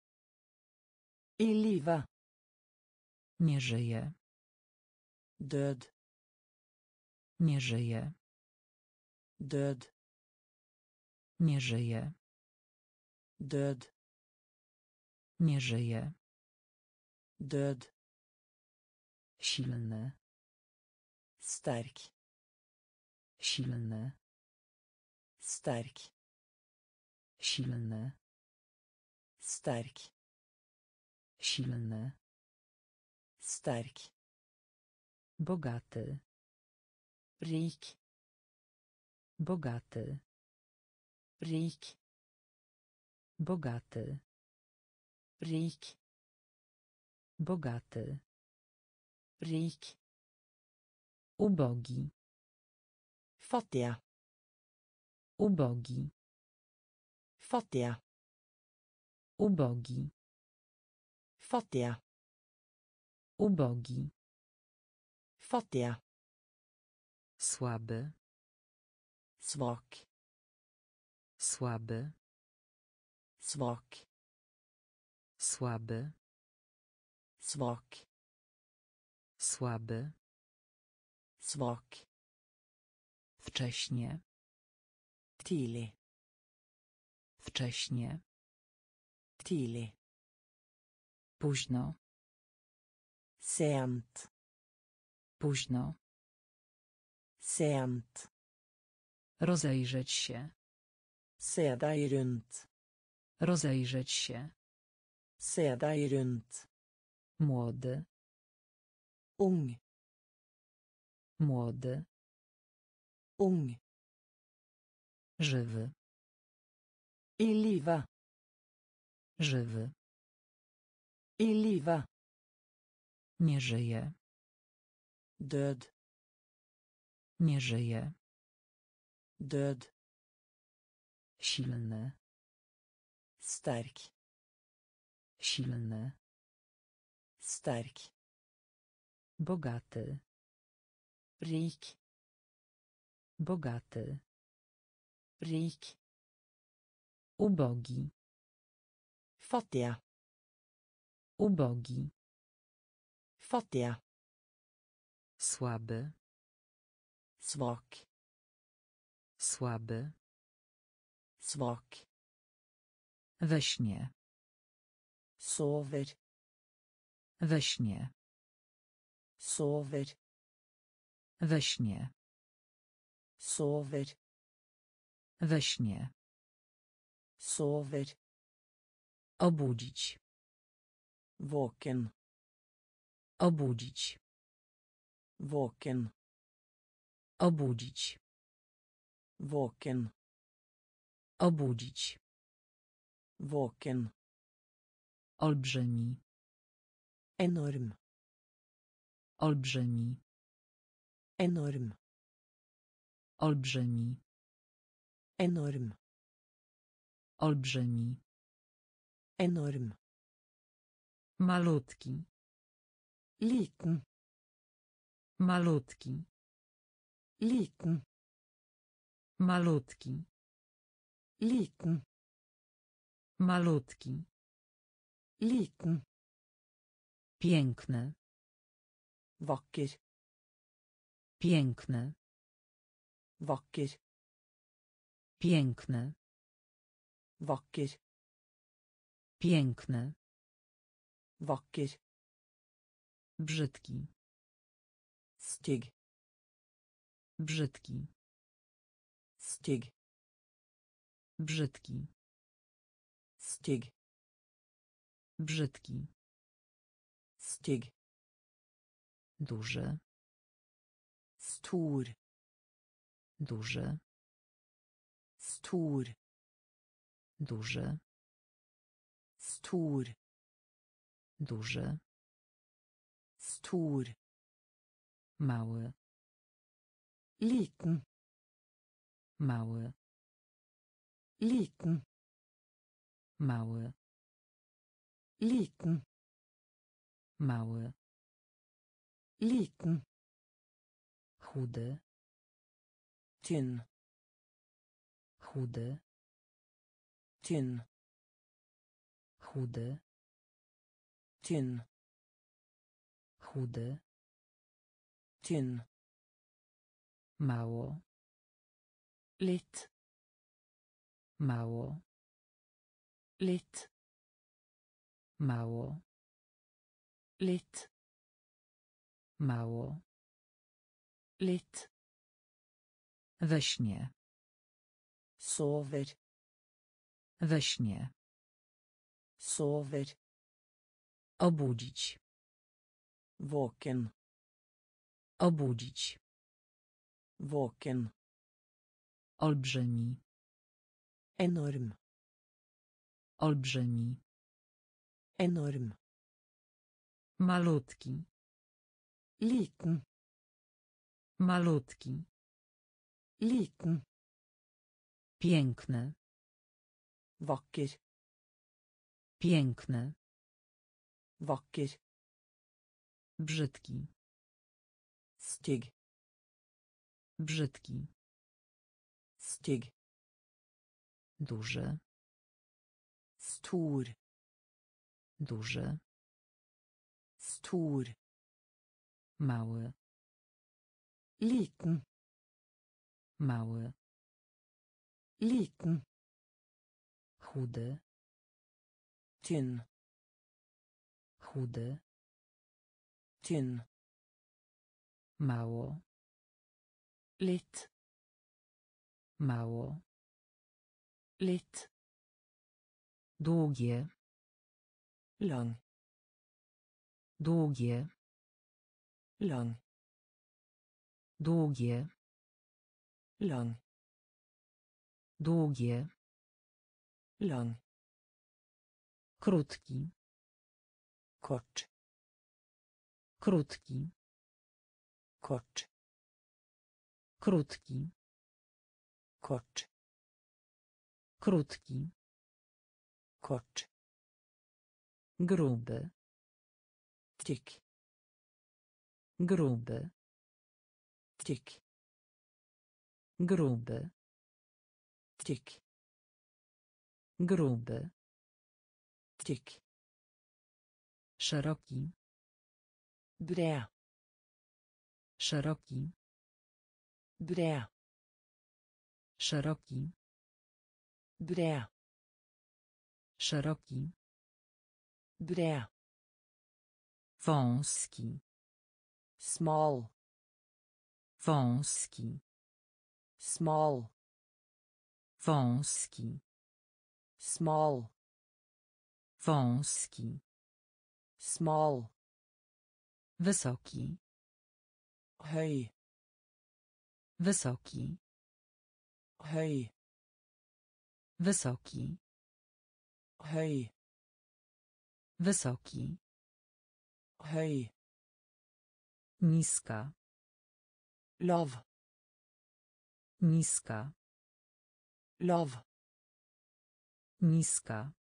I live. Nie żyje. Død. Nie żyje. Død. Nie żyje. Død. Nie żyje. Silny. Sterk. Silny. Sterk. Silny. Sterk. Silny. Sterk. Bogaty. Rik. Bogaty. Rik. Bogaty. Rik. Bogaty. Rik. Ubogi. Fattiga. Ubogi. Fattiga. Ubogi. Fattiga. Ubogi. Fattiga. Słaby. Svak. Słaby. Svak. Słaby. Svak. Słaby. Svak. Wcześnie. Tidlig. Wcześnie. Tidlig. Późno. Sent. Późno. Sent. Rozejrzeć się. Se deg rundt. Rozejrzeć się. Se deg rundt. Młody. Ung. Młody. Ung. Żywy. I live. Żywy. I live. Nie żyje. Død. Nie żyje. Død. Silny. Sterk. Silny. Sterk. Bogaty. Rik. Bogaty. Rik. Ubogi. Fattiga. Ubogi. Fattiga. Słaby. Svak. Słaby. Svak. We śnie. sover We śnie. sover We śnie. sover We śnie. sover Obudzić. våken Obudzić. våken Obudzić. våken Obudzić. våken Olbrzymi. enorm Olbrzymi. enorm Olbrzymi. enorm Olbrzymi. enorm Malutki. liten Malutki. liten Malutki. Liten Malutki. liten Piękny. vacker Piękny. vacker Piękny. vacker Piękny. vacker Brzydki. stygg Brzydki. stygg Brzydki. stygg Brzydki. stygg Duży. stor Duży. stor Duży. stor Duży. stor Mały. liten Mały. Liten Mały. liten Mały. liten Chudy. tynn Chudy. tynn Chudy. tynn Chudy. tynn Mało. litt Mało. litt Mało. litt Mało. litt We śnie. sover We śnie. sover Obudzić. våken Obudzić. våken Olbrzymi. Enorm Olbrzymi. enorm Malutki. liten Malutki. liten Piękny. vacker Piękny. vacker Brzydki. stygg Brzydki. stygg Duży. stor Duży. stor Mały. liten Mały. liten Chudy. tynn Chudy. tynn Mało. litt Mało. Litt Długie. lang Długie. lang Długie. lang Długie. lang Krótki. kort Krótki. kort Krótki. kort Krótki. kort Gruby. tykk Gruby. tykk Gruby. tykk Gruby. tykk Szeroki. bred Szeroki. bred Szeroki. Bred Szeroki. Bred. Wąski. Smal. Wąski. Smal. Wąski. Smal. Wąski. Smal. Wysoki. Høy. Wysoki. Høy. Wysoki. Høy. Wysoki. Høy. Niska. Lav. Niska. Lav. Niska.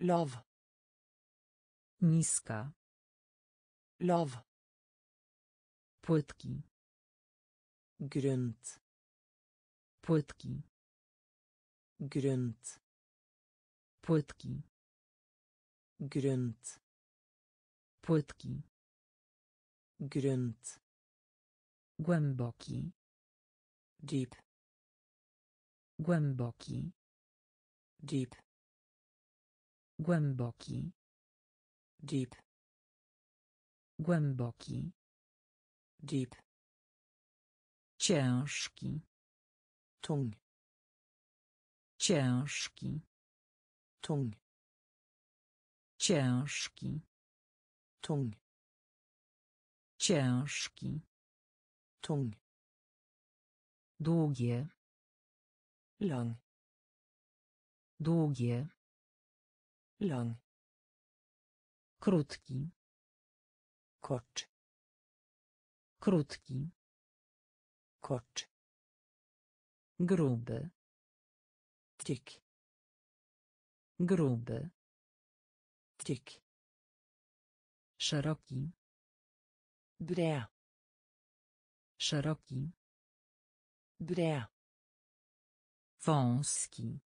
Lav. Niska. Lav. Płytki. Grunt. Płytki. Grunt. Płytki. Grunt. Płytki. Grunt. Głęboki. Deep. Głęboki. Deep. Głęboki. Deep. Głęboki. Deep. Ciężki. Tung. Ciężki. Tung. Ciężki. Tung. Ciężki. Tung. Długie. Lang. Długie. Lang. Krótki. Kort. Krótki. Kort. Gruby. Tykk. Gruby. Tykk. Szeroki. Bred. Szeroki. Bred. Wąski.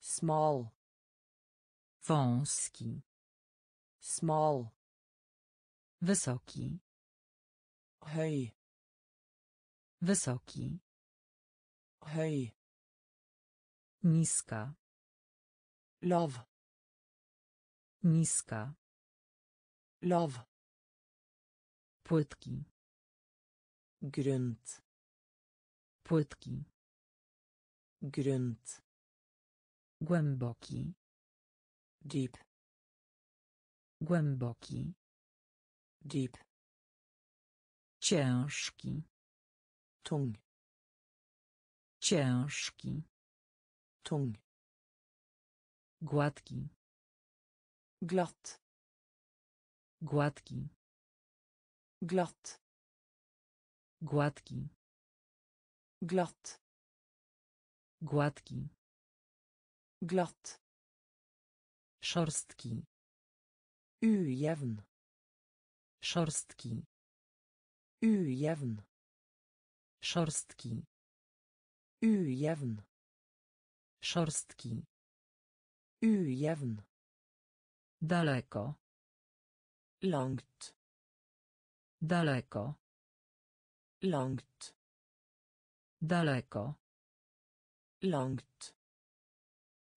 Smal. Wąski. Smal. Wysoki. Høy. Wysoki. Høy. Niska. Lav. Niska. Lav. Płytki. Grunt. Płytki. Grunt. Głęboki. Deep. Głęboki. Deep. Ciężki. Tung. Ciężki. Tung. Gładki. Glatt. Gładki. Glatt. Gładki. Glatt. Gładki. Glatt. Szorstki. Ujevn. Szorstki. Ujevn. Szorstki. Ujevn. Szorstki. Ujevn. Daleko. Langt. Daleko. Langt. Daleko. Langt.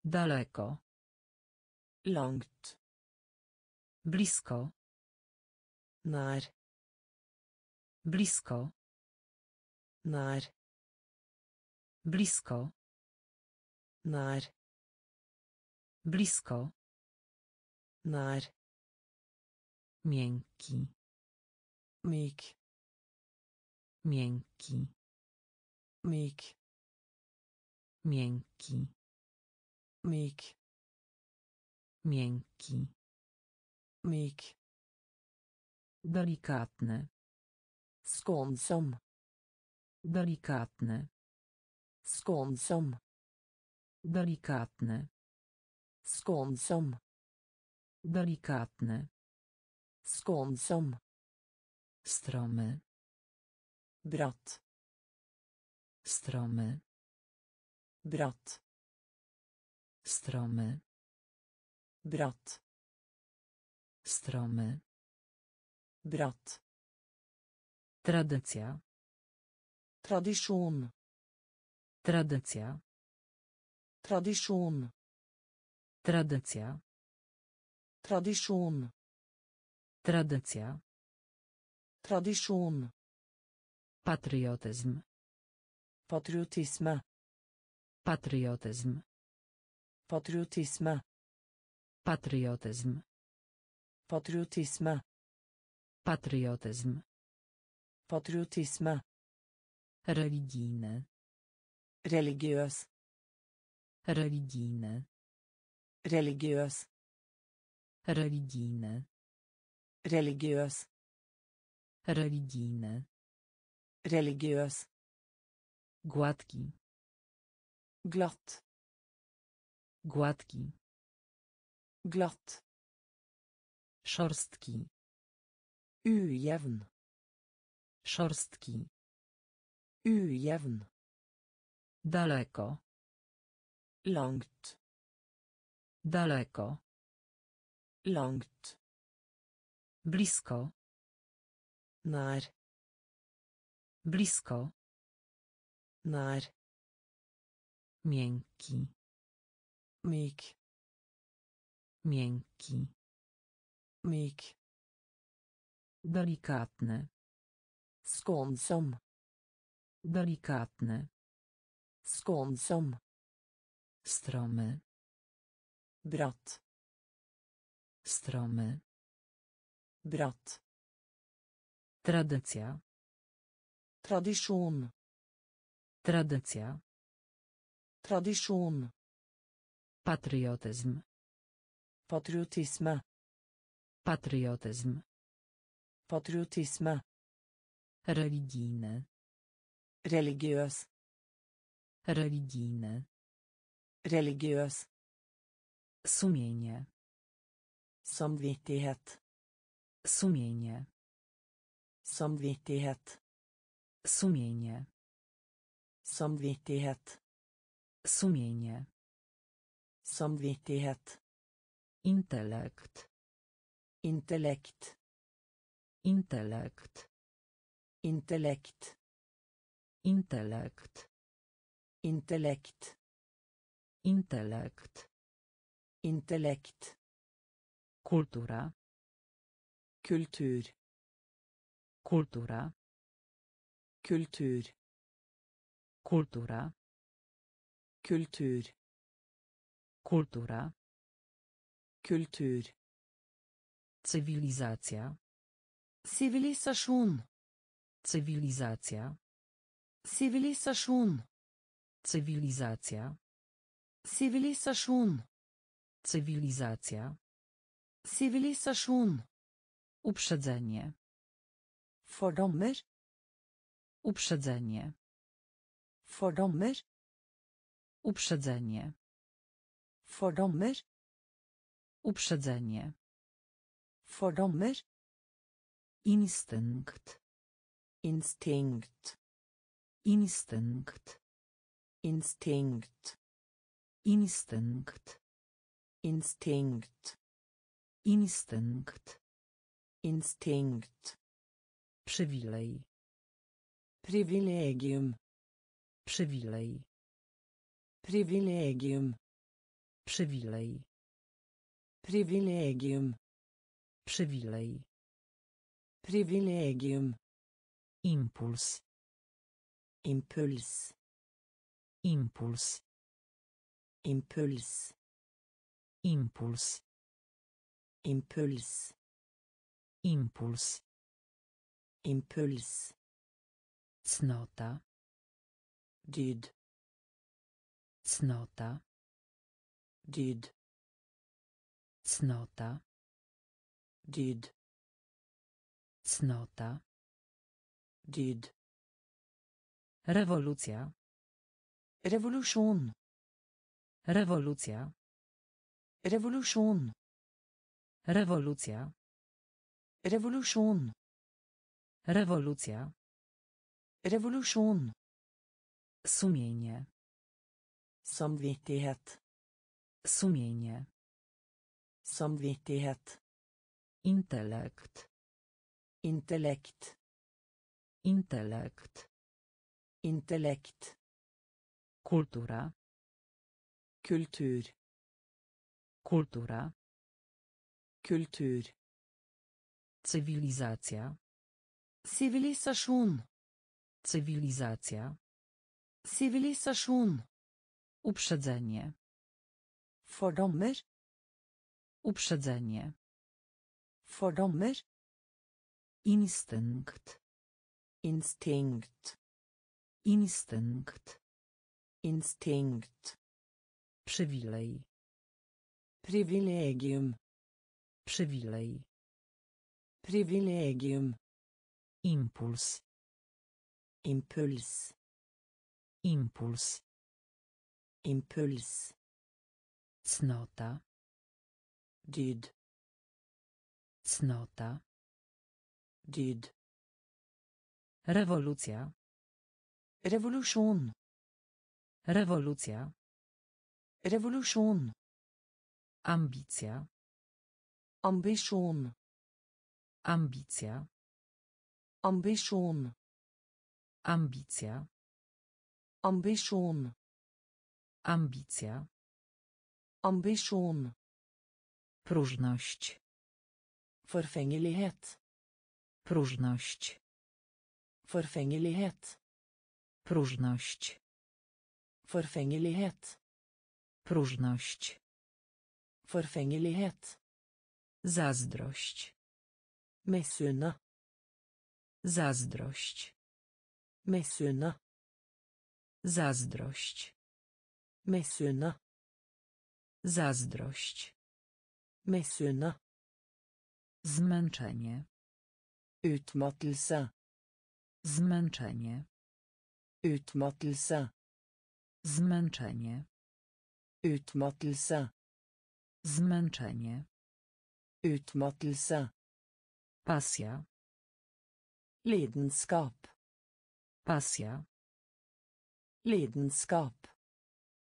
Daleko. Langt. Blisko. Nær. Blisko. Nær. Blisko. Nær. Blisko. Nær. Miękki. Myk. Miękki. Myk. Miękki. Myk. Miękki. Myk. Delikatny. Skånsom. Delikatny. Skånsom. Delikatny. Skånsom. Delikatny. Skånsom. Stromy. Bratt. Stromy. Bratt. Stromy. Bratt. Stromy. Bratt. Tradycja. Tradisjon. Tradycja. Tradisjon. Tradycja. Tradisjon. Tradycja. Tradisjon. Patriotyzm. Patriotisme. Patriotyzm. Patriotisme. Patriotyzm. Patriotisme. Patriotyzm. Patriotisme. Religijny. Religiøs. Religijny. Religiøs. Religijny. Religiøs. Religijny. Religiøs. Gładki. Glatt. Gładki. Glatt. Szorstki. Ujevn. Szorstki. Ujevn. Daleko. Daleko. Langt. Blisko. Nær. Blisko. Nær. Miękki. Myk. Miękki. Myk. Delikatny. Skånsom. Delikatny. Skånsom. Stromy. Bratt. Stromy. Bratt. Tradycja. Tradisjon. Tradycja. Tradisjon. Patriotyzm. Patriotisme. Patriotyzm. Patriotisme. Religijny. Religiøs. Religijny. Religiøs. Sumienie. Samvittighet. Sumienie. Samvittighet. Sumienie. Samvittighet. Sumienie. Samvittighet. Intelekt. Intellekt. Intelekt. Intellekt. Intelekt. Intellekt. Intelekt. Intellekt. Kultura. Kultur. Kultura. Kultur. Kultura. Kultur. Kultura. Kultur. Cywilizacja. Sivilisasjon. Cywilizacja. Sivilisasjon. Cywilizacja. Sivilisasjon. Cywilizacja. Sivilisasjon. Uprzedzenie. Fordommer. Uprzedzenie. Fordommer. Uprzedzenie. Fordommer. Uprzedzenie. Fordommer. Instynkt. Instinkt. Instynkt. Instinkt. Instynkt. Instinkt. Instynkt. Instinkt. Przywilej. Privilegium. Przywilej. Privilegium. Przywilej. Privilegium. Przywilej. Privilegium. Impuls. Impuls. Impuls. Impuls. Impuls. Impuls. Impuls. Impuls. Cnota. Dyd. Cnota. Dyd. Cnota. Dyd. Cnota. Dyd. Rewolucja. Revolusjon. Rewolucja. Revolusjon. Rewolucja. Revolusjon. Rewolucja. Revolusjon. Sumienie. Samvittighet. Sumienie. Samvittighet. Intelekt. Intellekt. Intelekt. Intellekt. Kultura. Kultur. Kultura. Kultur. Cywilizacja. Sivilisasjon. Cywilizacja. Sivilisasjon. Uprzedzenie. Fordommer. Uprzedzenie. Fordommer. Instynkt. Instinkt. Instynkt. Instinkt. Przywilej. Privilegium. Przywilej. Privilegium. Impuls. Impuls. Impuls. Impuls. Cnota. Dyd. Cnota. Dyd. Rewolucja. Revolusjon. Rewolucja. Revolusjon. Ambicja. Ambisjon. Ambicja. Ambisjon. Ambicja. Ambisjon. Ambicja. Ambisjon. Próżność. Forfengelighet. Próżność. Forfengelighet. Próżność. Forfengelighet. Próżność. Forfengelighet. Zazdrość. Misunna. Zazdrość. Misunna. Zazdrość. Misunna. Zazdrość. Misunna. Zmęczenie. Utmattelse. Zmęczenie. Utmattelse. Zmęczenie. Utmattelse. Zmęczenie. Utmattelse. Pasja. Lidenskap. Pasja. Lidenskap.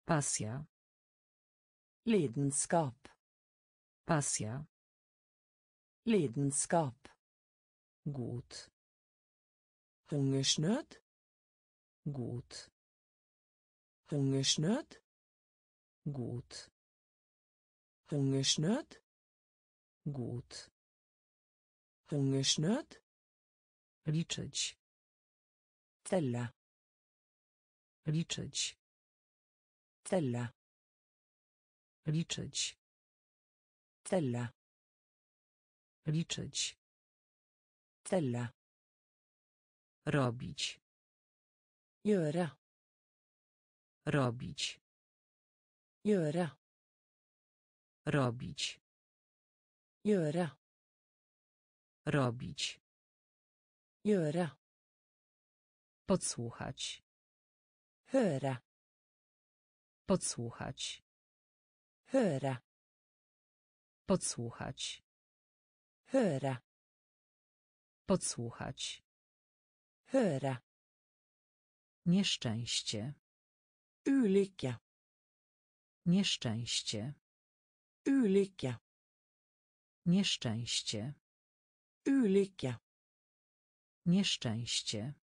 Pasja. Lidenskap. Pasja. Lidenskap. Głód. Hungersnød. Głód. Hungersnød. Głód. Hungersnød. Głód. Hungersnød. Liczyć. Telle. Liczyć. Telle. Liczyć. Telle. Liczyć. Telle. Robić. Gjøre. Robić. Gjøre. Robić. Gjøre. Robić. Gjøre. Podsłuchać. Høre. Podsłuchać. Høre. Podsłuchać. Høre. Podsłuchać. Høre. Nieszczęście. Ulykke. Nieszczęście. Ulykke. Nieszczęście. Ulykke. Nieszczęście.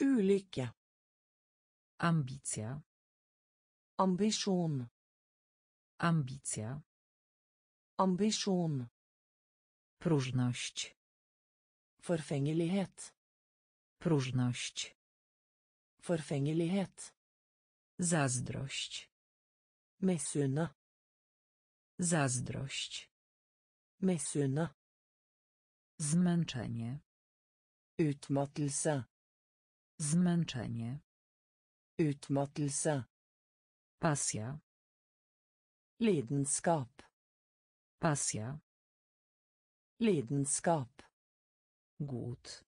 Ulykke. Ambicja. Ambisjon. Ambicja. Ambisjon. Próżność. Forfengelighet. Próżność. Forfengelighet. Zazdrość. Misunne. Zazdrość. Misunne. Zmęczenie. Utmattelse. Zmęczenie. Utmattelse. Pasja. Lidenskap. Pasja. Lidenskap. Głód.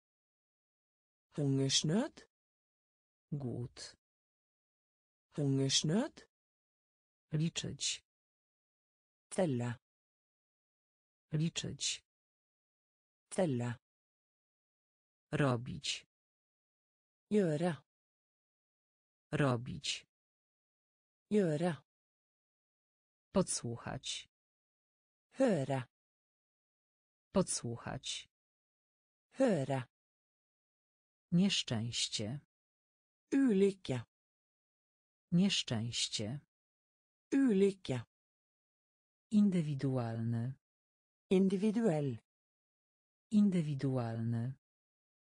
Hungersnød. Głód. Hungersnød. Liczyć. Telle. Liczyć. Telle. Robić. Gjøre. Robić. Gjøre. Podsłuchać. Høre. Podsłuchać. Høre. Nieszczęście. Ulykke. Nieszczęście. Ulykke. Indywidualny. Individuell. Indywidualny.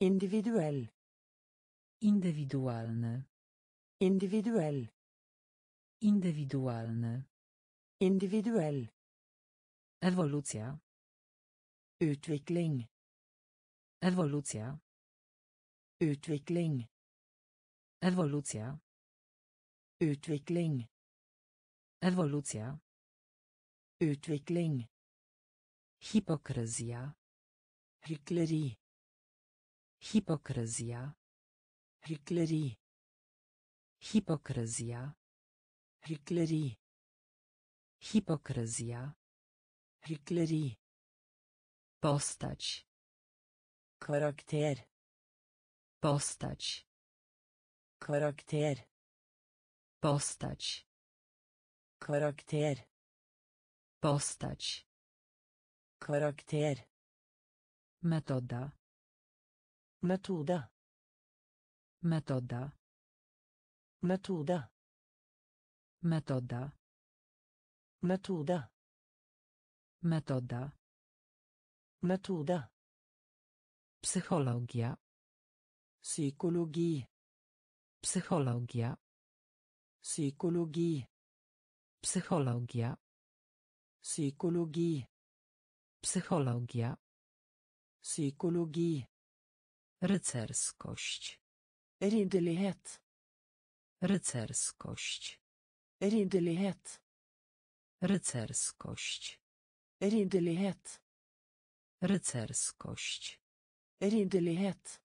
Individuell. Indywidualny. Individuell. Indywidualny. Individuell. Ewolucja. Utvikling. Ewolucja. Utvikling. Ewolucja. Utvikling. Ewolucja. Utvikling. Hipokryzja. Hykleri. Hipokryzja. Hykleri. Hipokryzja. Hykleri. Hipokryzja. Hykleri. Postać. Karakter. Postać. Karakter. Postać. Karakter. Postać. Karakter. Metoda. Metoda. Metoda. Metoda. Metoda. Metoda. Metoda. Metoda. Psychologia. Psykologi. Psychologia. Psykologi. Psychologia. Psykologi. Psychologia. Psykologi. Rycerskość. Ridderlighet. Rycerskość. Ridderlighet. Rycerskość. Ridderlighet. Rycerskość. Ridderlighet.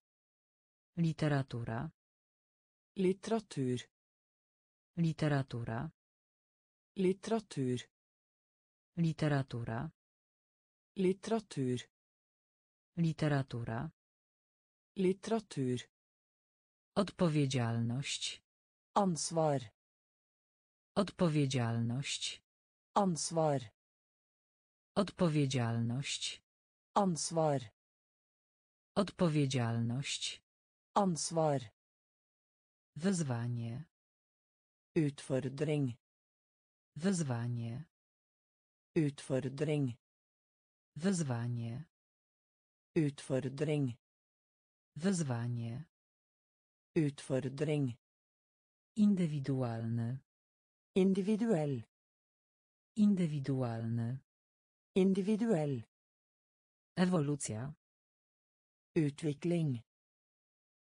Literatura. Litteratur. Literatura. Litteratur. Literatura. Litteratur. Literatura. Litteratur. Odpowiedzialność. Ansvar. Odpowiedzialność. Ansvar. Odpowiedzialność. Ansvar. Odpowiedzialność. Ansvar. Wyzwanie. Utfordring. Wyzwanie. Utfordring. Wyzwanie. Utfordring. Wyzwanie. Utfordring. Indywidualny. Individuell. Indywidualny. Individuell. Ewolucja. Utvikling.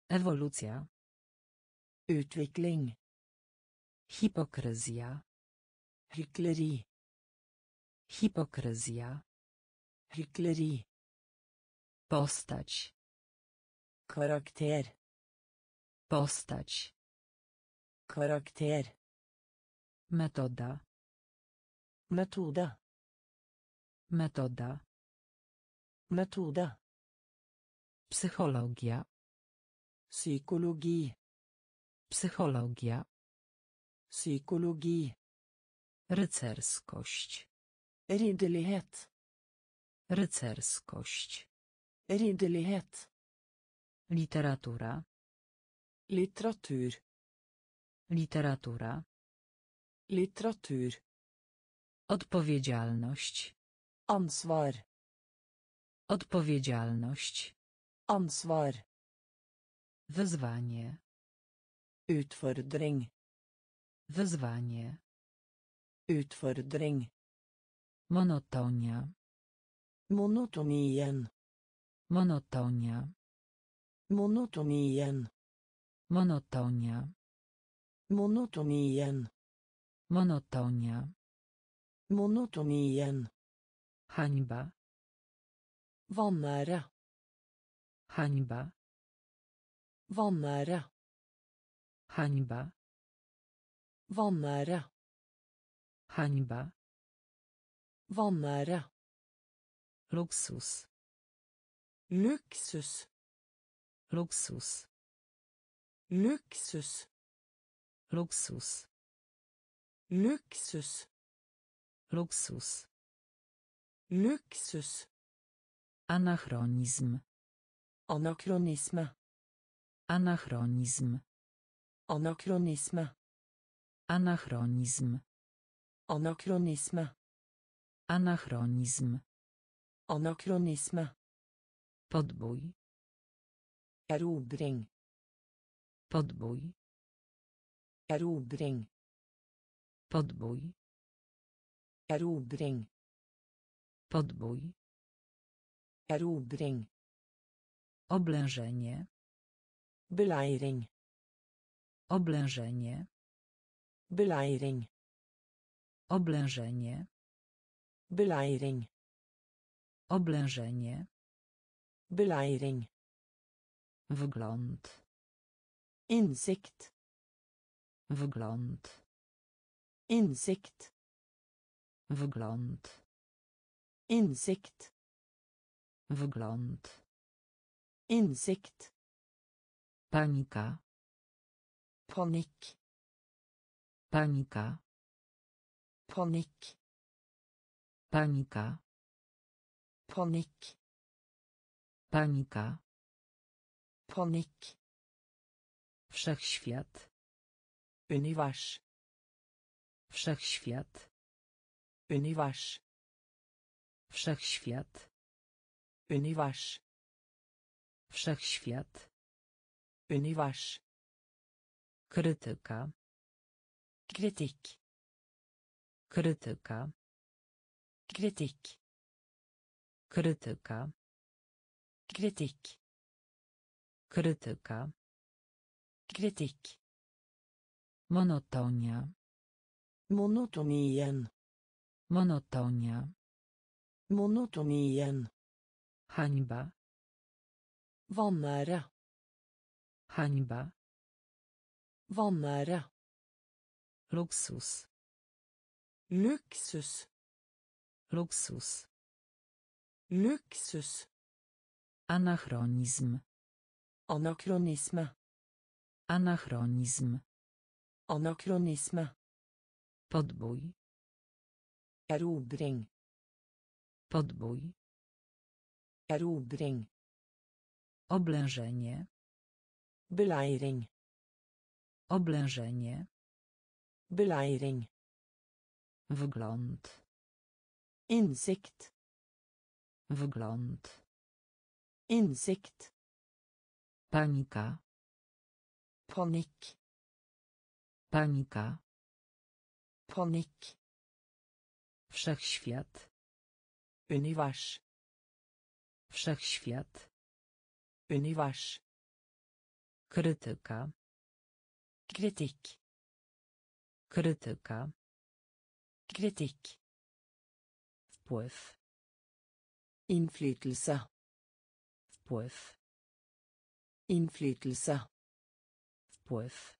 Ewolucja. Utvikling. Hipokryzja. Hykleri. Hipokryzja. Hykleri. Postać. Karakter. Postać. Karakter. Metoda. Metoda. Metoda. Metoda. Psychologia. Psykologi. Psychologia. Psykologi. Rycerskość. Ridderlighet. Rycerskość. Ridderlighet. Literatura. Litteratur. Literatura. Litteratur. Odpowiedzialność. Ansvar. Odpowiedzialność. Ansvar. Wyzwanie. Utfordring. Wyzwanie. Utfordring. Monotonia. Monotonien. Monotonia. Monotonien. Monotonia. Monotonien. Monotonia. Monotonien. Hańba. Vanære. Hańba. Vanære. Hańba. Vanære. Hańba. Vanære. Luksus. Luksus. Luksus. Luksus. Luksus. Luksus. Luksus. Luksus. Anachronizm. Anakronisme. Anachronizm. Anakronisme. Anachronizm. Anakronisme. Anachronizm. Anakronisme. Podbój. Erobring. Podbój. Erobring. Podbój. Erobring. Podbój. Erobring. Oblężenie. Beleiring. Oblężenie. Beleiring. Oblężenie. Beleiring. Oblężenie. Beleiring. Wgląd. Insikt. Wgląd. Insikt. Wgląd. Insikt. Wgląd. Insikt. Panika. Panikk. Panika. Panikk. Panika. Panikk. Panika. Panikk. Wszechświat. Univers. Wszechświat. Univers. Wszechświat. Univers. Wszechświat. Univers. Krytyka. Kritikk. Krytyka. Kritikk. Krytyka. Kritikk. Krytyka. Kritikk. Monotonia. Monotonien. Monotonia. Monotonien. Hańba. Vanære. Hańba. Vanære. Luksus. Luksus. Luksus. Luksus. Anachronizm. Anakronisme. Anachronizm. Anakronisme. Podbój. Erobring. Podbój. Erobring. Oblężenie. Beleiring. Oblężenie. Beleiring. Wgląd. Insikt. Wgląd. Insikt. Panika. Panikk. Panika. Panikk. Wszechświat. Univers. Wszechświat. Univers. Krytyka. Kritikk. Krytyka. Kritikk. Wpływ. Innflytelse. Wpływ. Innflytelse. Wpływ.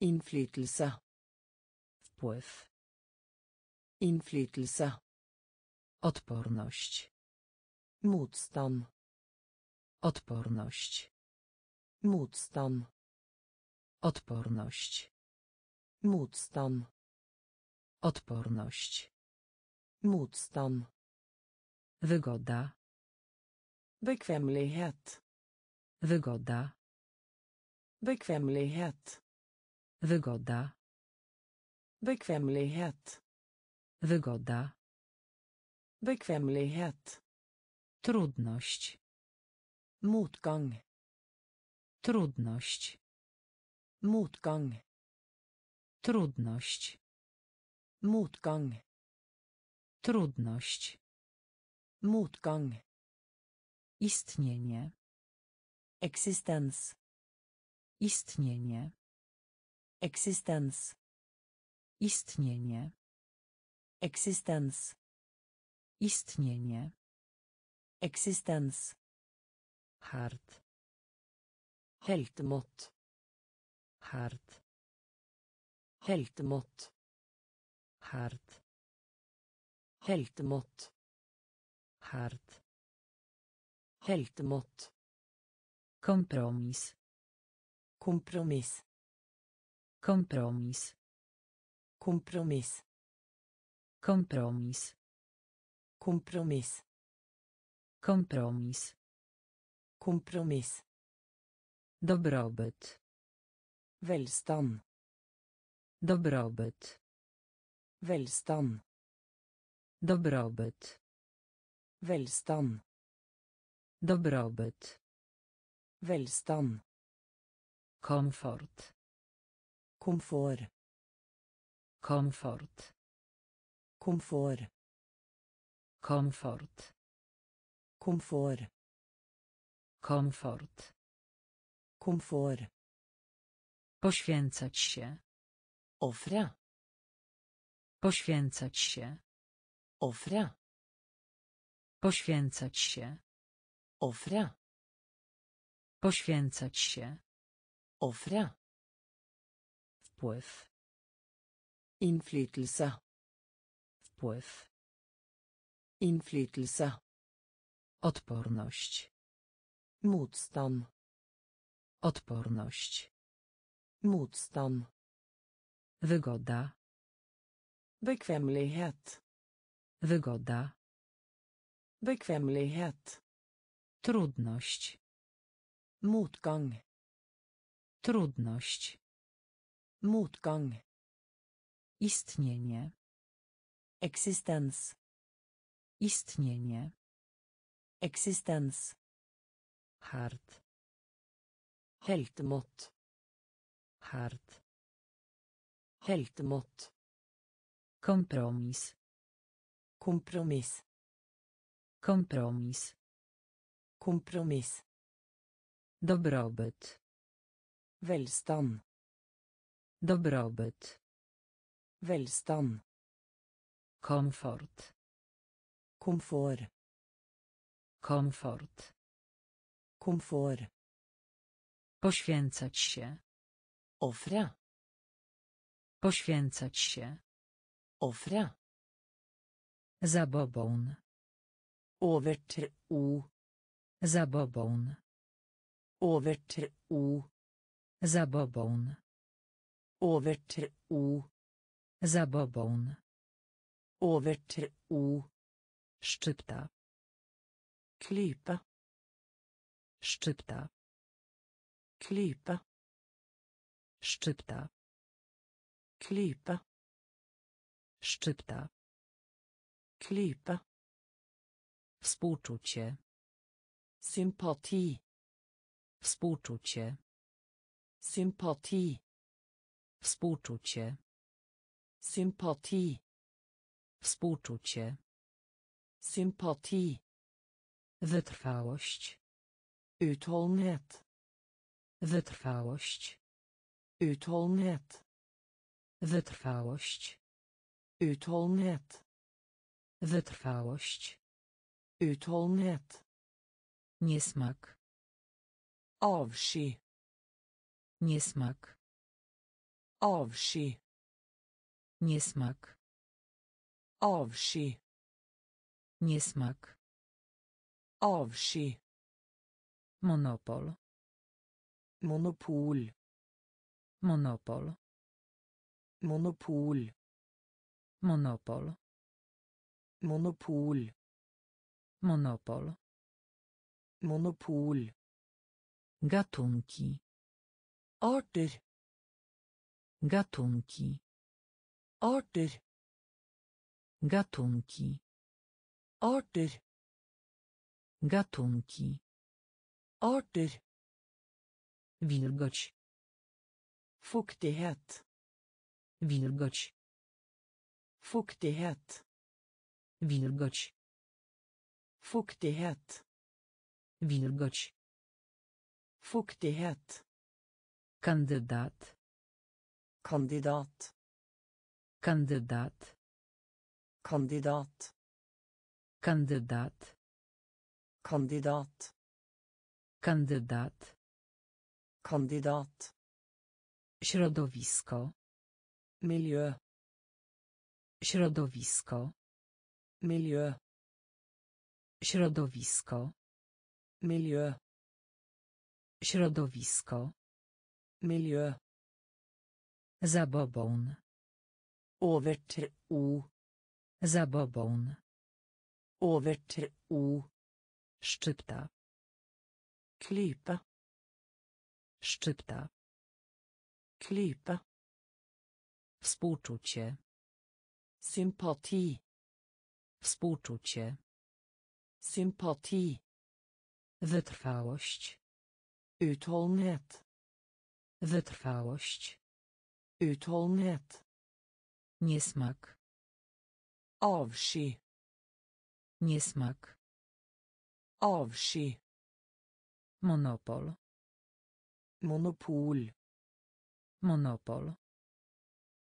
Innflytelse. Wpływ. Innflytelse. Odporność. Motstand. Odporność. Motstand. Odporność. Motstand. Odporność. Motstand. Wygoda. Bekvemmelighet. Wygoda. Bekvemmelighet. Wygoda. Bekvemmelighet. Wygoda. Bekvemmelighet. Trudność. Motgang. Trudność. Motgang. Trudność. Motgang. Trudność. Motgang. Istnienie. Eksistens. Istnienie. Eksistens. Istnienie. Eksistens. Istnienie. Eksistens. Hart. Heltemått. Hart. Heltemått. Hart. Heltemått. Hart. Heltemått. Kompromis. Kompromiss. Kompromis. Kompromiss. Kompromis. Kompromiss. Kompromis. Kompromiss. Dobrobyt. Velstand. Dobrobyt. Velstand. Dobrobyt. Velstand. Dobrobyt. Velstand. Komfort. Komfort. Komfort. Komfort. Komfort. Komfort. Komfort. Komfort. Poświęcać się. Offra. Poświęcać się. Offra. Poświęcać się. Offra. Poświęcać się. Offra. Wpływ. Innflytelse. Wpływ. Innflytelse. Odporność. Motstand. Odporność. Motstand. Wygoda. Bekvämlighet. Wygoda. Bekvämlighet. Trudność. Motgång. Trudność. Motgång. Istnienie. Eksistens. Istnienie. Eksistens. Hard. Heltemot. Hard. Heltemot. Kompromis. Kompromiss. Kompromis. Kompromiss. Dobrobyt. Velstand. Dobrobyt. Velstand. Komfort. Komfort. Komfort. Komfort. Poświęcać się. Offra. Poświęcać się. Offra. Zabobon. Overtro. Zabobon. Overtro. Zabobon. Overtro. Zabobon. Overtro. Szczypta. Klype. Szczypta. Klype. Szczypta. Klype. Szczypta. Klype. Współczucie. Sympati. Współczucie. Sympati. Współczucie. Sympati. Współczucie. Sympati. Wytrwałość. Utholdenhet. Wytrwałość. Utholdenhet. Wytrwałość. Utholdenhet. Wytrwałość. Utholdenhet. Niesmak. Avsky. Niesmak. Avsky. Niesmak. Avsky. Niesmak. Avsky. Monopol. Monopol. Monopol. Monopol. Monopol. Monopol. Monopol. Monopol. Gatunki. Arter. Gatunki. Arter. Gatunki. Arter. Gatunki. Arter. Wilgoć. Fuktighet. Wilgoć. Fuktighet. Wilgoć. Fuktighet. Wilgoć. Fuktighet. Kandydat. Kandidat. Kandydat. Kandidat. Kandydat. Kandidat. Kandydat. Kandidat. Środowisko. Miljö. Środowisko. Milieu. Środowisko. Milieu. Środowisko. Milieu. Zabobon. Overtr u. Zabobon. Overtr u. Szczypta. Klipa. Szczypta. Klipa. Współczucie. Sympati. Współczucie. Sympati. Wytrwałość. Utholdenhet. Wytrwałość. Utholdenhet. Niesmak. Avsky. Niesmak. Avsky. Monopol. Monopol. Monopol.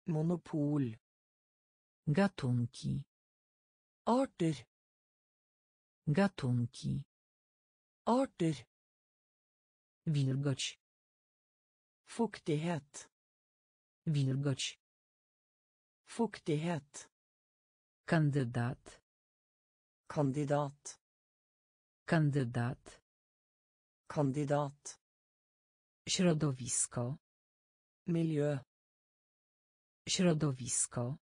Monopol. Gatunki. Arter. Gatunki. Arter. Wilgoć. Fuktighet. Wilgoć. Fuktighet. Kandydat. Kandidat. Kandydat. Kandidat. Środowisko. Miljö. Środowisko.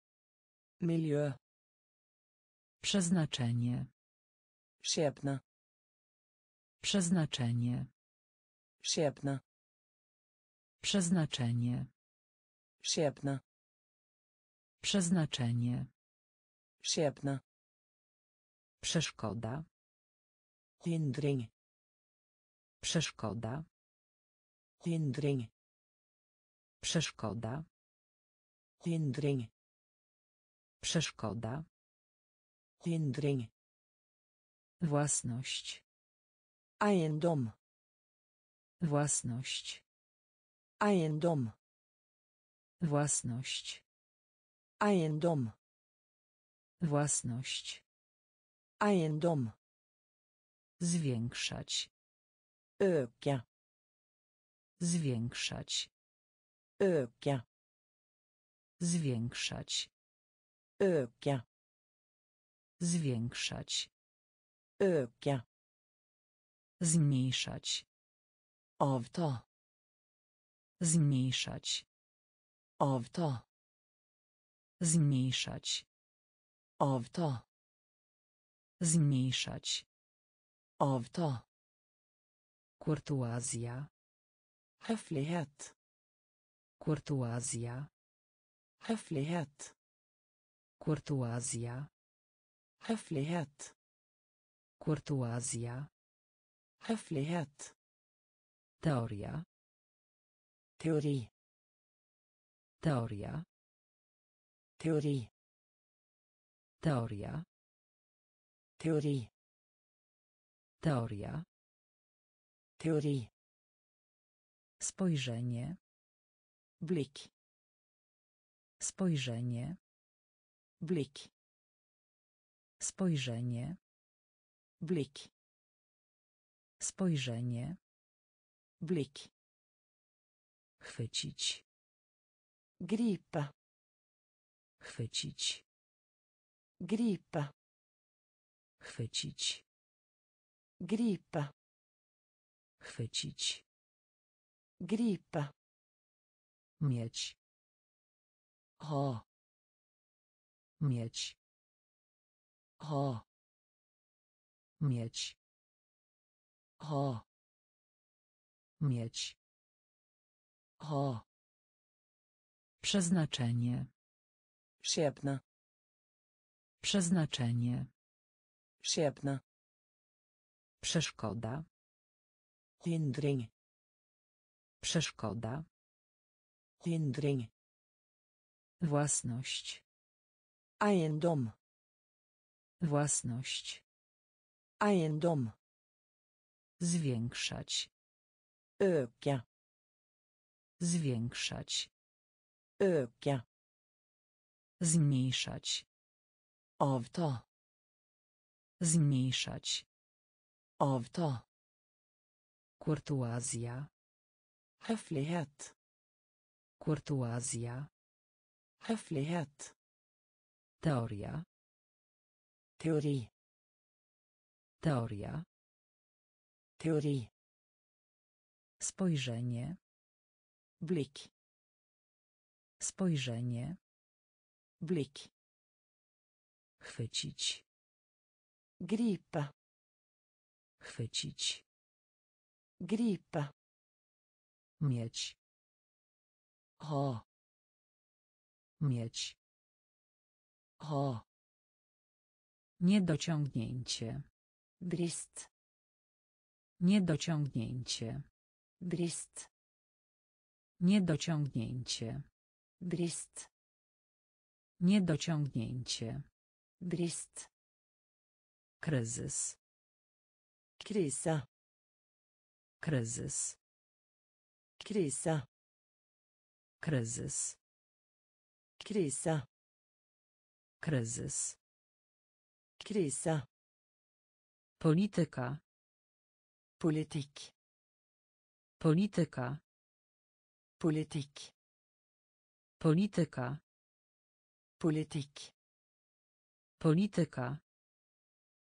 Miljö. Przeznaczenie. Skjebne. Przeznaczenie. Skjebne. Przeznaczenie. Skjebne. Przeznaczenie. Skjebne. Przeszkoda. Hindring. Przeszkoda. Hindring. Przeszkoda. Hindring. Przeszkoda. Hindring. Własność. Eiendom. Własność. Eiendom. Własność. Eiendom. Własność. Eiendom. Zwiększać. Öka. Zwiększać. Öka. Zwiększać. Öka. Zwiększać. Öka. Zmniejszać. Avta. Zmniejszać. Avta. Zmniejszać. Avta. Zmniejszać. Avta. Kurtuazja. Høflighet. Kurtuazja. Høflighet. Kurtuazja. Høflighet. Kurtuazja. Høflighet. Teoria. Teori. Teoria. Teori. Teoria. Teori. Teoria. Teori. Spojrzenie. Blikk. Spojrzenie. Blikk. Spojrzenie. Blikk. Spojrzenie. Blikk. Chwycić. Gripe. Chwycić. Gripe. Chwycić. Gripe. Chwycić. Gripe. Mieć. Ha. Mieć. Ha. Mieć. Ha. Mieć. Ha. Przeznaczenie. Skjebne. Przeznaczenie. Skjebne. Przeszkoda. Hindring. Przeszkoda. Hindring. Własność. Eiendom. Własność. Eiendom. Zwiększać. Øke. Zwiększać. Øke. Zmniejszać. Avta. Zmniejszać. Avta. Kurtuazja. Høflighet. Kurtuazja. Høflighet. Teoria. Teori. Teoria. Teori. Spojrzenie. Blikk. Spojrzenie. Blikk. Chwycić. Gripe. Chwycić. Gripe. Mieć. Ha. Mieć. Ha. Niedociągnięcie. Brist. Niedociągnięcie. Brist. Niedociągnięcie. Brist. Niedociągnięcie. Brist. Kryzys. Krise. Kryzys. Krise. Kryzys. Krise. Kryzys. Krise. Polityka. Politik. Polityka. Politik. Polityka. Politik. Polityka.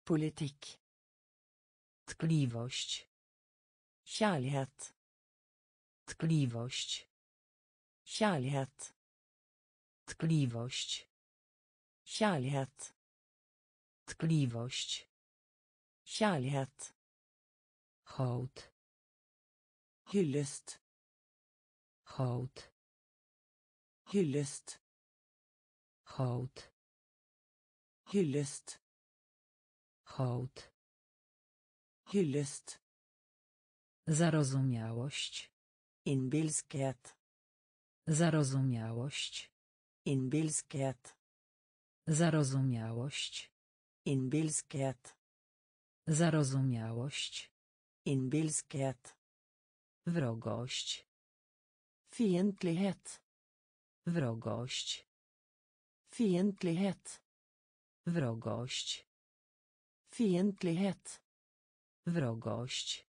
Politik. Tkliwość. Kjærlighet. Tkliwość. Kjærlighet. Tkliwość. Kjærlighet. Tkliwość. Kjærlighet. Hołd. Hyllest. Hołd. Hyllest. Hołd. Hyllest. Hołd. Hyllest. Zarozumiałość. Innbilskhet. Zarozumiałość. Innbilskhet. Zarozumiałość. Innbilskhet. Zarozumiałość. Innbilskhet. Wrogość. Fiendtlighet. Wrogość. Fiendtlighet. Wrogość. Fiendtlighet. Wrogość.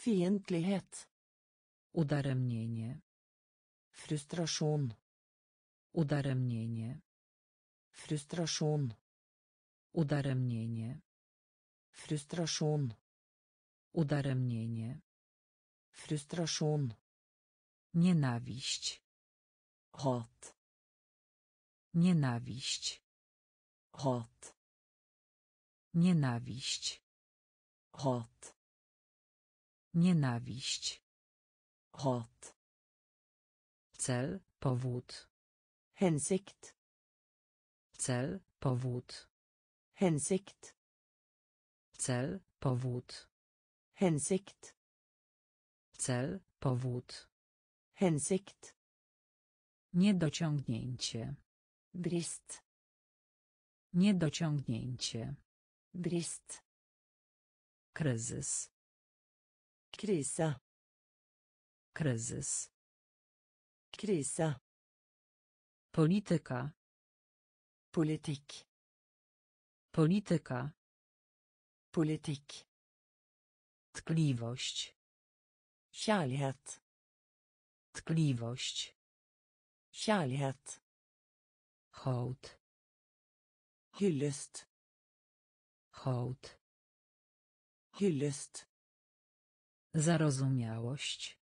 Fiendtlighet. Udaremnienie. Frustrasjon. Udaremnienie. Frustrasjon. Udaremnienie. Frustrasjon. Udaremnienie. Frustrasjon. Nienawiść. Hat. Nienawiść. Hat. Nienawiść. Hat. Nienawiść. Hat. Cel, powód. Hensikt. Cel, powód. Hensikt. Cel, powód. Hensikt. Cel, powód. Hensikt. Niedociągnięcie. Brist. Niedociągnięcie. Brist. Kryzys. Krise. Kryzys. Krise. Polityka. Politik. Polityka. Politik. Tkliwość. Kjærlighet. Tkliwość. Kjærlighet. Hołd. Hyllest. Hołd. Hyllest. Zarozumiałość.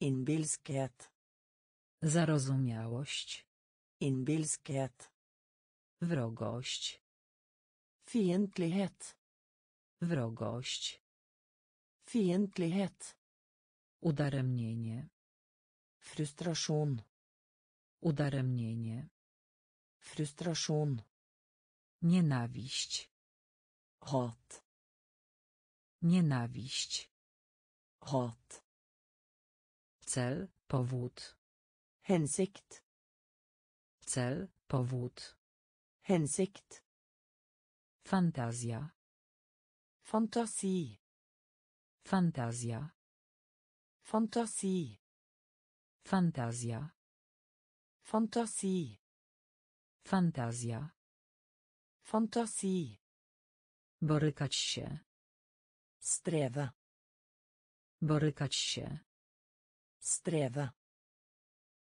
Innbilskhet. Zarozumiałość. Innbilskhet. Wrogość. Fiendtlighet. Wrogość. Fiendtlighet. Udaremnienie. Frustrasjon. Udaremnienie. Frustrasjon. Nienawiść. Hat. Nienawiść. Hat. Cel, powód. Hensikt. Cel, powód. Hensikt. Fantazja. Fantasi. Fantazja. Fantasi. Fantazja. Fantasi. Fantazja. Fantasi. Borykać się. Streve. Borykać się. Streve.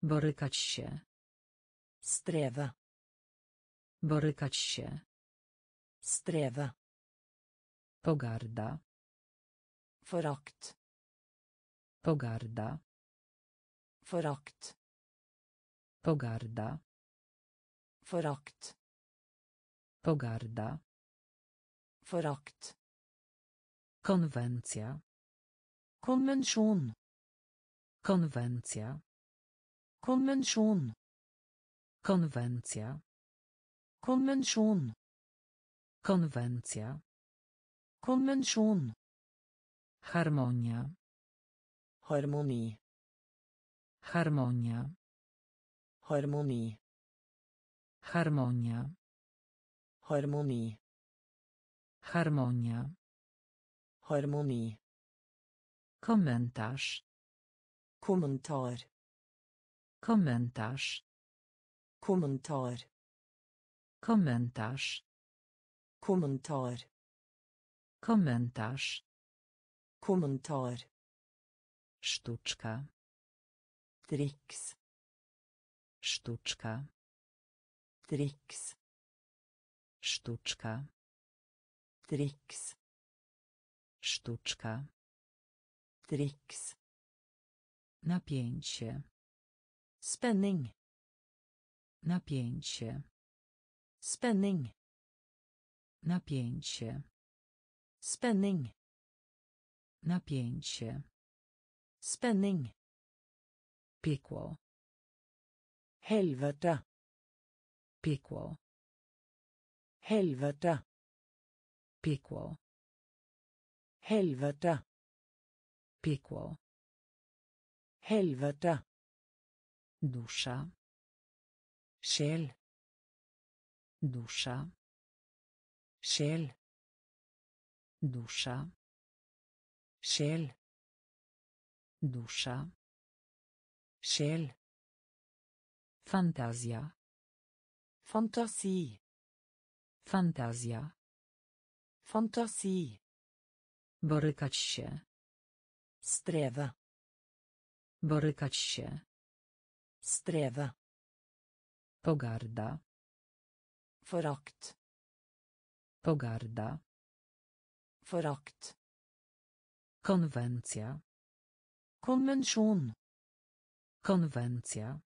Borykać się. Streve. Borykać się. Streve. Pogarda. Forakt. Pogarda. Forakt. Pogarda. Forakt. Pogarda. Forakt. Konwencja. Konvensjon. Konwencja. Konvensjon. Konwencja. Konvensjon. Konwencja. Konvensjon. Harmonia. Harmoni. Harmonia. Harmoni. Harmonia. Harmoni. Harmonia. Harmoni. Komentarz. Kommentar. Komentarz. Kommentar. Komentarz. Kommentar. Komentarz. Kommentar. Sztuczka. Triks. Sztuczka. Triks. Sztuczka. Triks. Sztuczka. Triks. Napięcie. Spenning. Napięcie. Spenning. Napięcie. Spenning. Napięcie. Spenning. Piekło. Helvete. Piekło. Helvete. Piekło. Helvete. Piekło. Helvete. Dusza. Sjel. Dusza. Siel. Dusza. Siel. Dusza. Siel. Fantazja. Fantazji. Fantazja. Fantazji. Borykać się. Strewa. Borykać się. Strewa. Pogarda. Forakt. Pogarda. Forakt. Konwencja. Konvensjon. Konwencja.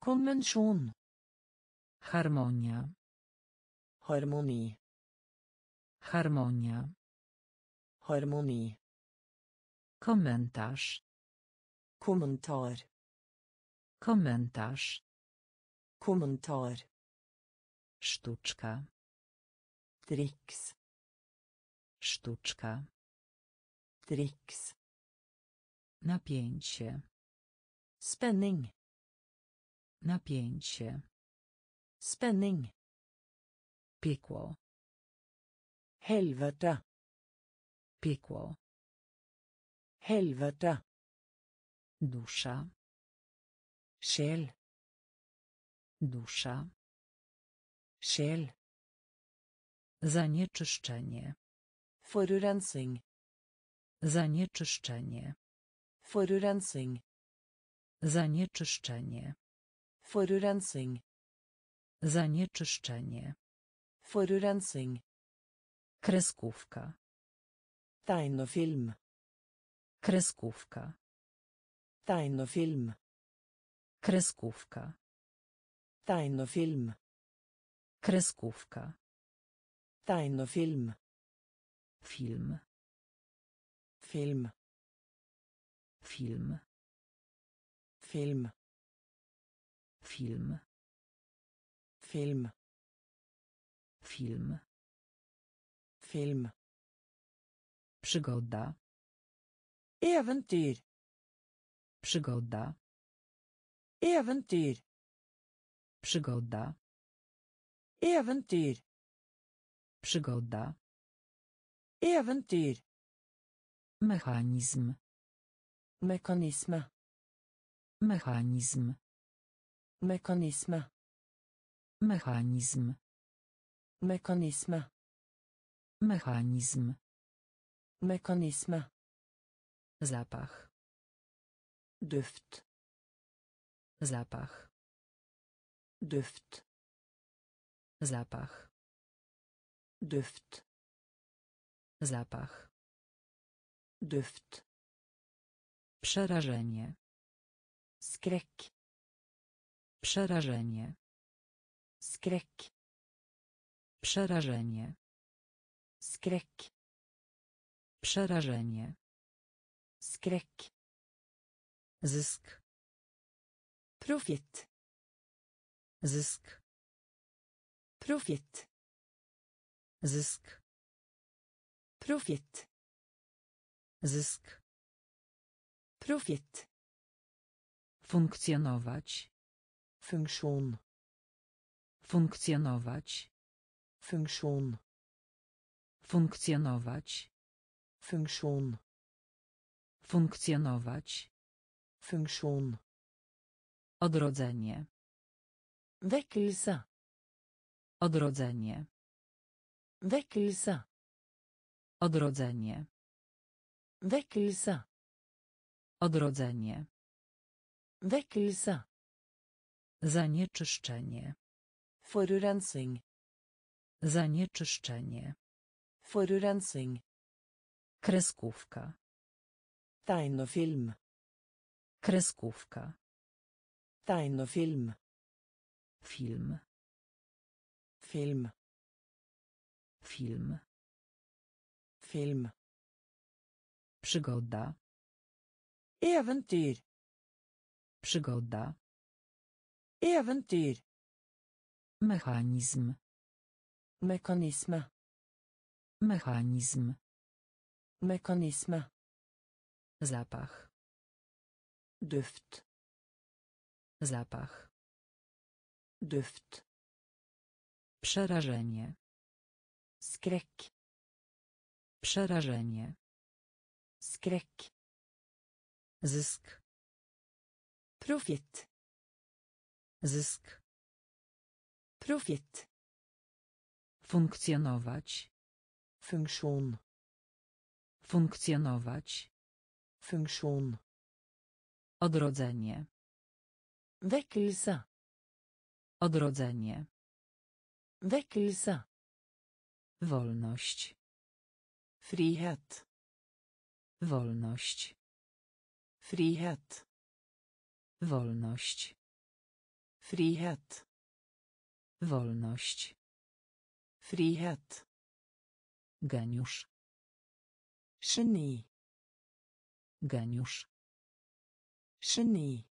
Konvensjon. Harmonia. Harmoni. Harmonia. Harmoni. Komentarz. Kommentar. Komentarz. Kommentar. Sztuczka. Triks. Sztuczka. Triks. Napięcie. Spenning. Napięcie. Spenning. Piekło. Helvete. Piekło. Helvete. Dusza. Sjel. Dusza. Sjel. Zanieczyszczenie. Forurensning. Zanieczyszczenie. Forurensning. Zanieczyszczenie. Forurensning. Zanieczyszczenie. Forurensning. Kreskówka. Tegnefilm. Kreskówka. Tegnefilm. Kreskówka. Tegnefilm. Kreskówka. Tegnefilm. Film. Film. Film. Film. Film. Film. Film. Film. Przygoda. Eventyr. Przygoda. Eventyr. Przygoda. Eventyr. Przygoda. Eventyr. Mechanizm. Mekanisme. Mechanizm. Mekanisme. Mechanizm. Mekanisme. Mechanizm. Mekanisme. Zapach. Duft. Zapach. Duft. Zapach. Duft. Zapach. Duft. Przerażenie. Skräck. Przerażenie. Skräck. Przerażenie. Skräck. Przerażenie. Skräck. Zysk. Profit. Zysk. Profit. zysk Profitt. zysk Profitt. funkcjonować Funktion. funkcjonować Funktion. funkcjonować Funktion. funkcjonować Funktion. odrodzenie Väckelse. Odrodzenie Väckelse. odrodzenie Väckelse. odrodzenie Väckelse. zanieczyszczenie Forurensning. zanieczyszczenie Forurensning. kreskówka Tegnefilm. kreskówka Tegnefilm. film Film. film Film. przygoda Eventyr. przygoda Eventyr. mechanizm Mekanisme. mechanizm Mekanisme. zapach Duft. zapach Duft. Przerażenie Skräck. przerażenie Skräck. zysk Profitt. zysk Profitt. funkcjonować Funktion. funkcjonować Funktion. odrodzenie Väckelse. odrodzenie Väckelse. wolność Frihet. wolność Frihet. wolność Frihet. wolność Frihet. geniusz Geni. geniusz Geni.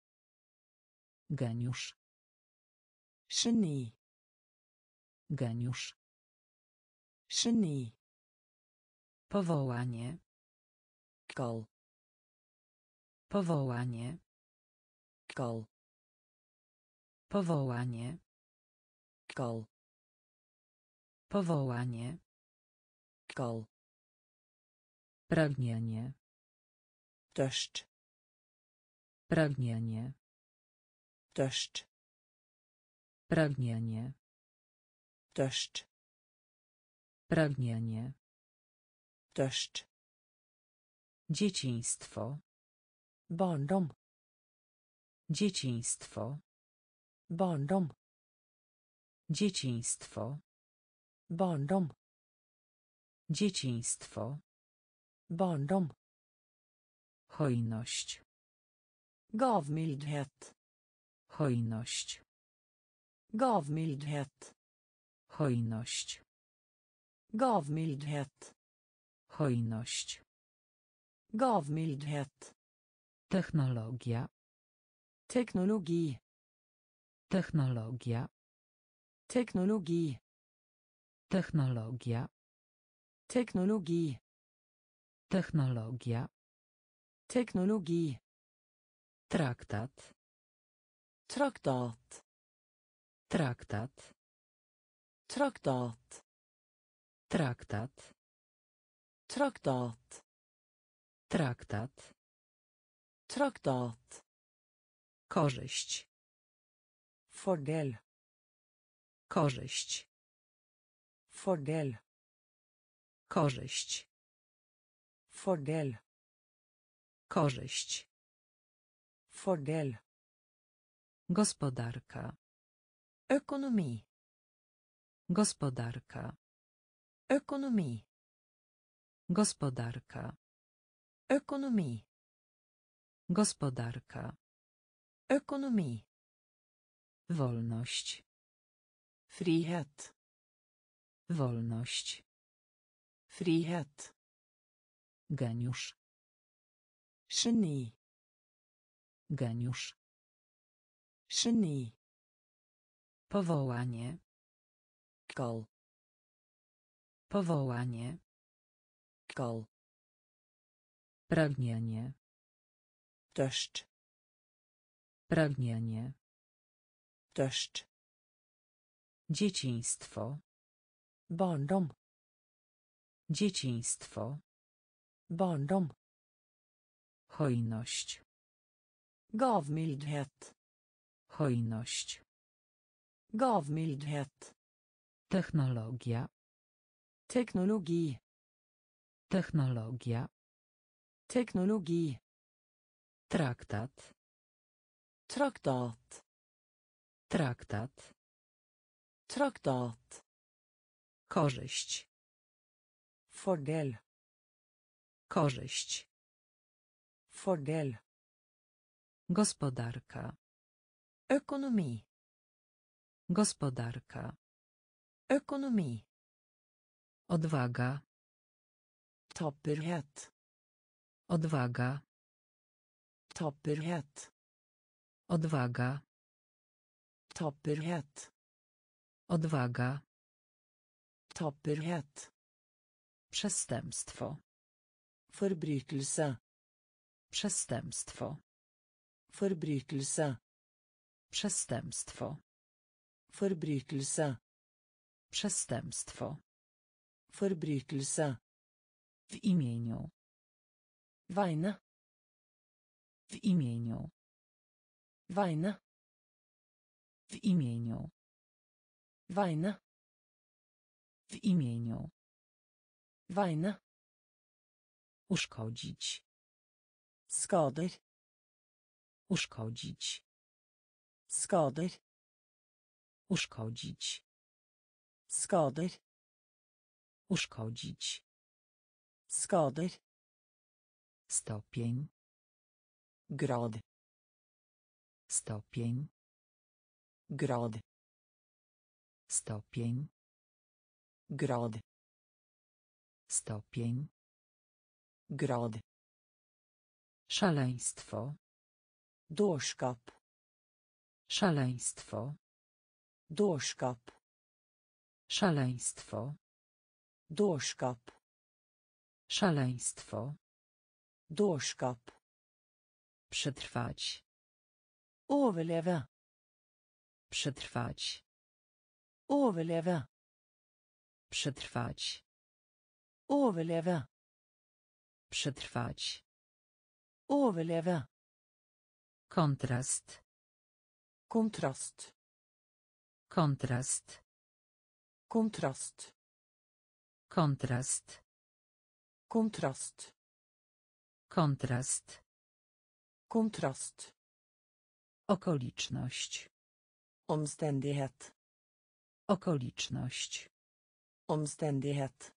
geniusz Geni. Geniusz Geni. powołanie Kall. powołanie Kall. powołanie Kall. powołanie Kall. pragnienie Tørst. pragnienie Tørst. pragnienie Tørst. pragnienie Tørst. dzieciństwo Barndom. dzieciństwo Barndom. dzieciństwo Barndom. dzieciństwo Barndom. hojność Gavmildhet. hojność Gavmildhet. Hojność Gavmildhet. hojność Gavmildhet. technologia Teknologi. technologia Teknologi. technologia Teknologi. technologia Teknologi. traktat Traktat. traktat Traktat. traktat Traktat. traktat Traktat. korzyść Fordel. korzyść Fordel. korzyść Fordel. korzyść Fordel. gospodarka Økonomi. Gospodarka Økonomi. gospodarka Økonomi. gospodarka Økonomi. wolność Frihet. wolność Frihet. geniusz Geni. geniusz Geni. powołanie Kall. Powołanie. Kall. Pragnienie. Dørst. Pragnienie. Dørst. Dzieciństwo. Barndom. Dzieciństwo. Barndom. Hojność. Gavmildhet. Hojność. Gavmildhet. Technologia. Teknologi. Technologia. Teknologi. Traktat. Traktat. Traktat. Traktat. Korzyść. Fordel. Korzyść. Fordel. Gospodarka. Økonomi. Gospodarka. Økonomi. Odwaga. Tapperhet. Odwaga. Tapperhet. Odwaga. Tapperhet. Odwaga. Tapperhet. Przestępstwo. Forbrytelse. Przestępstwo. Forbrytelse. Przestępstwo. Forbrytelse. Przestępstwo. Forbrytelse. W imieniu. Vegne. W imieniu. Vegne. W imieniu. Vegne. W imieniu. Vegne. Uszkodzić. Skader. Uszkodzić. Skader. Uszkodzić. Skody. Uszkodzić. Skody. Stopień. Grod. Stopień. Grod. Stopień. Grod. Stopień. Grod. Szaleństwo. Doszkap. Szaleństwo. Doszkap. Szaleństwo. Dårskap. Szaleństwo. Dårskap. Przetrwać. Overleve. Przetrwać. Overleve. Przetrwać. Overleve. Przetrwać. Overleve. Kontrast. Kontrast. Kontrast. Kontrast. Kontrast. Kontrast. Kontrast. Kontrast. Okoliczność. Omstendighet. Okoliczność. Omstendighet.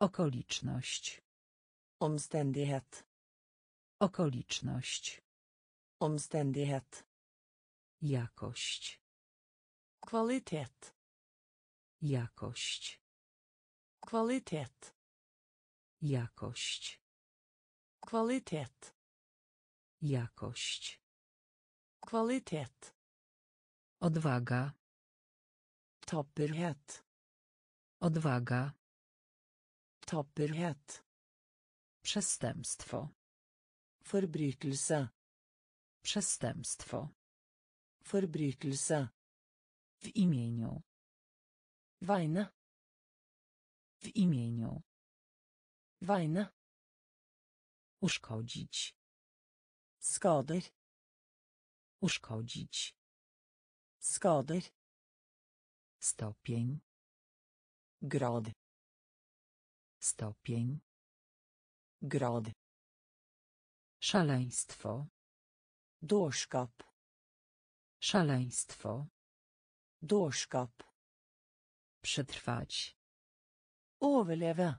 Okoliczność. Omstendighet. Okoliczność. Omstendighet. Jakość. Kvalitet. Jakość. Kvalitet. Jakość. Kvalitet. Jakość. Kvalitet. Odwaga. Tapperhet. Odwaga. Tapperhet. Przestępstwo. Forbrytelse. Przestępstwo. Forbrytelse. W imieniu. Vegne. W imieniu. Vegne. Uszkodzić. Skader. Uszkodzić. Skader. Stopień. Grad. Stopień. Grad. Szaleństwo. Dårskap. Szaleństwo. Dårskap. Przetrwać. Overleve.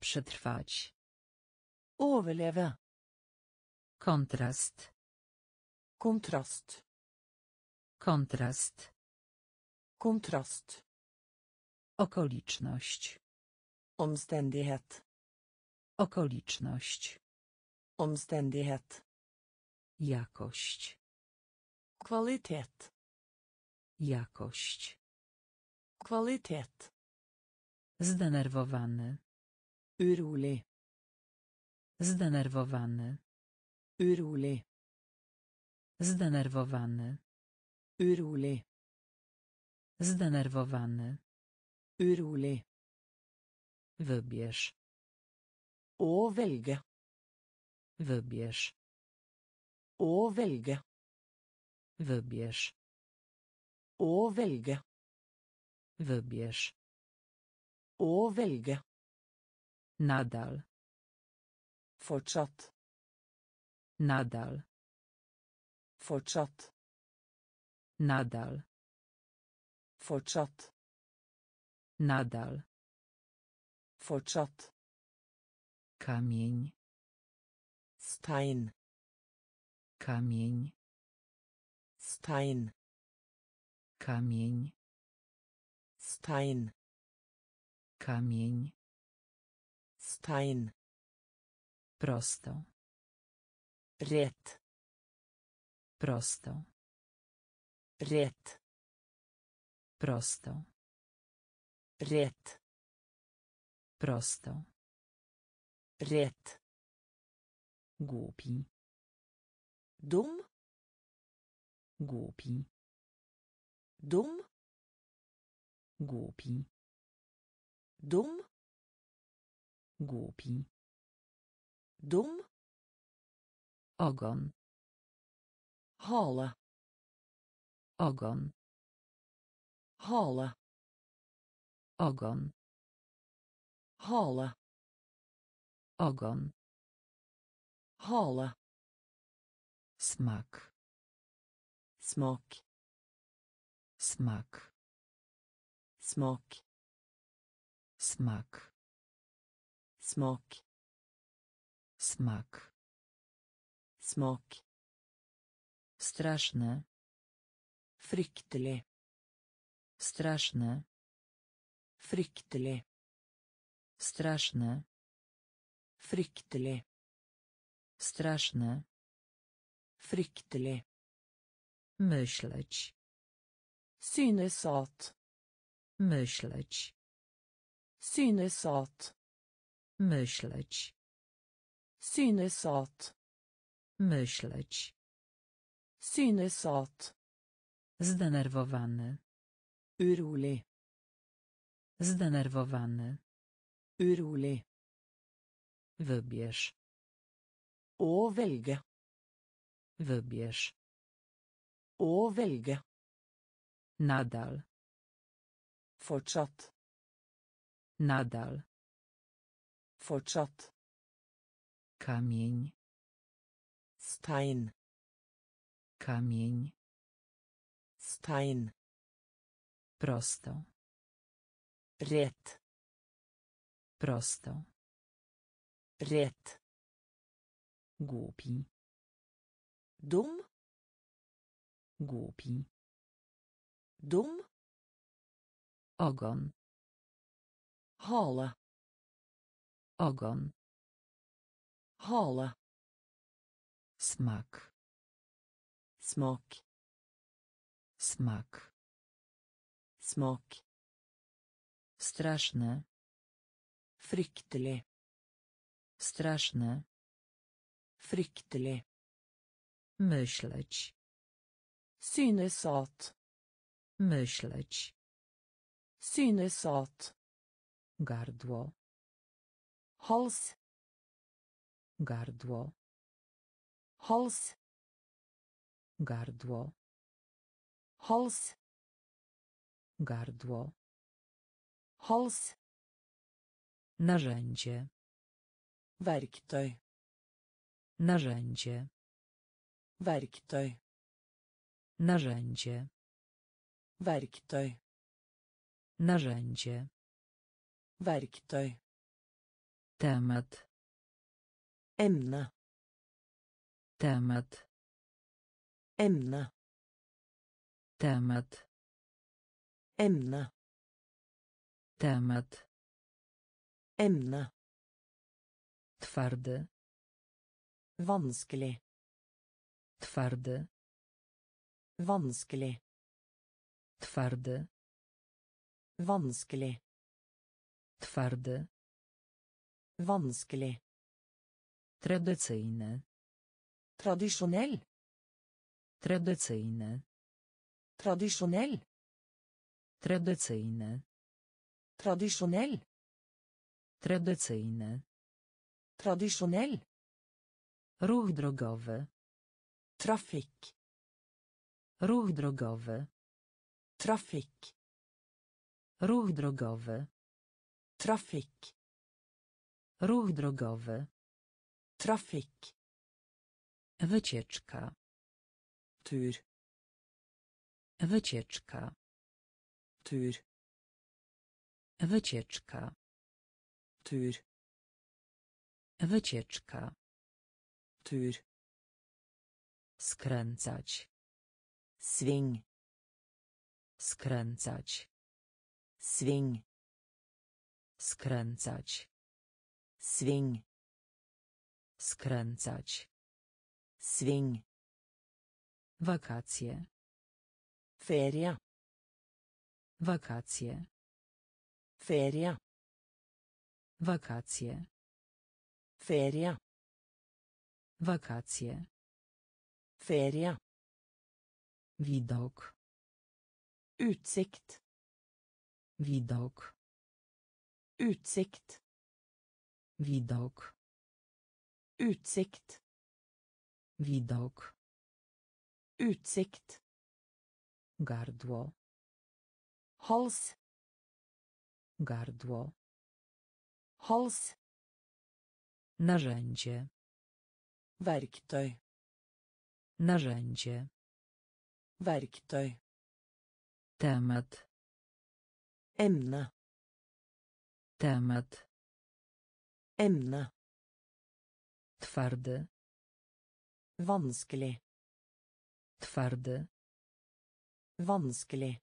Przetrwać. Overleve. Kontrast. Kontrast. Kontrast. Kontrast. Okoliczność. Omstendighet. Okoliczność. Omstendighet. Jakość. Kvalitet. Jakość. Kvalitet. Zdenerwowany. Urolig. Zdenerwowany. Urolig. Zdenerwowany. Urolig. Zdenerwowany. Urolig. Wybierz. Å velge. Wybierz. Å velge. Wybierz. Å velge. Wybierz. Å velge. Nadal. Fortsatt. Nadal. Fortsatt. Nadal. Fortsatt. Nadal. Fortsatt. Kamień. Stein. Kamień. Stein. Kamień. Stein. Kamień. Stein. Prosto. Rett. Prosto. Rett. Prosto. Rett. Prosto. Rett. Głupi. Dum. Głupi. Dum. Głupi. Dum. Głupi. Dum. Ogon. Hale. Ogon. Hale. Ogon. Hale. Ogon. Hale. Smak. Smak. Smak. Smak. Smak. Smak. Smak. Smak. Straszne. Fryktelig. Straszne. Fryktelig. Straszne. Fryktelig. Straszne. Fryktelig. Myśleć. Synes at. Myśleć. Synes at. Myśleć. Synes at. Myśleć. Synes at. Zdenerwowany. Urolig. Zdenerwowany. Urolig. Wybierz. Å velge. Wybierz. Å velge. Nadal. Fortsatt. Nadal. Fortsatt. Kamień. Stein. Kamień. Stein. Prosto. Rett. Prosto. Rett. Głupi. Dum. Głupi. Dum. Ogon. Hale. Ogon. Hale. Smak. Smak. Smak. Smak. Straszne. Fryktelig. Straszne. Fryktelig. Myśleć. Synes at. Myśleć. Synes at. Gardło. Hals. Gardło. Hals. Gardło. Hals. Gardło. Hals. Narzędzie. Verktøy. Narzędzie. Verktøy. Narzędzie. Verktøy. Narzędzie. Verktøy. Temat. Emne. Temat. Emne. Temat. Emne. Temat. Emne. Twardy. Vanskelig. Twardy. Vanskelig. Twardy. Vanskelig. Twardy. Vanskelig. Tradycyjny. Tradisjonell. Tradycyjny. Tradisjonell. Tradycyjny. Tradisjonell. Tradycyjny. Tradisjonell. Ruch drogowy. Trafikk. Ruch drogowy. Trafikk. Ruch drogowy. Trafikk. Ruch drogowy. Trafikk. Wycieczka. Tur. Wycieczka. Tur. Wycieczka. Tur. Wycieczka. Tur. Skręcać. Sving. Skręcać. Sving. Skręcać. Sving. Skręcać. Sving. Wakacje. Ferie. Wakacje. Ferie. Wakacje. Ferie. Wakacje. Ferie. Widok. Utsikt. Widok. Utsikt. Widok. Utsikt. Widok. Utsikt. Gardło. Hals. Gardło. Hals. Narzędzie. Verktøy. Narzędzie. Verktøy. Temat. Emne. Temat. Emne. Twardy. Vanskelig. Twardy. Vanskelig.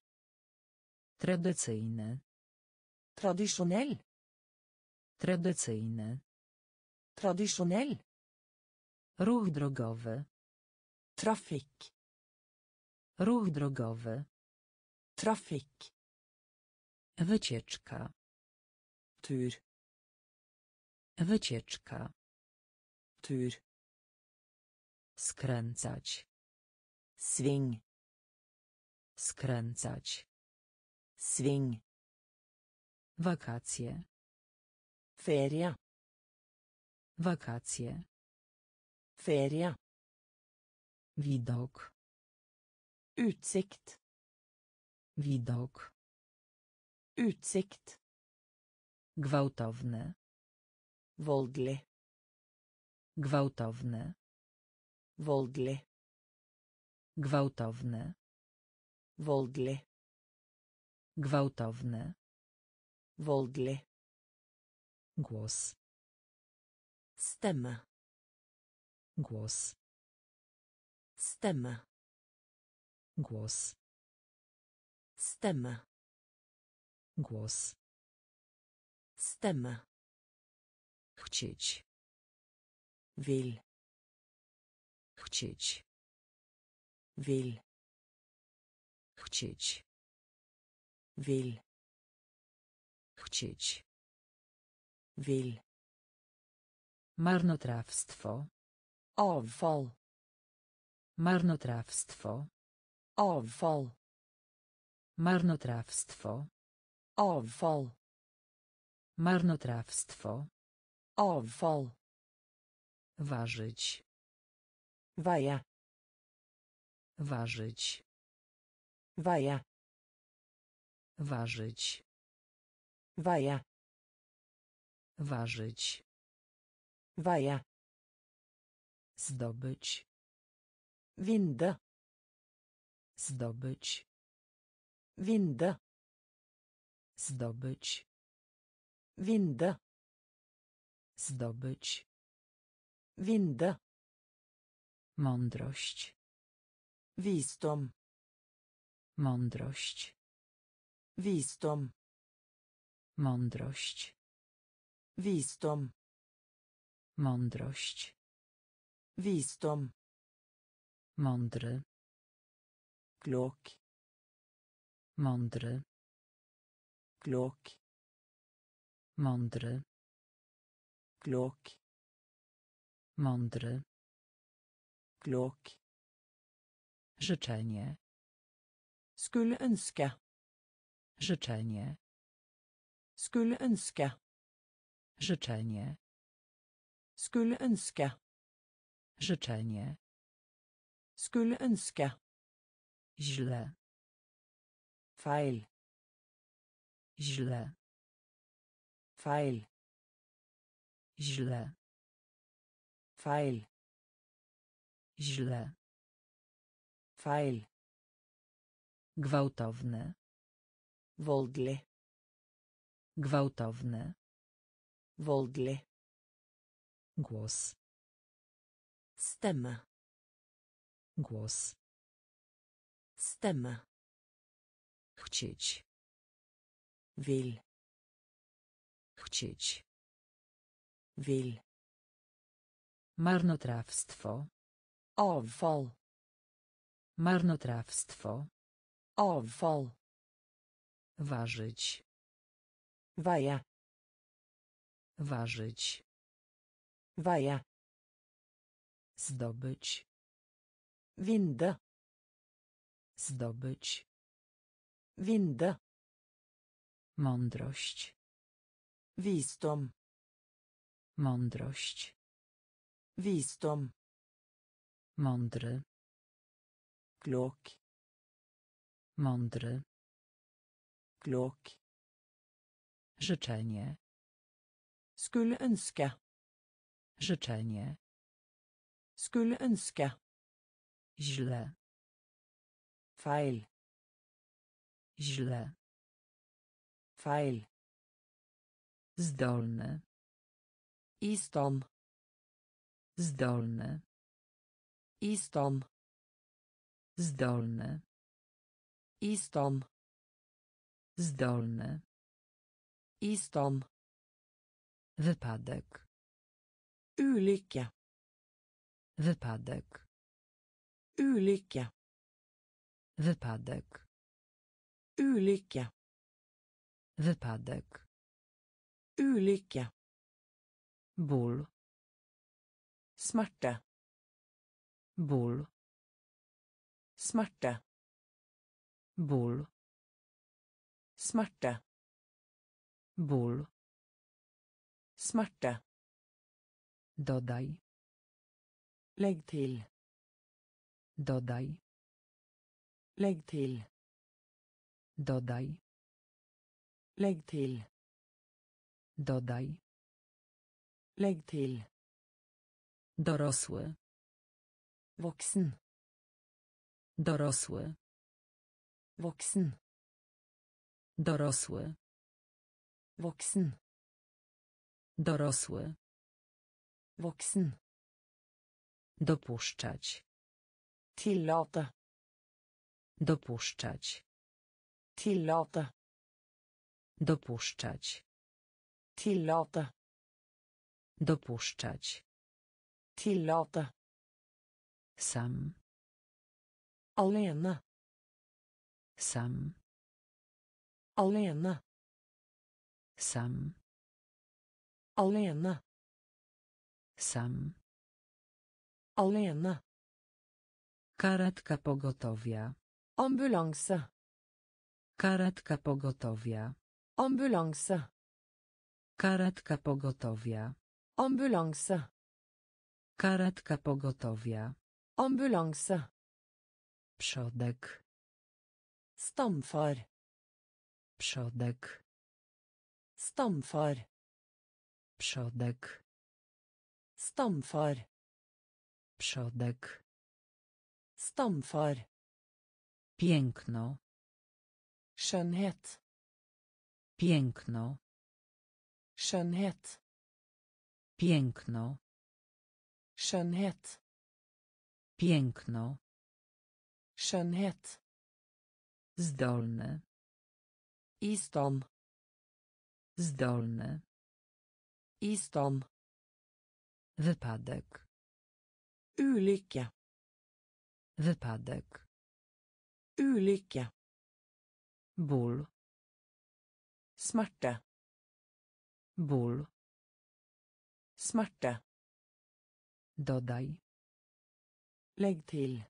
Tradycyjny. Tradisjonell. Tradycyjny. Tradisjonell. Ruch drogowy. Trafikk. Ruch drogowy. Trafikk. Wycieczka. Tur. Wycieczka. Tur. Skręcać. Sving. Skręcać. Sving. Wakacje. Ferie. Wakacje. Ferie. Widok. Utsikt. Widok. Utsikt. Gwałtowne. Voldelig. Gwałtowne. Voldelig. Gwałtowne. Voldelig. Gwałtowne. Voldelig. Głos. Stemme. Głos. Stemme. Głos. Stemme. Głos. Stemme. Chcieć. Vil. Chcieć. Vil. Chcieć. Vil. Chcieć. Vil. Marnotrawstwo. Avfall. Marnotrawstwo. Avfall. Marnotrawstwo. Avfall. Marnotrawstwo. Avfall. Ważyć. Veie. Ważyć. Veie. Ważyć. Veie. Ważyć. Veie. Zdobyć. Vinde. Zdobyć. Vinde. Zdobyć. Vinde. Zdobyć. Vinde. Mądrość. Visdom. Mądrość. Visdom. Mądrość. Visdom. Mądrość. Visdom. Mądry. Klok. Mądry. Klok. Mądry. klok Mądry. klok Życzenie. skulle ønske Życzenie. skulle ønske Życzenie. skulle ønske Życzenie. skulle ønske Źle. feil Źle. feil Źle. feil Źle. feil Gwałtowny. voldelig Gwałtowny. voldelig Głos. stemme Głos. stemme Chcieć. Vil Chcieć. vil Marnotrawstwo. avfall Marnotrawstwo. avfall Ważyć. veie Ważyć. veie Zdobyć. vinde Zdobyć. vinde Mądrość. visdom Mądrość. visdom Mądry. klok Mądry. klok Życzenie. skulle ønske Życzenie. skulle ønske Źle. feil Źle. Feil Zdolny. i stand Zdolny. i stand Zdolny. i stand Zdolny. i stand Wypadek. ulykke Wypadek. ulykke Wypadek. ulykke Wypadek. ulykke Ból. smerte Ból. smerte Ból. smerte Ból. smerte Dodaj. legg til Dodaj. legg til Dodaj. Legg til Dodaj. legg til Dorosły. voksen Dorosły. voksen Dorosły. voksen Dorosły. voksen Dopuszczać. tillate Dopuszczać. tillate Dopuszczać. tillate Dopuszczać. tillate Sam. alene Sam. alene Sam. alene Sam. alene Karetka pogotowia. ambulanse Karetka pogotowia. Ambulanse Karetka pogotowia. ambulanse Karetka pogotowia. ambulanse Przodek. stamfar Przodek. stamfar Przodek. stamfar Przodek. stamfar Piękno. skjønnhet Piękno. skjønnhet Piękno. skjønnhet Piękno. skjønnhet Zdolny. i stand Zdolny. i stand Wypadek. ulykke Wypadek. ulykke Ból. Smerte Ból. Smerte. Dodaj. Legg til.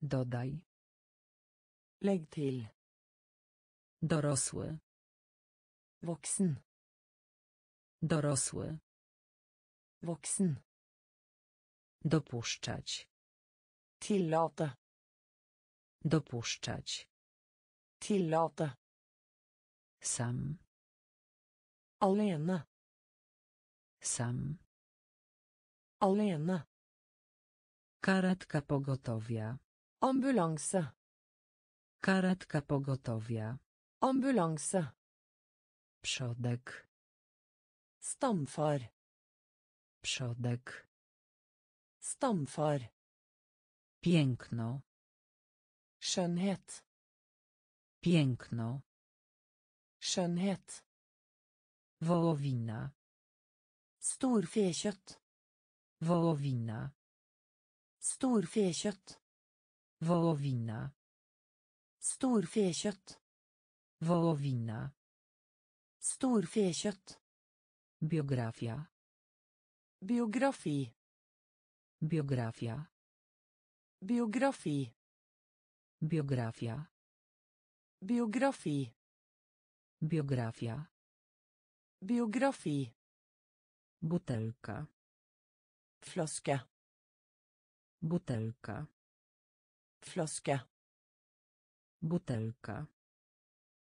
Dodaj. Legg til. Dorosły. Voksen. Dorosły. Voksen. Dopuszczać. Tillate. Dopuszczać. Tillate. Sam. Alene. Sam. Alene. Karetka pogotowia. Ambulanse. Karetka pogotowia. Ambulanse. Przodek. Stamfar. Przodek. Stamfar. Piękno. Skjønnhet. Piękno. Skjønnhet. Wołowina. Storfekjøtt. Wołowina. Storfekjøtt. Wołowina. Storfekjøtt. Wołowina. Storfekjøtt. Biografia. Biografi. Biografia. Biografi. Biografia. Biografi. Biografia. Biografi. Butelka. Flaske. Butelka. Flaske. Butelka.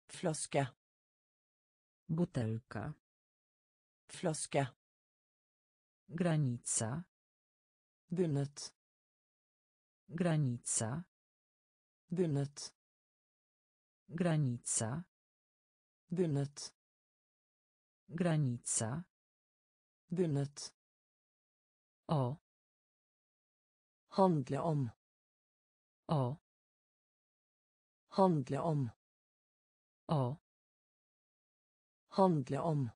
Flaske. Butelka. Flaske. Granica. Bundet. Granica. Bundet. Granica. Bundet. Granica. Bundet. O. Handle om. O. Handle om. O. Handle om.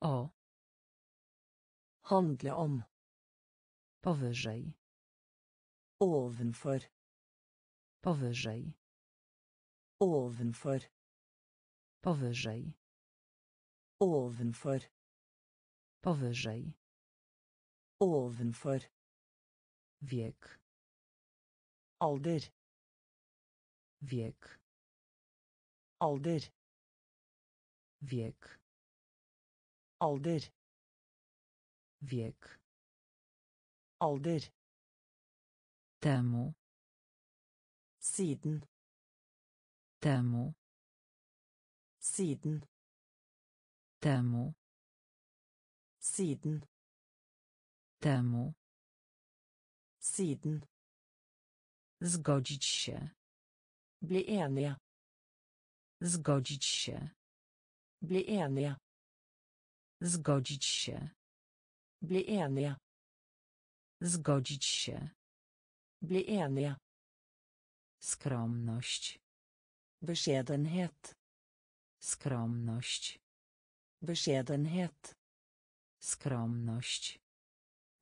O. Handle om. Powyżej. Ovenfor. Powyżej. Ovenfor. Powyżej. Ovenfor. Powyżej. Ovenfor. Wiek. Alder. Wiek. Alder. Wiek. Alder. Wiek. Alder. Temu. Siden. Temu. Siden. Temu. Siden. Temu. Siden. Zgodzić się. Bli enige. Zgodzić się. Bli enige. Zgodzić się. Bli enige. Zgodzić się. Bli enige. Skromność. Beskjedenhet. Skromność. Beskjedenhet. Skromność.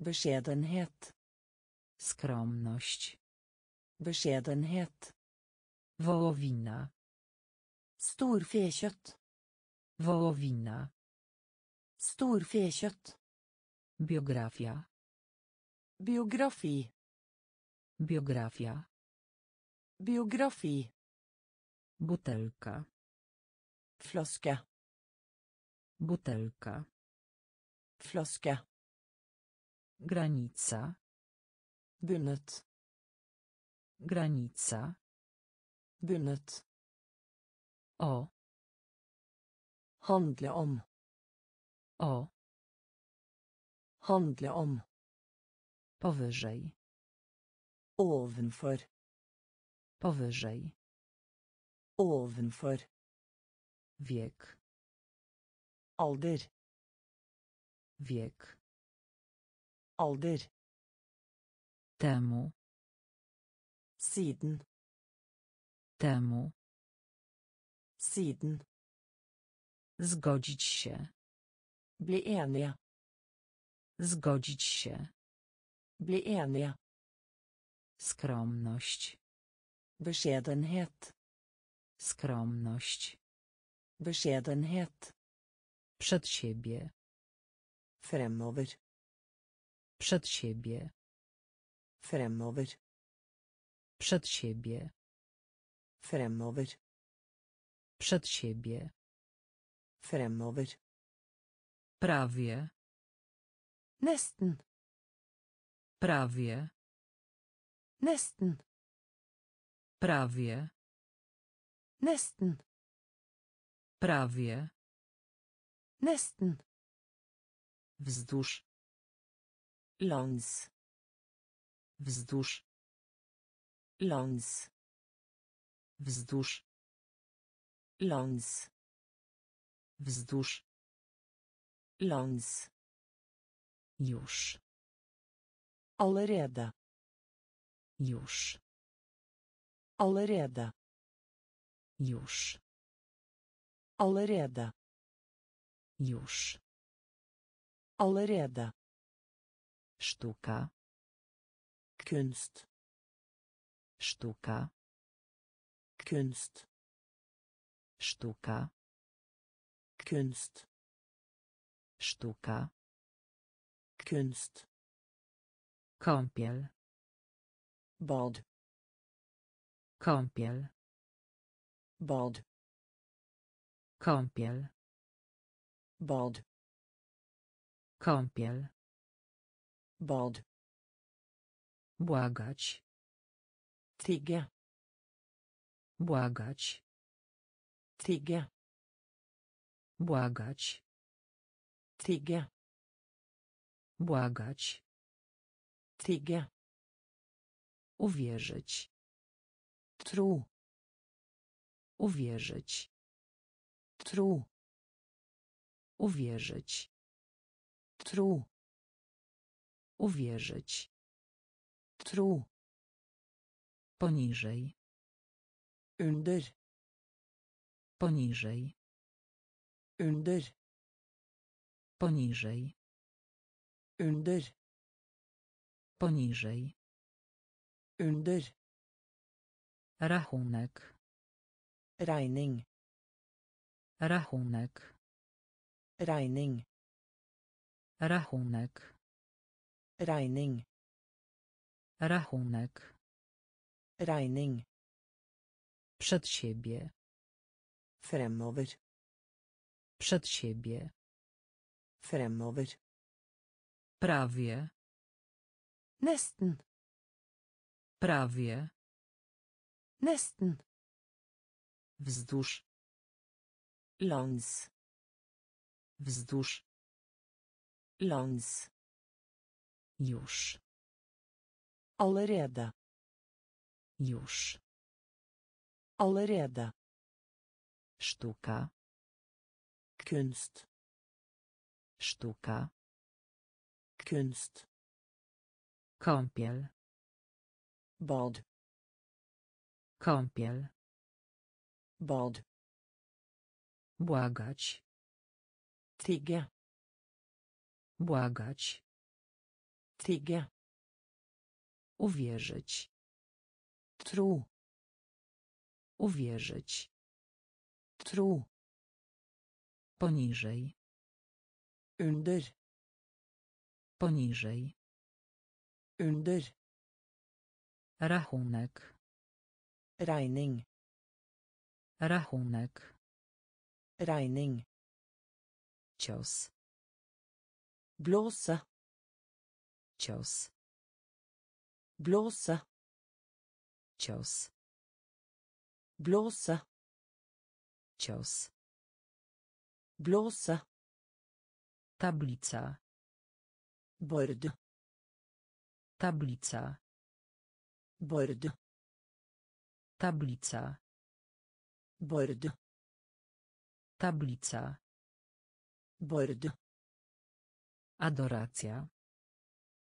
Beskjedenhet. Skromność. Beskjedenhet. Wołowina. Storfekjøtt. Wołowina. Storfekjøtt. Biografia. Biografi. Biografia. Biografi. Butelka. Flaske. Butelka. Flaske. Granica. Bundet. Granica. Bundet. O. Handle om. O. Handle om. Powyżej. Ovenfor. Powyżej. Ovenfor. Wiek. Alder. Wiek. Alder. Temu. Siden. Temu. Siden. Zgodzić się. Bli enige. Zgodzić się. Bli enige. Skromność. Beskjedenhet. Skromność. Beskjedenhet. Przed siebie. Fremover. Przed siebie. Fremover. Przed siebie. Fremover. Przed siebie. Fremover. Prawie. Nesten. Prawie. Nesten. Prawie. Nesten. Prawie. Nesten. Wzdłuż. Langs. Wzdłuż. Langs. Wzdłuż. Langs. Wzdłuż. Langs. Już. Allerede. Już. Allerede. Już. Allerede. Już. Allerede. Sztuka. Kunst. Sztuka. Kunst. Sztuka. Kunst. Sztuka. Kunst. Kąpiel. Bad. Kąpiel. Bad. Kąpiel. Bad. Kąpiel. Bad. Błagać. Tigge. Błagać. Tigge. Błagać. Tigge. Błagać. Tigge. Uwierzyć. Tro. Uwierzyć. Tro. Uwierzyć. Tro. Uwierzyć. Tro. Poniżej. Under. Poniżej. Under. Poniżej. Under. Poniżej. Under. Rachunek. Regning. Rachunek. Regning. Rachunek. Regning. Rachunek. Regning. Przed siebie. Fremover. Przed siebie. Fremover. Prawie. Nesten. Prawie. Nesten. Wzdłuż. Langs. Wzdłuż. Langs. Już. Allerede. Już. Allerede. Sztuka. Kunst. Sztuka. Kunst. Kąpiel. Bad. Kąpiel. Bad. Błagać. Tigge. Błagać. Tigge. Uwierzyć. Tro. Uwierzyć. Tro. Poniżej. Under. Poniżej. Under. Rachunek. Regning. Rachunek. Regning. Cios. Blåse. Cios. Blåse. Cios. Blåse. Cios. Blåse. Tablica. Bord. Tablica. Bord. Tablica. Bord. Tablica. Bord. Adoracja.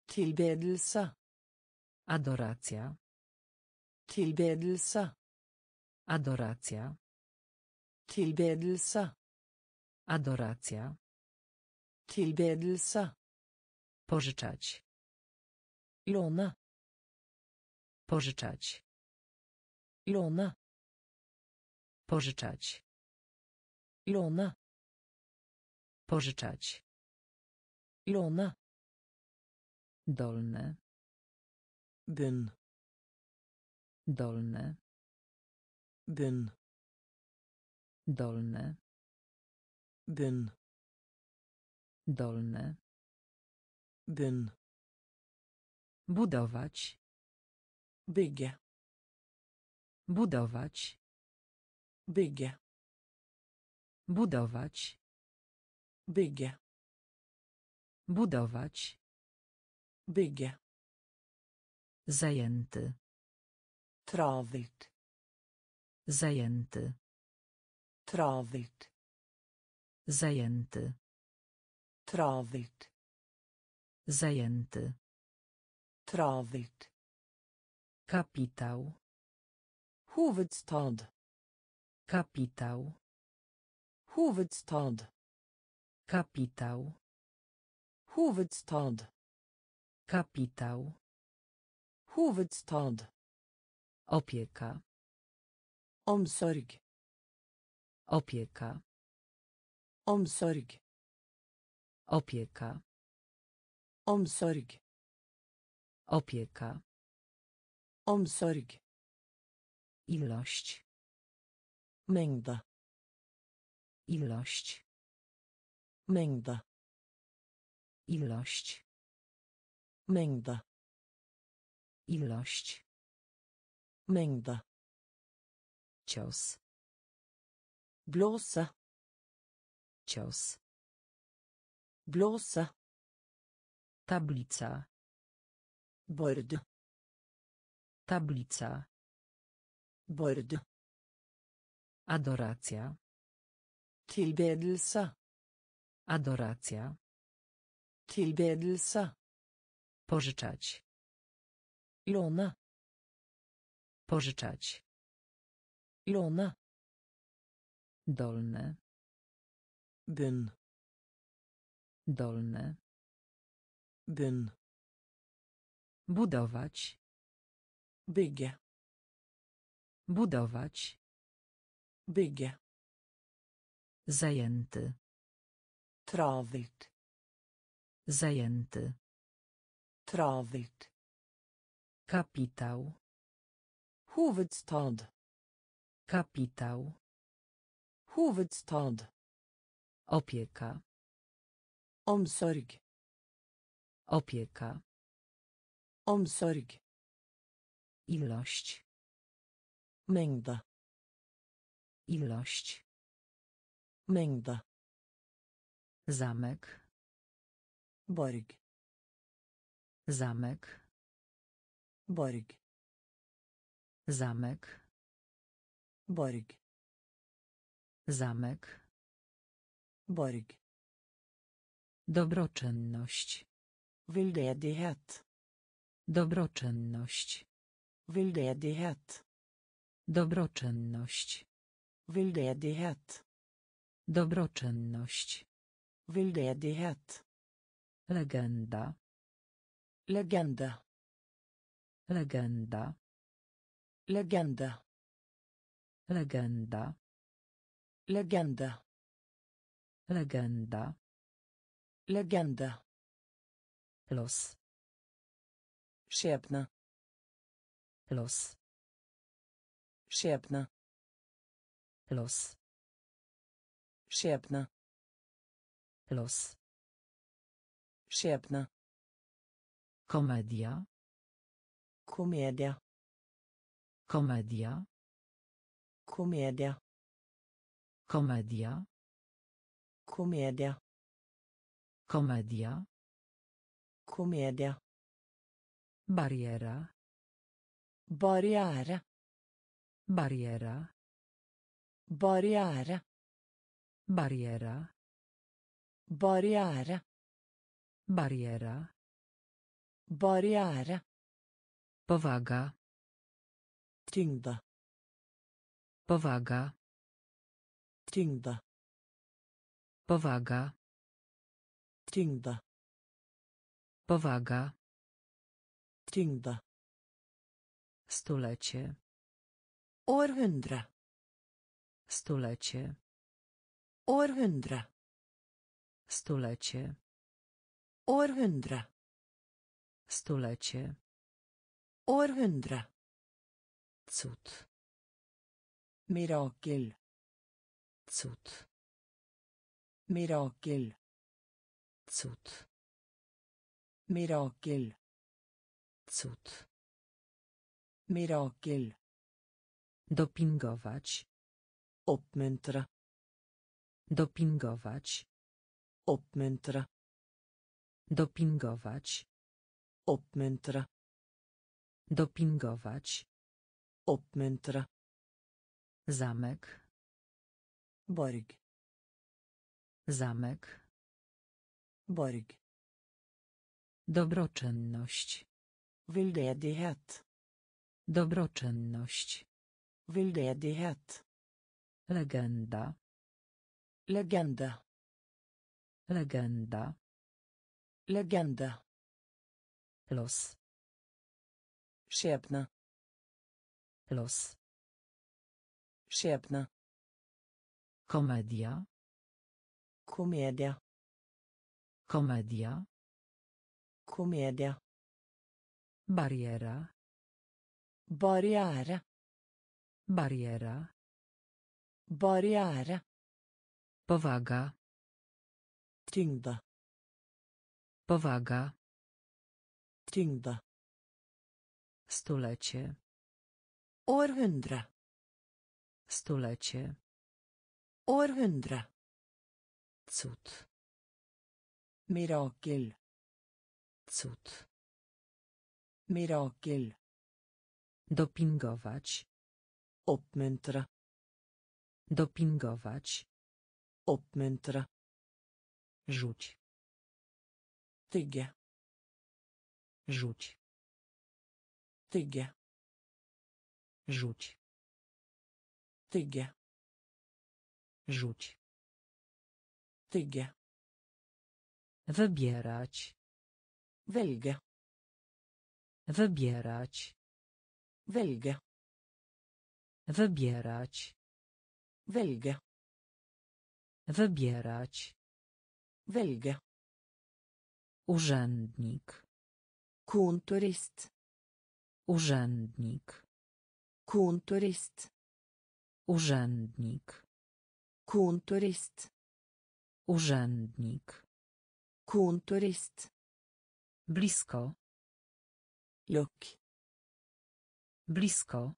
Tilbedelse. Adoracja. Tilbedelse. Adoracja. Tilbedelse. Adoracja. Tilbedelse. Pożyczać. Låne. Pożyczać. Låne. Pożyczać. Låne. Pożyczać. Låne. Dolny. Bunn. Dolny. Bunn. Dolny. Bunn. Dolny. Bunn. Budować. Bygge. Budować. Bygge. Budować. Bygge. Budować. Bygge. Zajęty. Travelt. Zajęty. Travelt. Zajęty. Travelt. Zajęty. Travelt. Kapitał. Hovedstad. Kapitał. Hovedstad. Kapitał. Hovedstad. Kapitał. Hovedstad. Opieka. Omsorg. Opieka. Omsorg. Opieka. Omsorg. Opieka. Omsorg. Ilość. Mengde. Ilość. Mengde. Ilość. Mengde. Ilość. Mengde. Cios. Blåse. Cios. Blåse. Tablica. Bord. Tablica. Bord. Adoracja. Tilbedelse. Adoracja. Tilbedelse. Pożyczać. Låne. Pożyczać. Låne. Dolny. Bunn. Dolny. Bunn. Budować. Bygge. Budować. Bygge. Zajęty. Travelt. Zajęty. Travelt. Kapitał. Hovedstad. Kapitał. Hovedstad. Opieka. Omsorg. Opieka. Omsorg. Ilość. Mengde. Ilość. Mengde. Zamek. Borg. Zamek. Borg. Zamek. Borg. Zamek. Borg. Dobroczynność. Veldedighet. Dobroczynność. Veldedighet. Dobroczynność. Veldedighet. Dobroczynność. Veldedighet. Legenda. Legende. Legenda. Legende. Legenda. Legende. Legenda. Legende. Los. Skjebne. Los. Skjebne. Los. Przyjemna. Los. Przyjemna. Komedia. Komedia. Komedia. Komedia. Komedia. Komedia. Komedia. Komedia. Barriera. bariera Barriere. Barriere. Bariera. Barriere. Bariera. Barriere. Powaga. Tyngde. Powaga. Tyngde. Powaga. Tyngde. Powaga. Tyngde. Stulecie. Århundre. Stulecie. Århundre. Stulecie. Århundre. Stulecie. Århundre. Cud. Mirakel. Cud. Mirakel. Cud. Mirakel. Cud. Mirakel. Dopingować. Opmyntra. Dopingować. Oppmuntre. Dopingować. Oppmuntre. Dopingować. Oppmuntre. Zamek. Borg. Zamek. Borg. Dobroczynność. Veldedighet. Dobroczynność. Veldedighet. Legenda. Legende. Legenda. Legende. Los. Skjebne. Los. Skjebne. Komedia. Komedia. Komedia. Komedia. Bariera. Barriere. Bariera. Barriere. Powaga. Tyngde. Powaga. Tyngde. Stulecie. Århundre. Stulecie. Århundre. Cud. Mirakel. Cud. Mirakel. Dopingować. Oppmuntre. Dopingować. Oppmuntre. Rzuć. Tygge. Rzuć. Tygge. Rzuć. Tygge. Rzuć. Tygge. Wybierać. Velge. Wybierać. Velge. Wybierać. Velge. Wybierać. Velge. Urzędnik. Kontorist. Urzędnik. Kontorist. Urzędnik. Kontorist. Urzędnik. Kontorist. Blisko. Lukk. Blisko.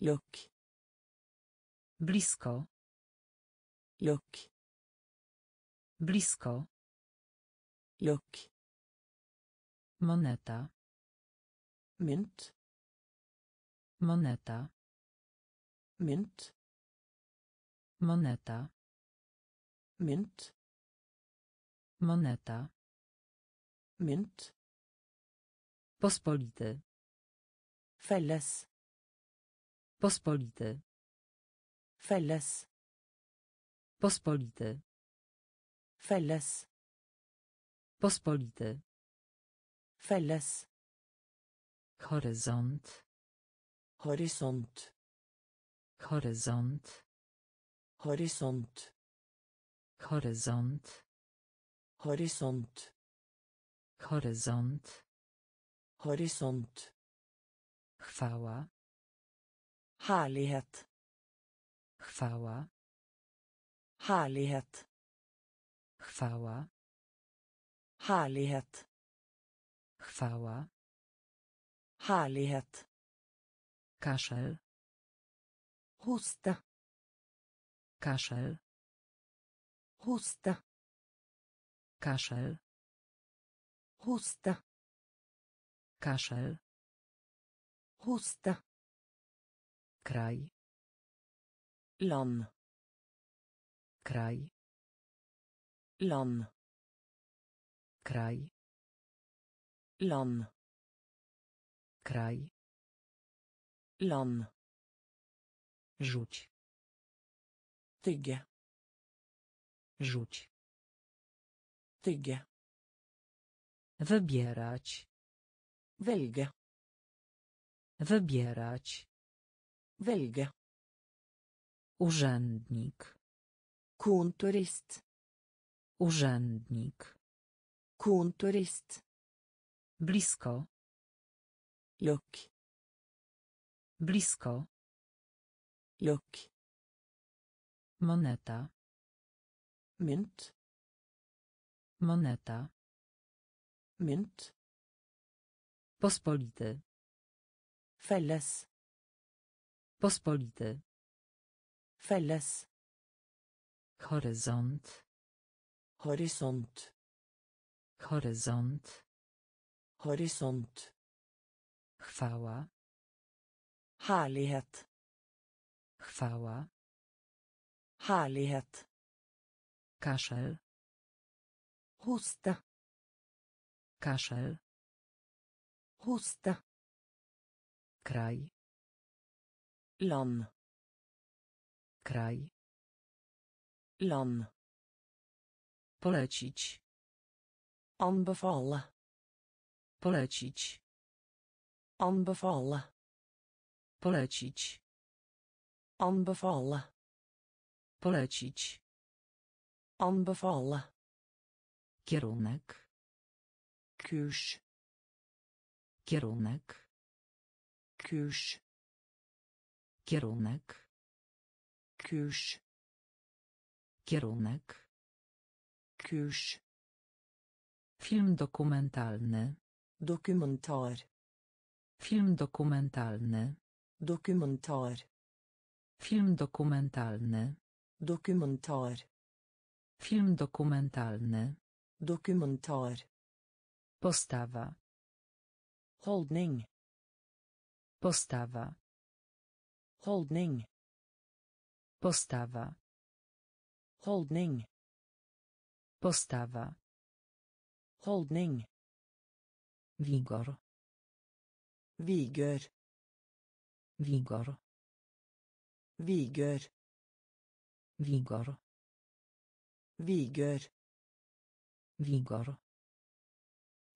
Lukk. Blisko. Lukk. Blisko. Lukk. Moneta. Mynt. Moneta. Mynt. Moneta. Mynt. Moneta. Mynt. Pospolity. Felles. Pospolity. Felles. Pospolity. Felles. Pospolity. Felles. Horyzont. Horisont. Horyzont. Horisont. Horyzont. Horisont. Horyzont. Horisont. Chwała. Härlighet. Chwała. Härlighet. Chwała. Härlighet. Chwała. Härlighet. Kaszel. Hosta. Kaszel. Hosta. Kaszel. Hosta. Kaszel. Hosta. Kraj. Land. Kraj. Land. Kraj. Land. Kraj. Land. Rzuć. Tygge. Rzuć. Tygge. Wybierać. Velge. Wybierać. Velge. Urzędnik. Kontorist. Urzędnik. Kontorist. Blisko. Lukk. Blisko. Lukk. Moneta. Mynt. Moneta. Mynt. Pospolity. Felles. Pospolity. Felles. Horyzont. Horisont. Horyzont. Horisont. Chwała. Herlighet. Chwała. Herlighet. Kaszel. Hoste. Kaszel. Hoste. Kraj. Land. Kraj. Land. Polecić. Anbefale. Polecić. Anbefale. Polecić. Anbefale. Polecić. Anbefale. Kierunek. Kurs. Kierunek. Kurs. Kierunek. Kurs. Kierunek. Kurs. Film dokumentalny. Dokumentar. Film dokumentalny. Dokumentar. Film dokumentalny. Dokumentar. Film dokumentalny. Dokumentar. Postawa. Holdning. Postawa. Holdning. Postawa. Holdning. Postawa. Holdning. Wigor. Vigør. Wigor. Vigør. Wigor. Vigør. Wigor.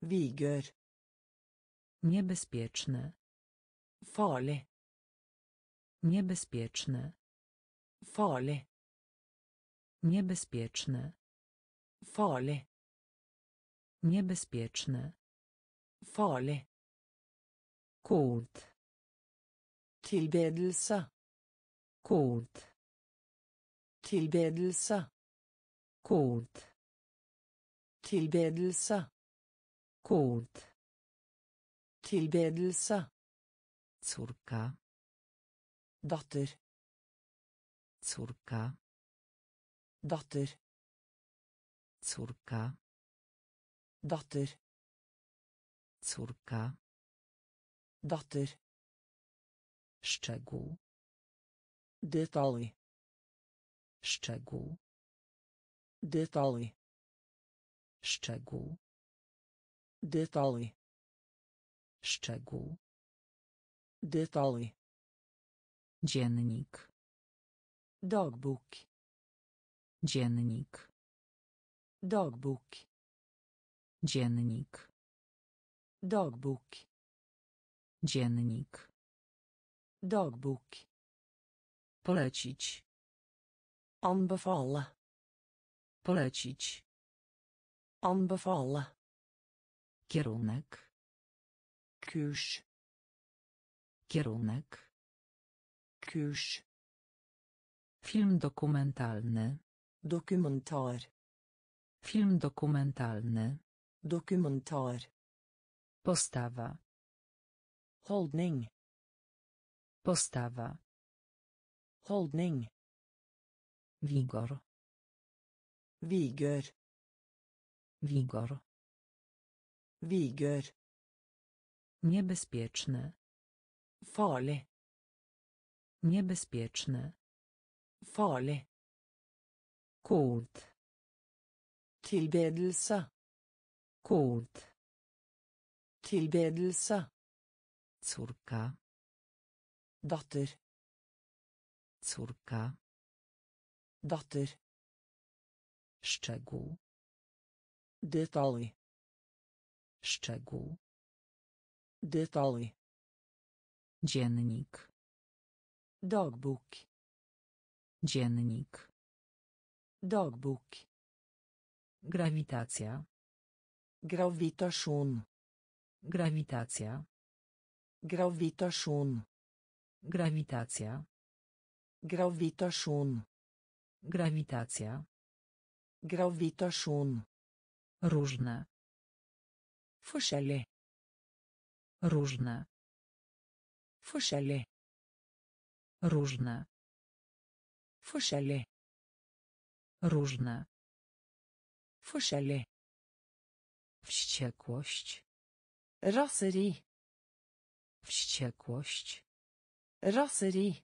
Vigør. Niebezpieczne. Farlig. Niebezpieczne. Farlig. Niebezpieczne. Farlig. Niebezpieczne. Farlig. Kult. Tilbedelse. Kult. Tilbedelse. Kult. Tilbedelse. Kult. Tilbedelse. Córka. Datter. Córka. Datter. Córka. Datter. Córka. Datter. Szczegół. Detalj. Szczegół. Detalj. Szczegół. Detalj. Szczegół. Detalj. Dziennik. Dagbok. Dziennik. Dagbok. Dziennik. Dagbok. Dziennik. Dagbok. Polecić. Anbefale. Polecić. Anbefale. Kierunek. Kurs. Kierunek. Kurs. Film dokumentalny. Dokumentar. Film dokumentalny. Dokumentar. Postawa. Holdning. Postawa. Holdning. Wigor. Vigør. Wigor. Vigør. Niebezpieczne. Farlig. Niebezpieczne. Farlig. Kult. Tilbedelse. Kult. Tilbedelse. Córka. Datter. Córka. Datter. Szczegół. Detalj. Szczegół. Detalj. Dziennik. Dagbok. Dziennik. Dagbok. Grawitacja. Gravitasjon. Grawitacja. Gravitasjon. Grawitacja. Gravitasjon. Grawitacja. Gravitasjon. Różne. Forskjellig. Różne. Forskjellig. Różne. Forskjellig. Różne. Forskjellig. Wściekłość. Raseri. Wściekłość. Raseri.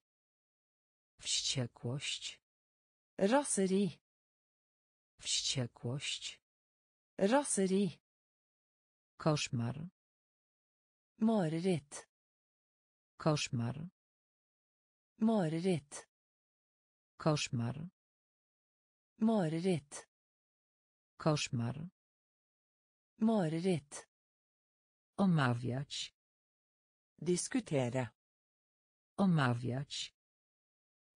Wściekłość. Raseri. Wściekłość. Raseri. Koszmar. Mareritt. Koszmar. Mareritt. Koszmar. Mareritt. Koszmar. Mareritt. Omawiać. Diskutere. Omawiać.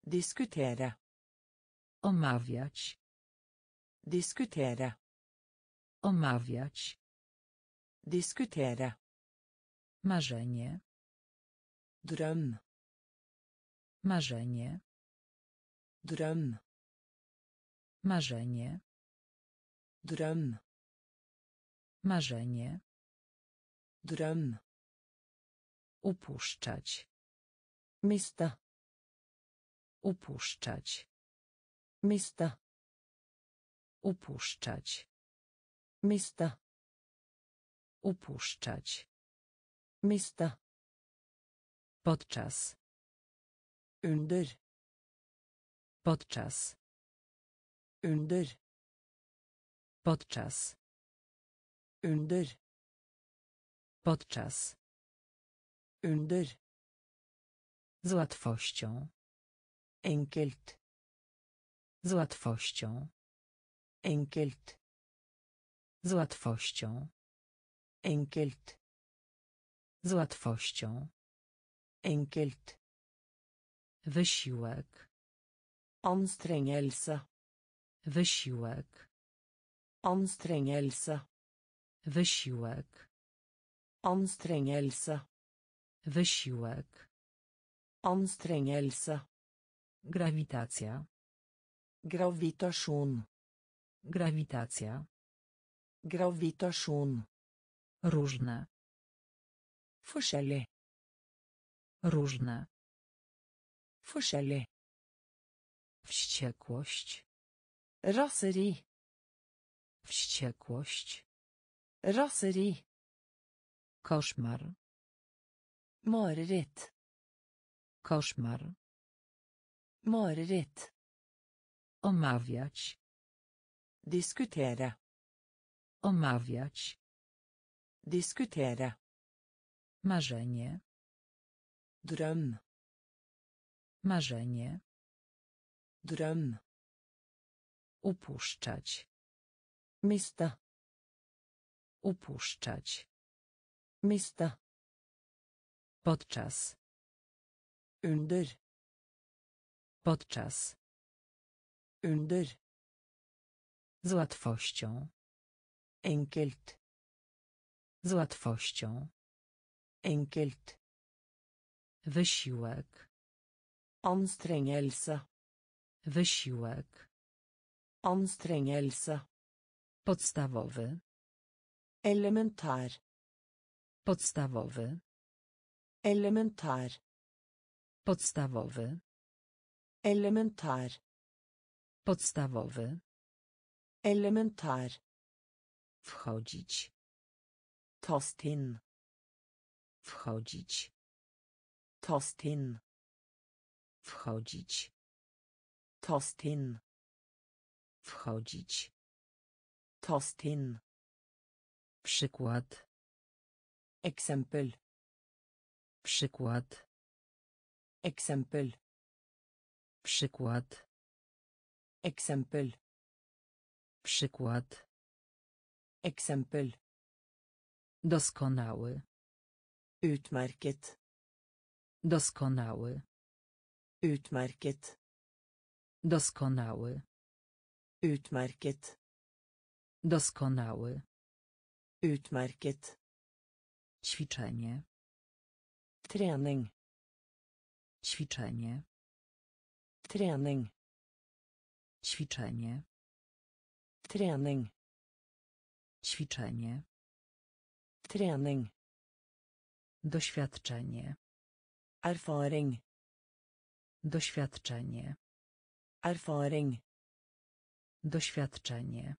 Diskutere. Omawiać. Diskutere. Omawiać. Diskutere. Marzenie. Drøm. Marzenie. Drøm. Marzenie. Drøm. Marzenie. Drøm. Upuszczać. Miste. Upuszczać. Miste. Upuszczać. Miste. Upuszczać. Miste. Podczas. Under. Podczas. Under. Podczas. Under. Podczas. Under. Z łatwością. Enkelt. Z łatwością. Enkelt. Z łatwością. Enkelt. Z łatwością. Enkelt. Wysiłek. Anstrengelse. Wysiłek. Anstrengelse. Wysiłek. Anstrengelse. Wysiłek. Anstrengelse. Grawitacja. Gravitasjon. Grawitacja. Gravitasjon. Różne. Forskjellig. Różne. Forskjellig. Wściekłość. Raseri. Wściekłość. Raseri. Koszmar. Mareritt. Koszmar. Mareritt. Omawiać. Diskutere. Omawiać. Diskutere. Marzenie. Drøm. Marzenie. Drøm. Upuszczać. Miste. Upuszczać. Miste. Podczas. Under. Podczas. Under. Z łatwością. Enkelt. Z łatwością. Enkelt. Wysiłek. Anstrengelse. Wysiłek. Anstrengelse. Podstawowy. Elementar. Podstawowy. Elementar. Podstawowy. Elementar. Podstawowy. Elementar. Wchodzić. Tast inn. Wchodzić. Tast inn. Wchodzić. Tast inn. Wchodzić. Tast inn. Przykład. Eksempel. Przykład. Eksempel. Przykład. Eksempel. Przykład. Eksempel. Doskonały. Utmerket. Doskonały. Utmerket. Doskonały. Utmerket. Doskonały. Utmerket. Ćwiczenie. Trening. Ćwiczenie. Trening. Ćwiczenie. Trening. Ćwiczenie. Trening. Doświadczenie. Erfaring. Doświadczenie. Erfaring. Doświadczenie.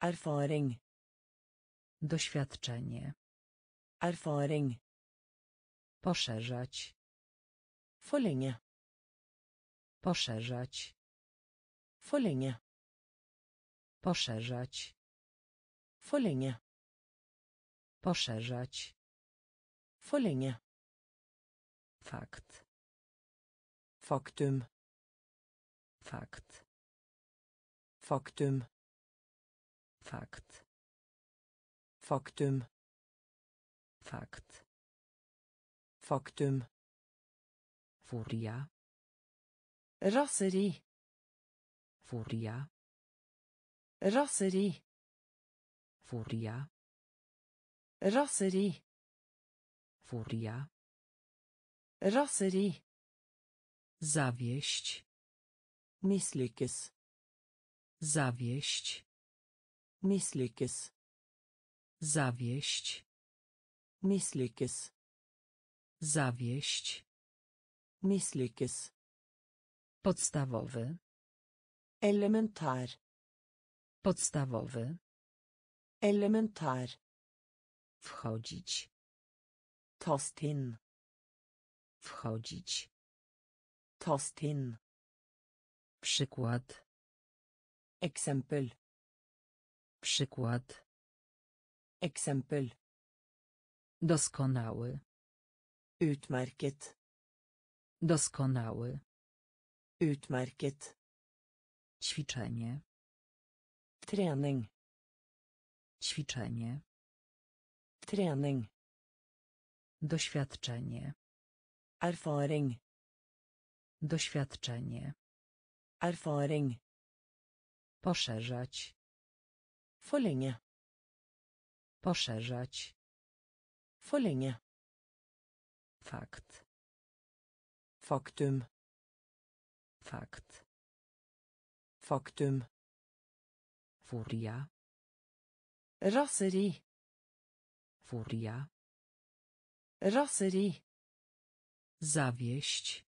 Erfaring. Doświadczenie. Erfaring. Poszerzać. Forlenge. Poszerzać. Forlenge. Poszerzać. Forlenge. Poszerzać. Forlenge. Fakt. Faktum. Fakt. Faktum. Fakt. Faktum. Fakt. Faktum. Furia. Raseri. Furia. Raseri. Furia. Raseri. Furia. Raseri. Zawieść. Misslyckas. Zawieść. Misslyckas. Zawieść. Misslyckas. Zawieść. Misslyckas. Podstawowy. Elementär. Podstawowy. Elementär. Wchodzić. Tas in. Wchodzić. Tas in. Przykład. Przykład. Exempel. Doskonały. Utmerket. Doskonały. Utmerket. Ćwiczenie. Trening. Ćwiczenie. Trening. Doświadczenie. Erfaring. Doświadczenie. Erfaring. Poszerzać. Forlenge. Poszerzać. Forlenge. Fakt. Faktum. Fakt. Faktum. Furia. Raseri. Furia. Raseri. Zawieść.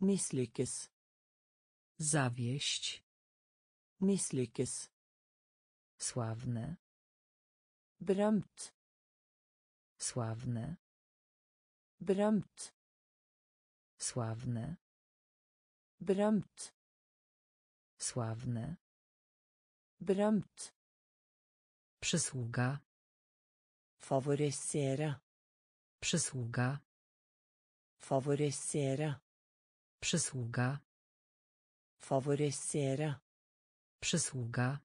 Misslyckas. Zawieść. Misslyckas. Sławne. Berömt. Sławne. Berömt. Sławne. Berömt. Sławne. Berömt. Przysługa. Favorisera. Przysługa. Favorisera. Przysługa. Favorisera. Przysługa.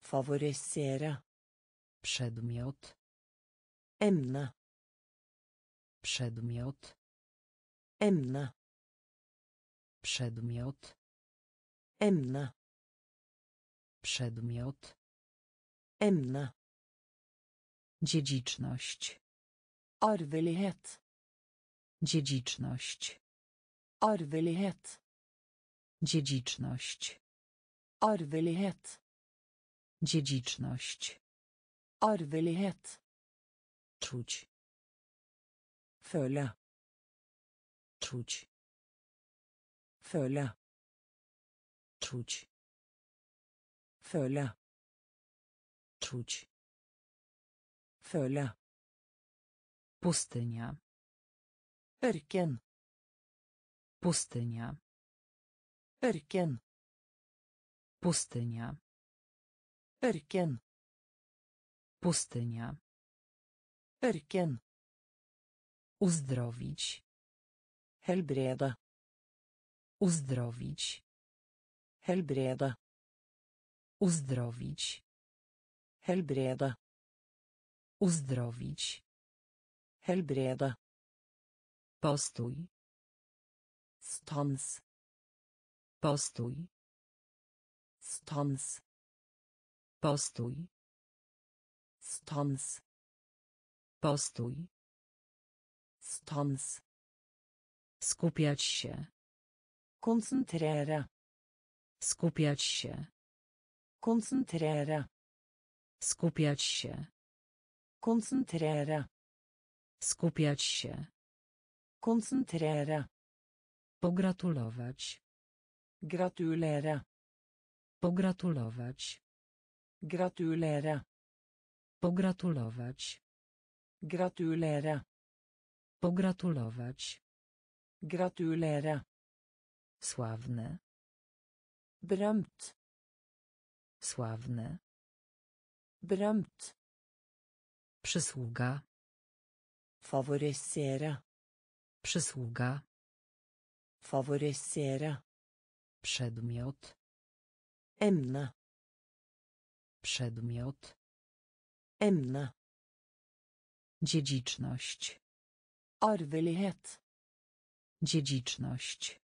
Favorisera. Przedmiot. Ämne. Przedmiot. Ämne. Przedmiot. Ämne. Przedmiot. Ämne. Dziedziczność. Arvelighet. Dziedziczność. Arvelighet. Dziedziczność. Arvelighet. Dziedziczność. Arvelighet. Czuć. Føle. Czuć. Føle. Czuć. Føle. Czuć. Føle. Pustynia. Ørken. Pustynia. Ørken. Pustynia. Ørken. Pustynia. Ørken. Uzdrowić. Helbrede. Uzdrowić. Helbrede. Uzdrowić. Helbrede. Uzdrowić. Helbrede. Postój. Stans. Postój. Stans. Postój. Stans. Postój. Stans. Skupiać się. Konsentrere. Skupiać się. Konsentrere. Skupiać się. Konsentrere. Skupiać się. Konsentrere. Pogratulować. Gratulere. Pogratulować. Gratulere. Pogratulować. Gratulere. Pogratulować. Gratulere. Sławny. Berømt. Sławny. Berømt. Przysługa. Favorisere. Przysługa. Favorisere. Przedmiot. Emne. Przedmiot. Emne. Dziedziczność. Arvelighet. Dziedziczność.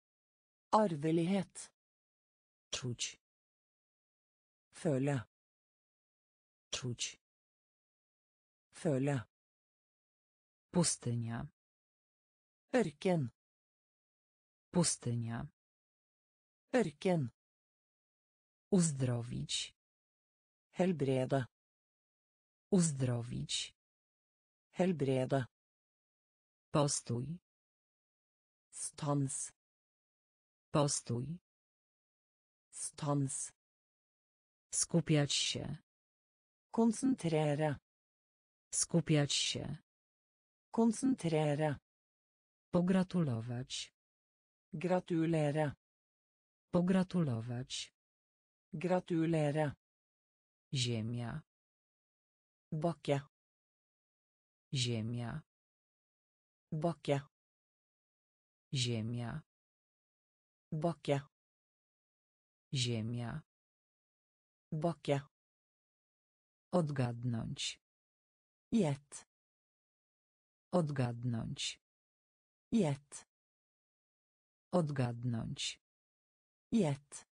Arvelighet. Czuć. Føle. Czuć. Føle. Pustynia. Ørken. Pustynia. Ørken. Uzdrowić. Helbrede. Uzdrowić. Helbrede. Postój. Stans. Postój. Stans. Skupiać się. Konsentrere. Skupiać się. Konsentrere. Pogratulować. Gratulere. Pogratulować. Gratulere. Ziemia. Bakke. Ziemia. Bakke. Ziemia. Bakke. Ziemia. Bakke. Odgadnąć. Gjett. Odgadnąć. Gjett. Odgadnąć. Gjett.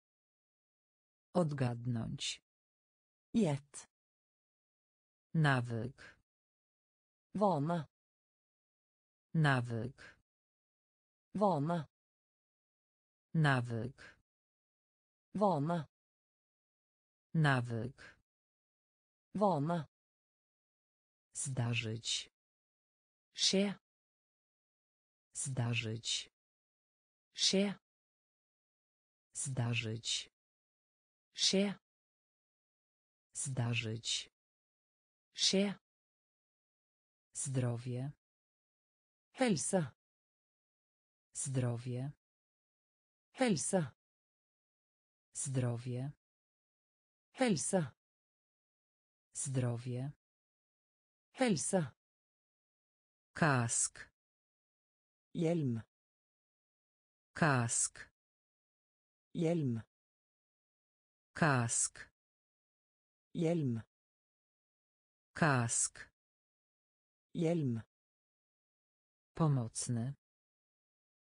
Odgadnąć. Gjett. Nawyk. Vane. Nawyk. Vane. Nawyk. Vane. Nawyk. Vane. Zdarzyć. Skje. Zdarzyć. Skje. Zdarzyć. Skje. Zdarzyć. Skje. Zdrowie. Helse. Zdrowie. Helse. Zdrowie. Helse. Zdrowie. Helse. Kask. Hjelm. Kask. Hjelm. Kask. Hjelm. Kask. Hjelm. Pomocny.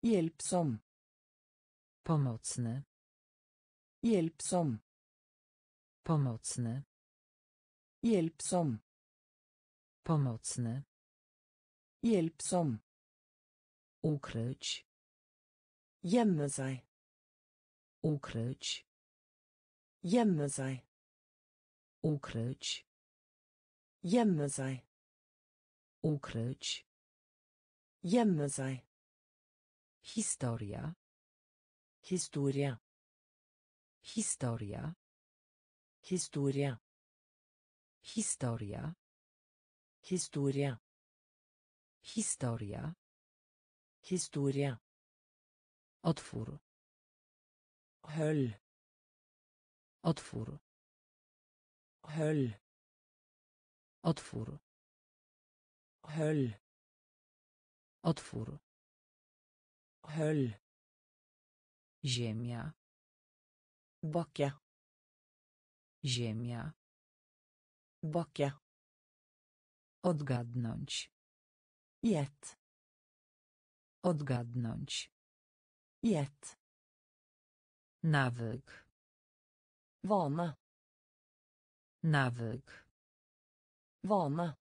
Hjelpsom. Pomocny. Hjelpsom. Pomocny. Hjelpsom. Pomocny. Hjelpsom. Ukryć. Gjemme seg. Ukryć. Gjemme seg. Ukryć. Gjemme seg. Ukryć. Gjemme seg. Historia. Historie. Historia. Historie. Historia. Historie. Historia. Historie. Otwór. Høll. Otwór. Høll. Otwór. Høll. Otwór. Høll. Ziemia. Bakke. Ziemia. Bakke. Odgadnąć. Gjett. Odgadnąć. Gjett. Nawyk. Vane. Nawyk. Vane.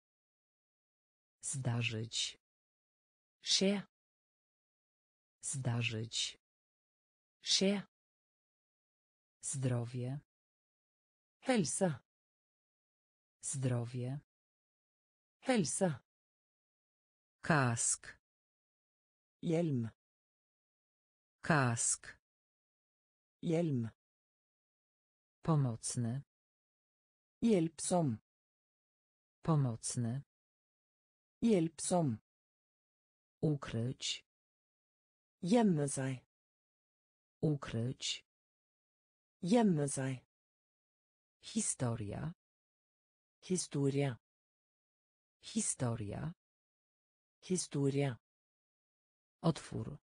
Zdarzyć. Skje. Zdarzyć. Skje. Zdrowie. Helse. Zdrowie. Helse. Kask. Hjelm. Kask. Hjelm. Pomocny. Hjelpsom. Pomocny. Hjelpsom. Ukryć. Gjemme seg. Ukryć. Gjemme seg. Historia. Historie. Historia. Historie. Otwór.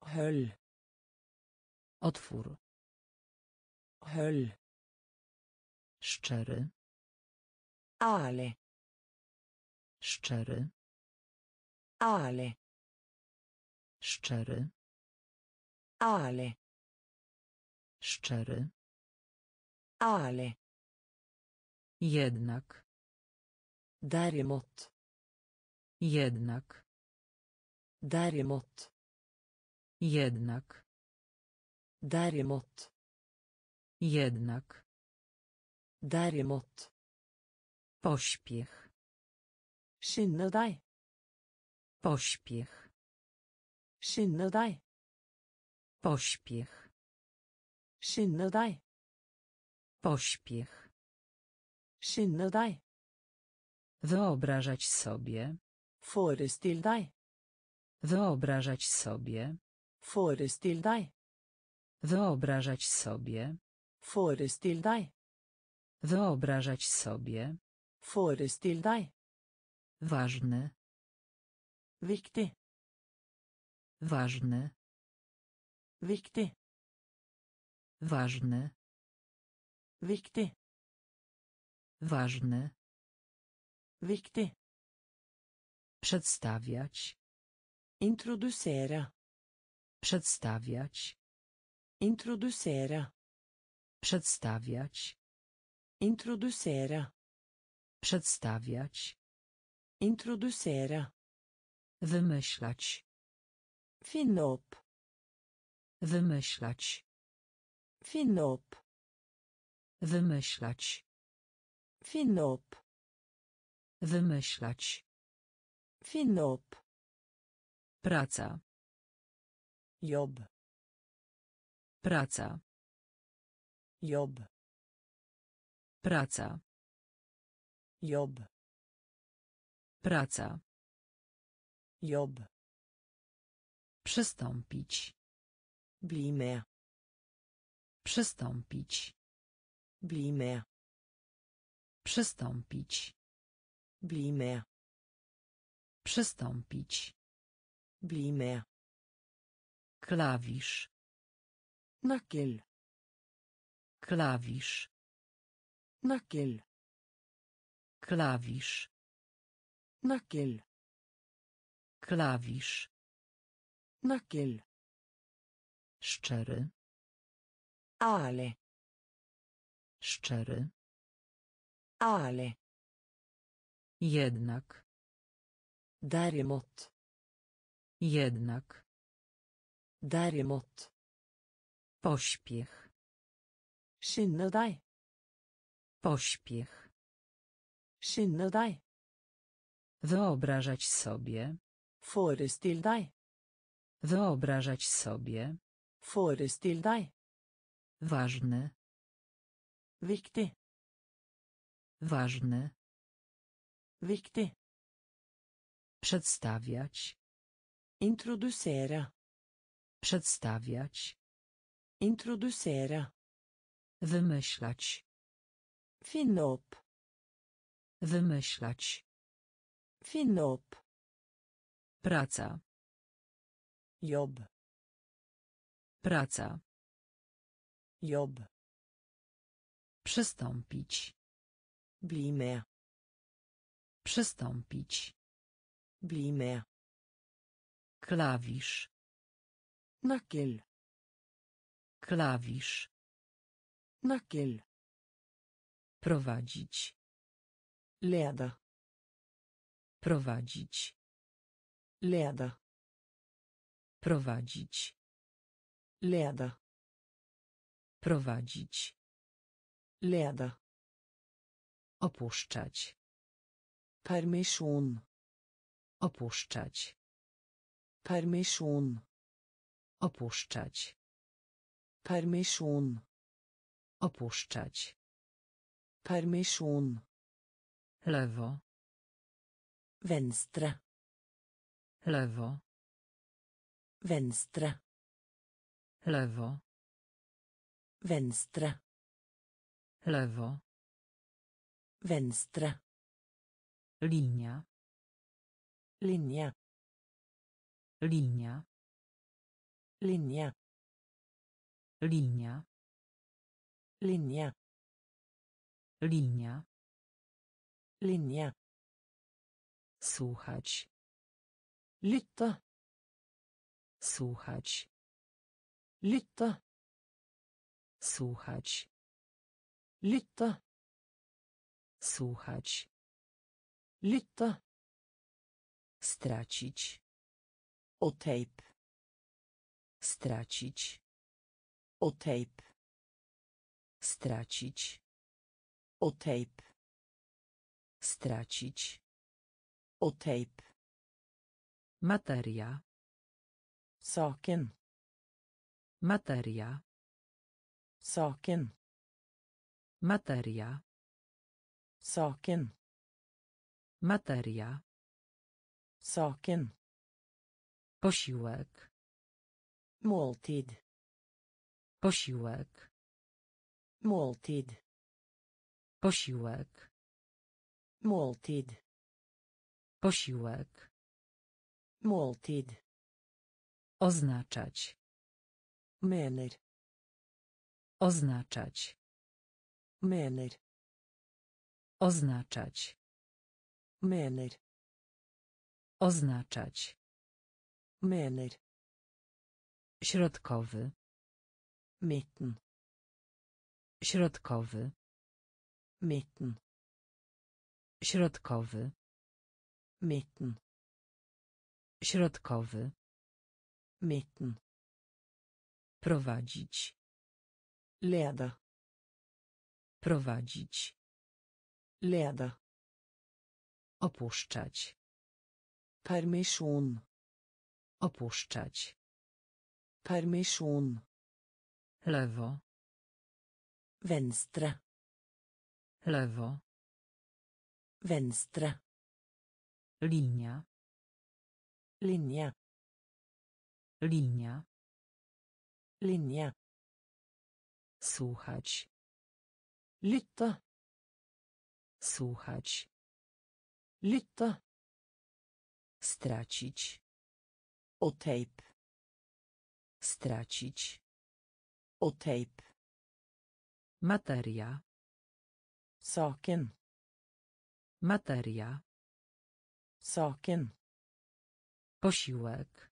Høll. Otwór. Høll. Szczery. Ærlig. Szczery. Ærlig. Szczery. Ærlig. Szczery. Ærlig. Jednak. Derimot. Jednak. Derimot. Jednak. Derimot. Jednak. Derimot. Pośpiech. Skynde deg. Pośpiech. Skynde deg. Pośpiech. Skynde deg. Pośpiech. Skynde deg. Wyobrażać sobie. Forestill deg. Wyobrażać sobie. Forestill deg. Wyobrażać sobie. Forestill deg. Wyobrażać sobie. Forestill deg. Ważny. Viktig. Ważny. Viktig. Ważny. Viktig. Ważny. Viktig. Przedstawiać. Introdusere. Przedstawiać. Introdusere. Przedstawiać. Introdusere. Przedstawiać. Introdusere. Wymyślać. Finne opp. Wymyślać. Finne opp. Wymyślać. Finne opp. Wymyślać. Finne opp. Praca. Jobb. Praca. Jobb. Praca. Jobb. Praca. Jobb. Przystąpić. Bli med. Przystąpić. Bli med. Przystąpić. Bli med. Przystąpić. Bli med. Klawisz. Nøkkel. Klawisz. Nøkkel. Klawisz. Nøkkel. Klawisz. Nøkkel. Szczery. Ærlig. Szczery. Ærlig. Jednak. Derimot. Jednak. Derimot. Pośpiech. Skynde deg. Pośpiech. Skynde deg. Wyobrażać sobie. Forestill deg. Wyobrażać sobie. Forestill deg. Ważny. Viktig. Ważny. Viktig. Przedstawiać. Introdusere. Przedstawiać. Introdusere. Wymyślać. Finne opp. Wymyślać. Finne opp. Praca. Jobb. Praca. Jobb. Przystąpić. Bli med. Przystąpić. Bli med. Klawisz. Nøkkel. Klawisz. Nøkkel. Prowadzić. Leda. Prowadzić. Leda. Prowadzić. Leda. Prowadzić. Leda. Opuszczać. Permission. Opuszczać. Permission. Opuszczać. Permission. Opuszczać. Permission. Lewo. Venstre. Lewo. Venstre. Lewo. Venstre. Lewo. Venstre. Linia. Linje. Linia. Linje. Linia. Linje. Linia. Linje. Słuchać. Lytte. Słuchać. Lytte. Słuchać. Lytte. Słuchać. Lytte. Stracić. Tape. Stracić. Tape. Stracić. Tape. Stracić. Tape. Materia. Saken. Materia. Saken. Materia. Saken. Materia. Saken. Posiłek. Måltid. Posiłek. Måltid. Posiłek. Måltid. Posiłek. Måltid. Oznaczać. Mener. Oznaczać. Mener. Oznaczać. Mener. Oznaczać. Mener. Środkowy. Midten. Środkowy. Midten. Środkowy. Midten. Środkowy. Midten. Prowadzić. Leda. Prowadzić. Leda. Opuszczać. Permission. Opuszczać. Permission. Lewo. Venstre. Lewo. Venstre. Linia. Linje. Linia. Linje. Słuchać. Lytte. Słuchać. Lytte. Stracić. Tape. Stracić. Tape. Materia. Saken. Materia. Saken. Posiłek.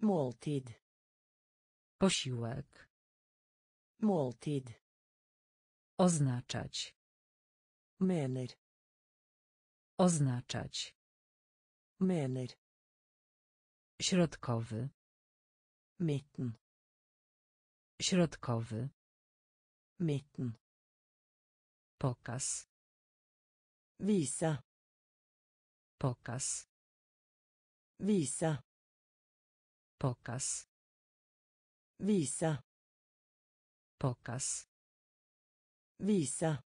Måltid. Posiłek. Måltid. Oznaczać. Mener. Oznaczać. Mener. Środkowy. Midten. Środkowy. Midten. Pokaz. Visa. Pokaz. Visa. Pokaz. Visa. Pokaz. Visa.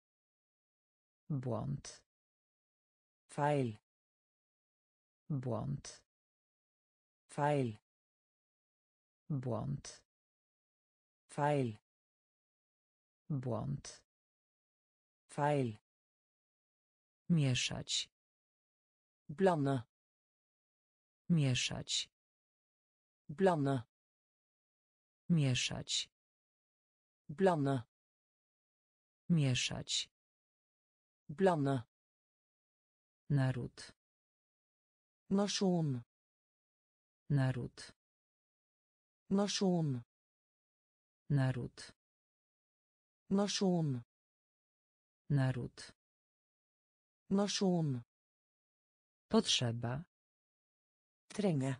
Błąd. Feil. Błąd. Feil. Błąd. Feil. Błąd. Feil. Mieszać. Blande. Mieszać. Blande. Mieszać. Blande. Mieszać. Blande. Naród. Nation. Naród. Nation. Naród. Nation. Naród. Nation. Potrzeba. Trenge.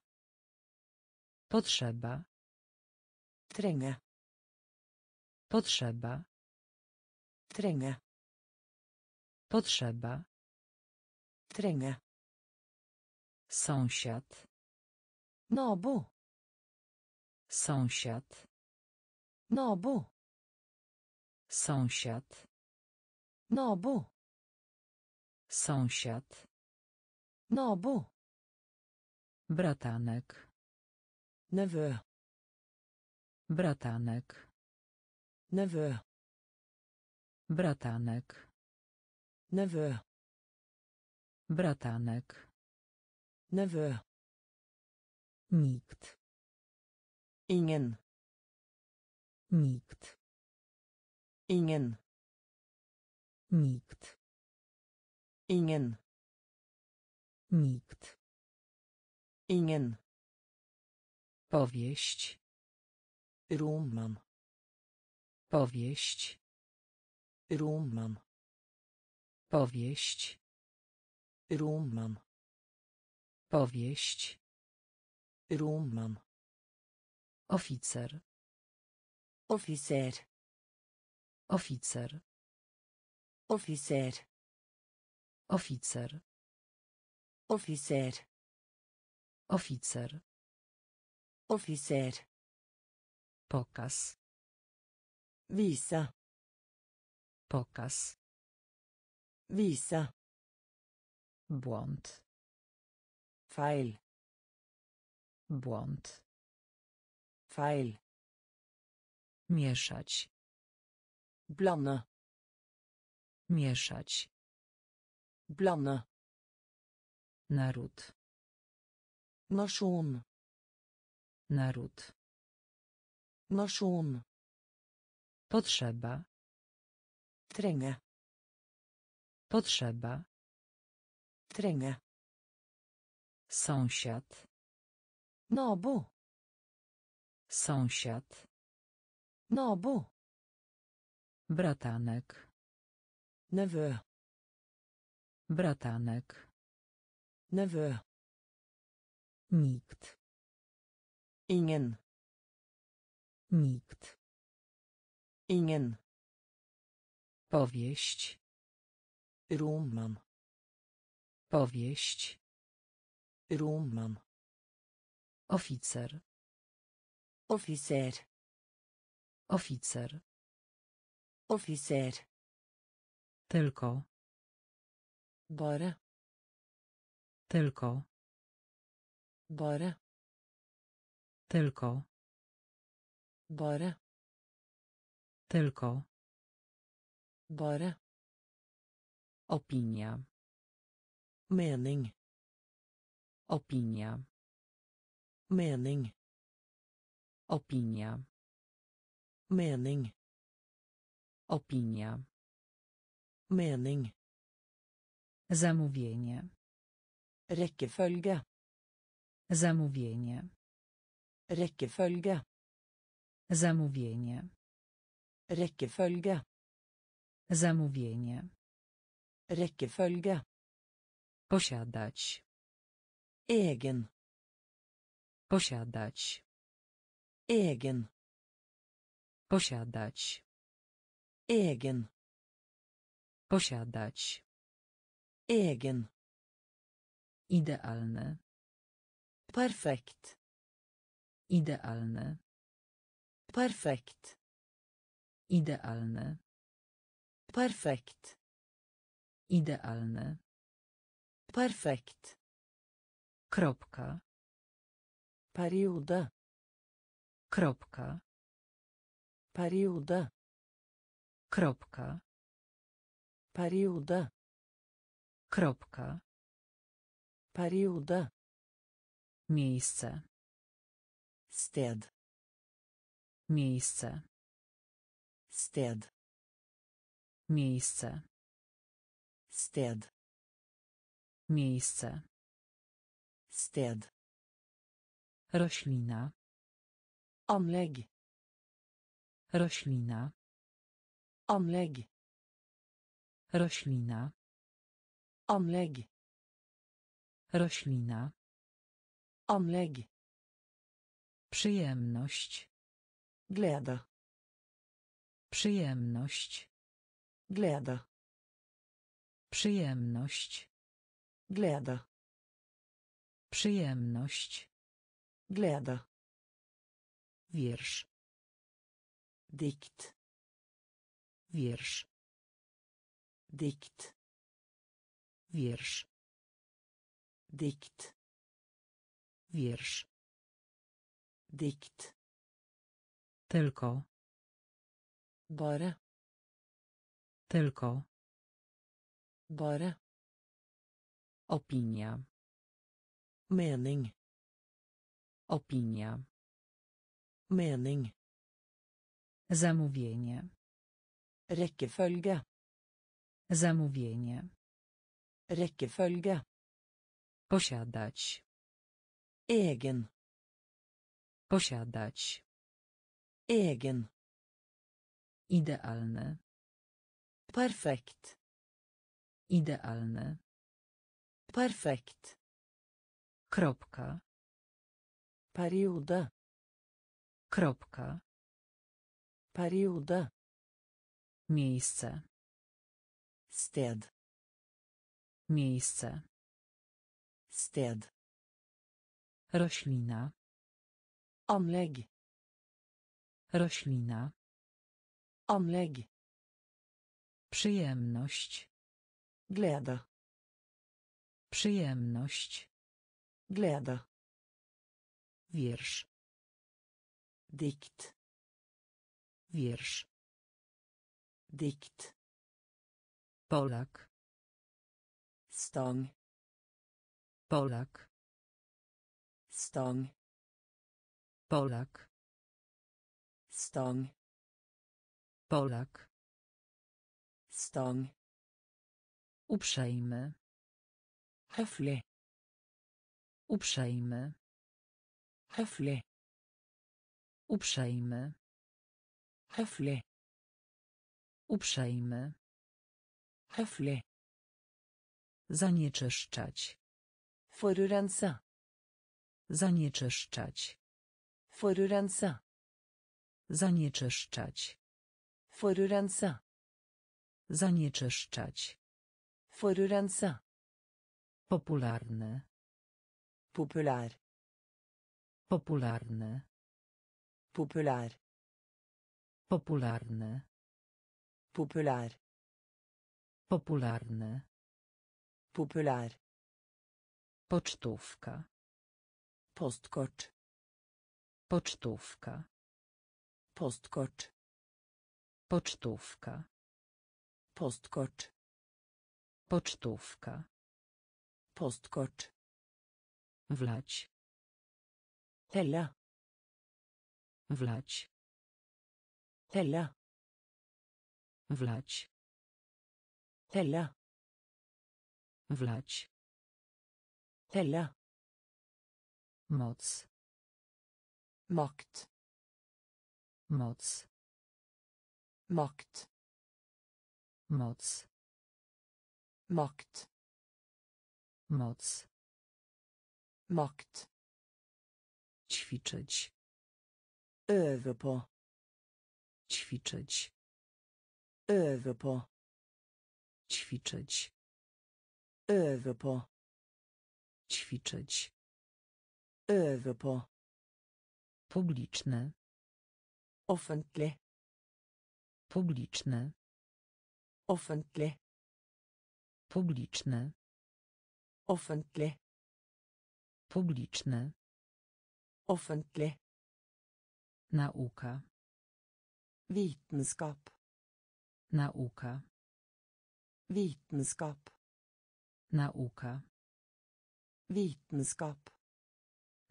Potrzeba. Trenge. Potrzeba. Trenge. Potrzeba. Trenge. Sąsiad. Nabo. Sąsiad. Nabo. Sąsiad. Nabo. Sąsiad. Nabo. Bratanek. Nevø. Bratanek. Nevø. Bratanek. Nevø. Bratanek. Nevø. Nikt. Ingen. Nikt. Ingen. Nikt. Ingen. Nikt. Ingen. Powieść. Roman. Powieść. Roman. Powieść. Roman. Powieść. Roman. Oficer. Officer. Oficer. Officer. Oficer. Officer. Oficer. Officer. Pokaz. Visa. Pokaz. Visa. Błąd. Feil. Błąd. Feil. Mieszać. Blande. Mieszać. Blande. Naród. Nation. Naród. Nation. Potrzeba. Trenge. Potrzeba. Trenge. Sąsiad. Nabo. Sąsiad. Nabo. Bratanek. Nevø. Bratanek. Nevø. Nikt. Ingen. Nikt. Ingen. Powieść. Roman. Powieść. Roman. Oficer. Officer. Oficer. Officer. Tylko. Bare. Tylko. Bare. Tylko. Bare. Tylko. Bare. Opinia. Mening. Opinia. Mening. Opinia. Mening. Opinia. Mening. Zamówienie. Rekkefølge. Zamówienie. Rekkefølge. Zamówienie. Rekkefølge. Zamówienie. Rekkefølge. Posiadać. Egen. Posiadać. Egen. Posiadać. Egen. Posiadać. Egen. Idealny. Perfekt. Idealny. Perfekt. Idealny. Perfekt. Idealny. Perfekt. Kropka. Periode. Kropka. Periode. Kropka. Periode. Kropka. Periode. Miejsce. Sted. Miejsce. Sted. Miejsce. Sted. Miejsce. Sted. Roślina. Anlegg. Roślina. Anlegg. Roślina. Anlegg. Roślina. Anlegg. Przyjemność. Glede. Przyjemność. Glede. Przyjemność. Glede. Przyjemność. Glede. Wiersz. Dikt. Wiersz. Dikt. Wiersz. Dikt. Wiersz. Dikt. Tylko. Bare. Tylko. Bare. Opinia. Mening. Opinia. Mening. Zamówienie. Rekkefølge. Zamówienie. Rekkefølge. Posiadać. Egen. Posiadać. Egen. Idealny. Perfekt. Idealny. Perfekt. Kropka. Periode. Kropka. Periode. Miejsce. Sted. Miejsce. Sted. Roślina. Anlegg. Roślina. Anlegg. Przyjemność. Glede. Przyjemność. Glede. Wiersz. Dikt. Wiersz. Dikt. Polak. Stang. Polak. Stang. Polak. Stang. Polak. Stang. Uprzejmy. Høflig. Uprzejmy. Høflig. Uprzejmy. Høflig. Uprzejmy. Høflig. Zanieczyszczać. Forurense. Zanieczyszczać. Forurense. Zanieczyszczać. Forurense. Zanieczyszczać. Forurense. Popularny. Populær. Popularny. Populær. Popularny. Populær. Popularny. Populær. Pocztówka. Postkort. Pocztówka. Postkort. Pocztówka. Postkort. Pocztówka. Postkort. Wlać. Helle. Wlać. Helle. Wlać. Helle. Wlać. Helle. Moc. Makt. Moc. Makt. Moc. Makt. Moc. Makt. Ćwiczyć. På. Ćwiczyć. Øve på. Ćwiczyć. Øve på. Ćwiczyć. Øve på. Publiczny. Offentlig. Publiczny. Offentlig. Publiczny. Offentlig. Publiczny. Offentlig. Nauka. Vitenskap. Nauka. Vitenskap. Nauka. Vitenskap.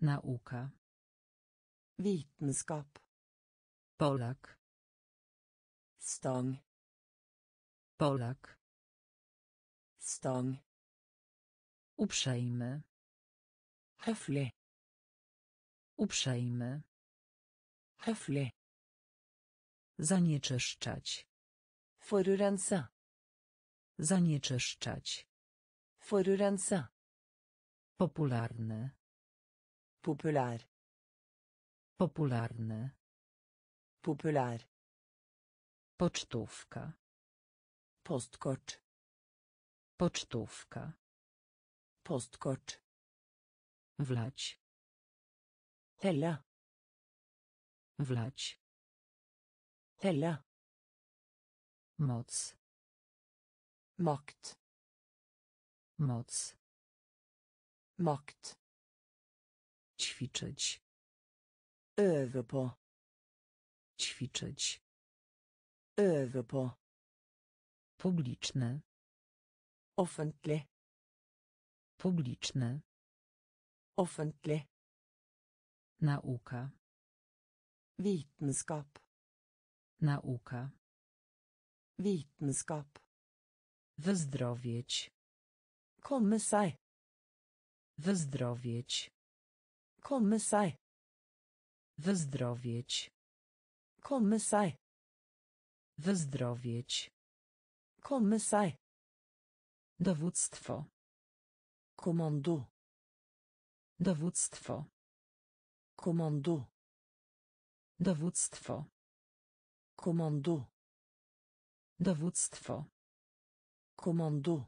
Nauka. Vitenskap. Polak. Stang. Polak. Stang. Uprzejmy. Høflig. Uprzejmy. Høflig. Zanieczyszczać. Forurense. Zanieczyszczać. Forurense. Popularny. Populær. Popularny. Populær. Pocztówka. Postkort. Pocztówka. Postkort. Wlać. Helle. Wlać. Helle. Moc. Makt. Moc. Makt. Ćwiczyć. Øve på. Ćwiczyć. Øve på. Publiczny. Offentlig. Publiczny. Offentlig. Nauka. Vitenskap. Nauka. Vitenskap. Wyzdrowieć. Komme seg. Wyzdrowieć. Komme seg. Wyzdrowieć. Komme seg. Wyzdrowieć. Komme seg. Dowództwo. Kommando. Dowództwo. Kommando. Dowództwo. Kommando. Dowództwo. Kommando.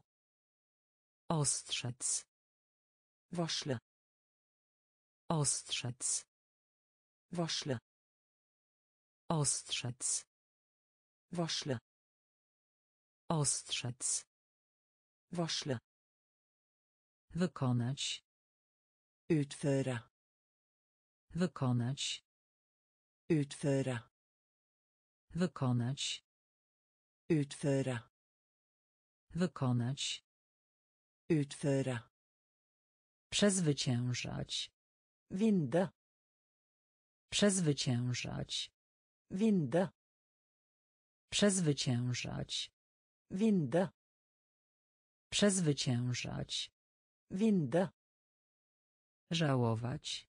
Ostrzec. Varsle. Ostrzec. Varsle. Ostrzec. Varsle. Ostrzec. Varsle. Wykonać. Utføre. Wykonać. Utføre. Wykonać. Utføre. Wykonać. Utføre. Przezwyciężać. Vinde. Przezwyciężać. Vinde. Przezwyciężać. Vinde. Przezwyciężać. Vinde. Żałować.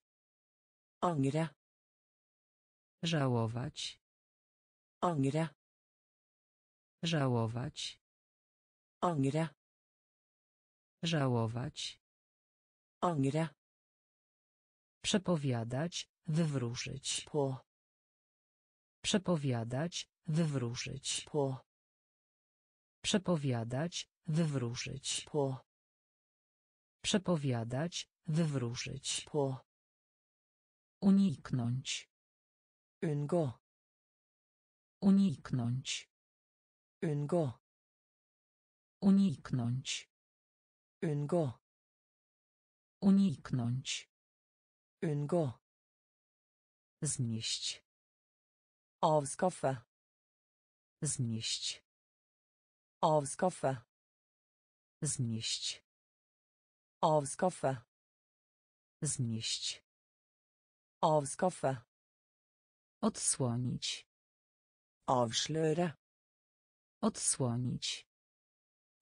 Angre. Żałować. Angre. Żałować. Angre. Żałować. Angre. Przepowiadać. Wywróżyć. På. Przepowiadać. Wywróżyć. På. Przepowiadać. Wywróżyć. På. Przepowiadać. Wywróżyć. På. Uniknąć. Unngå. Uniknąć. Unngå. Uniknąć. Unngå. Uniknąć. Unngå. Znieść. Avskaffe. Znieść. Avskaffe. Znieść. Avskaffe. Znieść. Avskaffe. Odsłonić. Avsløre. Odsłonić.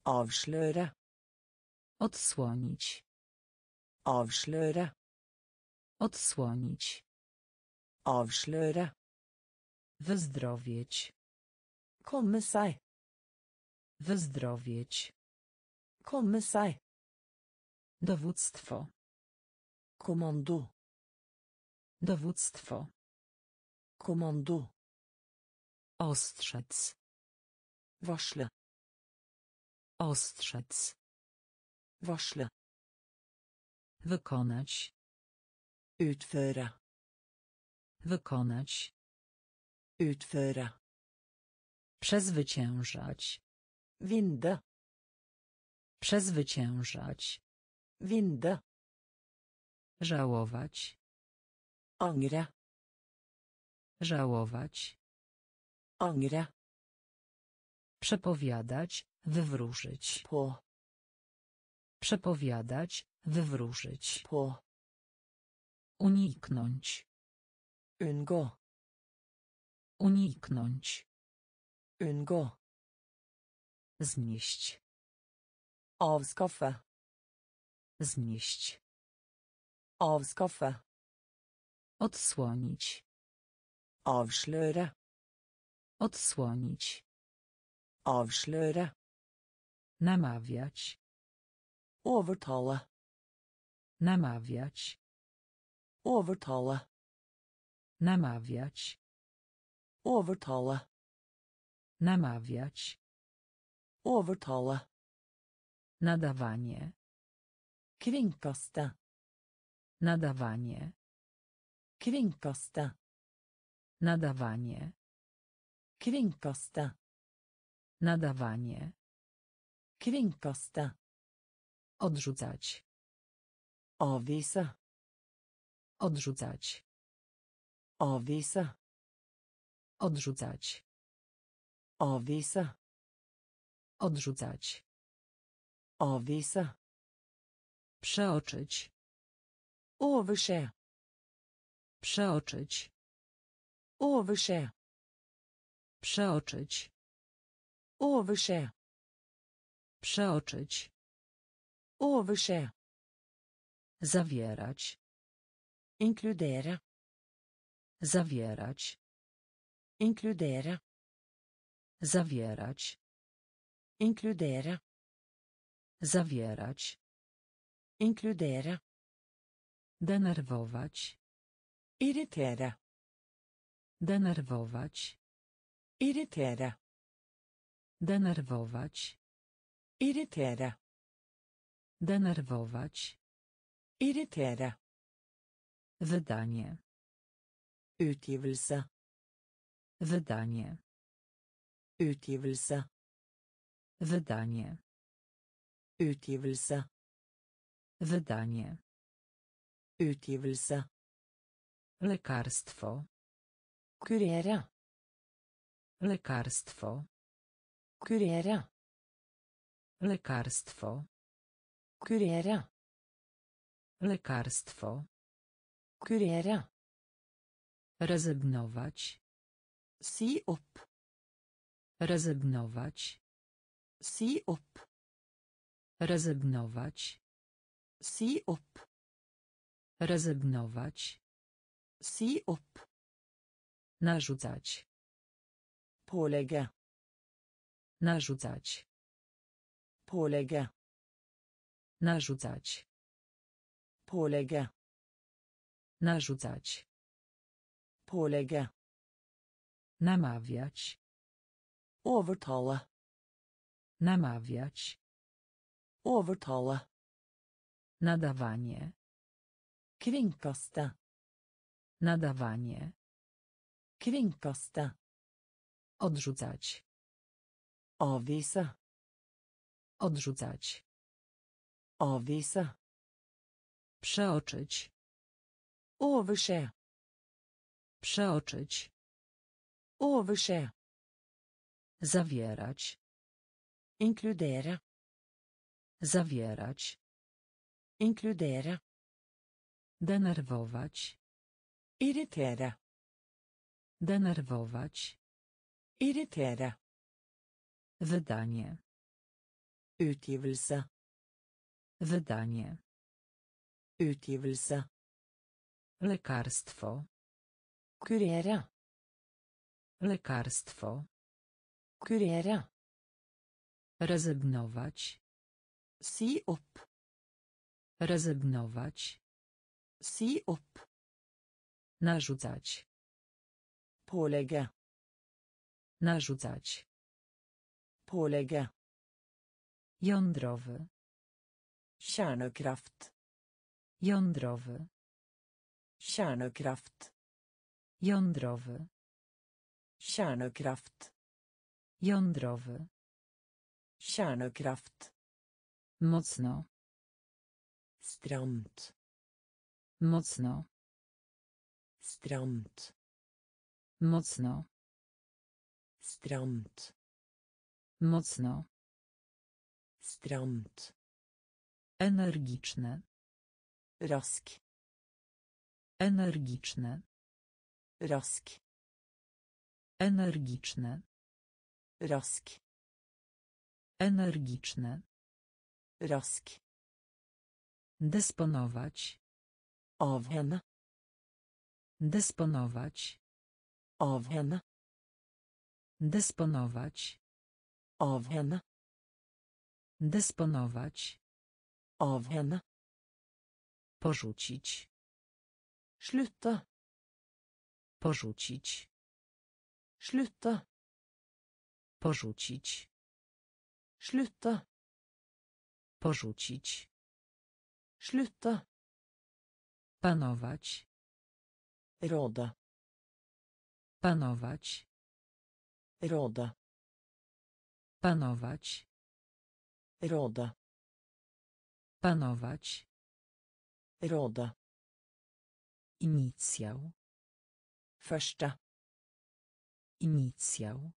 Avsløre. Odsłonić. Avsløre. Odsłonić. Avsløre. Wyzdrowieć. Komme seg. Wyzdrowieć. Komme seg. Dowództwo. Kommando. Dowództwo. Kommando. Ostrzec. Varsle. Ostrzec. Varsle. Wykonać. Utføre. Wykonać. Utføre. Przezwyciężać. Vinde. Przezwyciężać. Vinde. Żałować. Angre. Żałować. Angre. Przepowiadać. Wywróżyć. På. Przepowiadać. Wywróżyć. På. Uniknąć. Unngå. Uniknąć. Unngå. Znieść. Avskaffe. Znieść. Avskaffe. Odsłonić. Avsløre. Odsłonić. Avsløre. Namawiać. Overtale. Namawiać. Overtale. Namawiać. Overtale. Namawiać. Overtale. Nadawanie. Kringkaste. Nadawanie. Kringkaste. Nadawanie. Kringkaste. Nadawanie. Kringkaste. Odrzucać. Avvise. Odrzucać. Avvise. Odrzucać. Avvise. Odrzucać. Avvise. Przeoczyć. Overse. Przeoczyć. Overse. Przeoczyć. Overse. Przeoczyć. Overse. Zawierać. Inkludere. Zawierać. Inkludere. Zawierać. Inkludere. Zawierać. Inkludere. Denerwować. Irritere. Denerwować. Irritere. Denerwować. Irritere. Denerwować. Irritere. Wydanie. Utgivelse. Wydanie. Utgivelse. Wydanie. Utgivelse. Wydanie. Utgivelse. Lekarstwo. Kurere. Lekarstwo. Kurere. Lekarstwo. Kurere. Lekarstwo. Kurere. Rezygnować. Si opp. Rezygnować. Si opp. Rezygnować. Si opp. Rezygnować. Si opp. Narzucać. Pålegge. Narzucać. Pålegge. Narzucać. Pålegge. Narzucać. Pålegge. Namawiać. Overtale. Namawiać. Overtale. Nadawanie. Kringkaste. Nadawanie. Kringkaste. Odrzucać. Avvise. Odrzucać. Avvise. Przeoczyć. Overse. Przeoczyć. Overse. Zawierać. Inkludere. Zawierać. Inkludere. Denerwować. Irritere. Denerwować. Irritere. Wydanie. Utgivelse. Wydanie. Utgivelse. Lekarstwo. Kurere. Lekarstwo. Kurere. Rezygnować. Si opp. Rezygnować. Si opp. Narzucać. Pålegge. Narzucać. Pålegge. Jądrowy. Kjernekraft. Jądrowy. Kjernekraft. Jądrowy. Kjernekraft. Jądrowy. Kjernekraft. Mocno. Stramt. Mocno. Stramt. Mocno. Stramt. Mocno. Stramt. Energiczne. Rask. Energiczne. Rask. Energiczne. Rask. Energiczne. Rask. Dysponować. Avhenne. Dysponować. Avhenne. Dysponować. Avhenne. Dysponować. Henne. Porzucić. Sluta. Porzucić. Sluta. Porzucić. Sluta. Porzucić. Sluta. Panować. Råda. Panować. Råda. Panować. Råda. Panować. Råda. Inicjał. Första. Inicjał.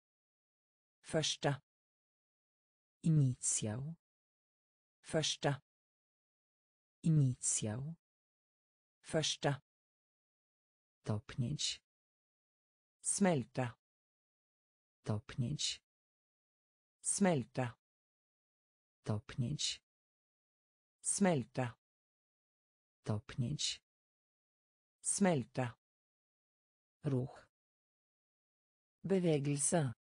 Första. Inicjał. Första. Inicjał. Första. Topnieć. Smälta. Topnieć. Smälta. Topnieć. Smälta. Topnieć. Smälta. Ruch. Bevegelse.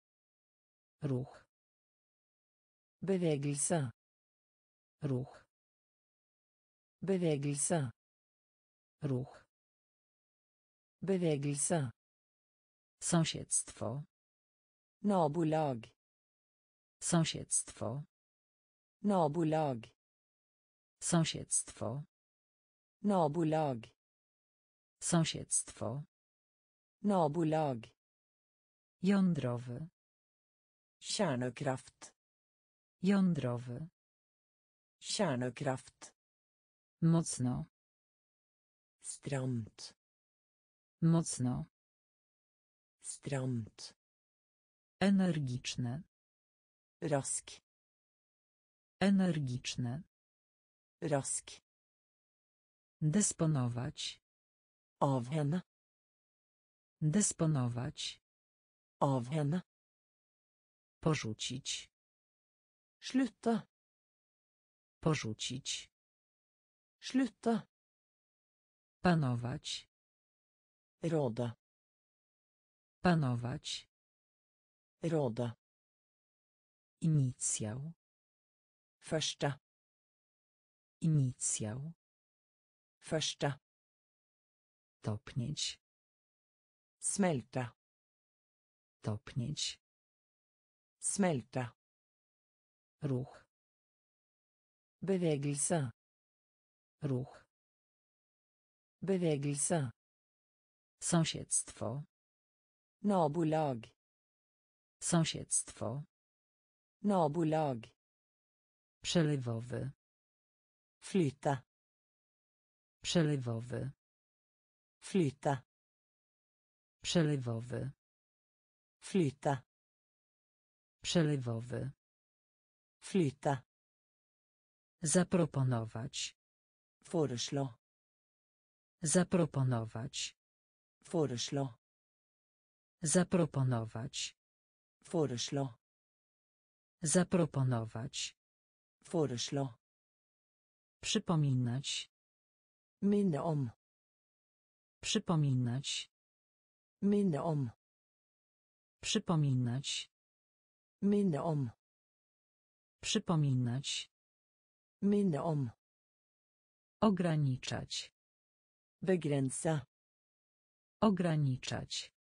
Ruch. Bevegelse. Ruch. Bevegelse. Ruch. Bevegelse. Sąsiedztwo. Nabolag. Sąsiedztwo. Nabolag. Sąsiedztwo. Nabolag. Sąsiedztwo. Nabolag. Jądrowy. Kärnkraft. Jądrowy. Kärnkraft. Mocno. Stramt. Mocno. Stramt. Energiczne. Rask. Energiczne. Rask. Dysponować. Henne. Dysponować. Henne. Porzucić. Sluta. Porzucić. Sluta. Panować. Råda. Panować. Råda. Inicjał. Första. Inicjał. Första. Topnieć. Smälta. Topnieć. Smälta. Ruch. Bevegelse. Ruch. Bevegelse. Sąsiedztwo. Nabolag. Sąsiedztwo. Nabolag. Przelewowy. Flyta. Przelewowy. Flyta. Przelewowy. Flyta. Przelewowy. Flyta. Zaproponować. Föreslå. Zaproponować. Föreslå. Zaproponować. Föreslå. Zaproponować. Föreslå. Przypominać. Minne om. Przypominać. Minne om. Przypominać. Minne om. Przypominać. Minne om. Ograniczać. Begränsa. Ograniczać.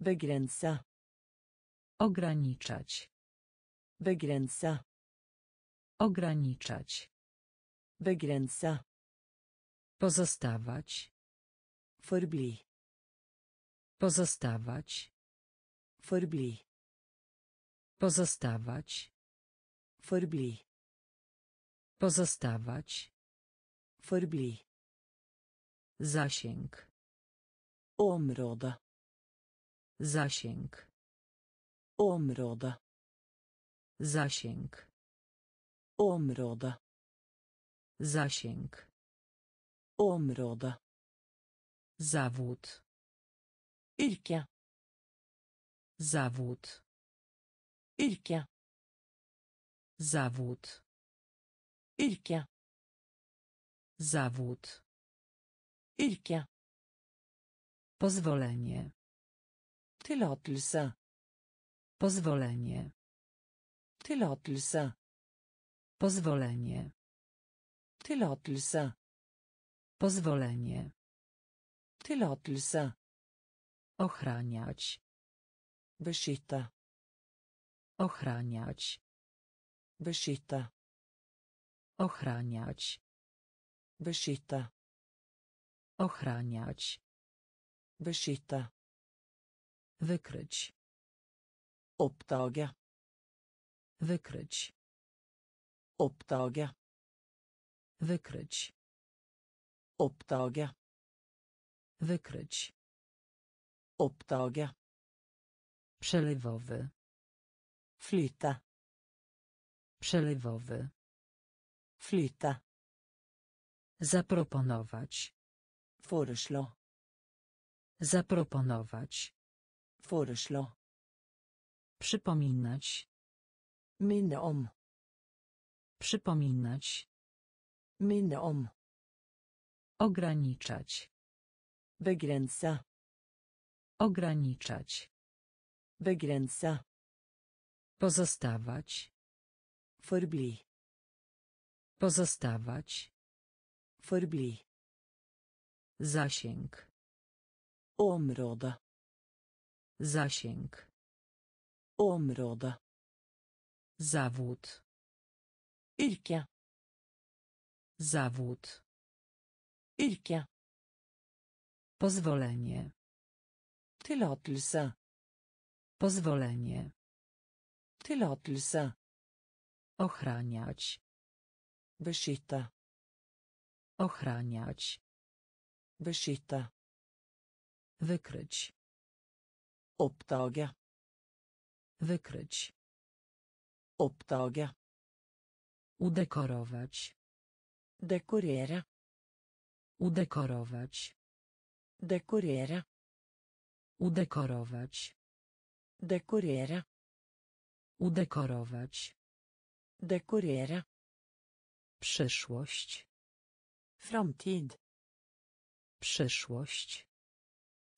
Begränsa. Ograniczać. Begränsa. Ograniczać. Begränsa. Pozostawać. Förbli. Pozostawać. Förbli. Pozostawać. Förbli. Pozostawać. Förbli. Zasięg. Område. Zasięg. Område. Zasięg. Område. Zasięg. Område. Zawód. Yrke. Zawód. Yrke. Zawód. Yrke. Zawód. Yrke. Pozwolenie. Tillatelse. Pozwolenie. Tillatelse. Pozwolenie. Tillatelse. Pozwolenie. Tillatelse. Ochraniać. Beskytte. Ochraniać. Beskytte. Ochraniać. Beskytte. Ochraniać. Beskytte. Wykryć. Oppdage. Wykryć. Oppdage. Wykryć. Oppdage. Wykryć. Oppdage. Przelewowy. Flyte. Przelewowy. Flyte. Zaproponować. Foreslå. Zaproponować. Foreslå. Przypominać. Minne om. Przypominać. Minne om. Ograniczać. Begrense. Ograniczać. Begrense. Pozostawać. Forbli. Pozostawać. Forbli. Zasięg. Område. Zasięg. Område. Zawód. Yrke. Zawód. Yrke. Pozwolenie. Tillatelse. Pozwolenie. Tillatelse. Ochraniać. Beskytte. Ochraniać. Beskytte. Wykryć. Oppdage. Wykryć. Oppdage. Udekorować. Dekorere. Udekorować. Dekorere. Udekorować. Dekorere. Udekorować. Dekorere. Przyszłość. Framtid. Przyszłość.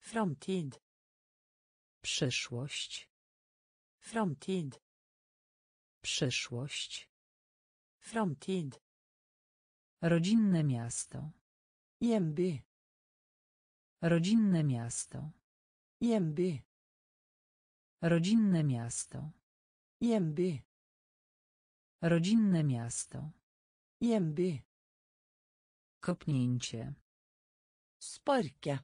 Framtid. Przyszłość. Framtid. Przyszłość. Framtid. Rodzinne miasto. Hjemby. Rodzinne miasto. Hjemby. Rodzinne miasto. Hjemby. Rodzinne miasto. Hjemby. Kopnięcie. Sparke.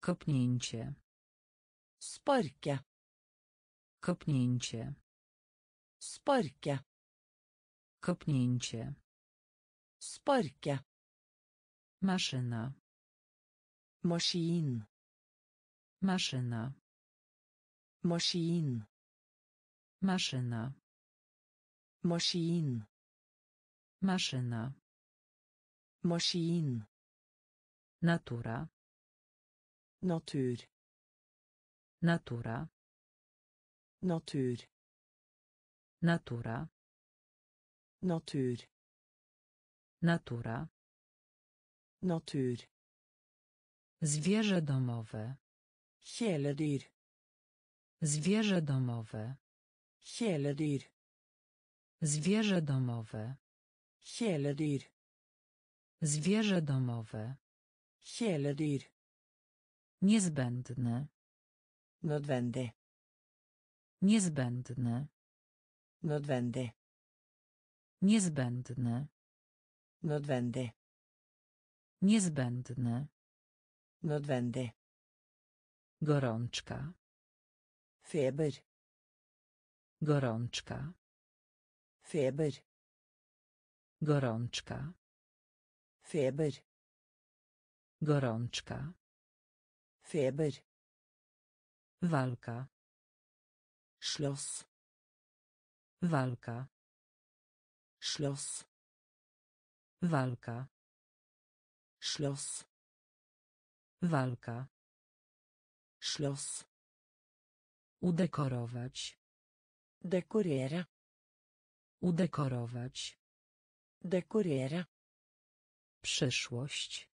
Kopnięcie. Sparke. Kopnięcie. Sparke. Kopnięcie. Sparke. Maszyna. Maskin. Maszyna. Maskin. Maszyna. Maskin. Maszyna. Maskin. Natura. Natur. Natura. Natur. Natura. Natur. Natura. Natur. Zwierzę domowe. Kjæledyr. Zwierzę domowe. Kjæledyr. Zwierzę domowe. Kjæledyr. Zwierzę domowe. Kjæledyr. Niezbędne. Nødvendig. Niezbędne. Nødvendig. Niezbędne. Nødvendig. Niezbędne. Nødvendig. Gorączka. Feber. Gorączka. Feber. Gorączka. Feber. Gorączka. Feber. Walka. Slåss. Walka. Slåss. Walka. Slåss. Walka. Slåss. Udekorować. Dekorere. Udekorować. Dekorere. Przyszłość.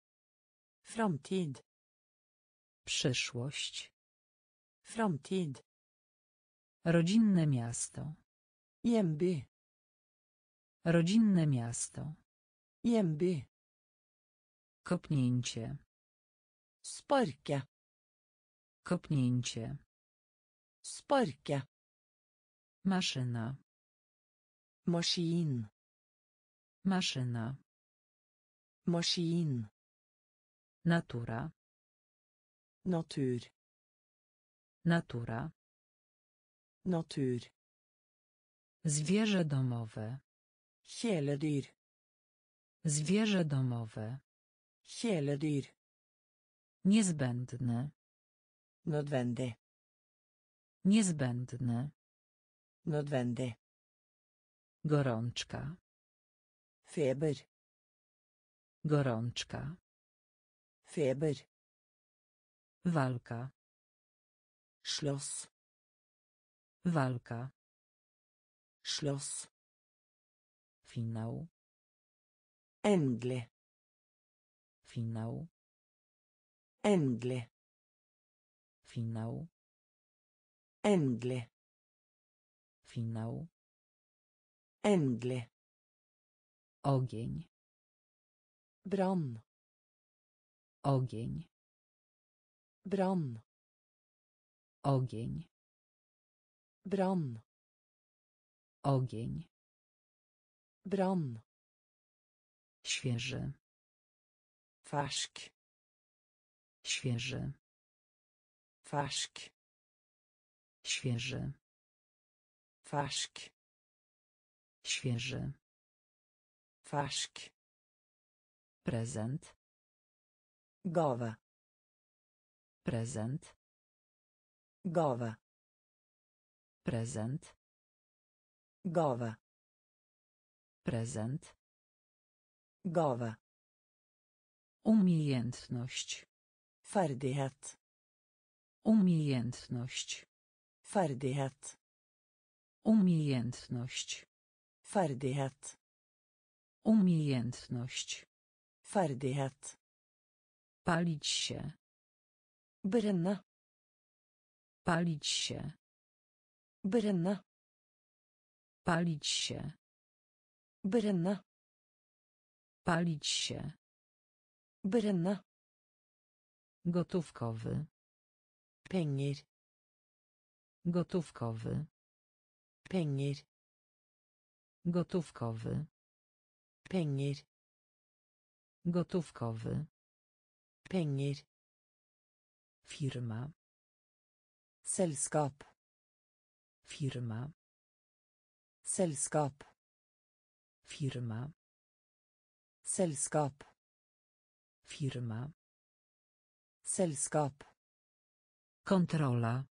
Framtid. Przyszłość. Framtid. Rodzinne miasto. Hjemby. Rodzinne miasto. Hjemby. Kopnięcie. Sparke. Kopnięcie. Sparke. Maszyna. Maskin. Maszyna. Maskin. Natura. Natur. Natura. Natur. Zwierzę domowe. Kjæledyr. Zwierzę domowe. Kjæledyr. Niezbędne. Nødvendig. Niezbędne. Nødvendig. Gorączka. Feber. Gorączka. Feber. Walka. Slåss. Walka. Slåss. Finał. Endelig. Finał. Endelig. Finał. Endelig. Finał. Endelig. Ogień. Brann. Ogień. Brann. Ogień. Brann. Ogień. Brann. Świeży. Fersk. Świeży. Fersk. Świeży. Fersk. Świeży. Fersk. Prezent. Gave. Prezent. Gave. Prezent. Gave. Prezent. Gave. Umiejętność. Ferdighet. Umiejętność. Ferdighet. Umiejętność. Ferdighet. Umiejętność. Ferdighet. Palić się. Brenne. Palić się. Brenne. Palić się. Brenne. Palić się. Brenne. Gotówkowy. Penger. Gotówkowy. Penger. Gotówkowy. Penger. Gotówkowy. Penger. Firma. Selskap. Firma. Selskap. Firma. Selskap. Firma. Selskap. Kontrola.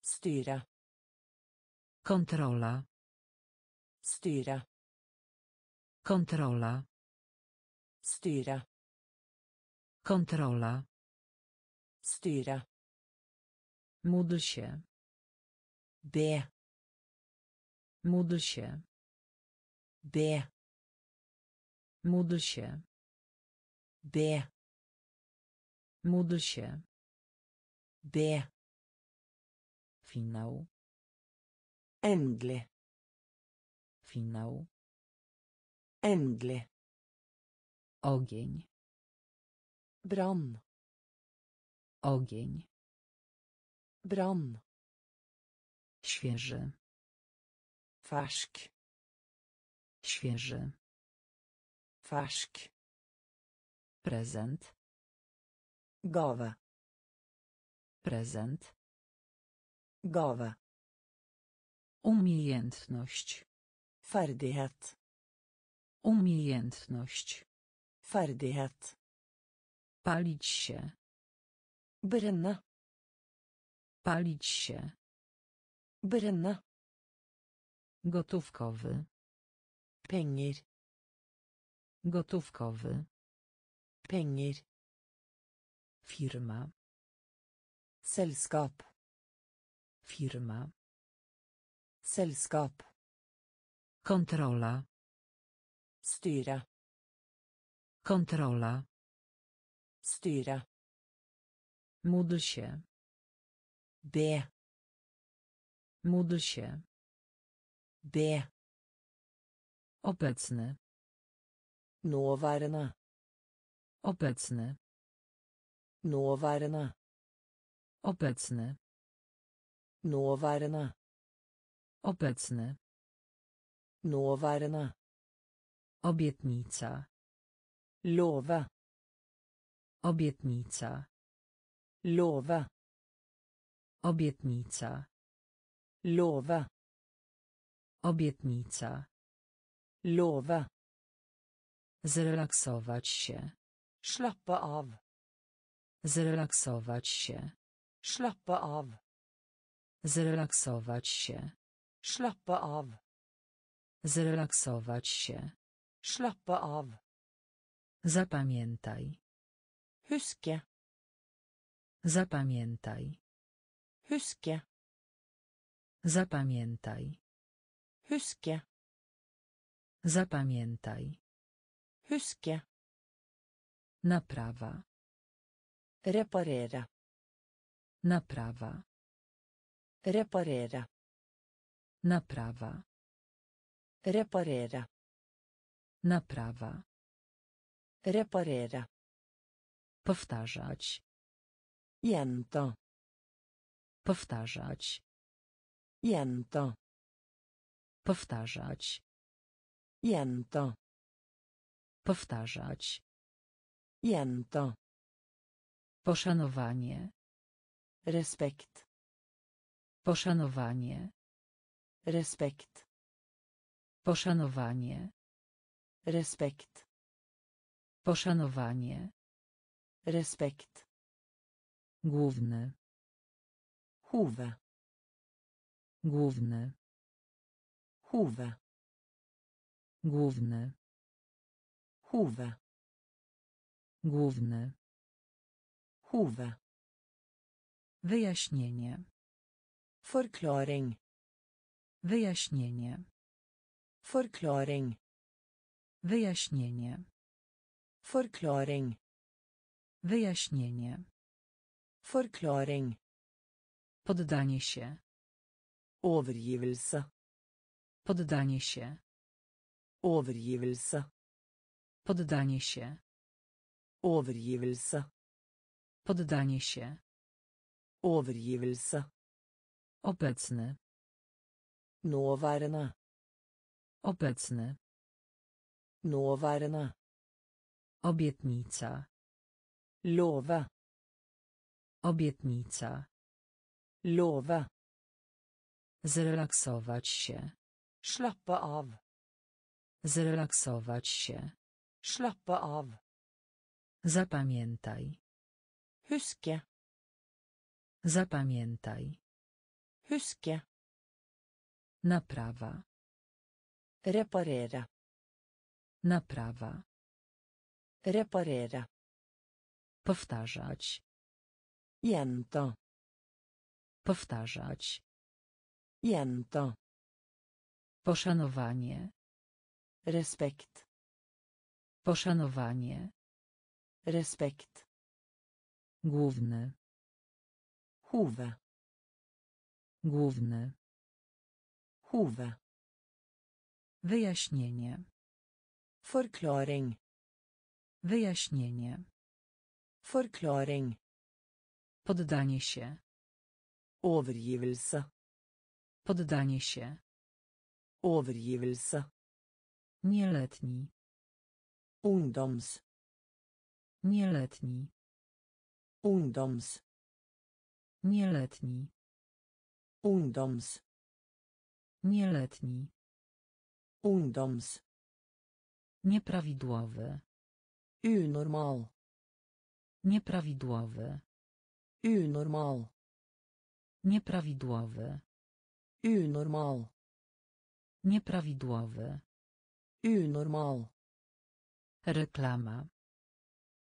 Styre. Kontrola. Styre. Kontrola. Styre. Kontrola. Styre. Módl się. Be. Módl się. Be. Módl się. Be. Módl się. Be. Finał. Endelig. Finał. Endelig. Ogień. Brann. Ogień. Brann. Świeży. Fersk. Świeży. Fersk. Prezent. Gave. Prezent. Gave. Umiejętność. Ferdighet. Umiejętność. Ferdighet. Palić się. Brenne. Palić się. Brenne. Gotówkowy. Penger. Gotówkowy. Penger. Firma. Selskap. Firma. Selskap. Kontrola. Styre. Kontrola. Styre. Módl się. Be. Módl się. Be. Obecny. Nåværende. Obecny. Nåværende. Obecny. Nåværende. Obecny. Nåværende. Obietnica. Love. Obietnica. Love. Obietnica. Love. Obietnica. Love. Zrelaksować się. Slappe av. Zrelaksować się. Slappe av. Zrelaksować się. Slappe av. Zrelaksować się. Slappe av. Zapamiętaj. Huske. Zapamiętaj. Huske. Zapamiętaj. Huske. Zapamiętaj. Huske. Naprawa. Reparere. Naprawa. Reparere. Naprawa. Reparere. Naprawa. Reparere. Powtarzać. Gjenta. Powtarzać. Gjenta. Powtarzać. Gjenta. Powtarzać. Gjenta. Poszanowanie. Respekt. Poszanowanie. Respekt. Poszanowanie. Respekt. Poszanowanie. Respekt. Główny. Hove. Główny. Hove. Główny. Hove. Główny. Hove. Wyjaśnienie. Forklaring. Wyjaśnienie. Forklaring. Wyjaśnienie. Forklaring. Wyjaśnienie. Forklaring. Poddanie się. Overgivelse. Poddanie się. Overgivelse. Poddanie się. Overgivelse. Poddanie się. Overgivelse. Obecny. Nåværende. Obecny. Nåværende. Obietnica. Love. Obietnica. Love. Zrelaksować się. Slappe av. Zrelaksować się. Slappe av. Zapamiętaj. Huske. Zapamiętaj. Huske. Naprawa. Reparere. Naprawa. Reparere. Powtarzać. Gjenta. Powtarzać. Gjenta. Poszanowanie. Respekt. Poszanowanie. Respekt. Główny. Hove. Główny. Hove. Wyjaśnienie. Forklaring. Wyjaśnienie. Forklaring. Poddanie się. Overgivelse. Poddanie się. Overgivelse. Nieletni. Ungdoms. Nieletni. Ungdoms. Nieletni. Ungdoms. Nieletni. Ungdoms. Nieprawidłowy. Unormal. Nieprawidłowy. Unormal. Nieprawidłowy. Unormal. Nieprawidłowy. Unormal. Reklama.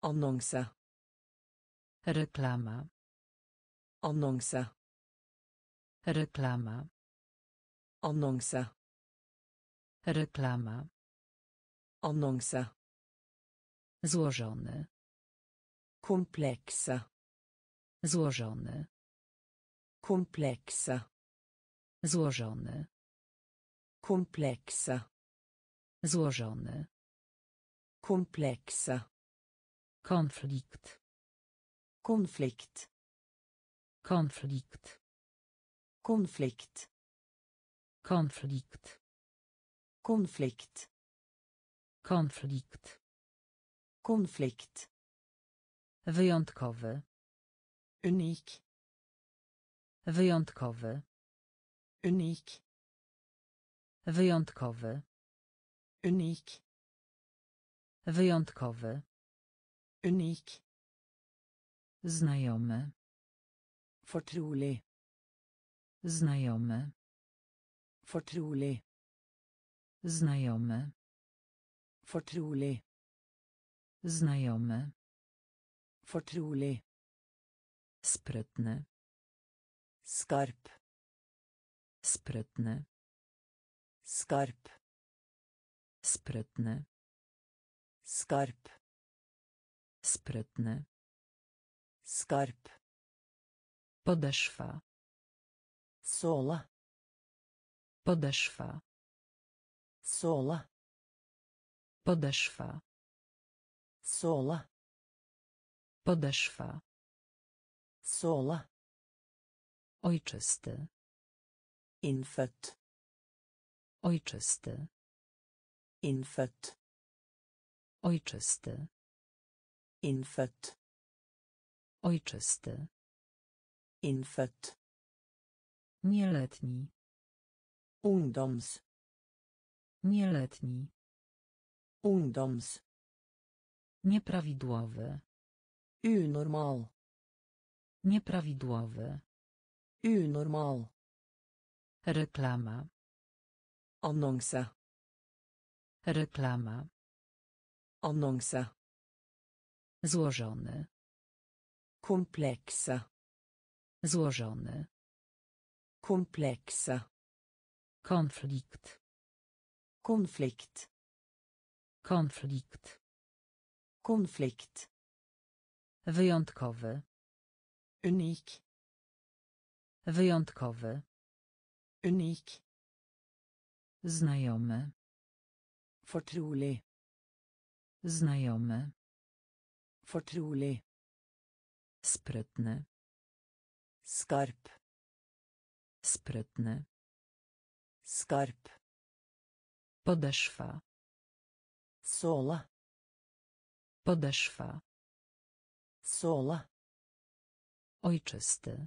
Annonse. Reklama. Annonse. Reklama. Annonse. Reklama. Annonse. Złożony. Komplekse. Złożony. Komplekse. Złożony. Komplekse. Złożony. Kompleksa. Konflikt. Konflikt. Konflikt. Konflikt. Konflikt. Konflikt. Konflikt. Konflikt. Wyjątkowy. Unik. Wyjątkowy. Unik. Wyjątkowy. Unik. Wyjątkowy. Unik. Znajomy. Fortrolig. Znajomy. Fortrolig. Znajomy. Fortrolig. Znajomy. Fortrolig. Sprytny. Skarp. Sprytny. Skarp. Sprytny. Skarp. Sprytny. Skarp. Podeszwa. Såla. Podeszwa. Såla. Podeszwa. Såla. Podeszwa. Såla. Ojczysty. Innfødt. Ojczysty. Innfødt. Ojczysty. Innfødt. Ojczysty. Innfødt. Nieletni. Ungdoms. Nieletni. Ungdoms. Nieprawidłowy. Unormal. Nieprawidłowy. Unormal. Reklama. Annonse. Reklama. Annonse. Złożony. Komplekse. Złożony. Komplekse. Konflikt. Konflikt. Konflikt. Konflikt. Wyjątkowy. Unik. Wyjątkowy. Unik. Znajomy. Fortrolig. Znajomy. Fortrolig. Sprytny. Skarp. Sprytny. Skarp. Podeszwa. Såla. Podeszwa. Såla. Ojczysty.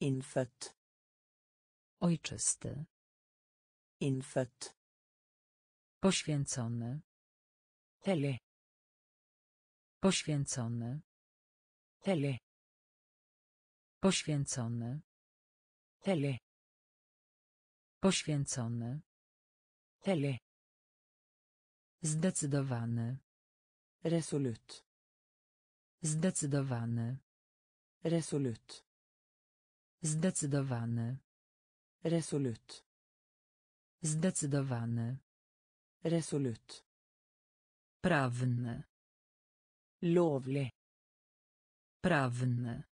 Innfødt. Ojczysty. Innfødt. Poświęcony. Hellig. Poświęcony. Hellig. Poświęcony. Hellig. Poświęcony. Hellig. Zdecydowany. Resolut. Zdecydowany. Resolut. Zdecydowany. Resolut. Zdecydowany. Resolut. Prawny. Lovlig. Prawny.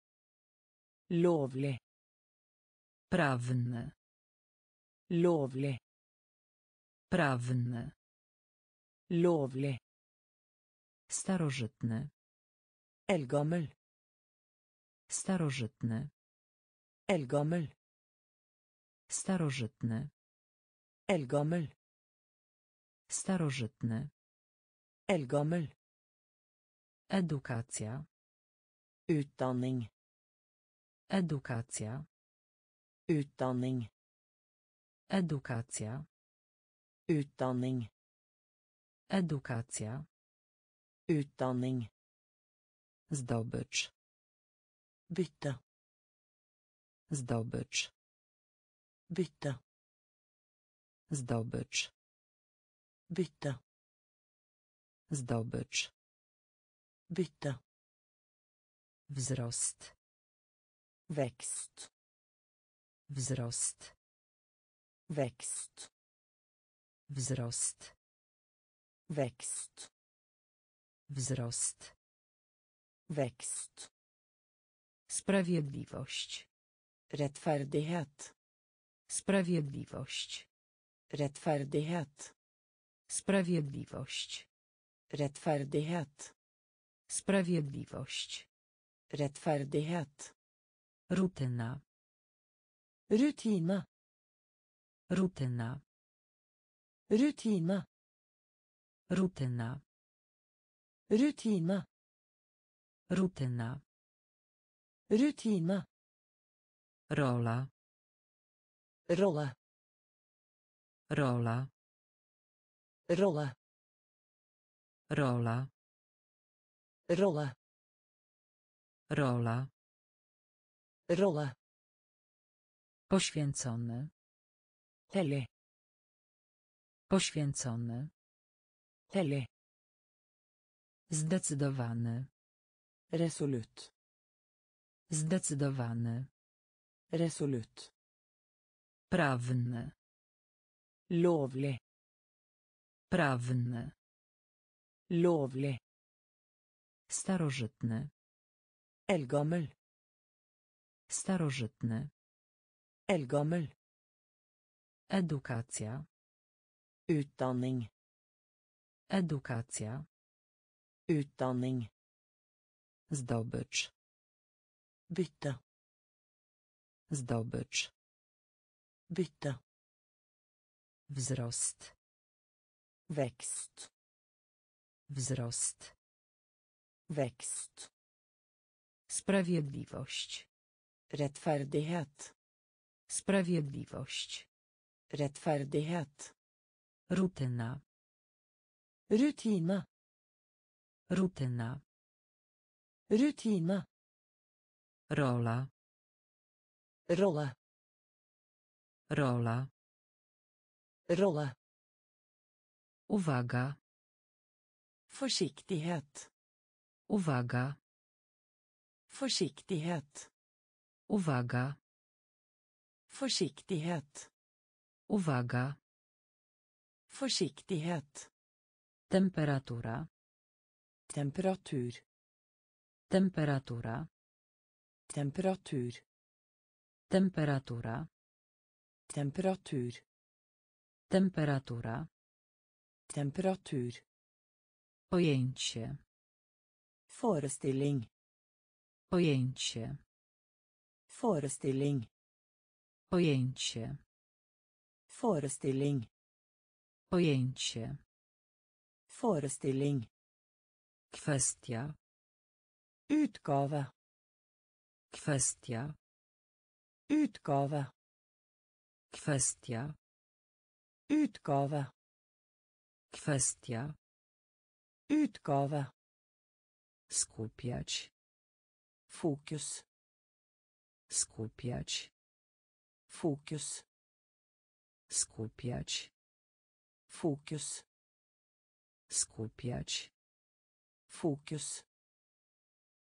Lovlig. Prawny. Lovlig. Prawny. Lovlig. Starożytny. Eldgammel. Starożytny. Starożytny. Eldgammel. Starożytny. Eldgammel. Edukacja. Utdanning. Edukacja. Utdanning. Edukacja. Utdanning. Edukacja. Utdanning. Zdobycz. Bytte. Zdobycz. Bytte. Zdobycz. Byta. Zdobycz. Byta. Wzrost. Wächst. Wzrost. Wächst. Wzrost. Wächst. Wzrost. Wächst. Sprawiedliwość. Rättfärdighet. Sprawiedliwość. Rättfärdighet. Sprawiedliwość. Rättfärdighet. Sprawiedliwość. Rättfärdighet. Rutyna. Rutina. Rutyna. Rutina. Rutyna. Rutina. Rutyna. Rutina. Rola. Rola. Rola. Rolle. Rola. Rolle. Rola. Rolle. Poświęcony. Hellig. Poświęcony. Hellig. Zdecydowany. Resolut. Zdecydowany. Resolut. Prawny. Lovlig. Prawny. Lovlig. Starożytny. Eldgammel. Starożytny. Eldgammel. Edukacja. Utdanning. Edukacja. Utdanning. Zdobycz. Bytte. Zdobycz. Bytte. Wzrost. Växt. Wzrost. Växt. Sprawiedliwość. Rettferdighet. Sprawiedliwość. Rettferdighet. Rutyna. Rutine. Rutyna. Rutine. Rola. Rolle. Rola. Rolle. Uwaga. Forsiktighet. Uwaga. Forsiktighet. Uwaga. Forsiktighet. Uwaga. Forsiktighet. Temperatura. Temperatur. Temperatura. Temperatur. Temperatura. Temperatur. Temperatura. Temperatur. Pojęcie. Forestilling. Pojęcie. Forestilling. Pojęcie. Forestilling. Pojęcie. Forestilling. Kwestia. Utgave. Kwestia. Utgave. Kwestia. Utgave. Kwestia. Utgave. Skupiać. Fokus. Skupiać. Fokus. Skupiać. Fokus. Skupiać. Fokus.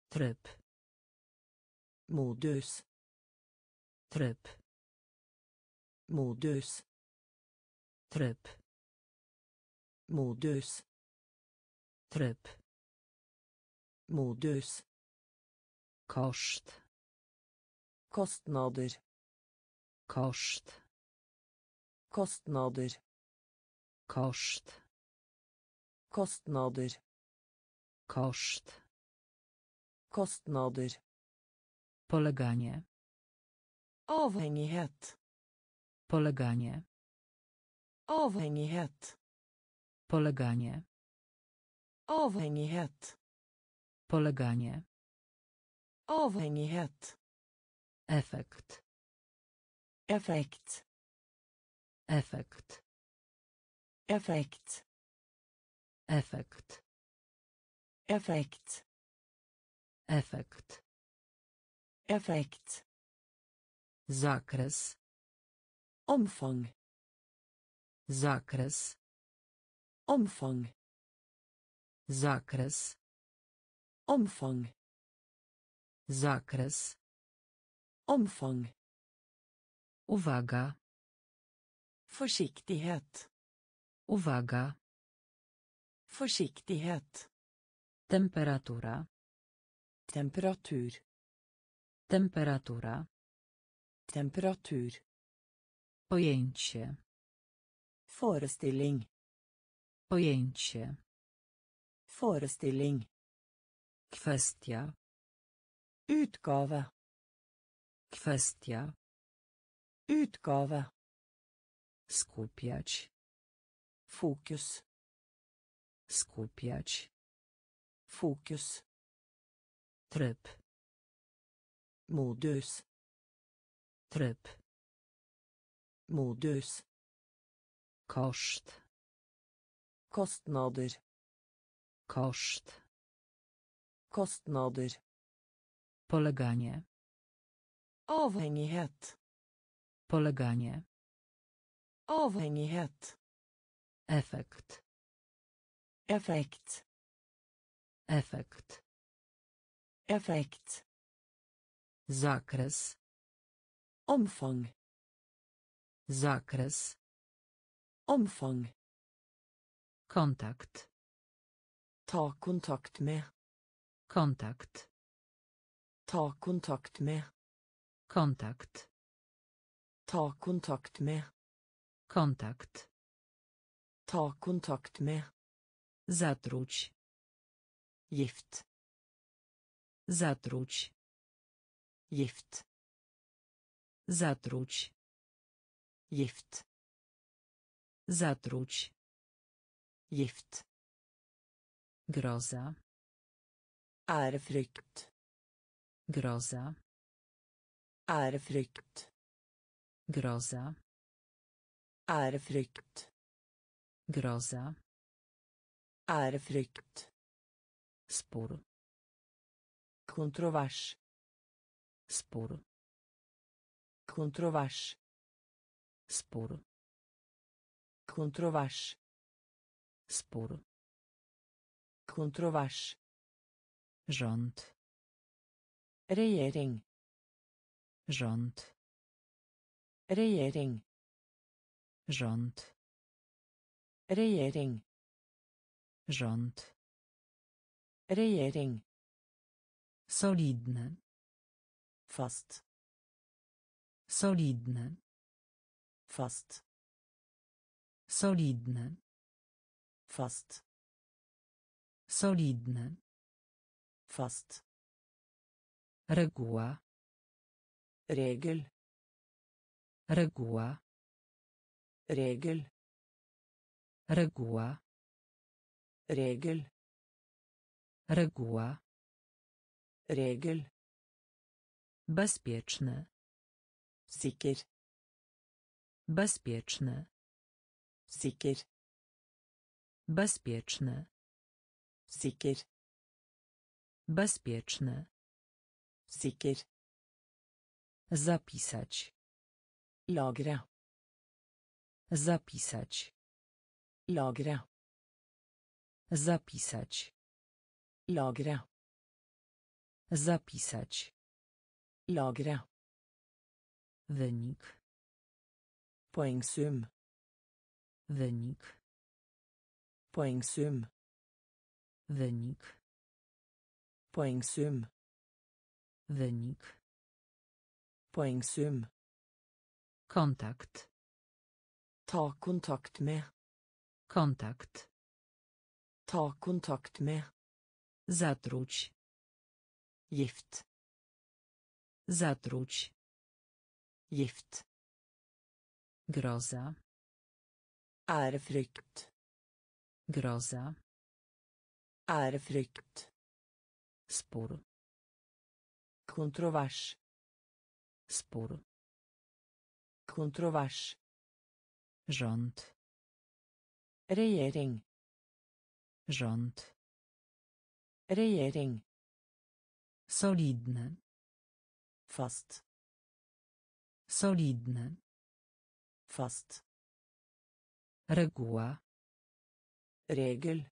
Tryb. Modus. Tryb. Modus. Tryb. Modus. Tryb. Modus. Koszt. Kostnader. Koszt. Kostnader. Koszt. Kostnader. Koszt. Kostnader. Poleganie. Avhengighet. Poleganie. Avhengighet. Poleganie. Avhengighet. Poleganie. Avhengighet. Efekt. Effekt. Efekt. Effekt. Efekt. Effekt. Efekt. Effekt. Zakres. Omfang. Zakres. Omfang. Zakres. Omfang. Zakres. Omfang. Uwaga. Forsiktighet. Uwaga. Forsiktighet. Temperatura. Temperatur. Temperatura. Temperatur. Pojęcie. Forestilling. Pojęcie. Forestilling. Kwestia. Utgave. Kwestia. Utgave. Skupiać. Fokus. Skupiać. Fokus. Tryb. Modus. Tryb. Modus. Koszt. Kostnader. Koszt. Kostnader. Poleganie. Avhengighet. Poleganie. Avhengighet. Efekt. Effekt. Efekt. Effekt. Zakres. Omfang. Zakres. Omfang. Kontakt. Ta kontakt med. Kontakt. Ta kontakt med. Kontakt. Ta kontakt med. Kontakt. Ta kontakt med. Zatruć. Gift. Zatruć. Gift. Zatruć. Gift. Zatruć. Gift. Groza. Ærefrykt. Groza. Ærefrykt. Groza. Ærefrykt. Groza. Ærefrykt. Spór. Kontrovers. Spór. Kontrovers. Spór. Kontrovers. Spór. Kontrovers. Rząd. Regjering. Rząd. Regjering. Rząd. Regjering. Rząd. Regjering. Solidne. Fast. Solidne. Fast. Solidne. Fast. Solidne. Fast. Reguła. Regel. Reguła. Regel. Reguła. Regel. Reguła. Regel. Bezpieczne. Sikker. Bezpieczne. Sikker. Bezpieczne. Sikker. Bezpieczne. Sikker. Zapisać. Lagre. Zapisać. Lagre. Zapisać. Lagre. Zapisać. Lagre. Wynik. Poengsum. Wynik. Poengsum. Wynik. Poengsum. Wynik. Poengsum. Kontakt. Ta kontakt med. Kontakt. Ta kontakt med. Zatruć. Gift. Zatruć. Gift. Groza. Ærefrykt. Groza. Ærefrykt. Spór. Kontrovers. Spór. Kontrovers. Rząd. Regjering. Rząd. Regjering. Solidne. Fast. Solidne. Fast. Reguła. Regel.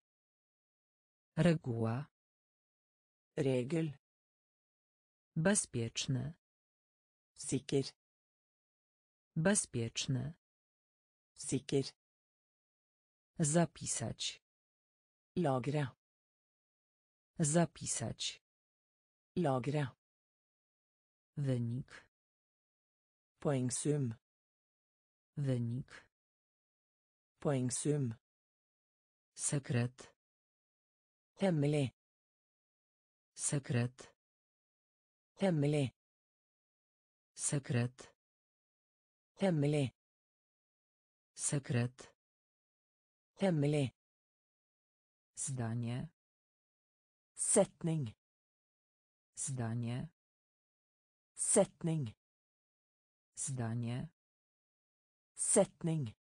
Reguła. Regel. Bezpieczne. Sikker. Bezpieczne. Sikker. Zapisać. Lagre. Zapisać. Lagre. Wynik. Poengsum. Wynik. Poengsum. Sekret. Hemmelig. Sekret. Hemmelig. Sekret. Hemmelig. Sekret. Hemmelig. Zdanie. Setning. Zdanie. Setning. Zdanie. Setning.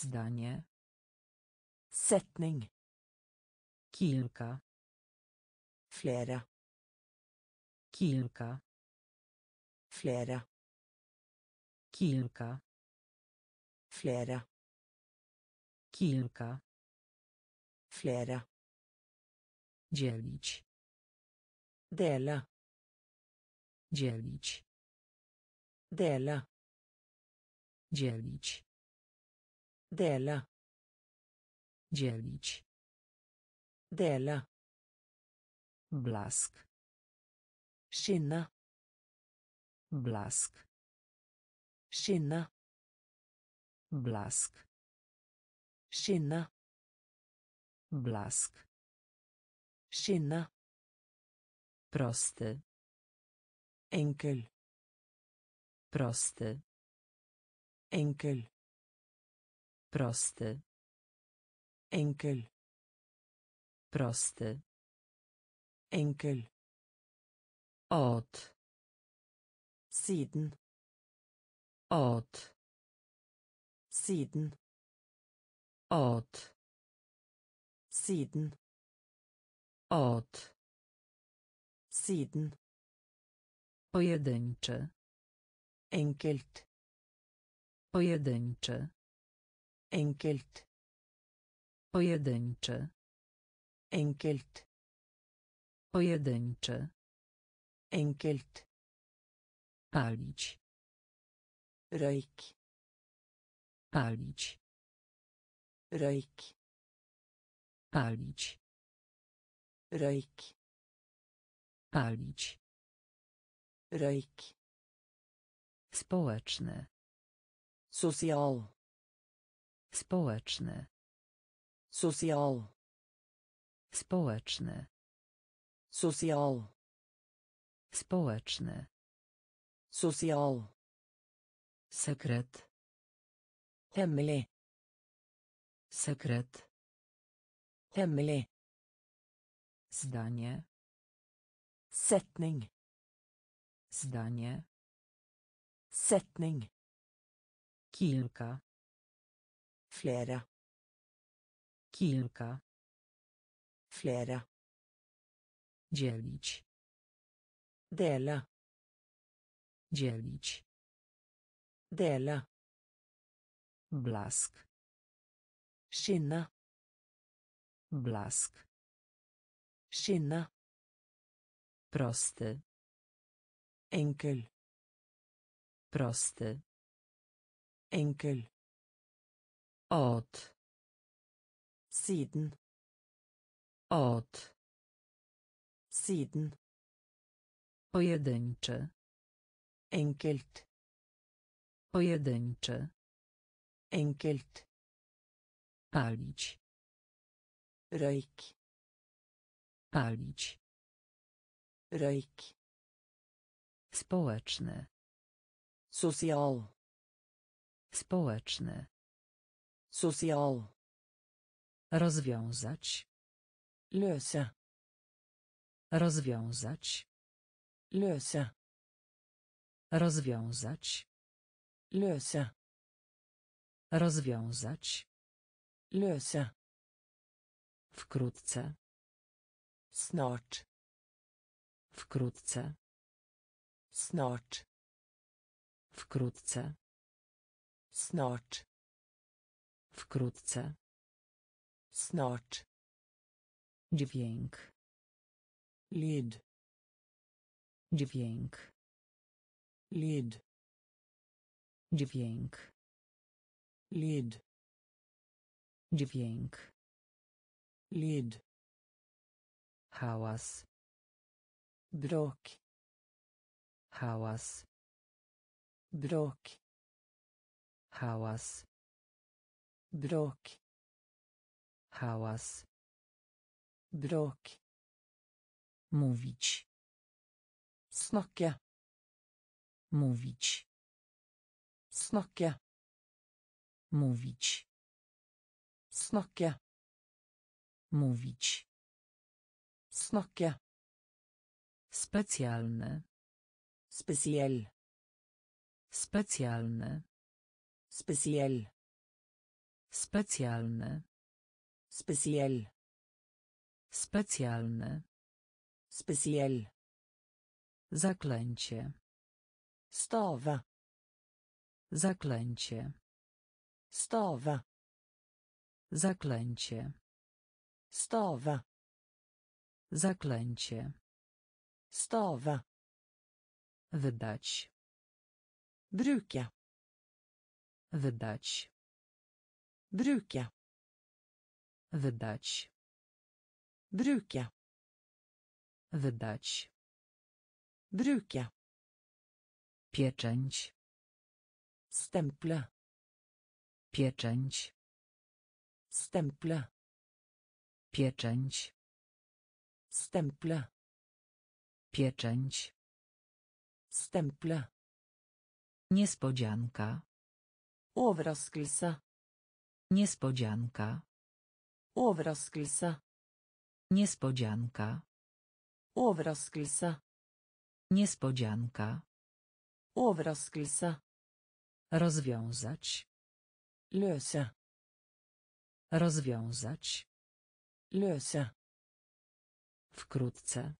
Zdanie. Setning. Kilka. Flere. Kilka. Flere. Kilka. Flere. Kilka. Flere. Dzielić. Dele. Dzielić. Dele. Dzielić. Dele. Dzielić. Dele. Blask. Skinne. Blask. Skinne. Blask. Skinne. Blask. Skinne. Prosty. Enkel. Prosty. Enkel. Prosty. Enkel. Prosty. Enkel. Od. Siden. Od. Siden. Od. Siden. Od. Siden. Pojedynczy. Enkelt. Pojedynczy. Enkelt. Pojedynczy. Enkelt. Pojedynczy. Enkelt. Palić. Røyk. Palić. Røyk. Palić. Røyk. Palić. Røyk. Społeczny. Sosial. Społeczny. Sosial. Społeczny. Sosial. Społeczny. Sosial. Sekret. Hemmelig. Sekret. Hemmelig. Zdanie. Setning. Zdanie. Setning. Kilka. Flere. Kilka. Flere. Dzielić. Dele. Dzielić. Dele. Blask. Skinne. Blask. Skinne. Prosty. Enkel. Prosty. Enkel. Od. Siden. Od. Siden. Pojedynczy. Enkelt. Pojedynczy. Enkelt. Palić. Røyk. Palić. Røyk. Społeczny. Sosial. Społeczny. Sosial. Rozwiązać. Løse. Rozwiązać. Løse. Rozwiązać. Løse. Rozwiązać. Løse. Wkrótce. Snart. Wkrótce. Snart. Wkrótce. Snart. Wkrótce. Snart. Dźwięk. Lyd. Dźwięk. Lyd. Dźwięk. Lyd. Dźwięk. Lyd. Hałas. Bråk. Hałas. Bråk. Hałas. Bråk. Hałas. Bråk. Mówić. Snakke. Mówić. Snakke. Mówić. Snakke. Mówić. Snakke. Specjalny. Spesiell. Specjalny. Spesiell. Specjalny. Spesiell. Specjalny. Spesiell. Zaklęcie. Stave. Zaklęcie. Stave. Zaklęcie. Stave. Zaklęcie. Stave. Wydać. Bruke. Wydać. Bruke. Wydać. Bruke. Wydać. Bruke. Pieczęć. Stemple. Pieczęć. Stemple. Pieczęć. Stemple. Pieczęć. Stemple. Niespodzianka. Overraskelse. Niespodzianka. Overraskelse. Niespodzianka. Overraskelse. Niespodzianka. Overraskelse. Rozwiązać. Løse. Rozwiązać. Løse. Wkrótce.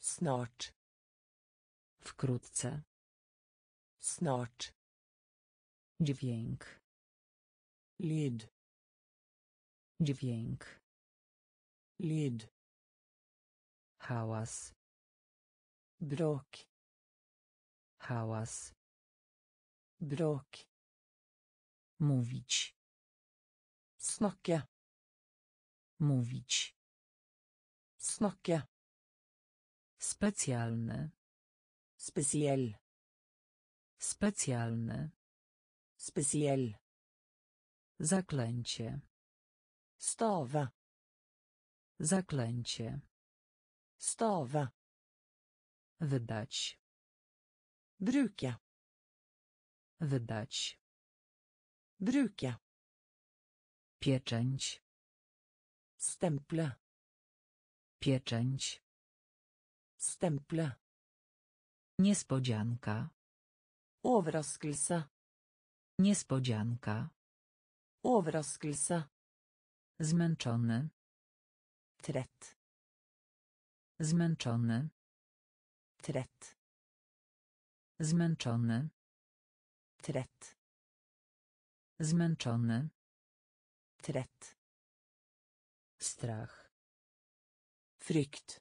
Snart. Wkrótce. Snart. Dźwięk. Lyd. Dźwięk. Lyd. Hałas. Bråk. Hałas. Bråk. Mówić. Snakke. Mówić. Snakke. Specjalny. Spesiell. Specjalny. Spesiell. Zaklęcie. Stave. Zaklęcie. Stave. Wydać. Bruke. Wydać. Bruke. Pieczęć. Stemple. Pieczęć. Stemple. Niespodzianka. Overraskelse. Niespodzianka. Overraskelse. Zmęczony. Trett. Zmęczony. Trett. Zmęczony. Trett. Zmęczony. Trett. Strach. Frykt.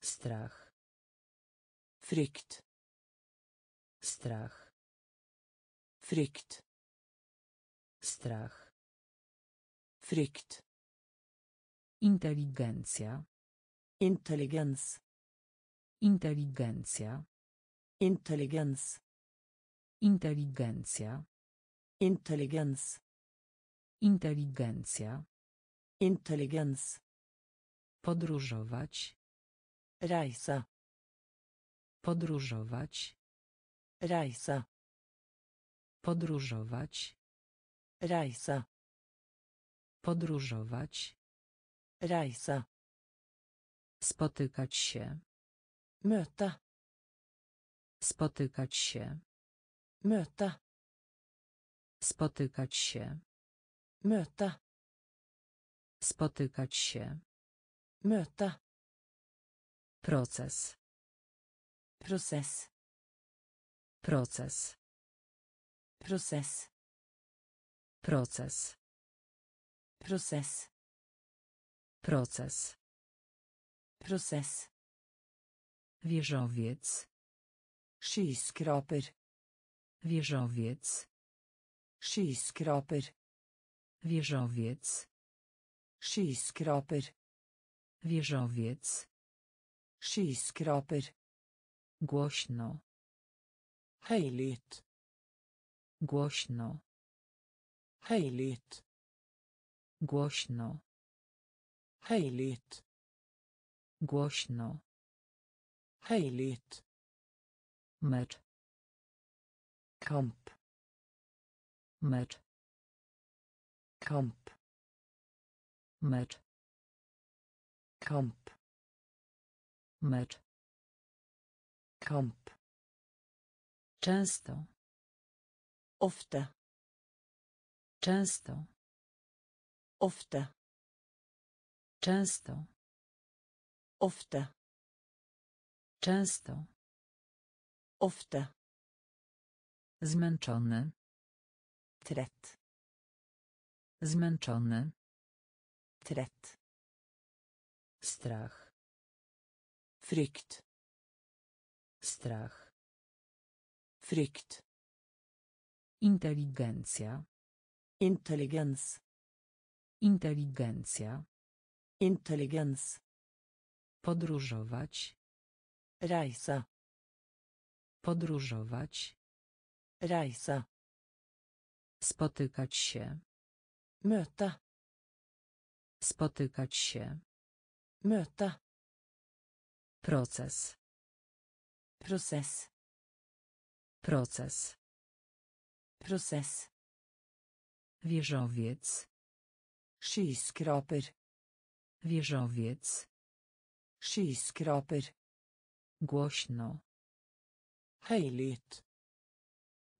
Strach. Frykt. Strach. Frykt. Strach. Frykt. Inteligencja. Intelligens. Inteligencja. Intelligens. Inteligencja. Intelligens. Inteligencja. Podróżować. Reise. Podróżować. Reise. Podróżować. Reise. Podróżować. Reise. Spotykać się. Möte. Spotykać się. Möte. Spotykać się. Möte. Spotykać się. Möte. Proces. Process. Proces. Process. Proces. Process. Proces. Process. Wieżowiec. Skyskraper. Wieżowiec. Skyskraper. Wieżowiec. Skyskraper. Wieżowiec. Skyskraper. Głośno. Høylytt. Głośno. Høylytt. Głośno. Høylytt. Głośno. Høylytt. Mecz. Kamp. Mecz. Kamp. Mecz. Kamp. Mecz. Kamp. Często. Ofte. Często. Ofte. Często. Ofte. Często. Ofte. Zmęczony. Trett. Zmęczony. Trett. Strach. Frykt. Strach. Frykt. Inteligencja. Intelligens. Inteligencja. Intelligens. Podróżować. Reise. Podróżować. Reise. Spotykać się. Møte. Spotykać się. Møte. Proces. Prosess. Proces. Prosess. Wieżowiec. Skyskraper. Wieżowiec. Skyskraper. Głośno. Høylytt.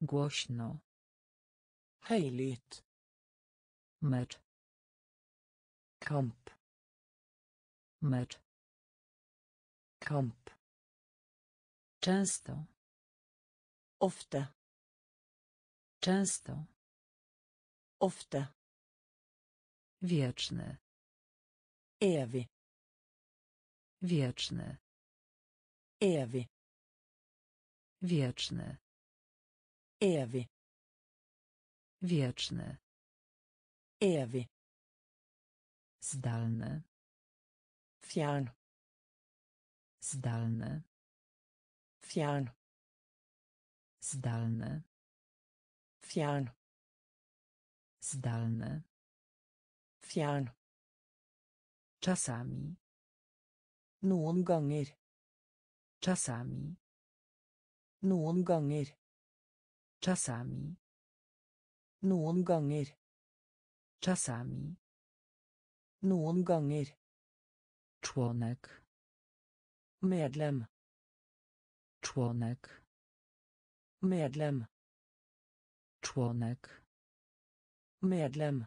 Głośno. Høylytt. Mecz. Kamp. Mecz. Kamp. Często. Ofte. Często. Ofte. Wieczny. Evig. Wieczny. Evig. Wieczny. Evig. Wieczny. Evig. Zdalny. Fjern. Zdalny. Fjern. Zdalny. Fjern. Zdalny. Fjern. Czasami. Noen ganger. Czasami. Noen ganger. Czasami. Noen ganger. Czasami. Noen ganger. Członek. Medlem. Członek. Medlem. Członek. Medlem.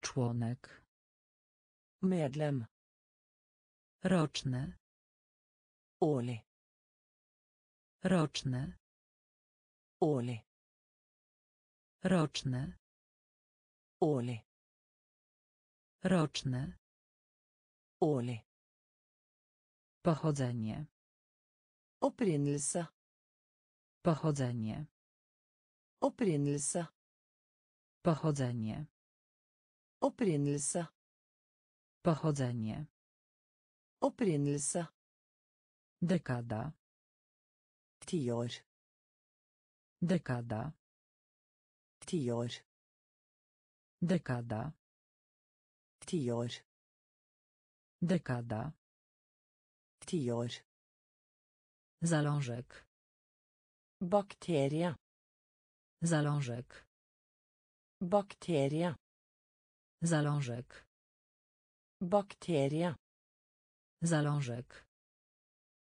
Członek. Medlem. Roczne. Årlig. Roczne. Årlig. Roczne. Årlig. Roczne. Årlig. Pochodzenie. Opprinnelse. Pochodzenie. Opprinnelse. Pochodzenie. Opprinnelse. Pochodzenie. Opprinnelse. Dekada. Tiår. Dekada. Tiår. Dekada. Tiår. Dekada. Tiår. Zalążek. Bakterie. Zalążek. Bakterie. Zalążek. Bakterie. Zalążek.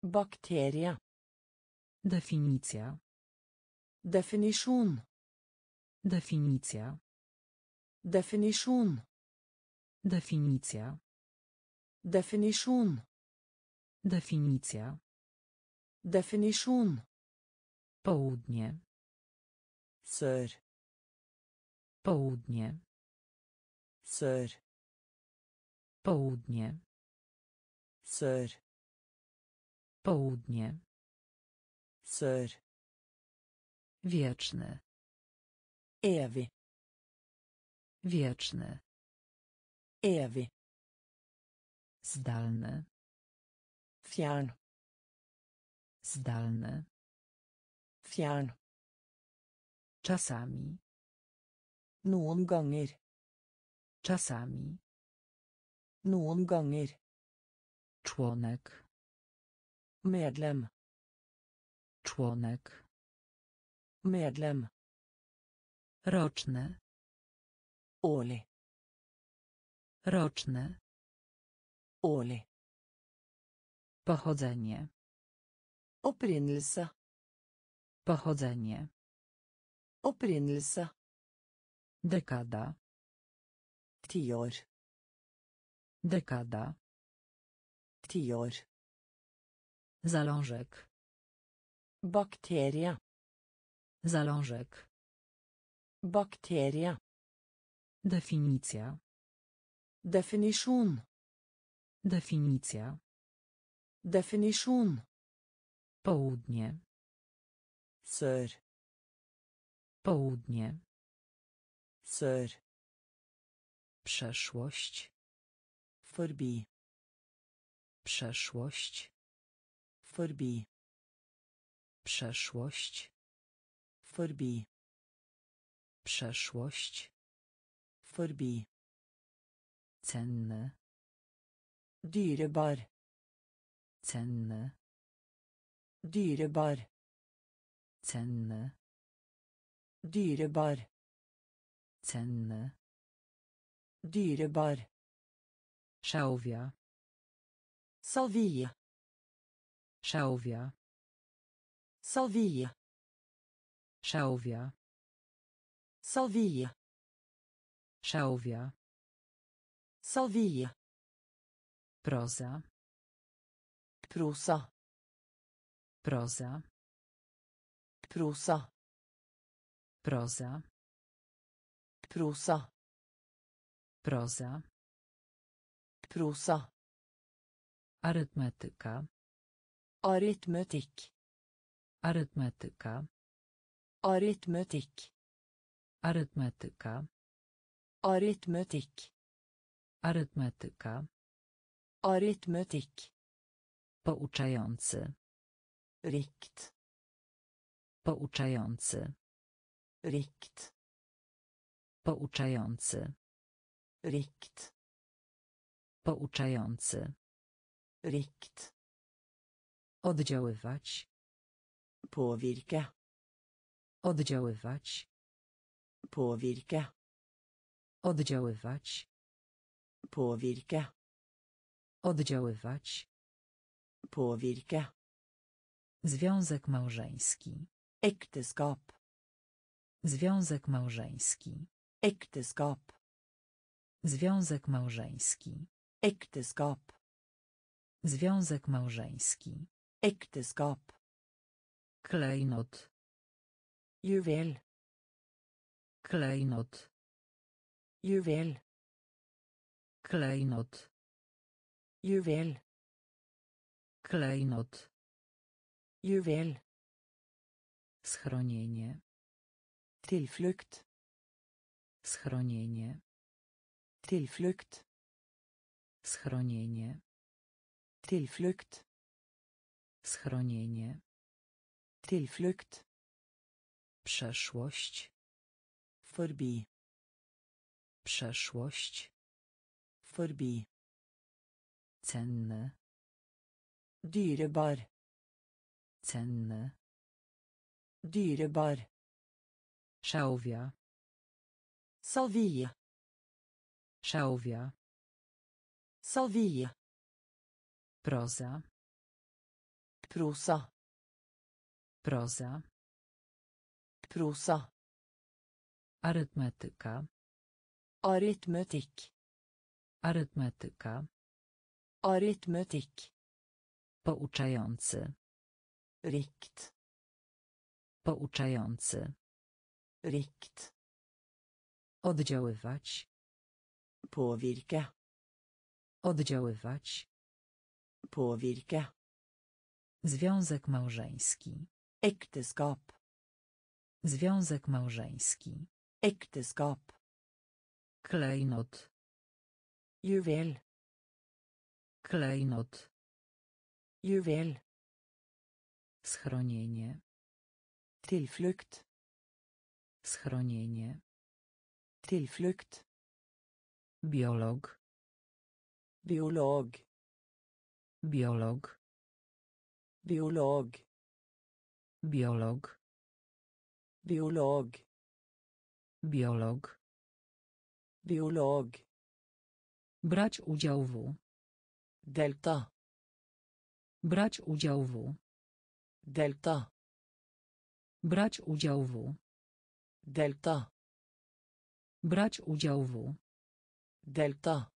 Bakterie. Definicja. Definisjon. Definicja. Definisjon. Definicja. Definisjon. Definicja. Definisjon. Południe. Sør. Południe. Sør. Południe. Sør. Południe. Sør. Wieczny. Evig. Wieczny. Evig. Zdalny. Fjern. Zdalny. Fjern. Czasami. Noen ganger. Czasami. Noen ganger. Członek. Medlem. Członek. Medlem. Roczne. Årlig. Roczne. Årlig. Pochodzenie. Opprinnelse. Pochodzenie. Opprinnelse. Dekada. Tiår. Dekada. Tiår. Zalążek. Bakterie. Zalążek. Bakterie. Definicja. Definisjon. Definicja. Definisjon. Południe. Sør. Południe. Sør. Przeszłość. Forbi. Przeszłość. Forbi. Przeszłość. Forbi. Przeszłość. Forbi. Cenne. Dyrebar. Cenne. Dyrebar. Cenne. Dyrebar. Cenne. Dyrebar. Szałwia. Salvie. Szałwia. Salvie. Szałwia. Salvie. Szałwia. Salvie. Proza. Prosa. Proza. Prosa. Proza. Prosa. Proza. Prosa. Arytmetyka. Aritmetikk. Arytmetyka. Aritmetikk. Arytmetyka. Aritmetikk. Arytmetyka. Aritmetikk. Pouczający. Rikt. Pouczający. Rikt. Pouczający. Rikt. Pouczający. Rikt. Oddziaływać. Påvirke. Oddziaływać. Påvirke. Oddziaływać. Påvirke. Oddziaływać. Påvirke. Związek małżeński. Ekteskap. Związek małżeński. Ekteskap. Związek małżeński. Ekteskap. Związek małżeński. Ekteskap. Klejnot. Juvel. Klejnot. Juvel. Klejnot. Juvel. Klejnot. Schronienie. Tilflukt. Schronienie. Tilflukt. Schronienie. Tilflukt. Schronienie. Tilflukt. Przeszłość. Forbi. Przeszłość. Forbi. Cenne. Dyrebar. Cenne. Dyrebar. Szałwia. Salvie. Szałwia. Salvie. Proza. Prosa. Proza. Prosa. Arytmetyka. Aritmetikk. Arytmetyka. Aritmetikk. Pouczający. Rikt. Pouczający. Rikt. Oddziaływać. Påvirke. Oddziaływać. Påvirke. Związek małżeński. Ekteskap. Związek małżeński. Ekteskap. Klejnot. Juvel. Klejnot. Juvel. Schronienie. Tilflukt. Schronienie. Tilflukt. Biolog. biolog Biolog. biolog Biolog. biolog Biolog. biolog Brać udział w. delta Brać udział w. delta Brać udział w. delta Brać udział w. delta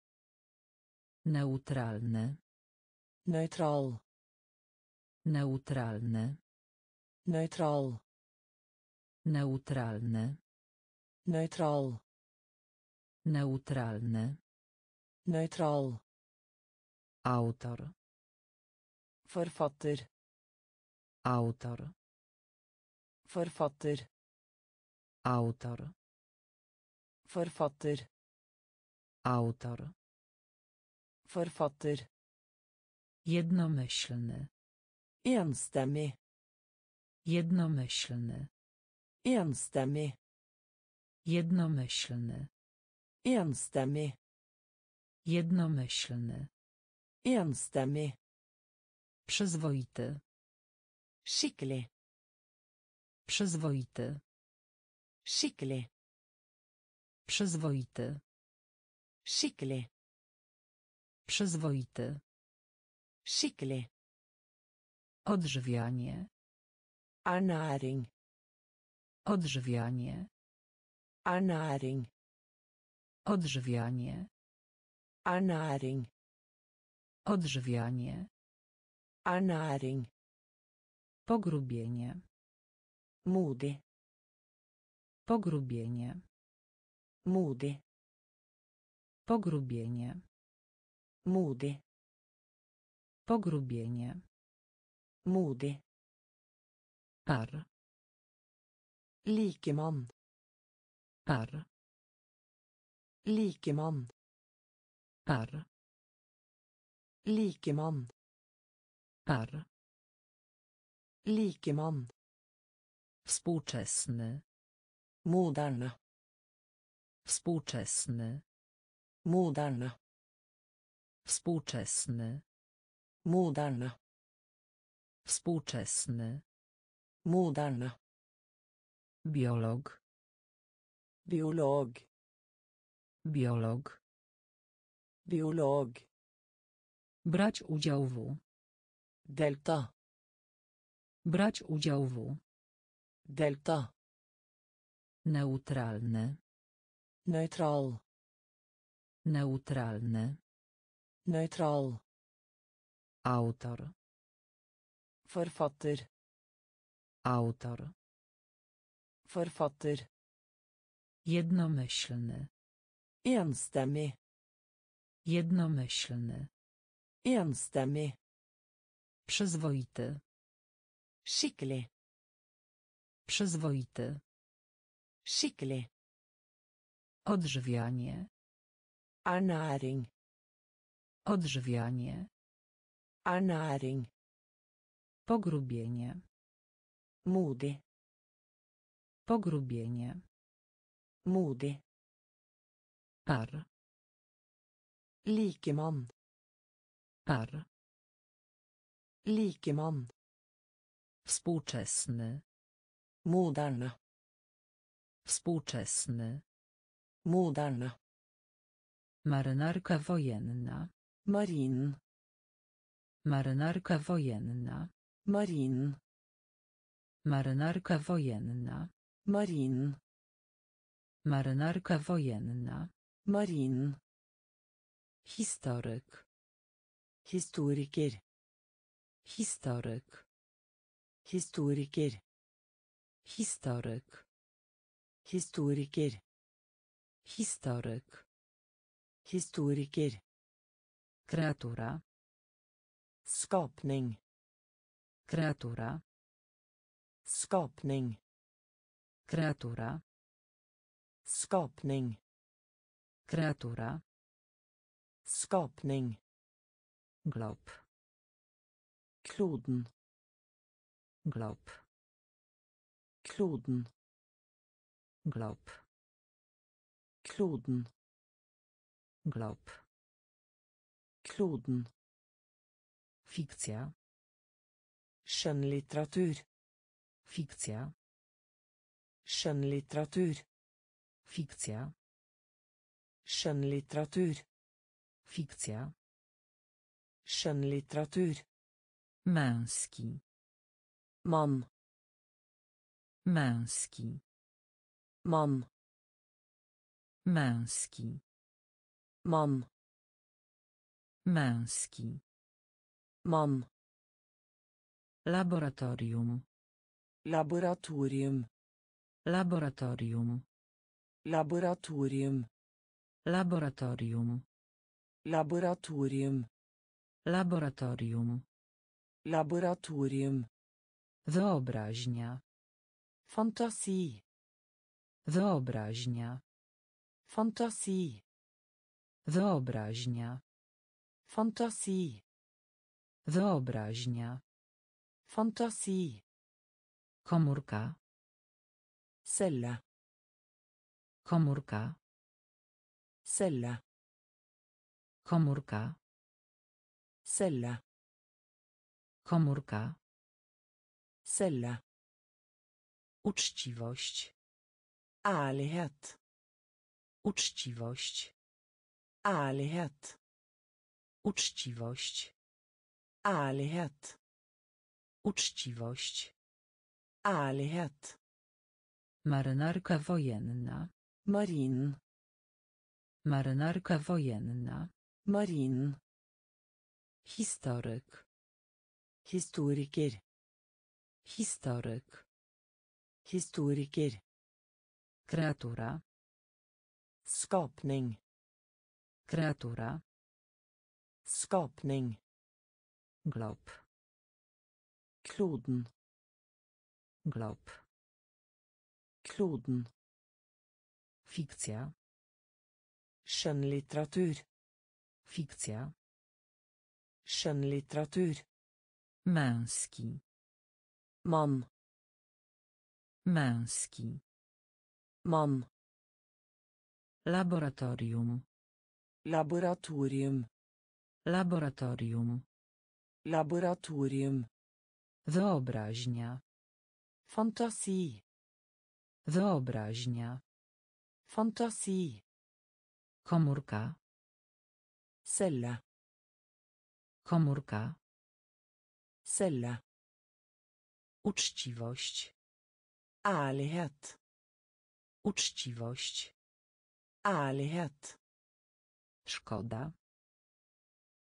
Neutralny. neutral Neutralny. neutral Neutralny. neutral Neutralny. neutral Autor. forfatter Autor. forfatter Autor. Forfatter Autor. forfatter Jednomyślny. enstemmig Jednomyślny. enstemmig Jednomyślny. enstemmig Jednomyślny. enstemmig Przyzwoity. skikkelig Przyzwoity. skikkelig Przyzwoity. skikkelig Przyzwoity. skikkelig Odżywianie. ernæring Odżywianie. ernæring Odżywianie. ernæring Odżywianie. ernæring Pogrubienie. modig Pogrubienie. Modig Pogrubienie. modig Pogrubienie. modig Par. likemann Par. likemann Par. likemann Par. likemann Współczesny. moderne Współczesny. moderne Współczesny. moderne Współczesny. moderne Biolog. biolog Biolog. biolog Brać udział w. delta Brać udział w. delta Neutralny. Neutral Neutralny. neutral Autor. forfatter Autor. forfatter Jednomyślny. enstemmig Jednomyślny. enstemmig Przyzwoity. skikkelig Przyzwoity. skikkelig Odżywianie. ernæring Odżywianie. ernæring Pogrubienie. modig Pogrubienie. modig Par. likemann Par. likemann Współczesny. moderne Współczesny. Moderne Marynarka wojenna. marin Marynarka wojenna. marin Marynarka wojenna. marin Marynarka wojenna. marin Historyk. historiker Historyk. historiker Historyk. historiker Historyk. historiker Kreatura. skapning Kreatura. skapning Kreatura. skapning Kreatura. skapning Glob. kloden Glob. kloden Glob. Kloden Glob. Kloden. Fikcja. Skjønnlitteratur. Fikcja. Skjønnlitteratur. Fikcja. Skjønnlitteratur. Fikcja. Skjønnlitteratur. Męski. Mann. Męski. Mann. Męski. Mann. Męski. Mann. Laboratorium. Laboratorium. Laboratorium. Laboratorium. Laboratorium. Laboratorium. Laboratorium. Laboratorium. Wyobraźnia. Fantasi. Wyobraźnia. Fantazji. Wyobraźnia. Fantazji. Wyobraźnia. Fantazji. Komórka. Cella. Komórka. Cella. Komórka. Cella. Komórka. Cella. Uczciwość. Ärlighet. Uczciwość. Ærlighet. Uczciwość. Ærlighet. Uczciwość. Ærlighet. Marynarka wojenna. Marin. Marynarka wojenna. Marin. Historyk. Historiker. Historyk. Historiker. Kreatura. Skapning. Kreatura. Skapning. Glob. Kloden. Glob. Kloden. Fikcja. Skjønnlitteratur. Fikcja. Skjønnlitteratur. Męski. Mann. Męski. Mann. Laboratorium. Laboratorium. Laboratorium. Laboratorium. Wyobraźnia. Fantasi. Wyobraźnia. Fantasi. Komórka. Celle. Komórka. Celle. Uczciwość. Ærlighet. Uczciwość. Ærlighet. Szkoda.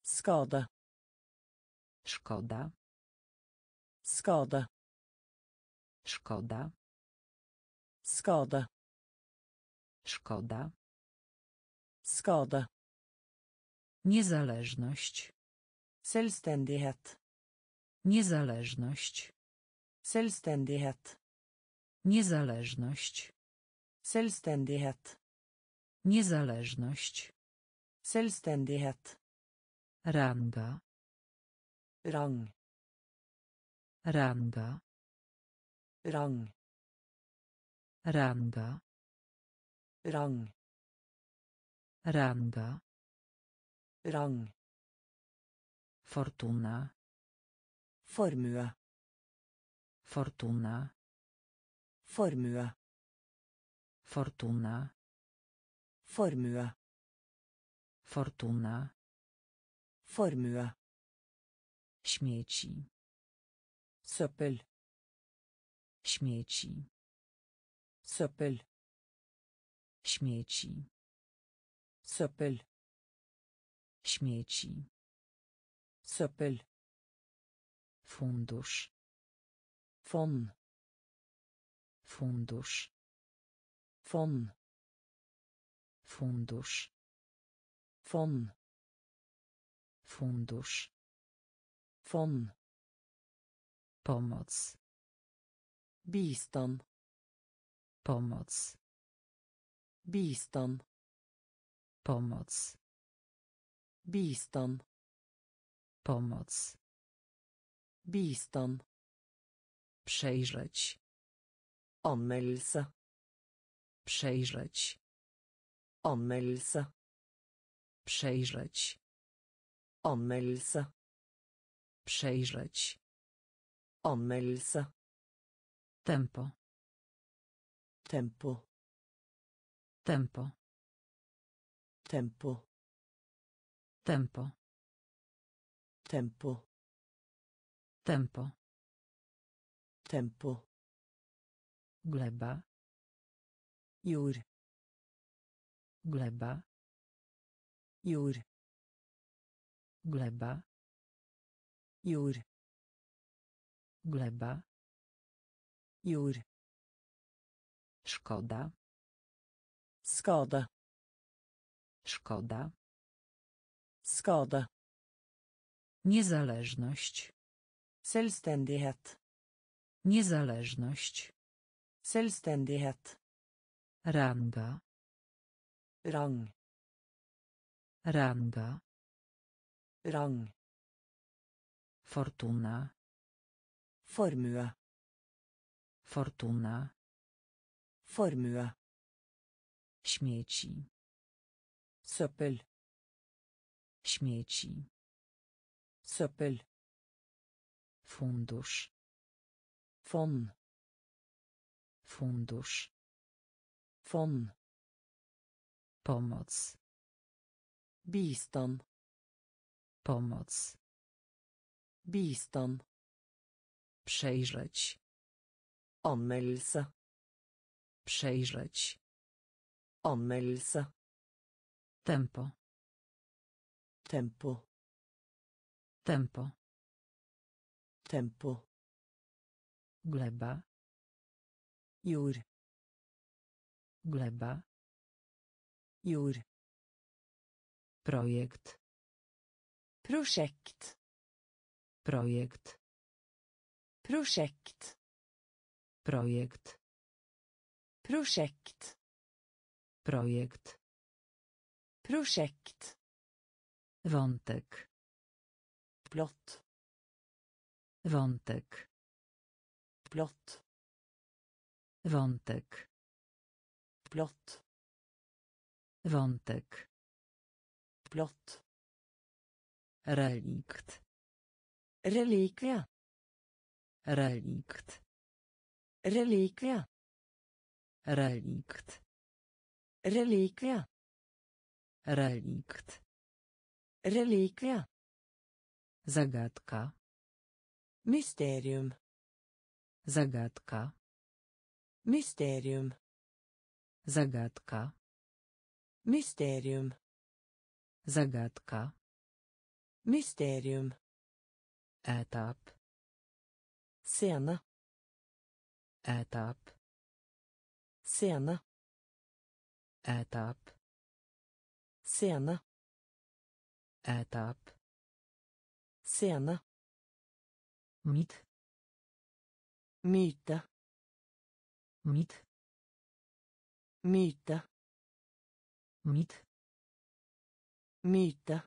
Skade. Szkoda. Skade. Szkoda. Skade. Szkoda. Skade. Niezależność. Selvstendighet. Niezależność. Selvstendighet. Niezależność. Selvstendighet. Niezależność. Selvstendighet. Ranga. Rang. Ranga. Rang. Ranga. Rang. Ranga. Rang. Fortuna. Formue. Fortuna. Formue. Fortuna. Formue. Fortuna. Formue. Śmieci. Søppel. Śmieci. Søppel. Śmieci. Søppel. Śmieci. Søppel. Fundusz. Fond. Fundusz. Fond. Fundusz. Fond. Fundusz. Fond. Pomoc. Bistand. Pomoc. Bistand. Pomoc. Bistand. Pomoc. Bistand. Przejrzeć. Anmeldelse. Przejrzeć. Anmeldelse. Przejrzeć. Anmeldelse. Przejrzeć. Anmeldelse. Tempo. Tempo. Tempo. Tempo. Tempo. Tempo. Tempo. Tempo. Gleba. Jord. Gleba. Jord. Gleba. Jord. Gleba. Jord. Szkoda. Skade. Szkoda. Skade. Niezależność. Selvstendighet. Niezależność. Selvstendighet. Ranga. Rang. Ranga. Rang. Fortuna. Formue. Fortuna. Formue. Śmieci. Søppel. Śmieci. Søppel. Fundusz. Fond. Fundusz. Fond. Pomoc. Bistand. Pomoc. Bistand. Przejrzeć. Anmeldelse. Przejrzeć. Anmeldelse. Tempo. Tempo. Tempo. Tempo. Gleba. Jord. Gleba. Jord. Projekt. Prosjekt. Projekt. Prosjekt. Projekt. Prosjekt. Projekt. Prosjekt. Wątek. Plott. Wątek. Plott. Wątek. Plott. Wątek. Plott. Relikt. Relikvia. Relikt. Relikvia. Relikt. Relikvia. Relikt. Relikvia. Zagadka. Mysterium. Zagadka. Mysterium. Zagadka. Мистериум, Загадка. мистериум, Этап. Сцена. Этап. Сцена. Этап. Сцена. Этап. Сцена. мит, мита. Myte. Myte. Mit. Myte.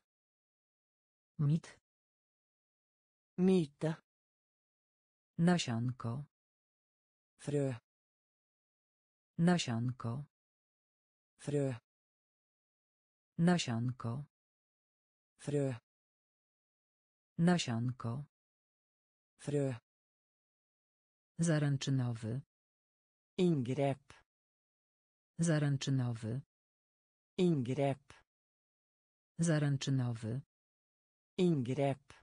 Mit. Myte. Nasionko. Frø. Nasionko. Frø. Nasionko. Frø. Nasionko. Frø. Zaręczynowy. Inngrep. Zaręczynowy. Ingrep. Zaręczynowy. Ingrep.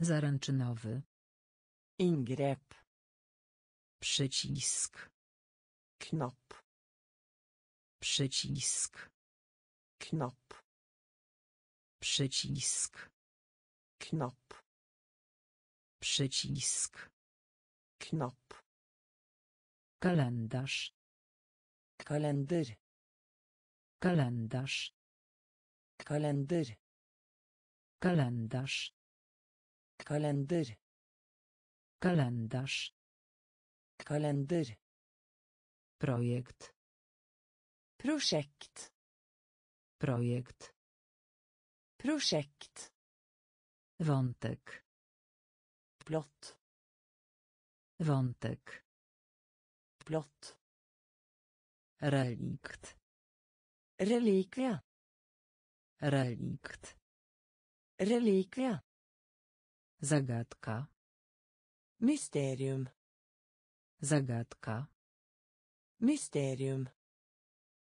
Zaręczynowy. Ingrep. Przycisk. Knop. Przycisk. Knop. Przycisk. Knop. Przycisk. Knop. Kalendarz. Kalender. Kalendarz. Kalender. Kalendarz. Kalender. Kalendarz. Kalender. Projekt. Prosjekt. Projekt. Prosjekt. Wątek. Plott. Wątek. Plott. Relikt. Relikvia. Реликт. Реликвия. Загадка. Mysterium. Загадка. Mysterium.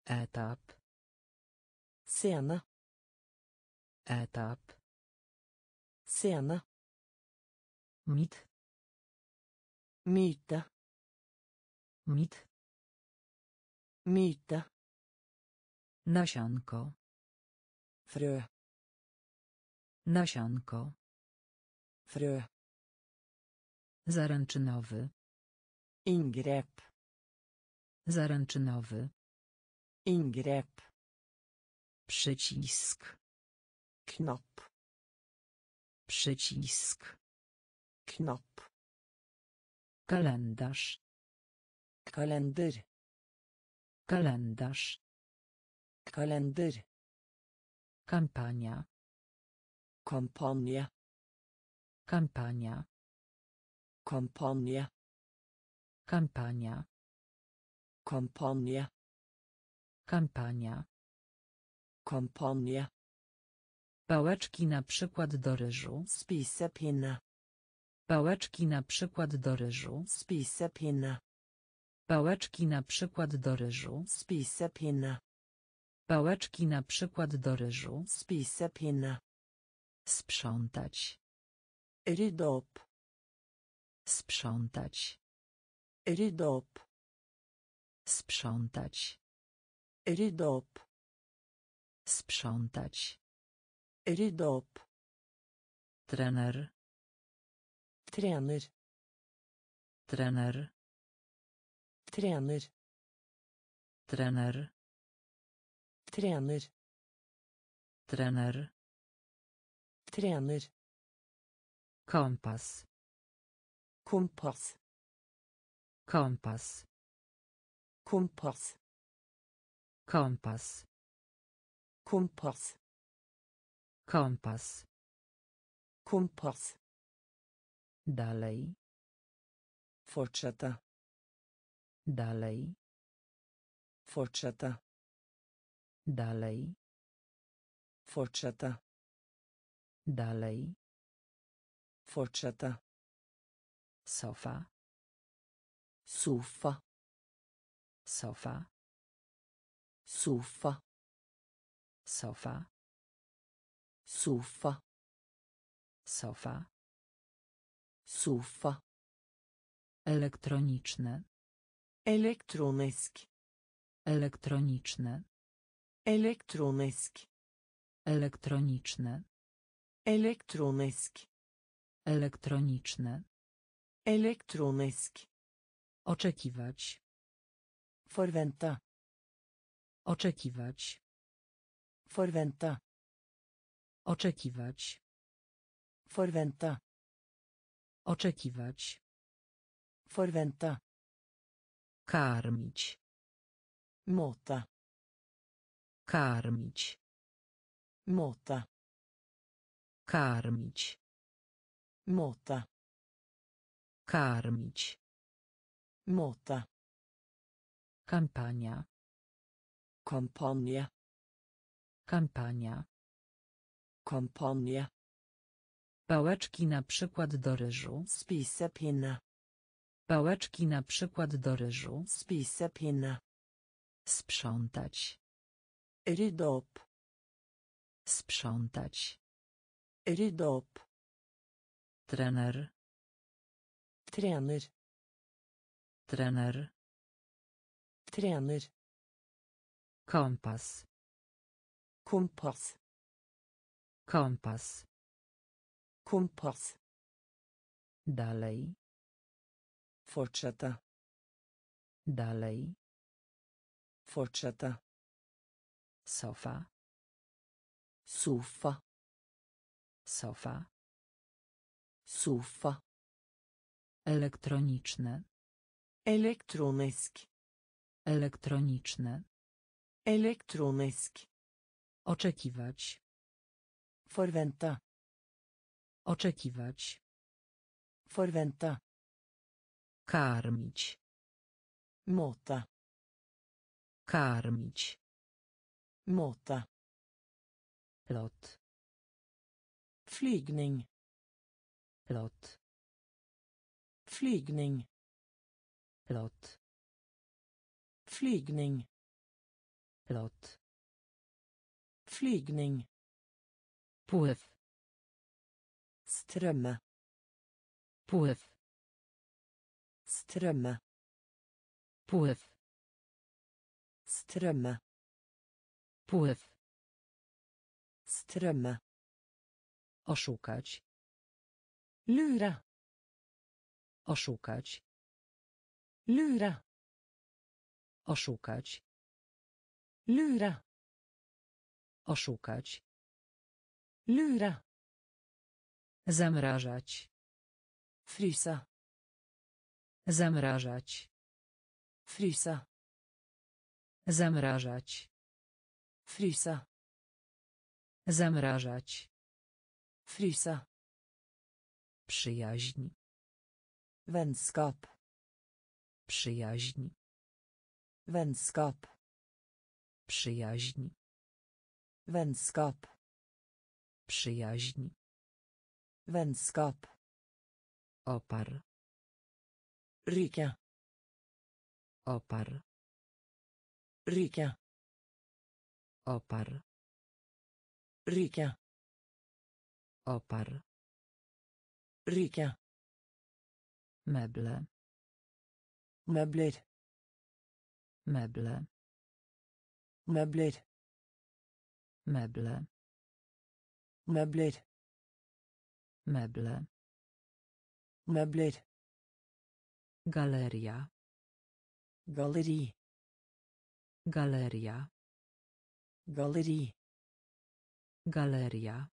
Этап. Сцена. Этап. Сцена. Мит. Myte. Мит. Myte. Nasionko. Frø. Nasionko. Frø. Zaręczynowy. Inngrep. Zaręczynowy. Inngrep. Przycisk. Knapp. Przycisk. Knapp. Kalendarz. Kalender. Kalendarz. Kalender. Kampania. Kampanje. Kampania. Kampanje. Kampania. Kampanje. Kampania. Kampanje. Pałeczki na przykład do ryżu. Spisepinne. Pałeczki na przykład do ryżu. Spisepinne. Pałeczki na przykład do ryżu. Spisepinne. Pałeczki na przykład do ryżu. Spisa pinna. Sprzątać. Rydop. Sprzątać. Rydop. Sprzątać. Rydop. Sprzątać. Rydop. Trener. Trener. Trener. Trener. Trener. Trener. Trener. Trener. Kompas. Kompass. Kompas. Kompass. Kompas. Kompass. Kompas. Kompass. Dalej. Fortsette. Dalej. Fortsette. Dalej. Fortsätta. Dalej. Fortsätta. Sofa. Suffa. Sofa. Suffa. Sofa. Suffa. Sofa. Suffa. Elektroniczne. Elektronisk. Elektroniczne. Elektronisk. elektroniczne, Elektronisk. elektroniczne, Elektronisk. Oczekiwać. forwenta, Oczekiwać. forwenta, Oczekiwać. forwenta, Oczekiwać. forwenta. Karmić. Mota. Karmić. Måte. Karmić. Måte. Karmić. Måte. Kampania. Kampanje. Kampania. Kampanje. Pałeczki na przykład do ryżu. Spisepinne. Pałeczki na przykład do ryżu. Spisepinne. Sprzątać. Rydop. Sprzątać. Rydop. Trener. Trener. Trener. Trener. Kompas. Kompas. Kompas. Kompas. Dalej. Fortsätta. Dalej. Fortsätta sofa. Suffa sofa. Suffa elektroniczny elektronisk. Elektroniczne, elektronisk. Oczekiwać. Forventa. Oczekiwać. Forventa. Karmić. Mota. Karmić. Måte. Lot. Flygning. Lot. Flygning. Lot. Flygning. Lot. Flygning. Pływ. Strömme. Pływ. Strömme. Pływ. Strömme. Pływ. Strömme. Oszukać. Lura. Oszukać. Lura. Oszukać. Lura. Oszukać. Lura. Zamrażać. Frysa. Zamrażać. Frysa. Zamrażać. Frysa. Zamrażać. Frysa. Przyjaźń. Vänskap. Przyjaźń. Vänskap. Przyjaźń. Vänskap. Przyjaźń. Vänskap. Opar. Ryka. Opar. Ryka. Opar. Ryka. Opar. Ryka. Meble. Möbler. Meble. Möbler. Meble. Möbler. Meble. Möbler. Galeria. Galleri. Galeria. Galleri. Galeria.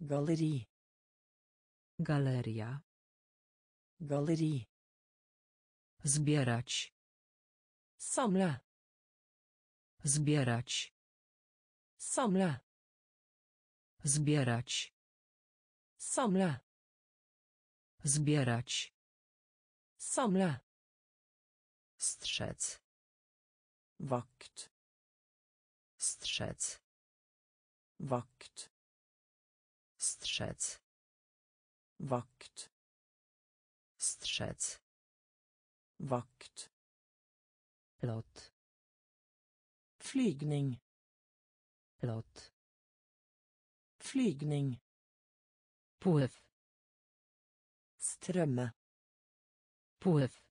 Galleri. Galeria. Galleri. Zbierać. Samla. Zbierać. Samla. Zbierać. Samla. Zbierać. Samla. Strzec. Vakt. Strzec. Vakt. Strzec. Vakt. Strzec. Vakt. Lot. Flygning. Lot. Flygning. Pływ. Strömme. Pływ.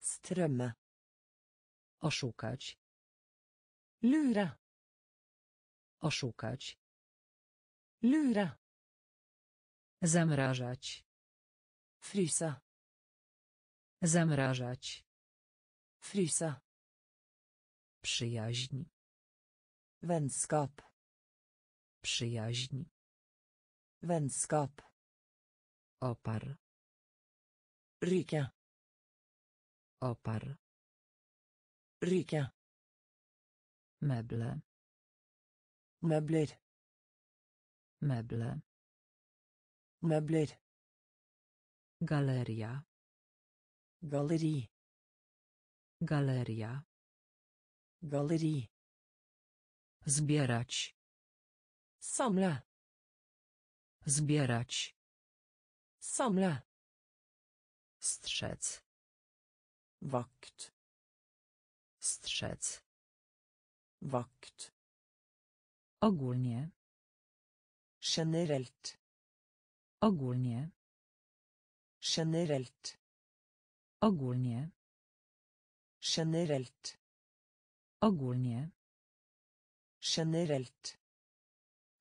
Strömme. Oszukać. Lura. Oszukać. Lura. Zamrażać. Frysa. Zamrażać. Frysa. Przyjaźń. Vänskap. Przyjaźń. Vänskap. Opar. Ryka. Opar. Ryka. Meble. Möbler. Meble. Möbler. Galeria. Galleri. Galeria. Galleri. Zbierać. Samla. Zbierać. Samla. Strzec. Vakt. Strzec. Vakt. Ogólnie. Generellt. Ogólnie. Generellt. Ogólnie. Generellt. Ogólnie. Generellt.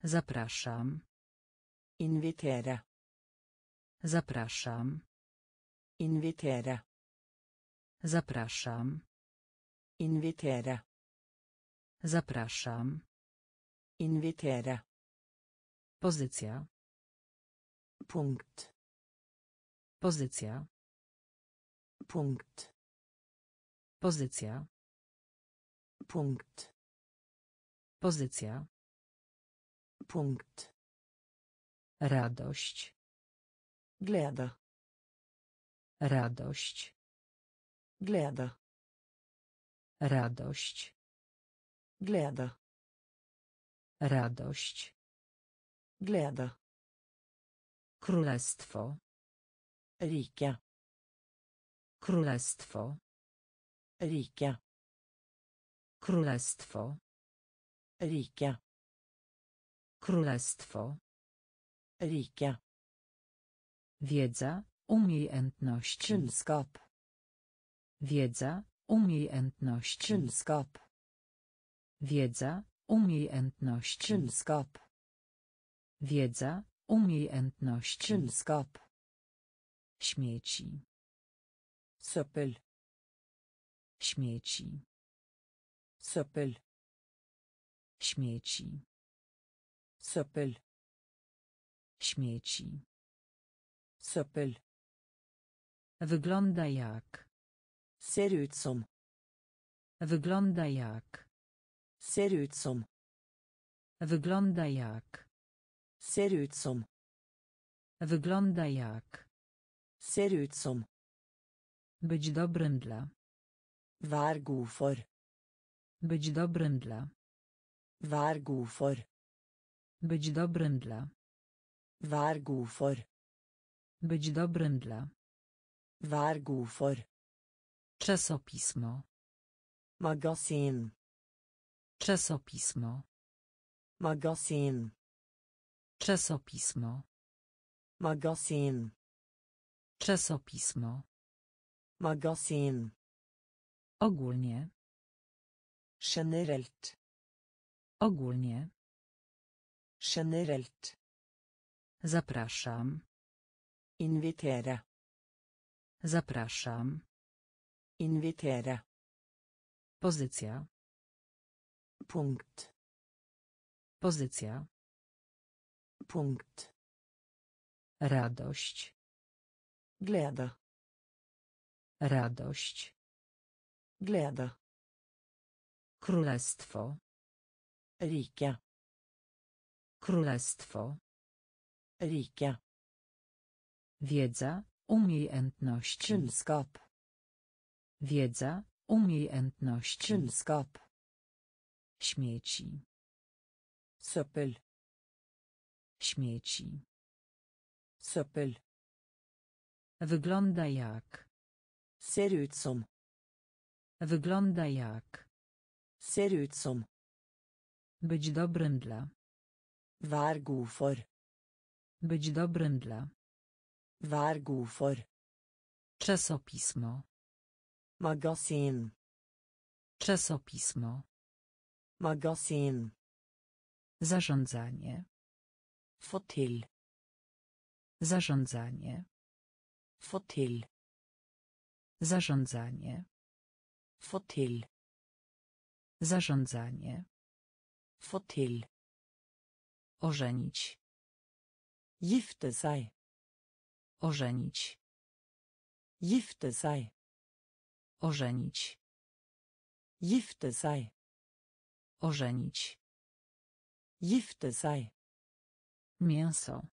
Zapraszam. Invitera. Zapraszam. Invitera. Zapraszam. Invitera. Zapraszam. Invitera. Pozycja. Punkt. Pozycja. Punkt. Pozycja. Punkt. Pozycja. Punkt. Radość. Glädje. Radość. Glädje. Radość. Glädje. Radość. Glede. Królestwo. Rike. Królestwo. Rike. Królestwo. Rike. Królestwo. Rike. Wiedza, umiejętności. Kunnskap. Wiedza, umiejętności. Kunnskap. Wiedza, umiejętności. Kunnskap. Wiedza, umiejętności. Kunnskap. Śmieci. Søppel. Śmieci. Søppel. Śmieci. Søppel. Śmieci. Søppel. Wygląda jak. Ser ut som. Wygląda jak. Ser ut som. Wygląda jak. Ser ut som. Wygląda jak. Ser ut som. Być dobrym dla. Vær god for. Być dobrym dla. Vær god for. Być dobrym dla. Vær god for. Być dobrym dla. Vær god for. Czasopismo. Magasin. Czasopismo. Magasin. Czasopismo. Magasin. Czasopismo. Magasin. Ogólnie. Generelt. Ogólnie. Generelt. Zapraszam. Invitere. Zapraszam. Invitere. Pozycja. Punkt. Pozycja. Punkt. Radość. Glede. Radość. Glede. Królestwo. Rike. Królestwo. Rike. Wiedza, umiejętności. Kunnskap. Wiedza, umiejętności. Kunnskap. Śmieci. Søppel. Śmieci. Søppel. Wygląda jak. Ser ut som. Wygląda jak. Ser ut som. Być dobrym dla. Vær god for. Być dobrym dla. Vær god for. Czasopismo. Magasin. Czasopismo. Magasin. Zarządzanie. Fotil. Zarządzanie. Fotil. Zarządzanie. Fotil. Zarządzanie. Fotil. Ożenić. Gifte sig. Ożenić. Gifte sig. Ożenić. Gifte sig. Ożenić. Gifte seg. Mięso.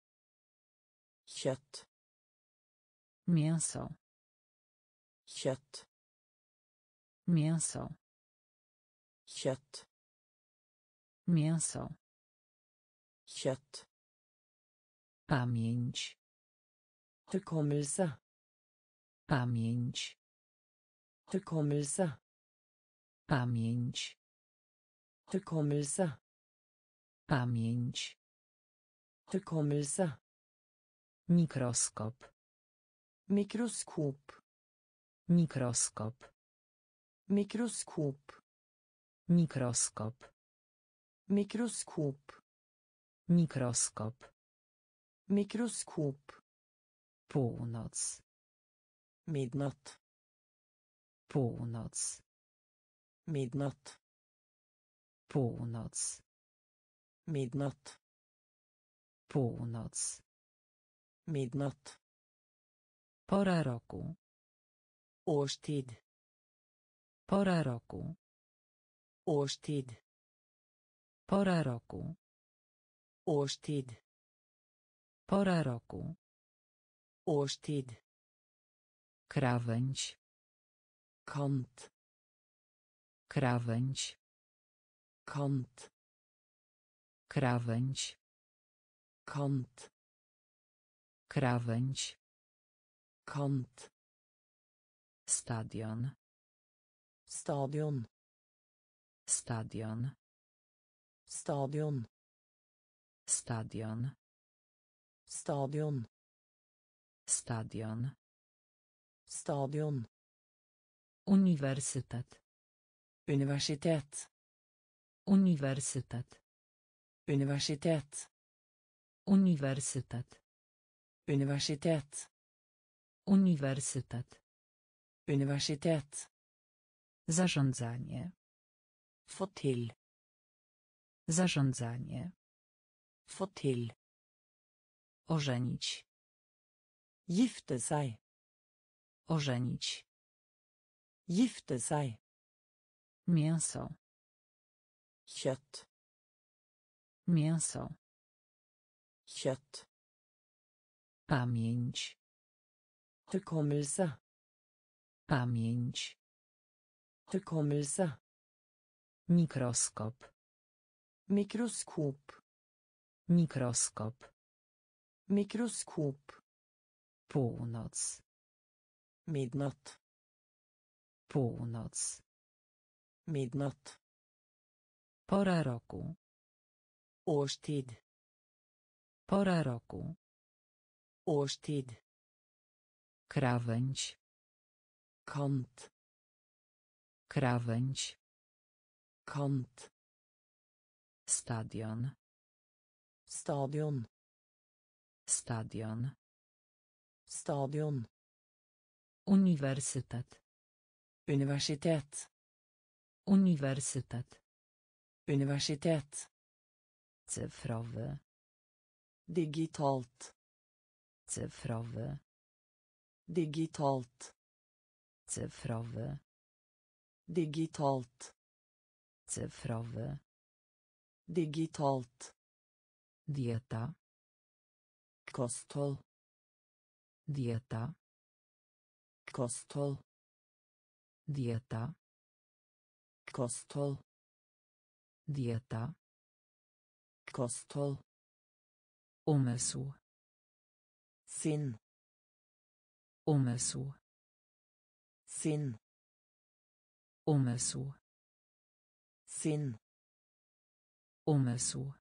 Kjøtt. Mięso. Kjøtt. Mięso. Kjøtt. Mięso. Kjøtt. Pamięć. Hukommelse. Pamięć. Hukommelse. Pamięć. Hukommelse. Pamięć. Hukommelse. Mikroskop. Mikroskop. Mikroskop. Mikroskop. Mikroskop. Mikroskop. Mikroskop. Mikroskop. Północ. Midnatt. Północ. Midnatt. Północ. Midnatt. Północ. Midnatt. Pora roku. Årstid. Pora roku. Årstid. Pora roku. Årstid. Pora roku. Årstid. Krawędź. Kant. Krawędź. Kant. Krawędź. kant Krawędź. kant Stadion. stadion Stadion. stadion Stadion. stadion Stadion. stadion Uniwersytet. universitet Uniwersytet. universitet Uniwersytet. universitet Uniwersytet. universitet Zarządzanie. få till Zarządzanie. få till Ożenić. gifte sig Ożenić. gifte sig Mięso. Kött Mięso. kött Pamięć. hukommelse Pamięć. hukommelse Mikroskop. mikroskop Mikroskop. mikroskop Północ. midnatt Północ. midnatt Pora roku. årstid Pora roku. årstid Krawędź. kant Krawędź. kant Stadion. stadion Stadion. stadion Uniwersytet. universitet Uniwersytet. Universitet Cyfrowy. digitalt Cyfrowy. digitalt Cyfrowy. digitalt Cyfrowy. digitalt Dieta. kosthold Dieta. kosthold Dieta. kosthold Dieta. kosthold Umysł. sinn Umysł. sinn Umysł. sinn Umysł.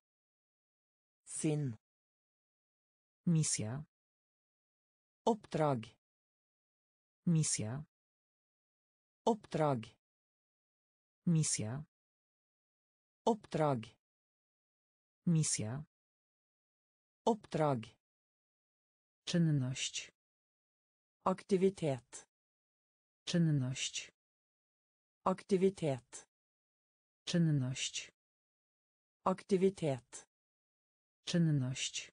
sinn Misja. oppdrag Misja. oppdrag Misja. Oppdrag Misja. oppdrag Czynność. aktivitet Czynność. aktivitet Czynność. aktivitet Czynność.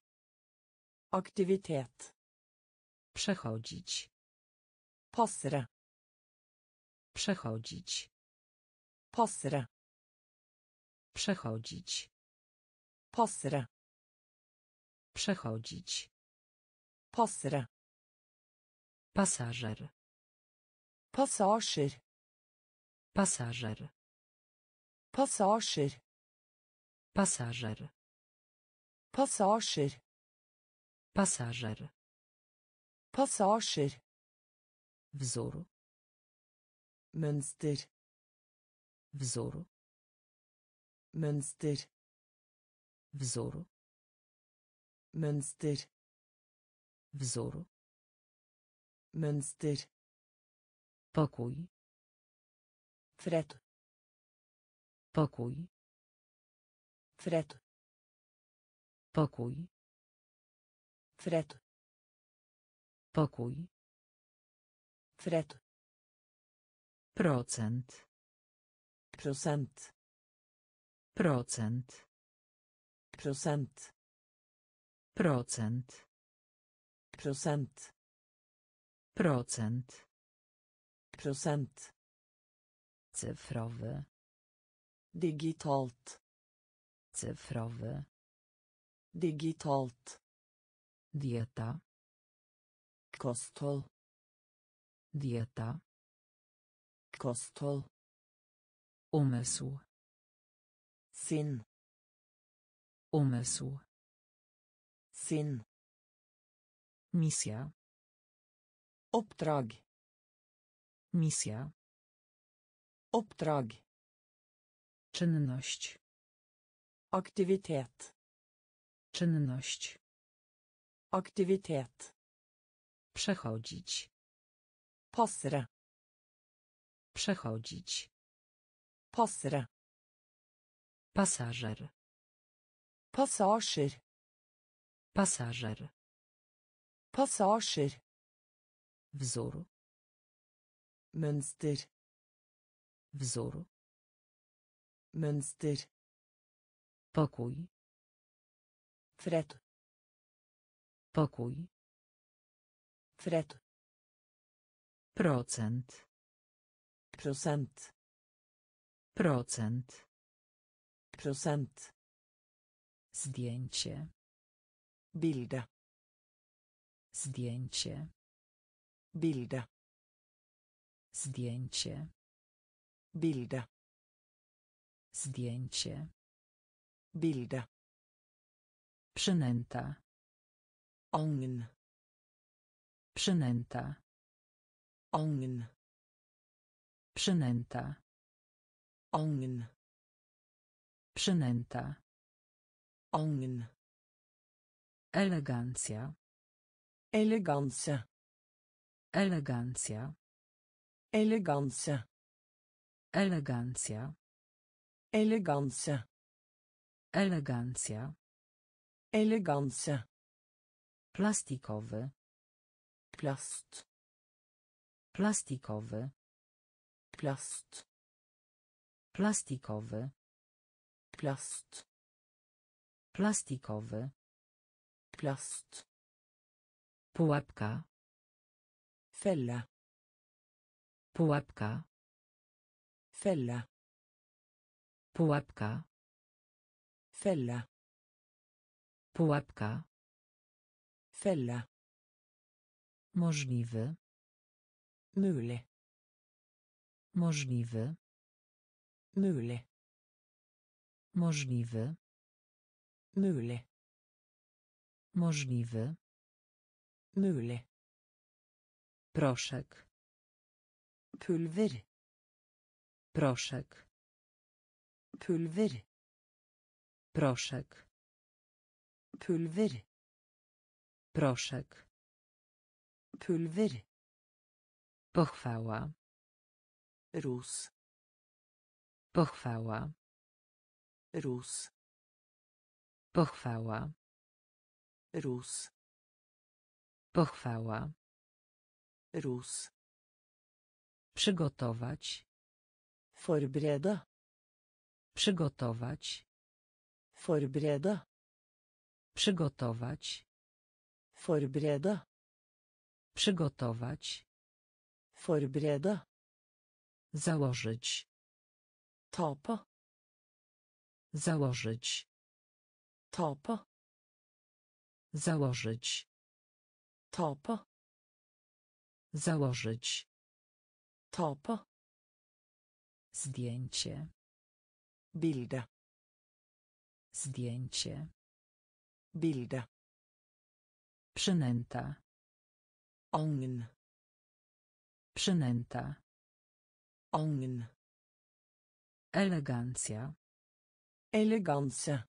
aktivitet Przechodzić. passere Przechodzić. passere Przechodzić. passere Przechodzić. passere Pasażer. passasjer Pasażer. passasjer Pasażer. passasjer Pasażer. passasjer Wzór. mønster Wzór. Mønster Wzór. mønster Wzór. mønster Pokój. fred Pokój. fred Pokój. fred Pokój. fred Procent. prosent Procent. prosent Procent. prosent Procent. prosent Cyfrowy. digitalt Cyfrowy. digitalt Dieta. kosthold Dieta. kosthold Umysł. Sinn Umysł. Sinn. Misja. Oppdrag. Misja. Oppdrag. Czynność. Aktivitet. Czynność. Aktivitet. Przechodzić. Passere. Przechodzić. Passere. Pasażer. Passasjer. Pasażer. Passasjer. Wzór. Mønster. Wzór. Mønster. Pokój. Fred. Pokój. Fred. Procent. Prosent. Procent. Prosent. Zdjęcie. Bilde. Zdjęcie. Bilde. Zdjęcie. Bilde. Zdjęcie. Bilde. Przynęta. Agn. Przynęta. Agn. Przynęta. Agn. Przynęta. Agn. Elegancja. Eleganse. Elegancja. Eleganse. Elegancja. Eleganse. Elegancja. Eleganse. Plastikowy. Plast. Plastikowy. Plast. Plastikowy. Plast. Plastikowy. Plast. Pułapka. Felle. Pułapka. Felle. Pułapka. Felle. Pułapka. Felle. Możliwy. Mulig. Możliwy. Możliwy. Mulig. Możliwy. Mulig. Proszek. Pulver. Proszek. Pulver. Proszek. Pulver. Proszek. Pulver. Pochwała. Ros. Pochwała. Ros. Pochwała. Ros. Pochwała. Ros. Przygotować. Forberede. Przygotować. Forberede. Przygotować. Forberede. Przygotować. Forberede. Założyć. Tapa. Założyć. Tapa. Założyć. Tapa. Założyć. Tapa. Zdjęcie. Bilde. Zdjęcie. Bilde. Przynęta. Agn. Przynęta. Agn. Elegancja. Eleganse.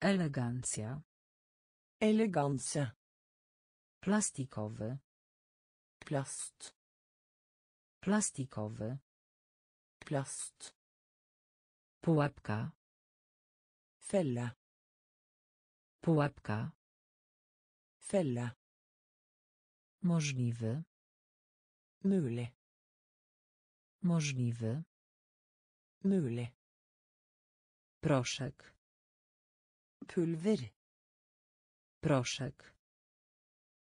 Elegancja. Eleganse. Plastikowy. Plast. Plastikowy. Plast. Pułapka. Felle. Pułapka. Felle. Możliwy. Mulig. Możliwy. Mulig. Proszek. Pulver. Proszek.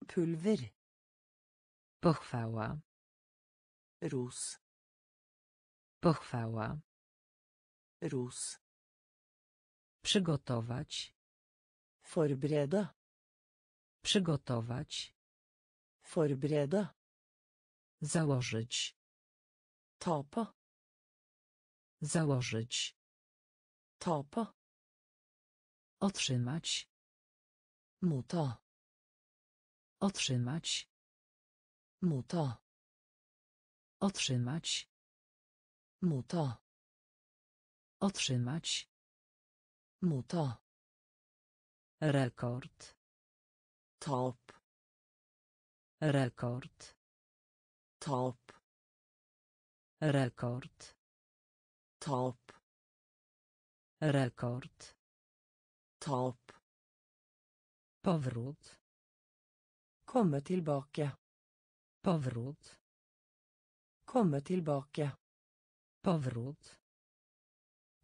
Pulver. Pochwała. Ros. Pochwała. Ros. Przygotować. Forberede. Przygotować. Forberede. Założyć. Tapa. Założyć. Tapa. Otrzymać. Motta. Otrzymać. Motta. Otrzymać. Motta. Otrzymać. Motta. Rekord. Tap. Rekord. Tap. Rekord. Tap. Rekord. Tap. Powrót. Komme tillbaka. Powrót. Komme tillbaka. Powrót.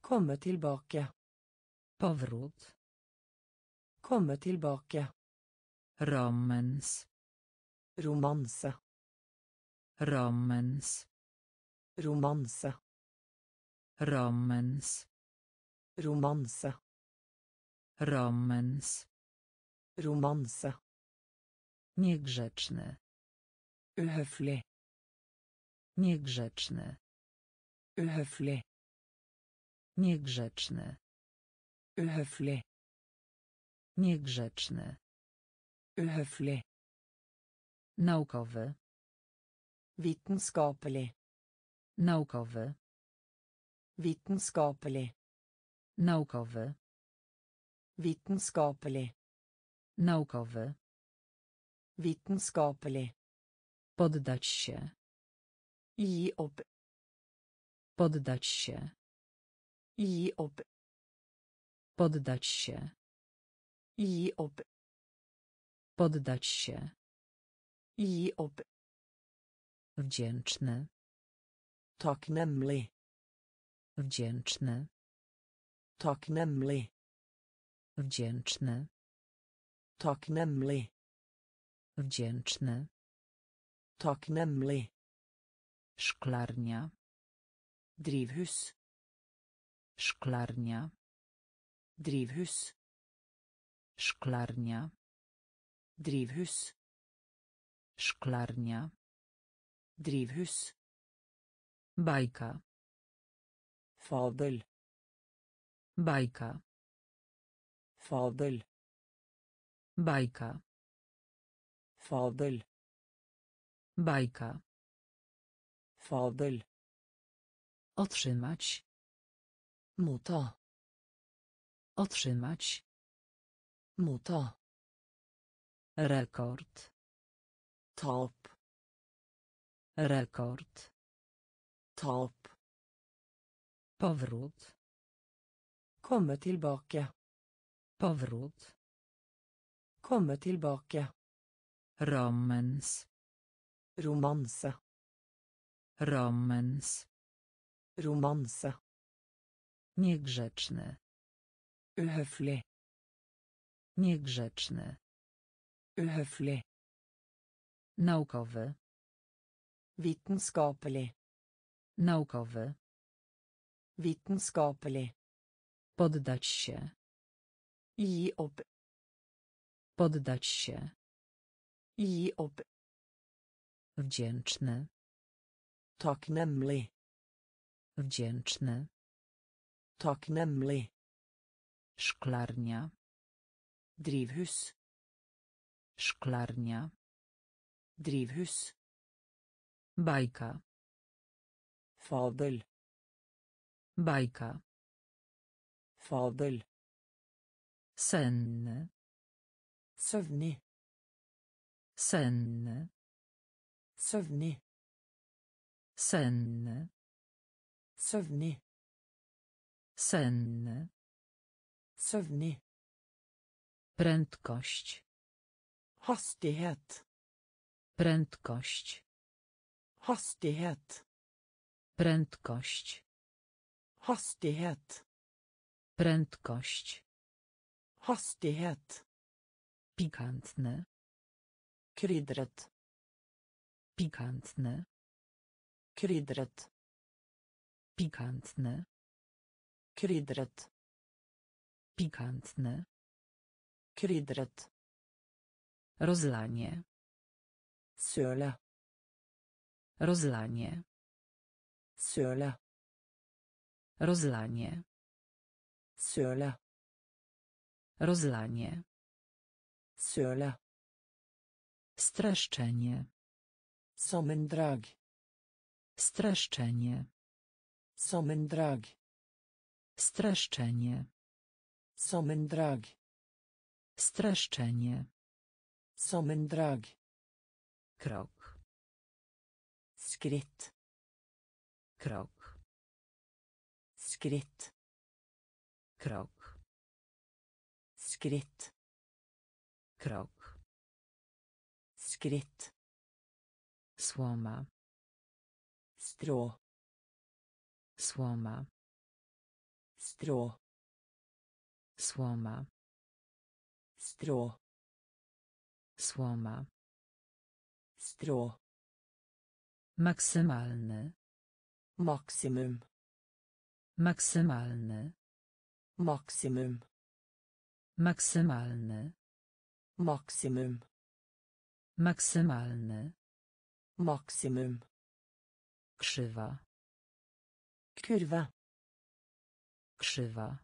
Komme tillbaka. Powrót. Komme tillbaka. Romans. Romanse. Romans. Romanse. Romans. Romanse. Romans. Romanse. Niegrzeczny. Uhøflig. Niegrzeczny. Uhøflig. Niegrzeczny. Uhøflig. Niegrzeczny. Uhøflig. Naukowy. Vitenskapelig. Naukowy. Vitenskapelig. Naukowy. Vitenskapelig. Naukowy. Vitenskapelig. Poddać się. Gi opp. Poddać się. Gi opp. Poddać się. Gi opp. Poddać się. Gi opp. Wdzięczny. Takknemlig. Wdzięczny. Takknemlig. Wdzięczny. Takknemlig. Wdzięczny. Takknemlig. Szklarnia. Drivhus. Szklarnia. Drivhus. Szklarnia. Drivhus. Szklarnia. Drivhus. Bajka. Fabel. Bajka. Fabel. Bajka. Fabel. Bajka. Fabel. Otrzymać. Motta. Otrzymać. Motta. Rekord. Tap. Rekord. Tap. Powrót. Komme tilbake. Powrót. Komme tilbake. Romans. Romanse. Romans. Romanse. Niegrzeczny. Uhøflig. Niegrzeczny. Uhøflig. Naukowy. Vitenskapelig. Naukowy. Vitenskapelig. Poddać się. Opp. Poddać się. Opp. Wdzięczny. Takknemlig. Wdzięczny. Takknemlig. Szklarnia. Drivhus. Szklarnia. Drivhus. Bajka. Fabel. Bajka. Fabel. Senny. Søvnig. Senny. Søvnig. Senny. Søvnig. Senny. Søvnig. Prędkość. Hastighet. Prędkość. Hastighet. Prędkość. Hastighet. Prędkość. Hastighet. Pikantny. Krydret. Pikantny. Krydret. Pikantny. Krydret. Pikantny. Krydret. Rozlanie. Søle. Rozlanie. Søle. Rozlanie. Søle. Rozlanie. Søle. Streszczenie. Sammendrag. Streszczenie. Sammendrag. Streszczenie. Sammendrag. Streszczenie. Sammendrag. Krok. Skritt. Krok. Skritt. Krok. Skritt. Krok. Skritt. Słoma. Strå. Słoma. Strå. Słoma. Strå. Słoma. Strå. Maksymalny. Maksimum. Maksymalny. Maksimum. Maksymalny. Maksimum. Maksymalny. Maksimum. Krzywa. Kurva. Krzywa.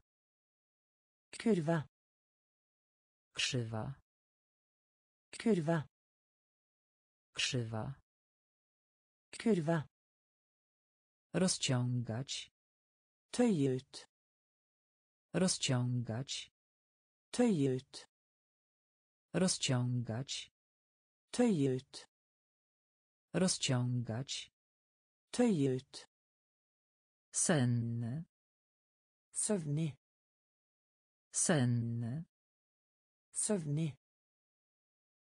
Kurva. Krzywa. Kurva. Krzywa. Kurva. Rozciągać. Tøye ut. Rozciągać. Tøye ut. Rozciągać. Tøye ut. Rozciągać. Tøye ut. Senny. Søvnig. Senny. Søvnig.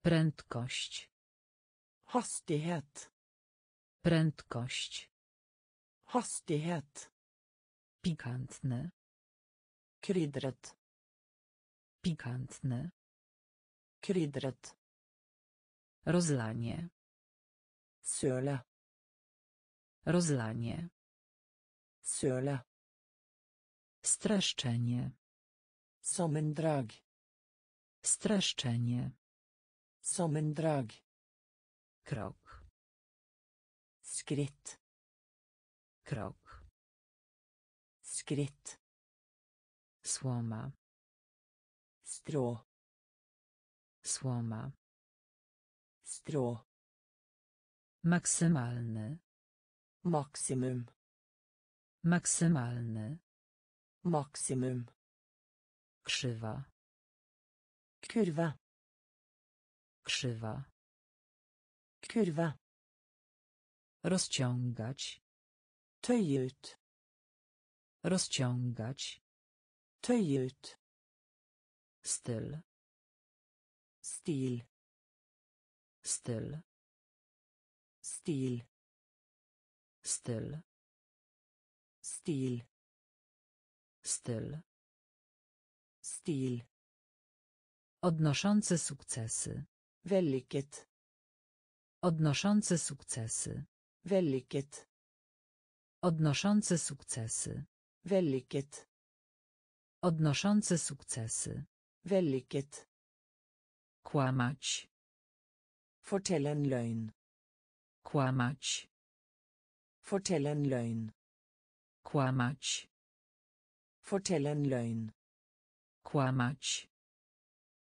Prędkość. Hastighet. Prędkość. Hastighet. Pikantny. Krydret. Pikantny. Krydret. Rozlanie. Søle. Rozlanie. Søle. Streszczenie. Sammendrag. Streszczenie. Sammendrag. Krok. Skritt. Krok. Skritt. Słoma. Strå. Słoma. Strå. Maksymalny. Maksimum. Maksymalny. Maksimum. Krzywa. Kurva. Krzywa. Kurva. Rozciągać. Tøye ut. Rozciągać. Tøye ut. Styl. Stil. Styl. Stil. Styl. Stil. Styl. Stil. Odnoszący sukcesy. Vellykket. Odnoszący sukcesy. Vellykket. Odnoszący sukcesy. Vellykket. Odnoszący sukcesy. Vellykket. Kłamać. Fortell en. Kłamać. Fortell en. Kłamać. Fortell en. Kłamać.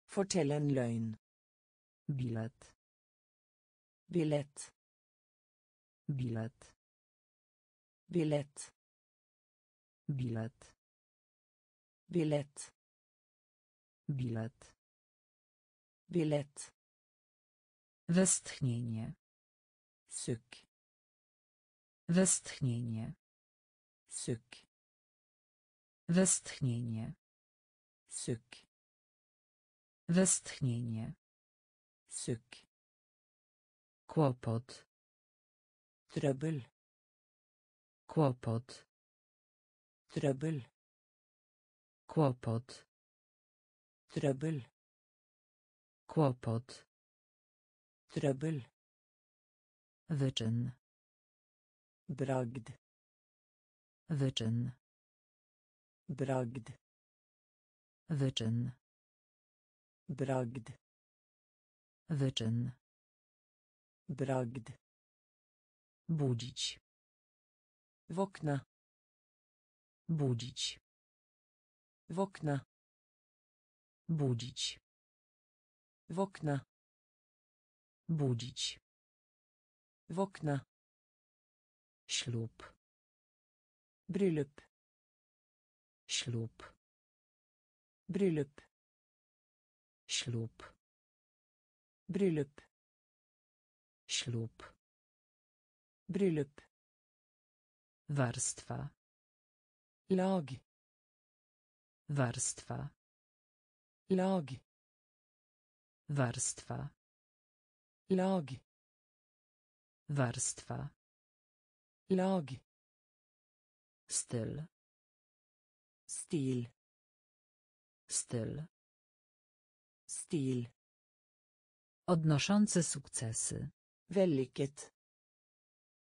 Fortell en løgn. Bilet. Billett. Bilet. Billett. Bilet. Billett. Bilet. Billett. Westchnienie. Sukk. Westchnienie. Sukk. Westchnienie. Sukk. Westchnienie. Sukk. Kłopot. Trøbbel. Kłopot. Trøbbel. Kłopot. Trøbbel. Kłopot. Trøbbel. Wyczyn. Bragd. Wyczyn. Bragd. Wyczyn. Bragd. Wyczyn. Bragd. Budzić. Våkne. Budzić. Våkne. Budzić. Våkne. Budzić. Våkne. Ślub. Bryllup. Ślub. Bryllup. Ślub. Bryllup. Ślub. Bryllup. Warstwa. Lag. Warstwa. Lag. Warstwa. Lag. Warstwa. Lag. Styl. Stil. Styl. Stil. Odnoszący sukcesy. Vellykket.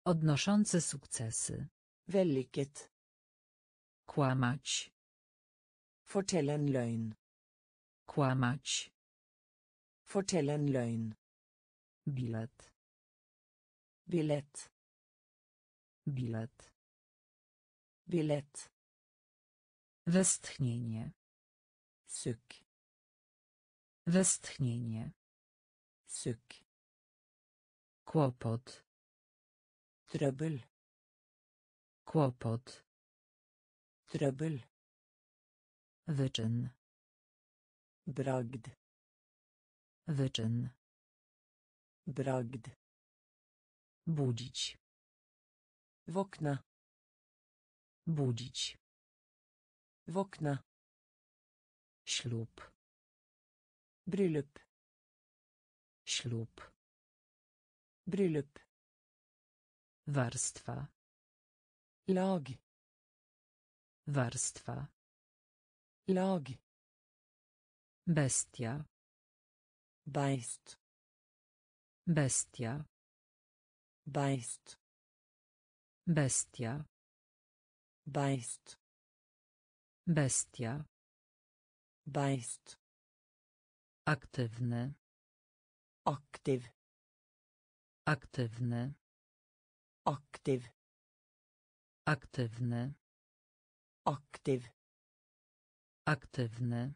Odnoszący sukcesy. Vellykket. Kłamać. Fortell en løgn. Kłamać. Fortell en løgn. Bilet. Billett. Bilet. Billett. Westchnienie. Sukk. Westchnienie. Sukk. Kłopot. Trøbbel. Kłopot. Trøbbel. Wyczyn. Bragd. Wyczyn. Bragd. Budzić. Våkne. Budzić. Våkne. Ślub. Bryllup. Ślub. Bryllup. Warstwa. Lag. Warstwa. Lag. Bestia. Beist. Bestia. Beist. Bestia. Beist. Bestia. Beist. Aktywny. Aktiv. Aktywny. Aktiv. Aktywny. Aktiv. Aktywny.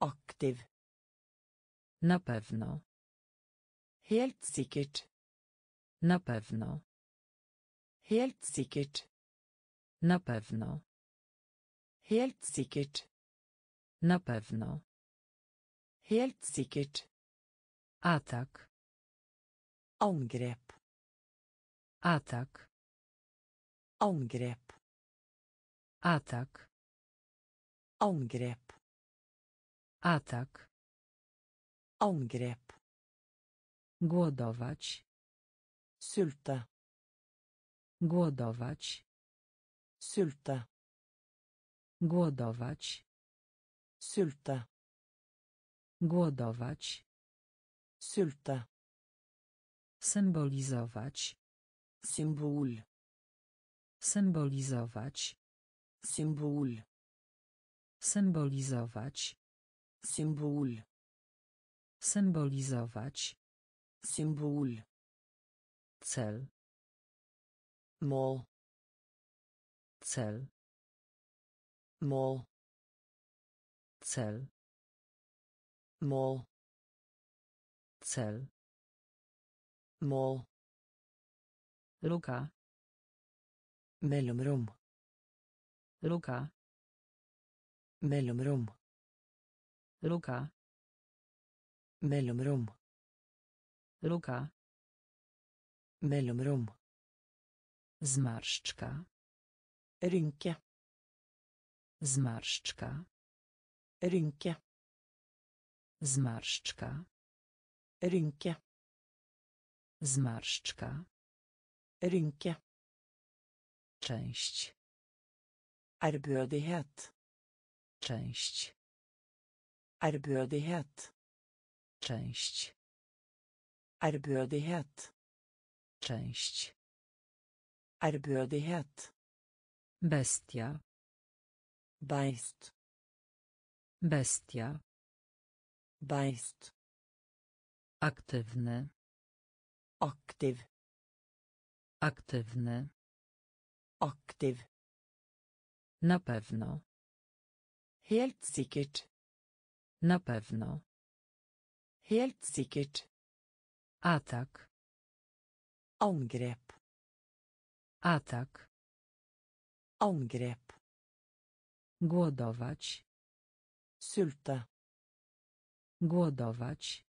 Aktiv. Na pewno. Helt sikkert. Na pewno. Helt sikkert. Na pewno. Helt sikkert. Na pewno. Helt sikkert. Atak. Angrep. Atak. Angrep. Atak. Angrep. Atak. Angrep. Głodować. Sulte. Głodować. Sulte. Głodować. Sulte. Głodować. Sulte. Symbolizować. Symbol. Symbolizować. Symbol. Symbolizować. Symbol. Symbolizować. Symbol. Cel. Mål. Cel. Mål. Cel. Mål. Cel. Mål. Luka. Mellomrom. Luka. Mellomrom. Luka. Mellomrom. Luka. Mellomrom. Zmarszczka. Rynke. Zmarszczka. Rynke. Zmarszczka. Rynke. Zmarszczka. Rynke. Część. Ærbødighet. Część. Ærbødighet. Część. Ærbødighet. Część. Ærbødighet. Bestia. Beist. Bestia. Beist. Aktywny. Aktiv. Aktywny. Aktiv. Na pewno. Helt sikkert. Na pewno. Helt sikkert. Atak. Angrep. Atak. Angrep. Głodować. Sulte. Głodować.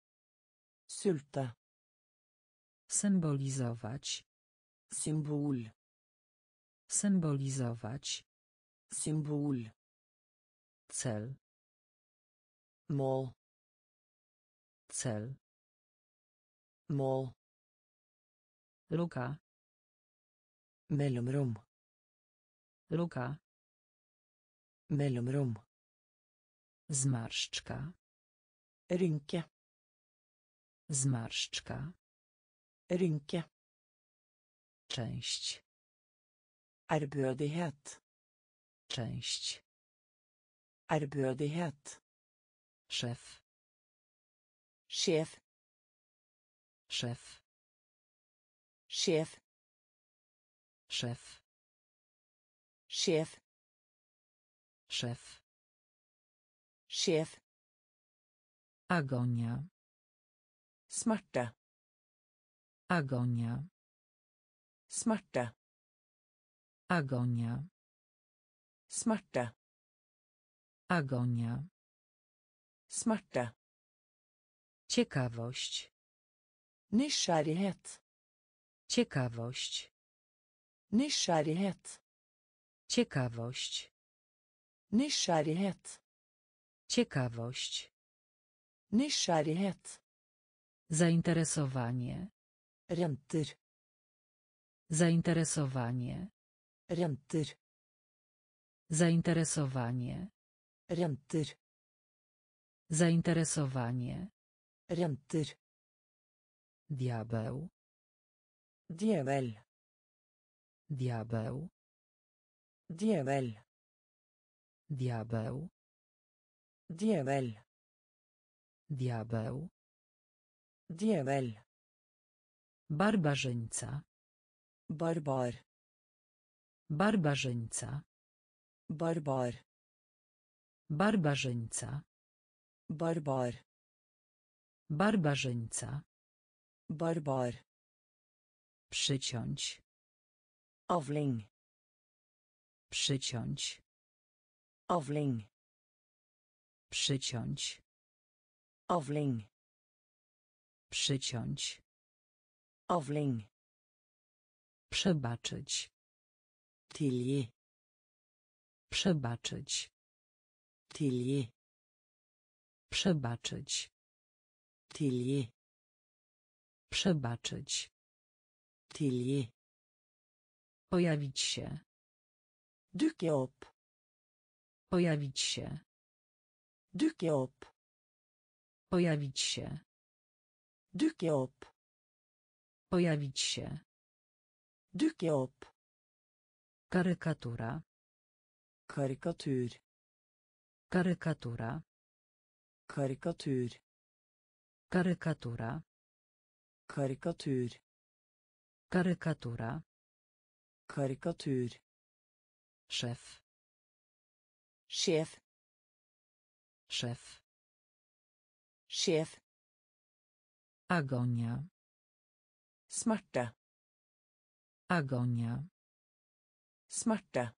Sulte. Symbolizować. Symbol. Symbolizować. Symbol. Cel. Mål. Cel. Mål. Luka. Mellomrom. Luka. Mellomrom. Zmarszczka. Rynke. Zmarszczka. Rynke. Część. Ærbødighet. Część. Ærbødighet. Szef. Sjef. Szef. Sjef. Szef. Sjef. Szef. Sjef. Agonia. Smerte. Agonia. Smerte. Agonia. Smerte. Agonia. Smerte. Ciekawość. Nysgjerrighet. Ciekawość. Nysgjerrighet. Ciekawość. Nysgjerrighet. Ciekawość. Nysgjerrighet. Zainteresowanie. Renter. Zainteresowanie. Renter. Zainteresowanie. Renter. Zainteresowanie. Renter. Diabeł. Djevel. Diabeł. Djevel. Diabeł. Djevel. Diabeł. Djevel. Barbarzyńca. Barbar. Barbarzyńca. Barbar. Barbarzyńca. Barbar. Barbarzyńca. Barbar. Przyciąć. Avling. Przyciąć. Avling. Przyciąć. Avling. Przyciąć. Avling. Przebaczyć. Tilgi. Przebaczyć. Tilgi. Przebaczyć. Tilgi. Przebaczyć. Tilgi. Pojawić się. Dukke opp. Pojawić się. Dukke opp. Pojawić się. Dukke opp. Pojawić się. Dukke opp. Karykatura. Karikatur. Karykatura. Karikatur. Karykatura. Karikatur. Karykatura. Karikatur. Szef. Sjef. Szef. Sjef. Agonia. Smerte. Agonia. Smerte.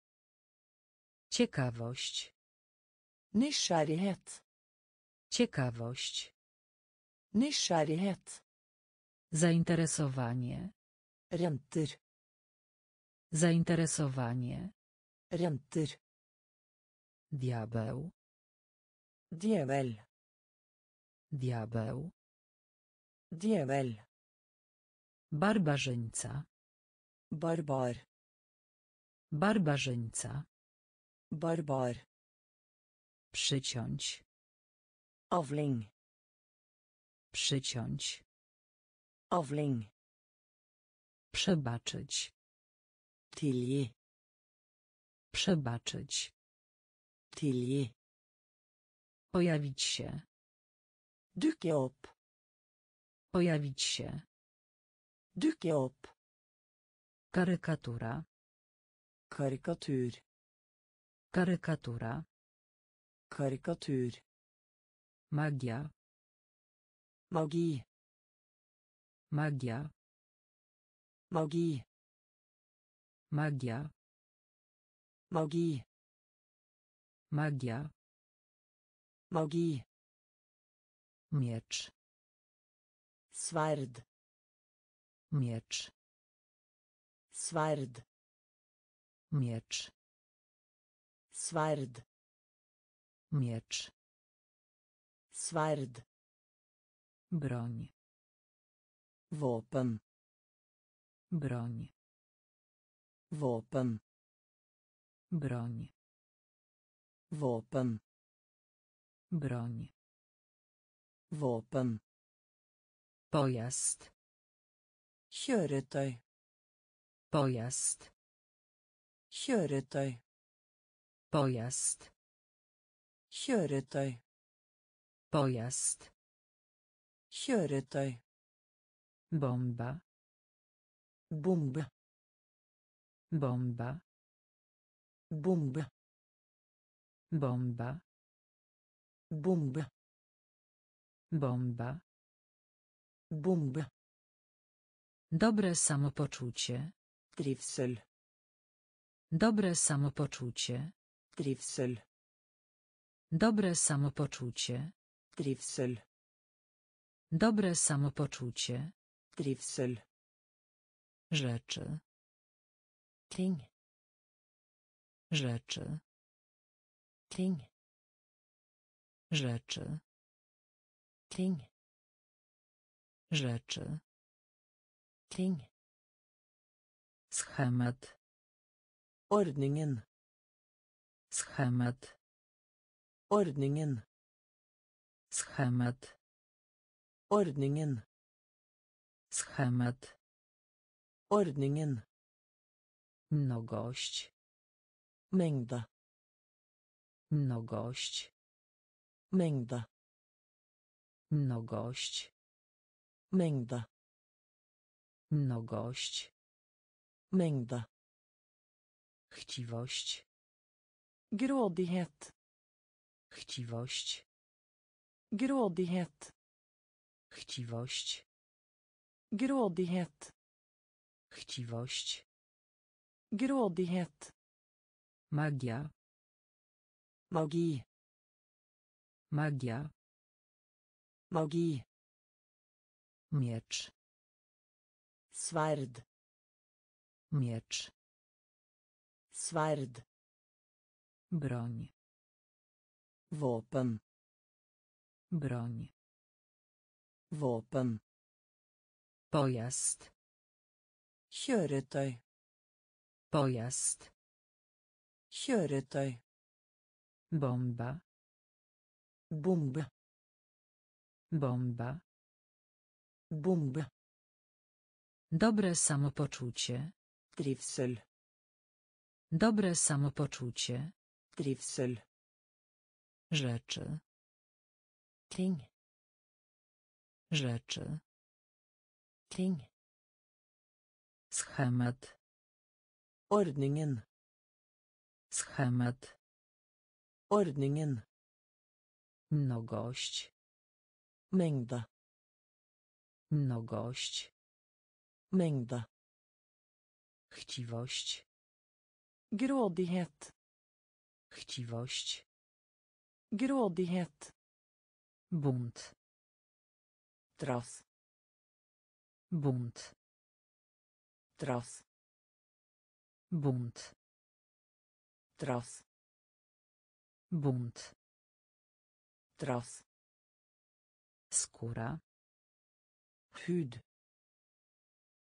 Ciekawość. Nysgjerrighet. Ciekawość. Nysgjerrighet. Zainteresowanie. Renter. Zainteresowanie. Renter. Diabeł. Djevel. Diabeł. Djevel. Barbarzyńca. Barbar. Barbarzyńca. Barbar. Przyciąć. Avling. Przyciąć. Avling. Przebaczyć. Tilgi. Przebaczyć. Tilgi. Pojawić się. Dukke opp. Pojawić się. Dukke opp. Karykatura. Karikatur. Karykatura. Karikatur. Magia. Magi. Magia. Magi. Magia. Magi. Magia. Magi. Miecz. Sverd. Miecz. Sverd. Miecz. Sverd. Miecz. Sverd. Broń. Våpen. Broń. Våpen. Broń. Våpen. Broń. Våpen. Pojazd. Kjøretøy. Pojazd. Kjøretøy. Pojazd. Kjøretøy. Pojazd. Kjøretøy. Bomba. Bombe. Bomba. Bombe. Bomba. Bombe. Bomba. Bombe. Dobre samopoczucie. Trivsel. Dobre samopoczucie. Trivsel. Dobre samopoczucie. Trivsel. Dobre samopoczucie. Trivsel. Rzeczy. Ting. Rzeczy. Ting. Rzeczy. Ting. Rzeczy. Ting. Schemat. Ordningen. Schemat. Ordningen. Schemat. Ordningen. Schemat. Ordningen. Mnogość. Mengde. Mnogość. Mengde. Mnogość. Mengde. Mnogość. Mengde. Chciwość. Grådighet. Chciwość. Grådighet. Chciwość. Grådighet. Chciwość. Grådighet. Magia. Magi. Magia. Magi. Miecz. Sverd. Miecz. Sverd. Broń. Våpen. Broń. Våpen. Pojazd. Kjøretøy. Pojazd. Kjøretøy. Bomba. Bombe. Bomba. Bombe. Dobre samopoczucie. Trivsel. Dobre samopoczucie. Trivsel. Rzeczy. Ting. Rzeczy. Ting. Schemat. Ordningen. Schemat. Ordningen. Mnogość. Mengde. Mnogość. Mengde. Chciwość. Grådighet. Chciwość. Grådighet. Bunt. Trass. Bunt. Trass. Bunt. Trass. Bunt. Trass. Skóra. Hud.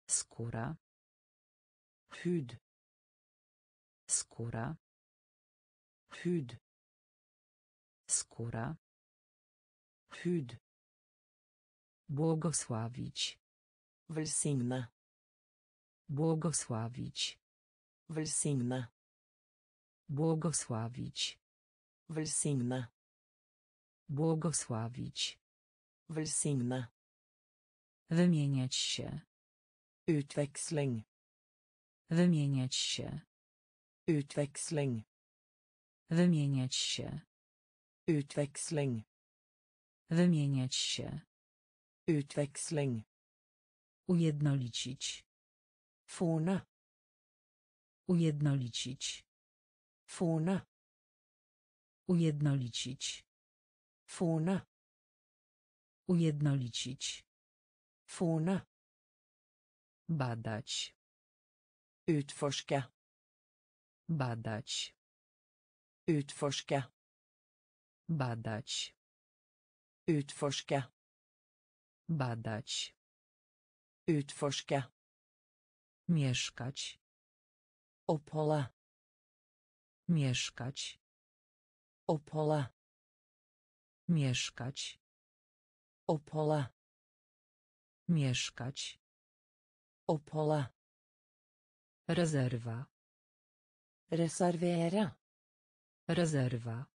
Skóra. Hud. Skóra. Hud. Skóra. Hud. Błogosławić. Velsigne. Błogosławić. Velsigne. Błogosławić. Velsigne. Błogosławić. Velsigne. Wymieniać się. Utveksling. Wymieniać się. Utveksling. Wymieniać się. Utveksling. Wymieniać się. Utväxling. Ujednolicić. Forna. Ujednolicić. Forna. Ujednolicić. Forna. Ujednolicić. Forna. Badać. Utforska. Badać. Utforska. Badać. Utforska. Badać. Utforska. Mieszkać. Oppholde. Mieszkać. Oppholde. Mieszkać. Oppholde. Mieszkać. Oppholde. Rezerwa. Reservere. Rezerwa.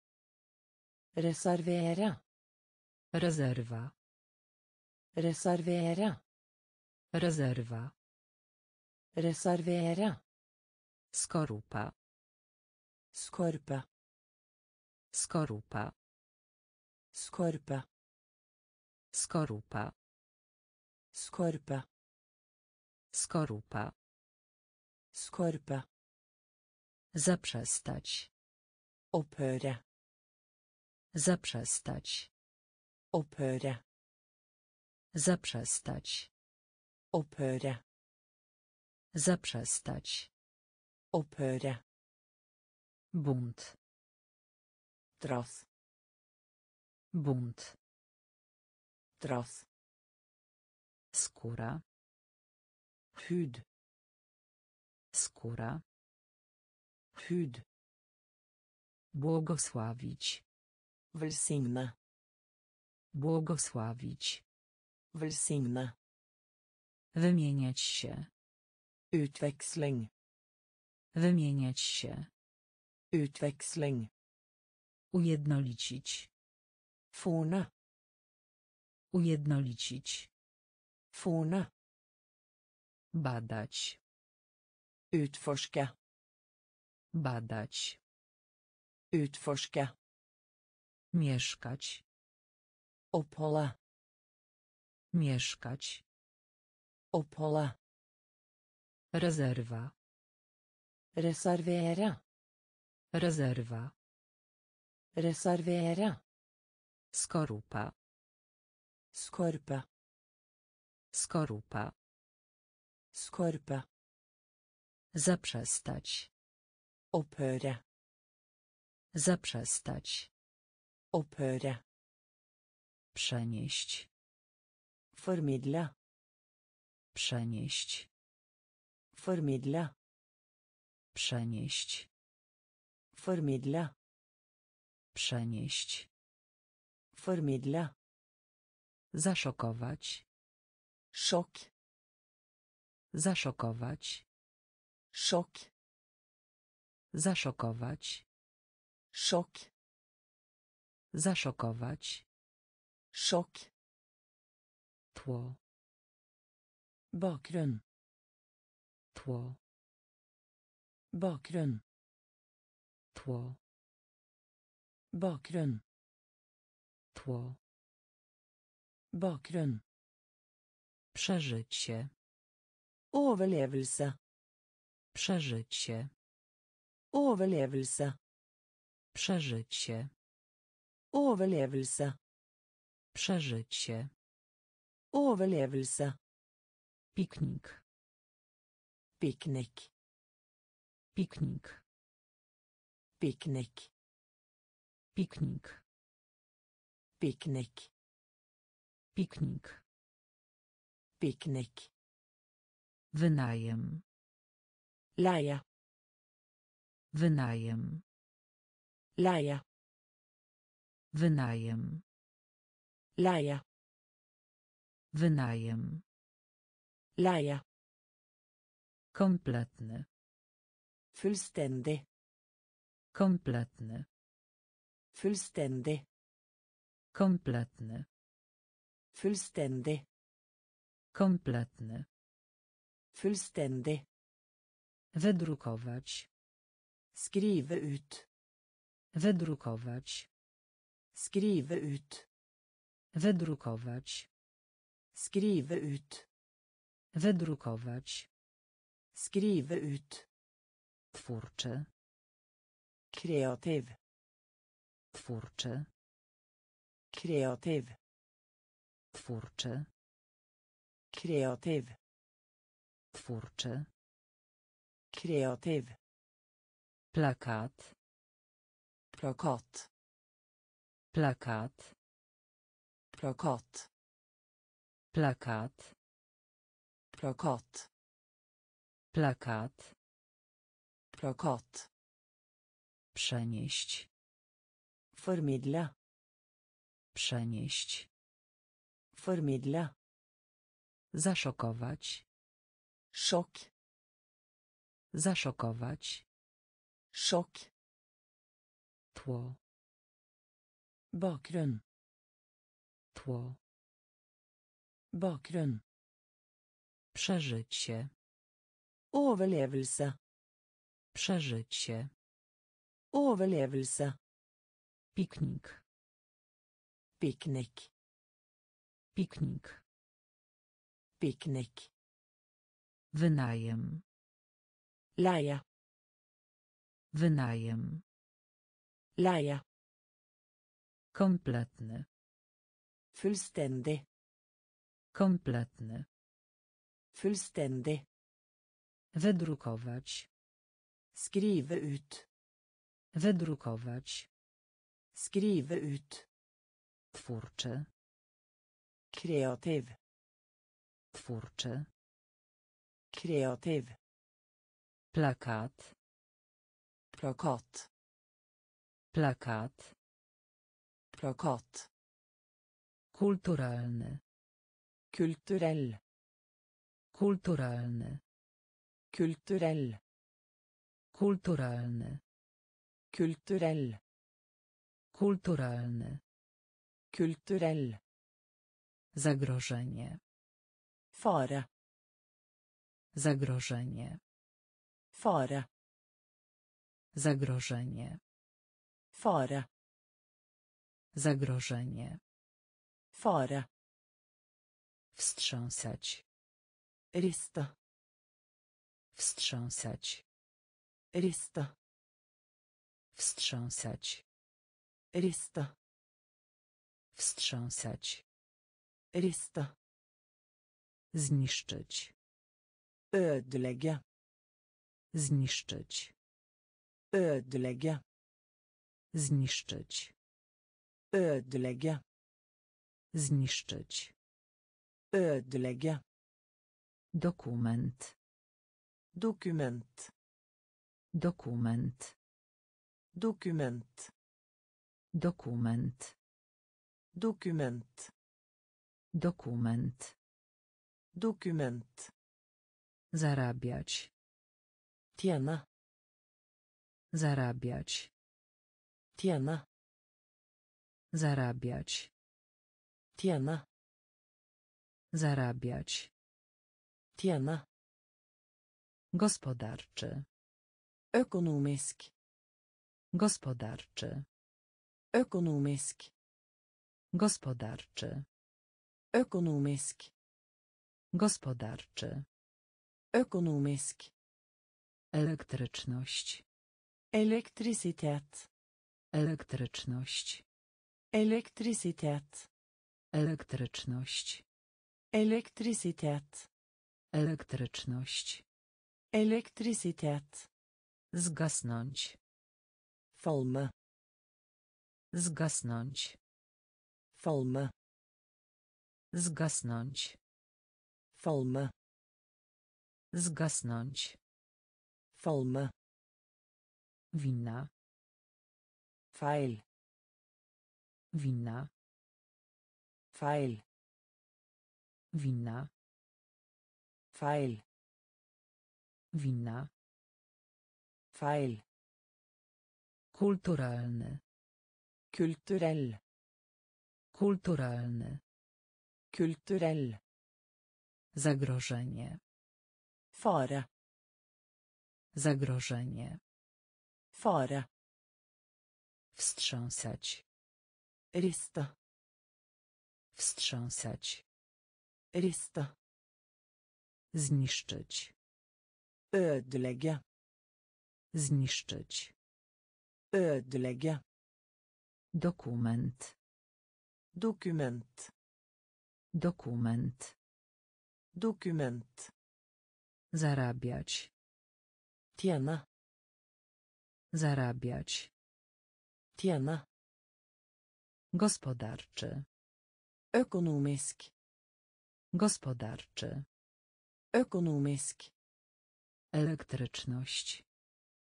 Reservera. Rezerwa. Reservera. Rezerwa. Reservera. Skorupa. Skorpa. Skorupa. Skorpa. Skorupa. Skorpa. Skorupa. Skorpa. Zaprzestać. Opere. Zaprzestać. Opphøre. Zaprzestać. Opphøre. Zaprzestać. Opphøre. Bunt. Trass. Bunt. Trass. Skóra. Hud. Skóra. Hud. Błogosławić. Velsigne. Błogosławić. Velsigne. Wymieniać się. Utväxling. Wymieniać się. Utväxling. Ujednolicić. Forna. Ujednolicić. Forna. Badać. Utforska. Badać. Utforska. Mieszkać. Opola. Mieszkać. Opola. Rezerwa. Reservera. Rezerwa. Reservera. Skorupa. Skorpa. Skorupa. Skorpa. Zaprzestać. Opöre. Zaprzestać. Opphøre. Przenieść. Formidla. Przenieść. Formidla. Przenieść. Formidla. Przenieść. Formidla. Zaszokować. Szok. Zaszokować. Szok. Zaszokować. Szok. Zaszokować. Sjokk. Tło. Bakgrunn. Tło. Bakgrunn. Tło. Bakgrunn. Tło. Bakgrunn. Przeżycie. Overlevelse. Przeżycie. Overlevelse. Przeżycie. Overlevelse. Przeżycie. Overlevelse. Piknik. Piknik. Piknik. Piknik. Piknik. Piknik. Piknik. Piknik. Wynajem. Leie. Wynajem. Leie. Wynajem. Leie. Wynajem. Leie. Kompletny. Fullstendig. Kompletny. Fullstendig. Kompletny. Fullstendig. Kompletny. Fullstendig. Wydrukować. Skrive ut. Wydrukować. Skrive ut. Wydrukować. Skrive ut. Wydrukować. Skrive ut. Twórczy. Kreativ. Twórczy. Kreativ. Twórczy. Kreativ. Twórczy. Kreativ. Plakat. Plakat. Plakat. Plakat. Plakat. Plakat. Plakat. Plakat. Przenieść. Formidle. Przenieść. Formidle. Zaszokować. Sjokk. Zaszokować. Sjokk. Tło. Bakgrunn. Tło. Bakgrunn. Przeżycie. Overlevelse. Przeżycie. Overlevelse. Piknik. Piknik. Piknik. Piknik. Wynajem. Leie. Wynajem. Leie. Kompletny. Fullstendig. Kompletny. Fullstendig. Wydrukować. Skrive ut. Wydrukować. Skrive ut. Twórczy. Kreativ. Twórczy. Kreativ. Plakat. Plakat. Plakat. Plakat. Kulturalny. Kulturell. Kulturalny. Kulturell. Kulturalny. Kulturell. Kulturalny. Kulturell. Zagrożenie. Fare. Zagrożenie. Fare. Zagrożenie. Fare. Zagrożenie. Fare. Wstrząsać. Rista. Wstrząsać. Rista. Wstrząsać. Rista. Wstrząsać. Rista. Zniszczyć. Ødelegge. Zniszczyć. Ødelegge. Zniszczyć. Ødelegge. Zniszczyć. Ødelegge. Dokument. Dokument. Dokument. Dokument. Dokument. Dokument. Dokument. Dokument. Zarabiać. Tjene. Zarabiać. Tjene. Zarabiać. Tiena. Zarabiać. Tiena. Gospodarczy. Ekonomisk. Gospodarczy. Ekonomisk. Gospodarczy. Ekonomisk. Gospodarczy. Ekonomisk. Elektryczność. Elektricitet. Elektryczność. Elektrisitet. Elektryczność. Elektrisitet. Elektryczność. Elektrisitet. Zgasnąć. Falme. Zgasnąć. Falme. Zgasnąć. Falme. Zgasnąć. Falme. Wina. Feil. Wina. Feil. Wina. Feil. Wina. Feil. Kulturalny. Kulturell. Kulturalny. Kulturell. Zagrożenie. Fare. Zagrożenie. Fare. Wstrząsać. Rista. Wstrząsać. Rista. Zniszczyć. Ødelegge. Zniszczyć. Ødelegge. Dokument. Dokument. Dokument. Dokument. Zarabiać. Tjene. Zarabiać. Tjene. Gospodarczy. Økonomisk. Gospodarczy. Økonomisk. Elektryczność.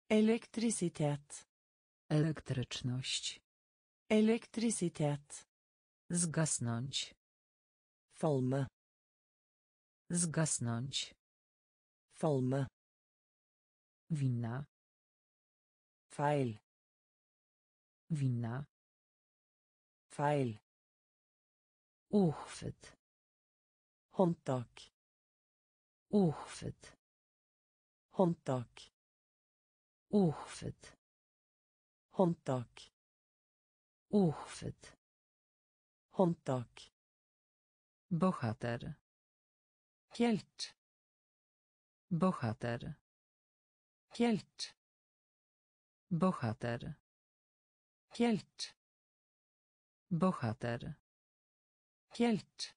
Elektrisitet. Elektryczność. Elektrisitet. Zgasnąć. Falme. Zgasnąć. Falme. Wina. Feil. Wina. Feil. Uchwyt. Håndtak. Uchwyt. Håndtak. Uchwyt. Håndtak. Uchwyt. Håndtak. Bohater. Helt. Bohater. Helt. Bohater. Helt. Bohater. Helt.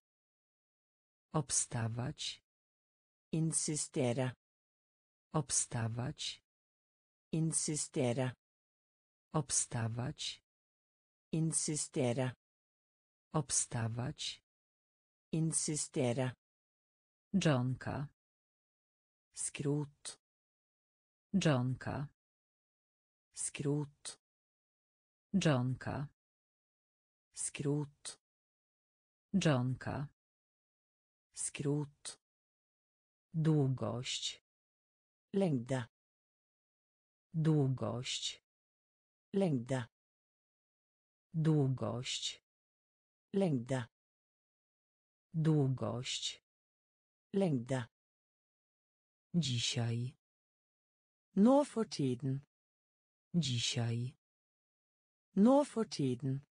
Obstawać. Insistere. Obstawać. Insistere. Obstawać. Insistere. Obstawać. Insistere. Dżonka. Skrot. Dżonka. Skrot. Dżonka. Skrot. Dżonka. Skrot. Długość. Lengde. Długość. Lengde. Długość. Lengde. Długość. Lengde. Dzisiaj. Nå for tiden. Dzisiaj. Nå for tiden.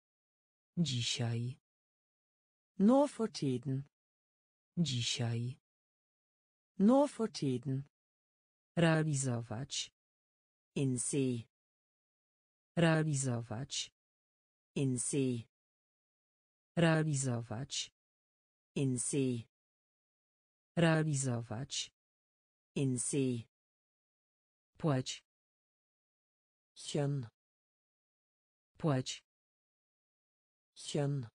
Dzisiaj. Nå for tiden. Dzisiaj. Nå for tiden. Realizować. Innse. Realizować. Innse. Realizować. Innse. Realizować. Innse. Płeć. Kjønn. Płeć. Kjønn.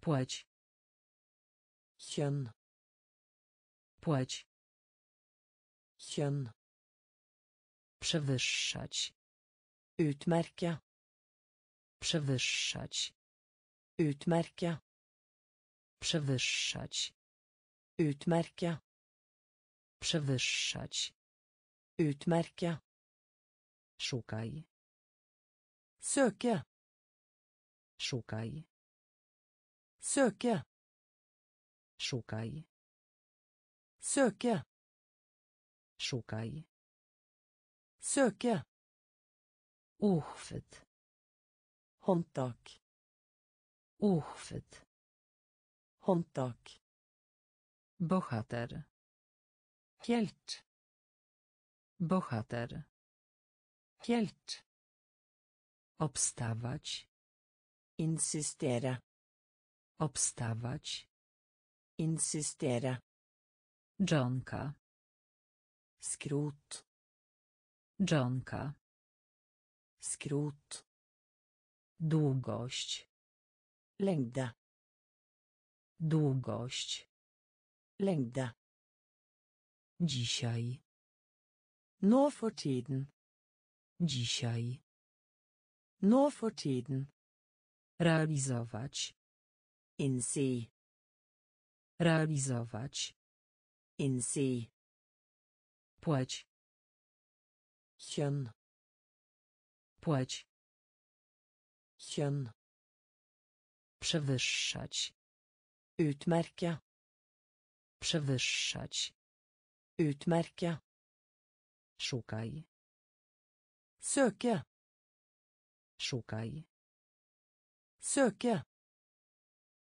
Płeć. Kjønn. Płeć. Kjønn. Przewyższać. Utmerke. Przewyższać. Utmerke. Przewyższać. Utmerke. Przewyższać. Utmerke. Szukaj. Søke. Szukaj. Søke. Szukaj. Søke. Szukaj. Søke. Uchwyt. Håndtak. Uchwyt. Håndtak. Bohater. Helt. Bohater. Helt. Obstawać. Insistere. Obstawać. Insistere. Dżonka. Skrot. Dżonka. Skrot. Długość. Lengde. Długość. Lengde. Dzisiaj. Nå for tiden. Dzisiaj. Nå for tiden. Realizować. Innse. Realizować. Innse. Płeć. Kjønn. Płeć. Kjønn. Przewyższać. Utmerke. Przewyższać. Utmerke. Szukaj. Søke. Szukaj. Söka.